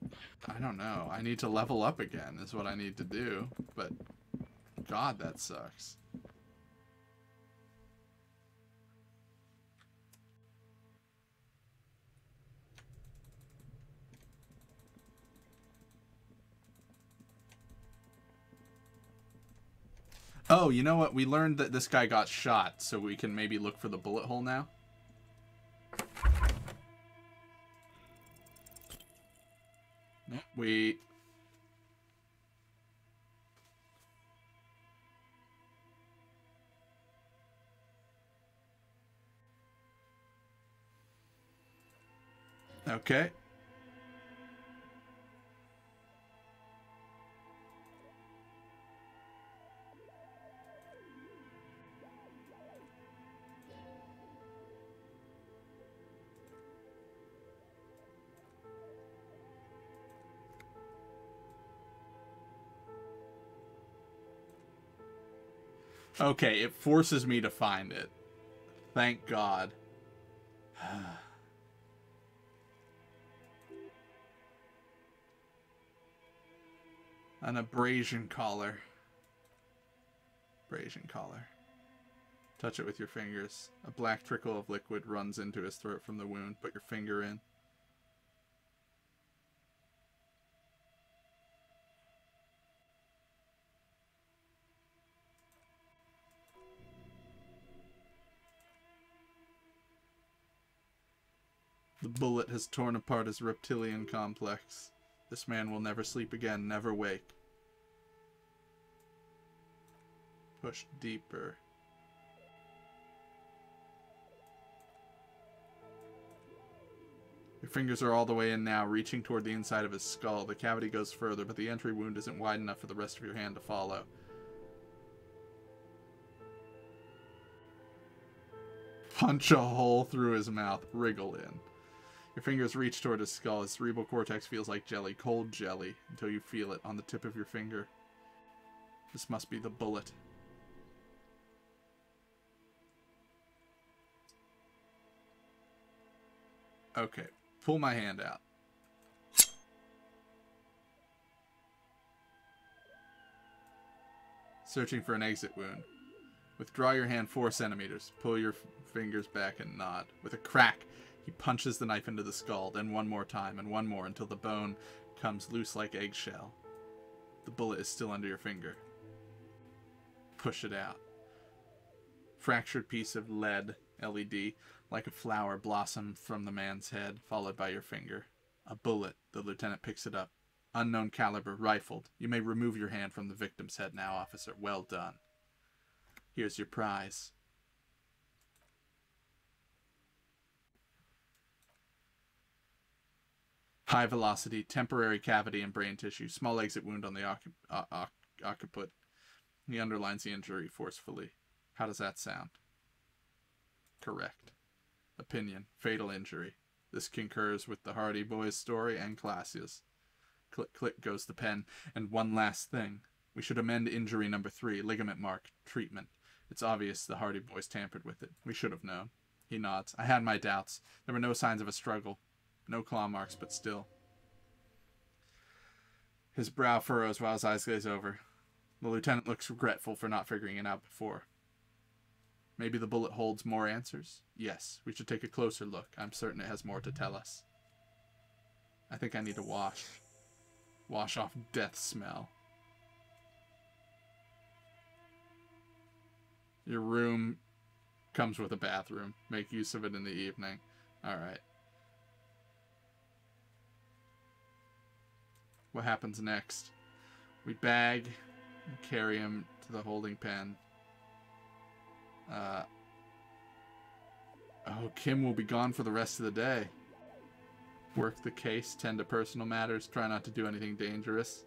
I don't know. I need to level up again is what I need to do, but god that sucks. Oh, you know what? We learned that this guy got shot, so we can maybe look for the bullet hole now. We... Okay. Okay, it forces me to find it. Thank God. (sighs) An abrasion collar. Abrasion collar. Touch it with your fingers. A black trickle of liquid runs into his throat from the wound. Put your finger in. Bullet has torn apart his reptilian complex. This man will never sleep again, never wake. Push deeper. Your fingers are all the way in now, reaching toward the inside of his skull. The cavity goes further, but the entry wound isn't wide enough for the rest of your hand to follow. Punch a hole through his mouth. Wriggle in. Your fingers reach toward his skull. His cerebral cortex feels like jelly, cold jelly, until you feel it on the tip of your finger. This must be the bullet. Okay, pull my hand out. Searching for an exit wound. Withdraw your hand four centimeters. Pull your fingers back and nod. With a crack, he punches the knife into the skull, then one more time, and one more until the bone comes loose like eggshell. The bullet is still under your finger. Push it out. Fractured piece of lead LED, like a flower, blossomed from the man's head, followed by your finger. A bullet. The lieutenant picks it up. Unknown caliber, rifled. You may remove your hand from the victim's head now, officer. Well done. Here's your prize. High velocity, temporary cavity in brain tissue, small exit wound on the uh, occiput. He underlines the injury forcefully. How does that sound? Correct. Opinion, fatal injury. This concurs with the Hardie Boys story and Klaasje's. Click, click goes the pen. And one last thing. We should amend injury number three, ligament mark, treatment. It's obvious the Hardie Boys tampered with it. We should have known. He nods. I had my doubts. There were no signs of a struggle. No claw marks, but still. His brow furrows while his eyes glaze over. The lieutenant looks regretful for not figuring it out before. Maybe the bullet holds more answers? Yes, we should take a closer look. I'm certain it has more to tell us. I think I need to wash. Wash off death smell. Your room comes with a bathroom. Make use of it in the evening. Alright. What happens next? We bag and carry him to the holding pen. Uh, oh, Kim will be gone for the rest of the day. Work the case, tend to personal matters, try not to do anything dangerous.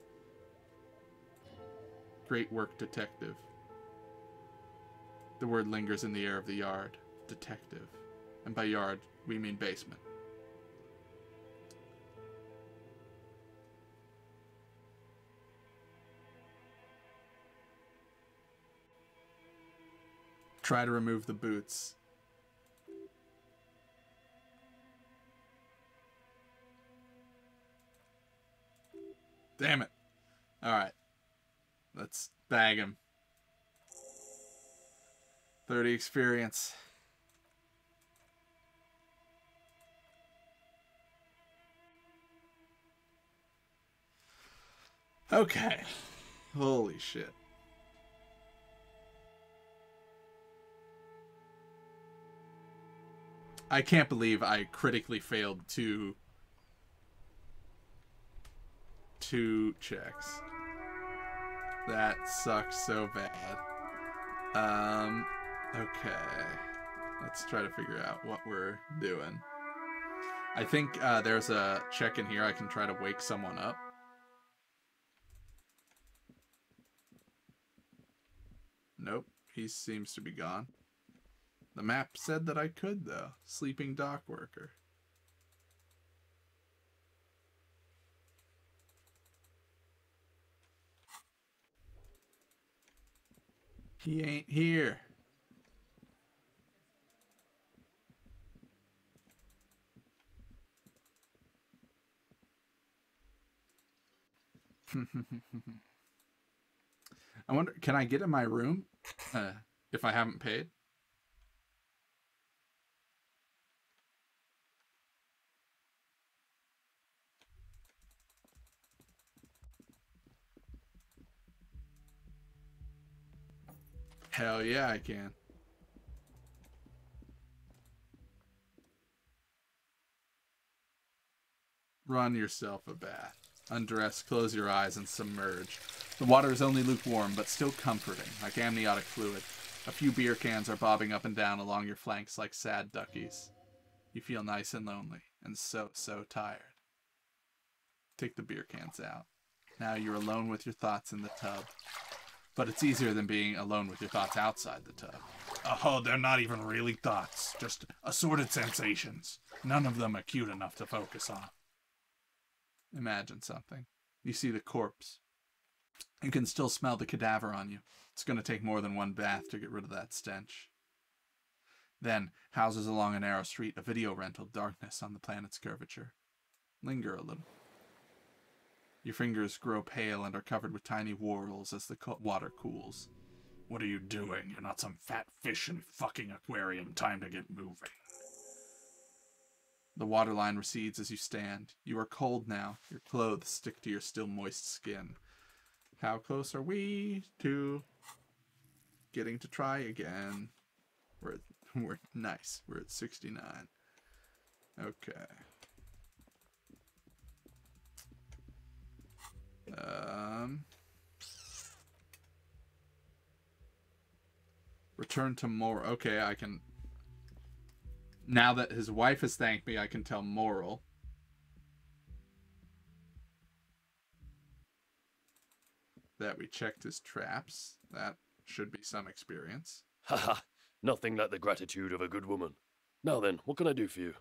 Great work, detective. The word lingers in the air of the yard. Detective. And by yard, we mean basement. Try to remove the boots. Damn it. Alright. Let's bag him. 30 experience. Okay. Holy shit. I can't believe I critically failed two two checks. That sucks so bad. Um okay. Let's try to figure out what we're doing. I think uh, there's a check in here I can try to wake someone up. Nope, he seems to be gone. The map said that I could, though. Sleeping dock worker. He ain't here. (laughs) I wonder, can I get in my room uh, if I haven't paid? Hell yeah, I can. Run yourself a bath. Undress, close your eyes, and submerge. The water is only lukewarm, but still comforting, like amniotic fluid. A few beer cans are bobbing up and down along your flanks like sad duckies. You feel nice and lonely, and so, so tired. Take the beer cans out. Now you're alone with your thoughts in the tub. But it's easier than being alone with your thoughts outside the tub. Oh, they're not even really thoughts, just assorted sensations. None of them acute enough to focus on. Imagine something. You see the corpse. You can still smell the cadaver on you. It's going to take more than one bath to get rid of that stench. Then, houses along a narrow street, a video rental, darkness on the planet's curvature. Linger a little. Your fingers grow pale and are covered with tiny whorls as the co- water cools. What are you doing? You're not some fat fish in fucking aquarium. Time to get moving. The waterline recedes as you stand. You are cold now. Your clothes stick to your still moist skin. How close are we to getting to try again? We're (laughs) we're nice. We're at 69. Okay. Um Return to more. Okay, I can now that his wife has thanked me, I can tell Morell. That we checked his traps. That should be some experience. Haha, nothing like the gratitude of a good woman. Now then, what can I do for you?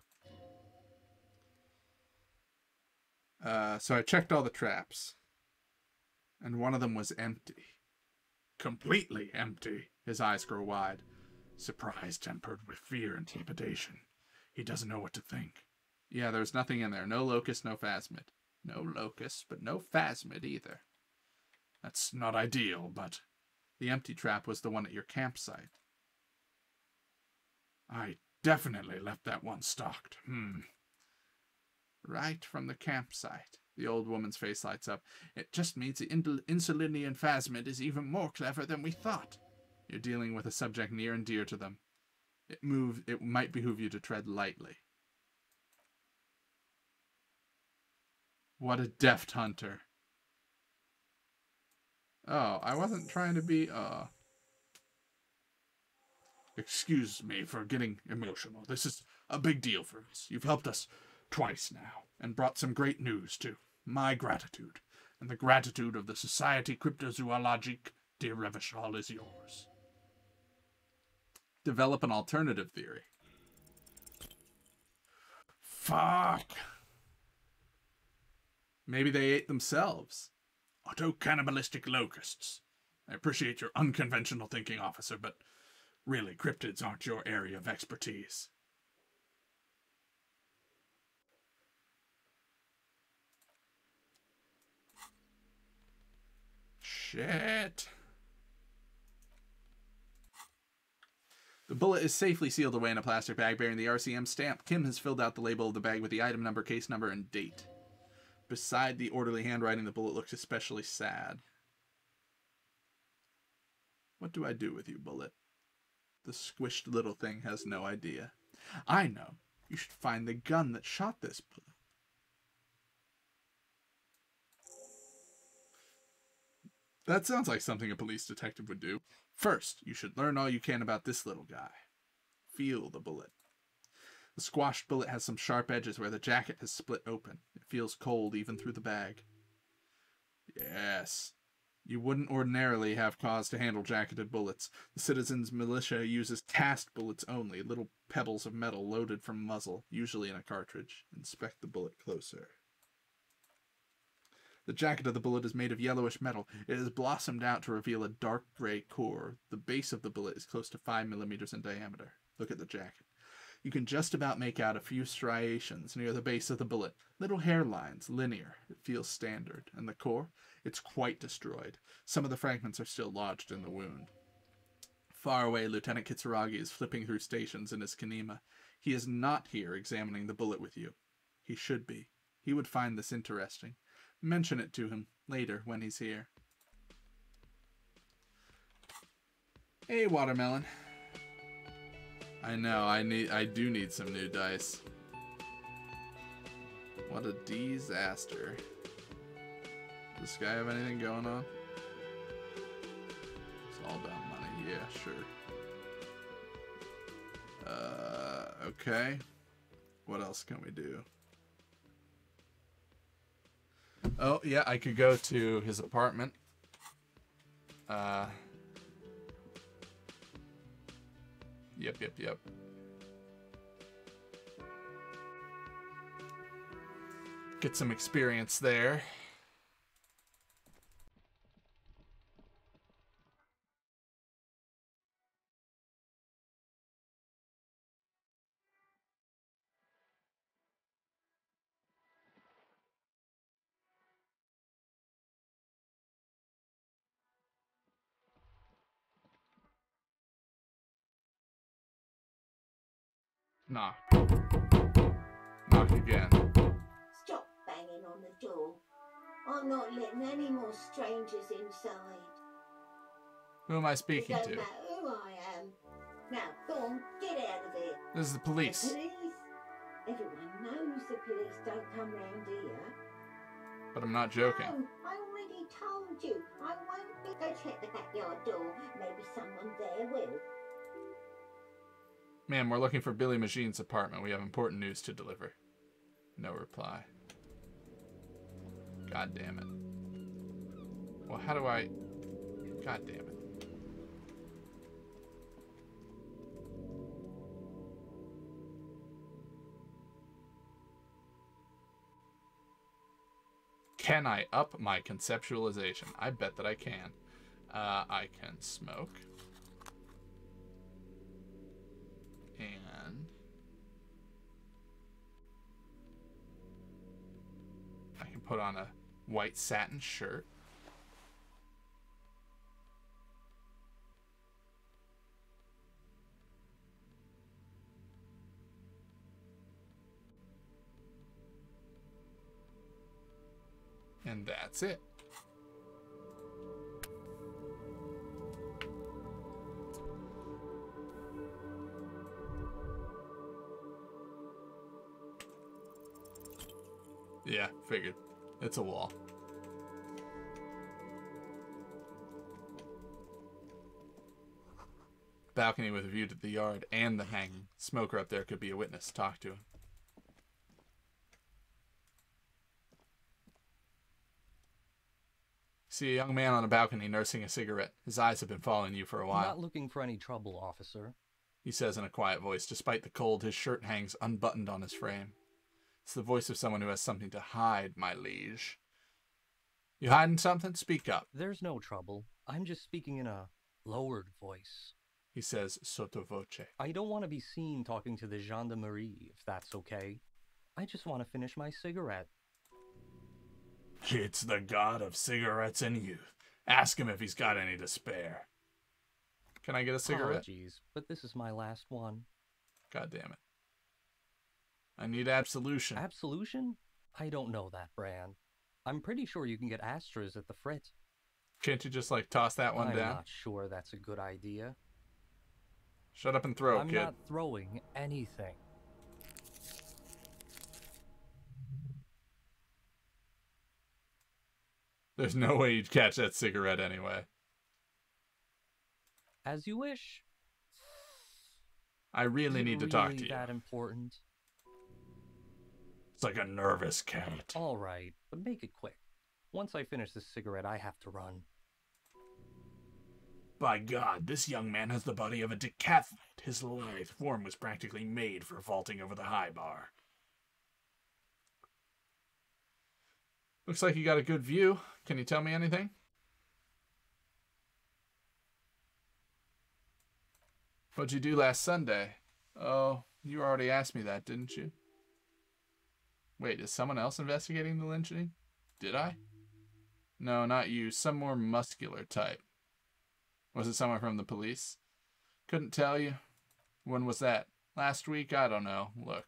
Uh, so I checked all the traps. And one of them was empty. Completely empty. His eyes grow wide. Surprise tempered with fear and trepidation. He doesn't know what to think. Yeah, there's nothing in there. No locust, no phasmid. No locust, but no phasmid either. That's not ideal, but... The empty trap was the one at your campsite. I definitely left that one stocked. Hmm. Right from the campsite. The old woman's face lights up. It just means the Insulindian phasmid is even more clever than we thought. You're dealing with a subject near and dear to them. It move it might behoove you to tread lightly. What a deft hunter. Oh, I wasn't trying to be uh Excuse me for getting emotional. This is a big deal for us. You've helped us twice now, and brought some great news too. My gratitude, and the gratitude of the Society Cryptozoologique de Revachol is yours develop an alternative theory. Fuck. Maybe they ate themselves. Auto cannibalistic locusts. I appreciate your unconventional thinking, officer, but really, cryptids aren't your area of expertise. Shit. The bullet is safely sealed away in a plastic bag bearing the RCM stamp. Kim has filled out the label of the bag with the item number, case number, and date. Beside the orderly handwriting, the bullet looks especially sad. What do I do with you, bullet? The squished little thing has no idea. I know. You should find the gun that shot this bullet. That sounds like something a police detective would do. First, you should learn all you can about this little guy. Feel the bullet. The squashed bullet has some sharp edges where the jacket has split open. It feels cold even through the bag. Yes. You wouldn't ordinarily have cause to handle jacketed bullets. The citizens' militia uses cast bullets only, little pebbles of metal loaded from muzzle, usually in a cartridge. Inspect the bullet closer. The jacket of the bullet is made of yellowish metal. It is blossomed out to reveal a dark gray core. The base of the bullet is close to 5 millimeters in diameter. Look at the jacket. You can just about make out a few striations near the base of the bullet. Little hairlines, linear. It feels standard. And the core? It's quite destroyed. Some of the fragments are still lodged in the wound. Far away, Lieutenant Kitsuragi is flipping through stations in his Kineema. He is not here examining the bullet with you. He should be. He would find this interesting. Mention it to him later when he's here. Hey, watermelon. I know, I need I do need some new dice. What a disaster. Does this guy have anything going on? It's all about money, yeah, sure. Uh, okay. What else can we do? Oh, yeah, I could go to his apartment. Uh, Yep, yep, yep. Get some experience there. Knock. Knock again. Stop banging on the door. I'm not letting any more strangers inside. Who am I speaking to? matter who I am. Now, go on, get out of here. This is the police. The police? Everyone knows the police don't come round here. But I'm not joking. No, I already told you. I won't be. Go check the backyard door. Maybe someone there will. Ma'am, we're looking for Billy Machine's apartment. We have important news to deliver. No reply. God damn it. Well, how do I... God damn it. Can I up my conceptualization? I bet that I can. Uh, I can smoke. Put on a white satin shirt. And that's it. Yeah, figured. It's a wall. Balcony with a view to the yard and the hanging. Smoker up there could be a witness. Talk to him. See a young man on a balcony nursing a cigarette. His eyes have been following you for a while. Not looking for any trouble, officer. He says in a quiet voice. Despite the cold, his shirt hangs unbuttoned on his frame. It's the voice of someone who has something to hide, my liege. You hiding something? Speak up. There's no trouble. I'm just speaking in a lowered voice. He says sotto voce. I don't want to be seen talking to the gendarmerie, if that's okay. I just want to finish my cigarette. It's the god of cigarettes and youth. Ask him if he's got any to spare. Can I get a cigarette? Apologies, but this is my last one. God damn it. I need absolution. Absolution? I don't know that brand. I'm pretty sure you can get Astras at the Frittte. Can't you just like toss that one I'm down? not sure that's a good idea. Shut up and throw, I'm kid. not throwing anything. There's no way you'd catch that cigarette anyway. As you wish. I really need to talk to you. that important? It's like a nervous cat. All right, but make it quick. Once I finish this cigarette, I have to run. By God, this young man has the body of a decathlete. His lithe form was practically made for vaulting over the high bar. Looks like you got a good view. Can you tell me anything? What'd you do last Sunday? Oh, You already asked me that, didn't you? Wait, is someone else investigating the lynching? Did I? No, not you. Some more muscular type. Was it someone from the police? Couldn't tell you. When was that? Last week? I don't know. Look.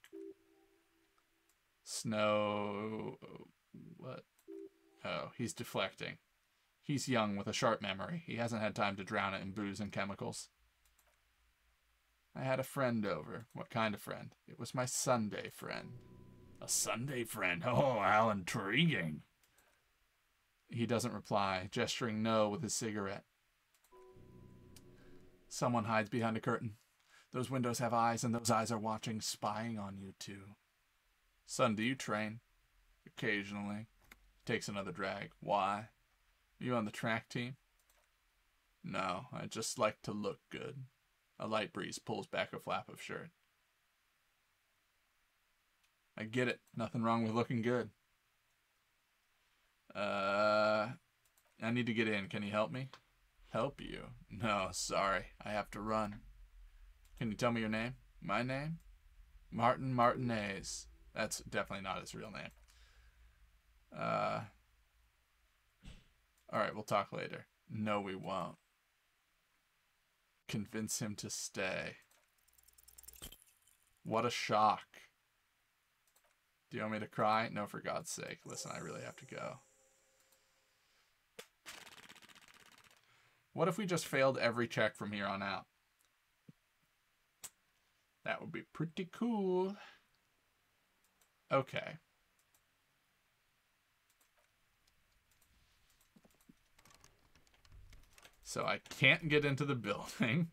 Snow. What? Oh, he's deflecting. He's young with a sharp memory. He hasn't had time to drown it in booze and chemicals. I had a friend over. What kind of friend? It was my Sunday friend. A Sunday friend? Oh, how intriguing. He doesn't reply, gesturing no with his cigarette. Someone hides behind a curtain. Those windows have eyes, and those eyes are watching, spying on you too. Son, do you train? Occasionally. Takes another drag. Why? Are you on the track team? No, I just like to look good. A light breeze pulls back a flap of shirt. I get it. Nothing wrong with looking good. Uh, I need to get in. Can you help me? Help you? No, sorry. I have to run. Can you tell me your name? My name? Martin Martinez. That's definitely not his real name. Uh, all right, we'll talk later. No, we won't. Convince him to stay. What a shock. Do you want me to cry? No, for God's sake. Listen, I really have to go. What if we just failed every check from here on out? That would be pretty cool. Okay. So I can't get into the (laughs) building.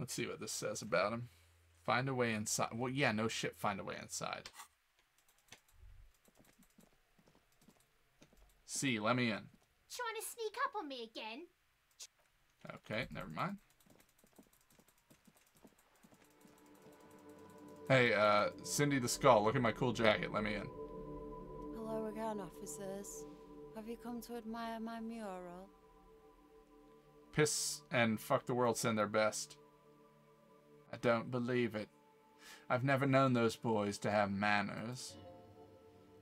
Let's see what this says about him. Find a way inside. Well, yeah, no shit. Find a way inside. See, let me in. Trying to sneak up on me again? Okay, never mind. Hey, uh, Cindy the Skull, look at my cool jacket. Let me in. Hello again, officers. Have you come to admire my mural? Piss and fuck the world send their best. I don't believe it. I've never known those boys to have manners.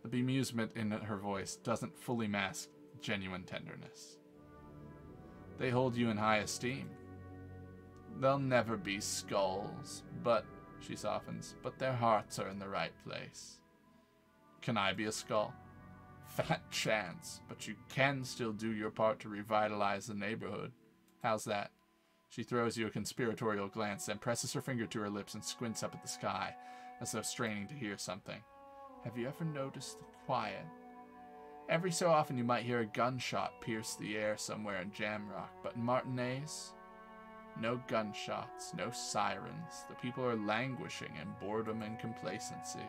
The bemusement in her voice doesn't fully mask genuine tenderness. They hold you in high esteem. They'll never be skulls, but, she softens, but their hearts are in the right place. Can I be a skull? Fat chance, but you can still do your part to revitalize the neighborhood. How's that? She throws you a conspiratorial glance, then presses her finger to her lips and squints up at the sky, as though straining to hear something. Have you ever noticed the quiet? Every so often you might hear a gunshot pierce the air somewhere in Jamrock, but in Martinaise, no gunshots, no sirens. The people are languishing in boredom and complacency.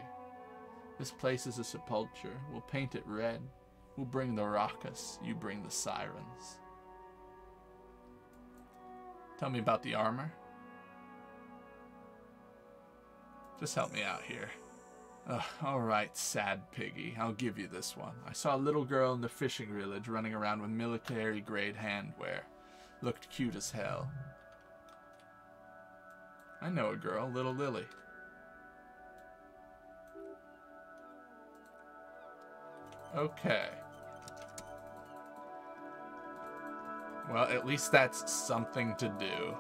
This place is a sepulchre. We'll paint it red. We'll bring the raucous. You bring the sirens. Tell me about the armor. Just help me out here. Ugh, all right, sad piggy. I'll give you this one. I saw a little girl in the fishing village running around with military grade handwear. Looked cute as hell. I know a girl, little Lily. Okay. Well, at least that's something to do.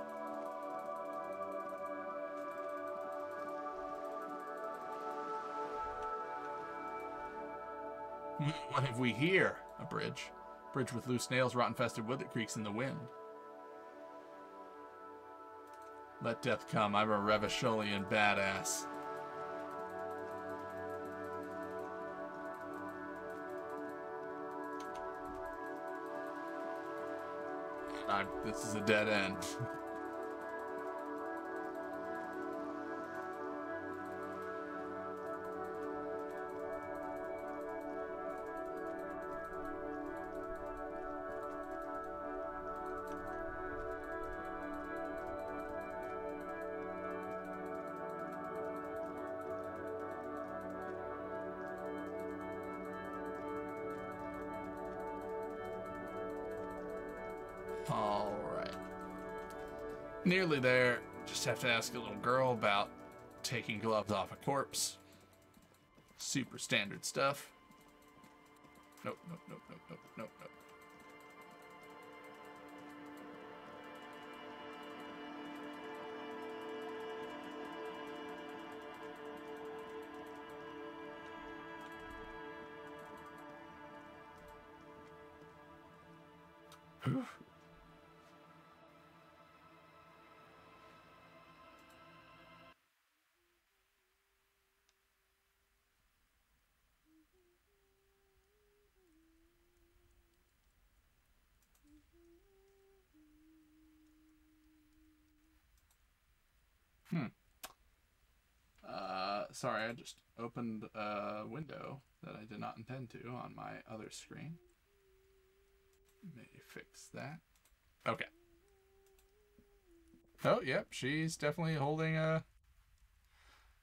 (laughs) What have we here? A bridge. Bridge with loose nails, rotten-infested wood that creaks in the wind. Let death come. I'm a Revacholian badass. I'm, this is a dead end. (laughs) There. Just have to ask a little girl about taking gloves off a corpse. Super standard stuff. Nope, nope, nope, nope, nope, nope, nope. Hmm. Uh, sorry, I just opened a window that I did not intend to on my other screen. May fix that. Okay. Oh, yep, she's definitely holding a.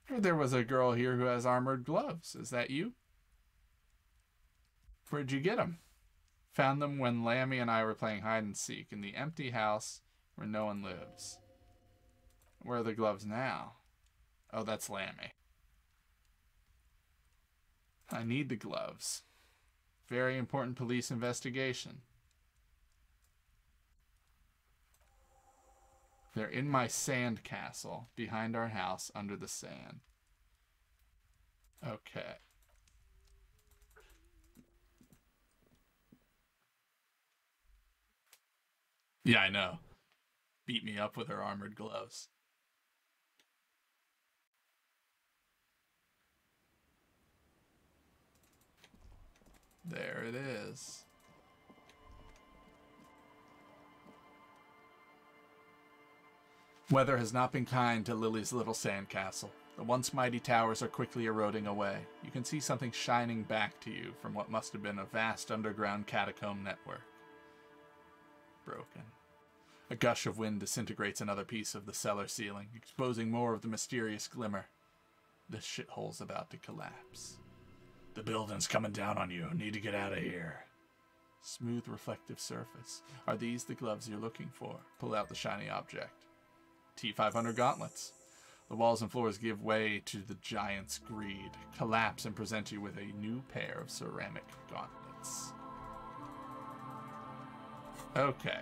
There was a girl here who has armored gloves. Is that you? Where'd you get them? Found them when Lammy and I were playing hide and seek in the empty house where no one lives. Where are the gloves now? Oh, that's Lammy. I need the gloves. Very important police investigation. They're in my sand castle behind our house under the sand. Okay. Yeah, I know. Beat me up with her armored gloves. There it is. Weather has not been kind to Lily's little sandcastle. The once mighty towers are quickly eroding away. You can see something shining back to you from what must have been a vast underground catacomb network. Broken. A gush of wind disintegrates another piece of the cellar ceiling, exposing more of the mysterious glimmer. This shithole's about to collapse. The building's coming down on you. Need to get out of here. Smooth reflective surface. Are these the gloves you're looking for? Pull out the shiny object. T500 gauntlets. The walls and floors give way to the giant's greed, collapse and present you with a new pair of ceramic gauntlets. Okay.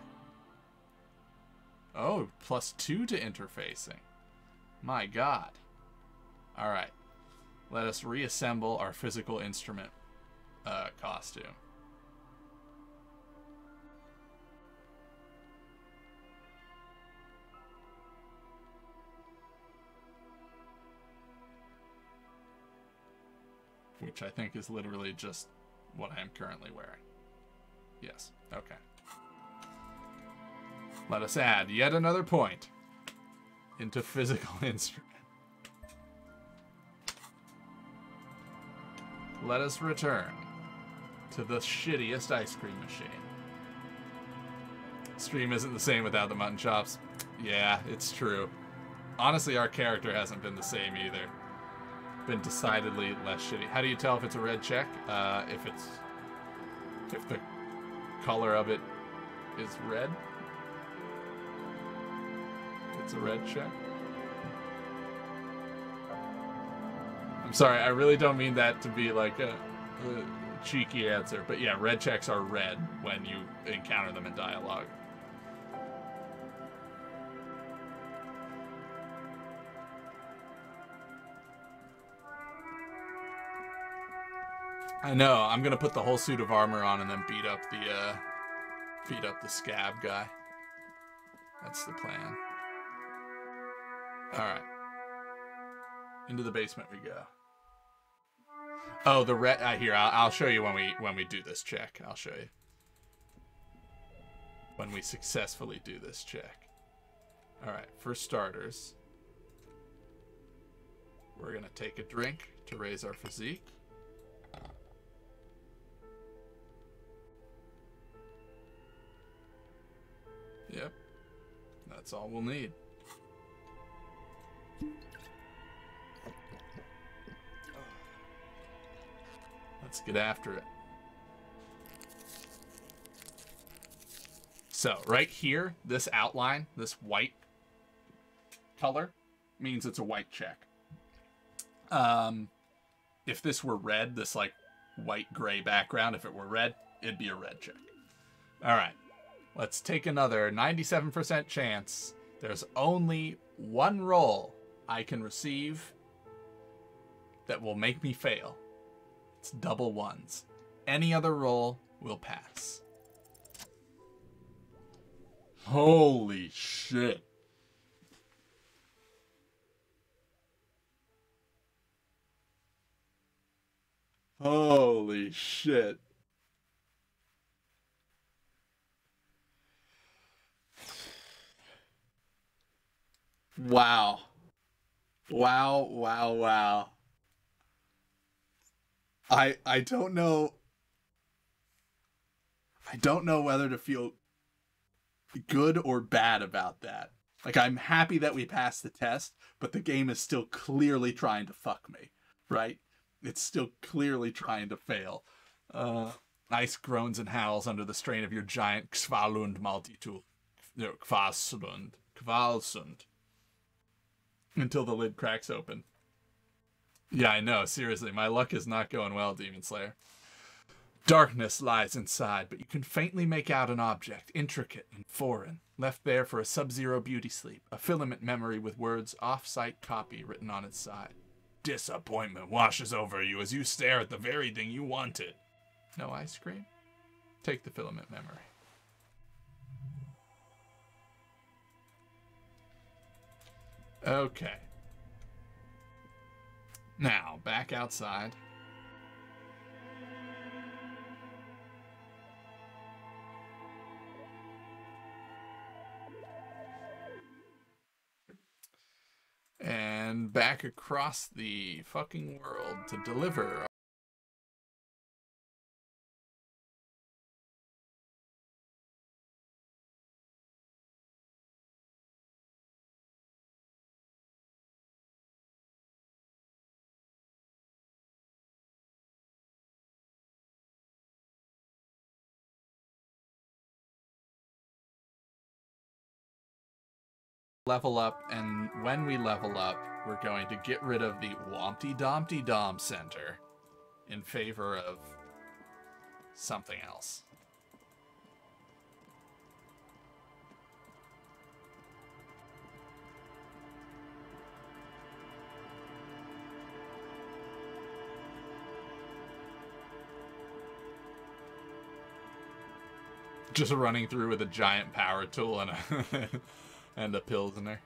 Oh, plus two to interfacing. My god. Alright. Let us reassemble our physical instrument uh, costume. Which I think is literally just what I am currently wearing. Yes, okay. Let us add yet another point into physical (laughs) instrument. Let us return to the shittiest ice cream machine. Stream isn't the same without the mutton chops. Yeah, it's true. Honestly, our character hasn't been the same either. Been decidedly less shitty. How do you tell if it's a red check? Uh, if it's... If the color of it is red? It's a red check. I'm sorry, I really don't mean that to be like a, a cheeky answer, but yeah, red checks are red when you encounter them in dialogue. I know. I'm gonna put the whole suit of armor on and then beat up the uh, beat up the scab guy. That's the plan. All right. Into the basement we go. Oh, the red. Uh, here, I'll, I'll show you when we when we do this check. I'll show you when we successfully do this check. All right. For starters, we're gonna take a drink to raise our physique. Yep. That's all we'll need. Let's get after it. So, right here, this outline, this white color means it's a white check. Um, if this were red, this like white gray background, if it were red, it'd be a red check. All right, let's take another 97% chance. There's only one roll I can receive that will make me fail. It's double ones. Any other roll will pass. Holy shit. Holy shit. Wow. Wow, wow, wow. I I don't know I don't know whether to feel good or bad about that. Like I'm happy that we passed the test, but the game is still clearly trying to fuck me, right? It's still clearly trying to fail. Uh, Ice groans and howls under the strain of your giant Kvalund multitool. Kvalsund. Kvalsund. Until the lid cracks open. Yeah, I know. Seriously, my luck is not going well, Demon Slayer. Darkness lies inside, but you can faintly make out an object, intricate and foreign, left there for a sub-zero beauty sleep, a filament memory with words off-site copy written on its side. Disappointment washes over you as you stare at the very thing you wanted. No ice cream? Take the filament memory. Okay. Now, back outside. And back across the fucking world to deliver level up, and when we level up, we're going to get rid of the Wompty Dompty Dom Center in favor of something else. Just running through with a giant power tool and a (laughs) and the pills in there.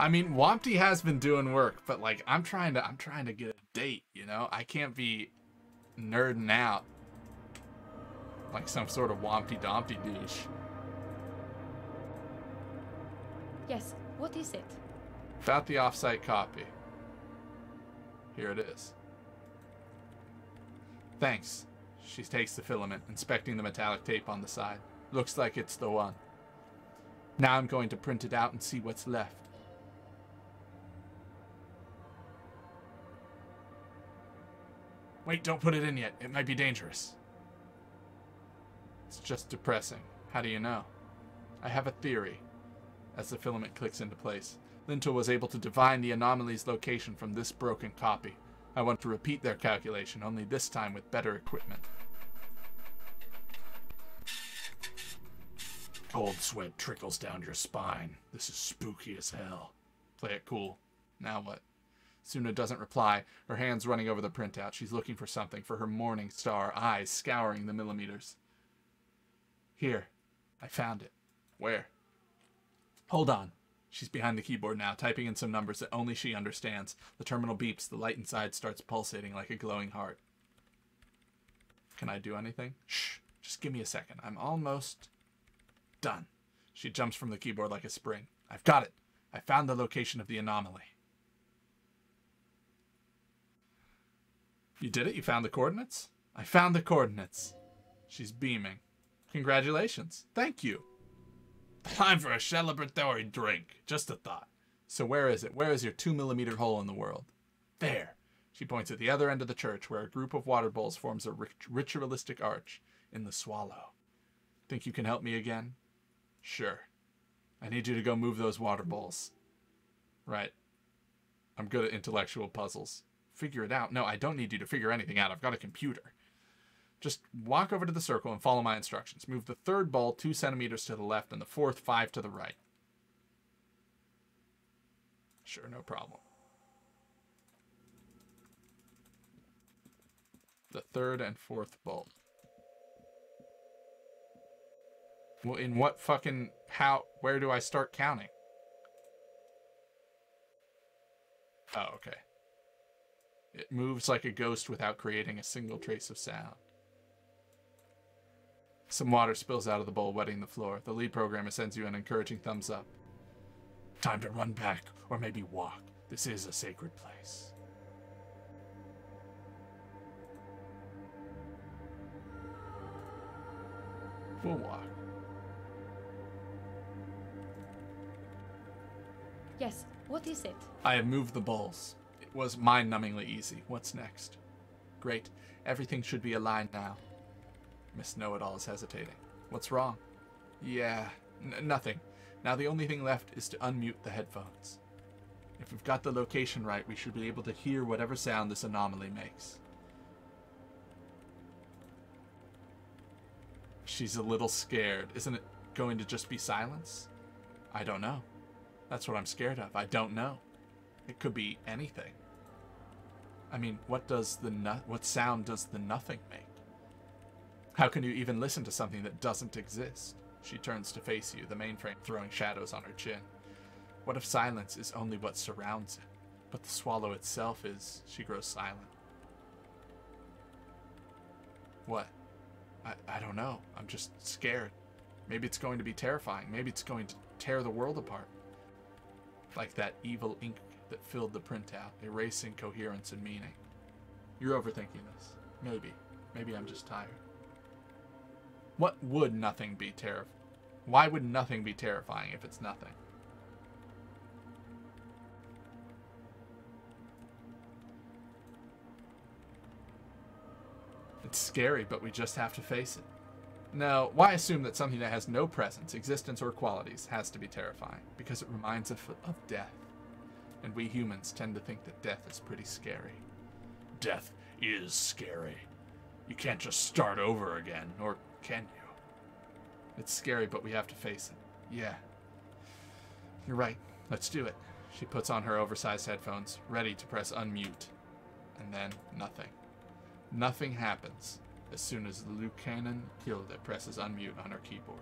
I mean, Wompty has been doing work, but like I'm trying to I'm trying to get a date, you know? I can't be nerding out like some sort of Wompty Dompty douche. Yes, what is it? About the offsite copy. Here it is. Thanks. She takes the filament, inspecting the metallic tape on the side. Looks like it's the one. Now I'm going to print it out and see what's left. Wait, don't put it in yet. It might be dangerous. It's just depressing. How do you know? I have a theory. As the filament clicks into place. Lintel was able to divine the anomaly's location from this broken copy. I want to repeat their calculation, only this time with better equipment. Cold sweat trickles down your spine. This is spooky as hell. Play it cool. Now what? Soona doesn't reply, her hands running over the printout. She's looking for something, for her morning star, eyes scouring the millimeters. Here. I found it. Where? Hold on. She's behind the keyboard now, typing in some numbers that only she understands. The terminal beeps. The light inside starts pulsating like a glowing heart. Can I do anything? Shh. Just give me a second. I'm almost done. She jumps from the keyboard like a spring. I've got it. I found the location of the anomaly. You did it? You found the coordinates? I found the coordinates. She's beaming. Congratulations. Thank you. Time for a celebratory drink. Just a thought. So where is it? Where is your two millimeter hole in the world? There. She points at the other end of the church where a group of water bowls forms a rit- ritualistic arch in the swallow. Think you can help me again? Sure. I need you to go move those water bowls. Right. I'm good at intellectual puzzles. Figure it out. No, I don't need you to figure anything out. I've got a computer. Just walk over to the circle and follow my instructions. Move the third ball two centimeters to the left and the fourth five to the right. Sure, no problem. The third and fourth ball. Well, in what fucking how? Where do I start counting? Oh, okay. It moves like a ghost without creating a single trace of sound. Some water spills out of the bowl, wetting the floor. The lead programmer sends you an encouraging thumbs up. Time to run back, or maybe walk. This is a sacred place. We'll walk. Yes, what is it? I have moved the bowls. It was mind numbingly easy. What's next? Great. Everything should be aligned now. Miss Know It All is hesitating. What's wrong? Yeah, nothing. Now the only thing left is to unmute the headphones. If we've got the location right, we should be able to hear whatever sound this anomaly makes. She's a little scared. Isn't it going to just be silence? I don't know. That's what I'm scared of. I don't know. It could be anything. I mean, what does the no- what sound does the nothing make? How can you even listen to something that doesn't exist? She turns to face you, the mainframe throwing shadows on her chin. What if silence is only what surrounds it, but the swallow itself is? She grows silent. What? I, I don't know. I'm just scared. Maybe it's going to be terrifying. Maybe it's going to tear the world apart. Like that evil ink that filled the printout, erasing coherence and meaning. You're overthinking this. Maybe. Maybe I'm just tired. What would nothing be terrifying? Why would nothing be terrifying if it's nothing? It's scary, but we just have to face it. No, why assume that something that has no presence, existence, or qualities has to be terrifying? Because it reminds us of, of death. And we humans tend to think that death is pretty scary. Death is scary. You can't just start over again, or can you? It's scary, but we have to face it. Yeah. You're right. Let's do it. She puts on her oversized headphones, ready to press unmute. And then nothing. Nothing happens as soon as Lucanen Hilda presses unmute on her keyboard.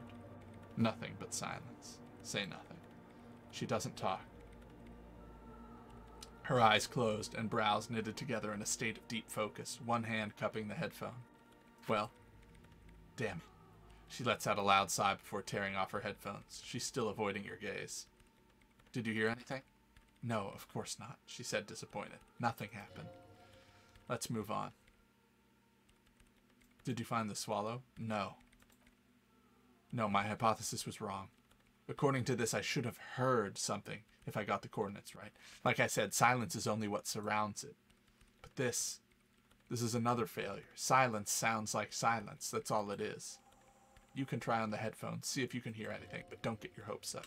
Nothing but silence. Say nothing. She doesn't talk. Her eyes closed and brows knitted together in a state of deep focus, one hand cupping the headphone. Well, damn it. She lets out a loud sigh before tearing off her headphones. She's still avoiding your gaze. Did you hear anything? No, of course not, she said, disappointed. Nothing happened. Let's move on. Did you find the swallow? No. No, my hypothesis was wrong. According to this, I should have heard something if I got the coordinates right. Like I said, silence is only what surrounds it. But this, this is another failure. Silence sounds like silence. That's all it is. You can try on the headphones, see if you can hear anything, but don't get your hopes up.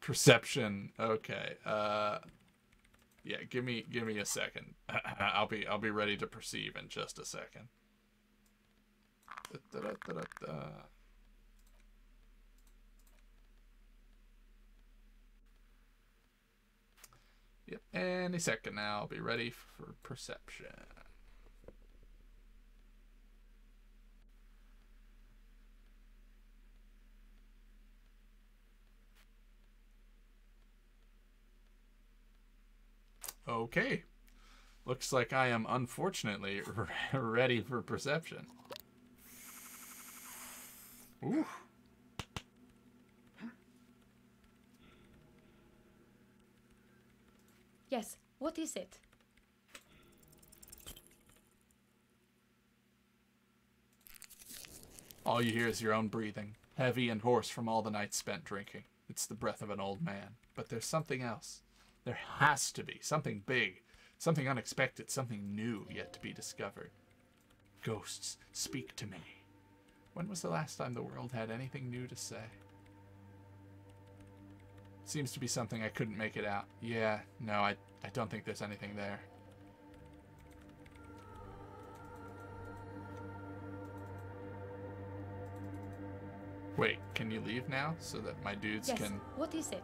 Perception. Okay. Uh yeah, give me give me a second. (laughs) I'll be I'll be ready to perceive in just a second. Da, da, da, da, da. Yep, any second now. I'll be ready for perception. Okay. Looks like I am unfortunately (laughs) ready for perception. Ooh. Yes, what is it? All you hear is your own breathing, heavy and hoarse from all the nights spent drinking. It's the breath of an old man. But there's something else. There has to be something big, something unexpected, something new yet to be discovered. Ghosts, speak to me. When was the last time the world had anything new to say? Seems to be something I couldn't make it out. Yeah, no, I, I don't think there's anything there. Wait, can you leave now so that my dudes Yes. can... What is it?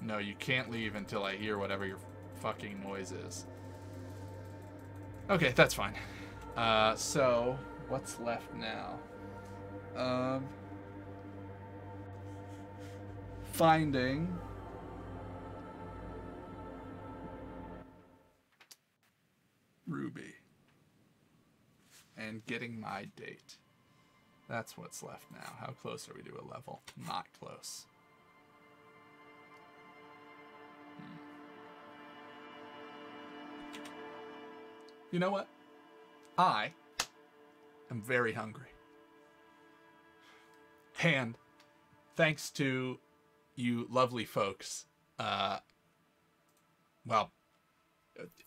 No, you can't leave until I hear whatever your fucking noise is. Okay, that's fine. Uh, so, what's left now? Um... Finding... Ruby. And getting my date. That's what's left now. How close are we to a level? Not close. Hmm. You know what? I am very hungry. And thanks to you lovely folks, uh, well,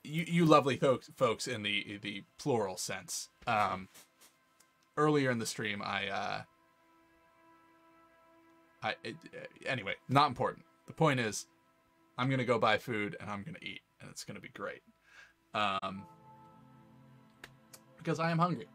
you, you lovely folks, folks in the the plural sense. Um, earlier in the stream, I, uh, I it, anyway, not important. The point is, I'm gonna go buy food and I'm gonna eat, and it's gonna be great. Um, because I am hungry.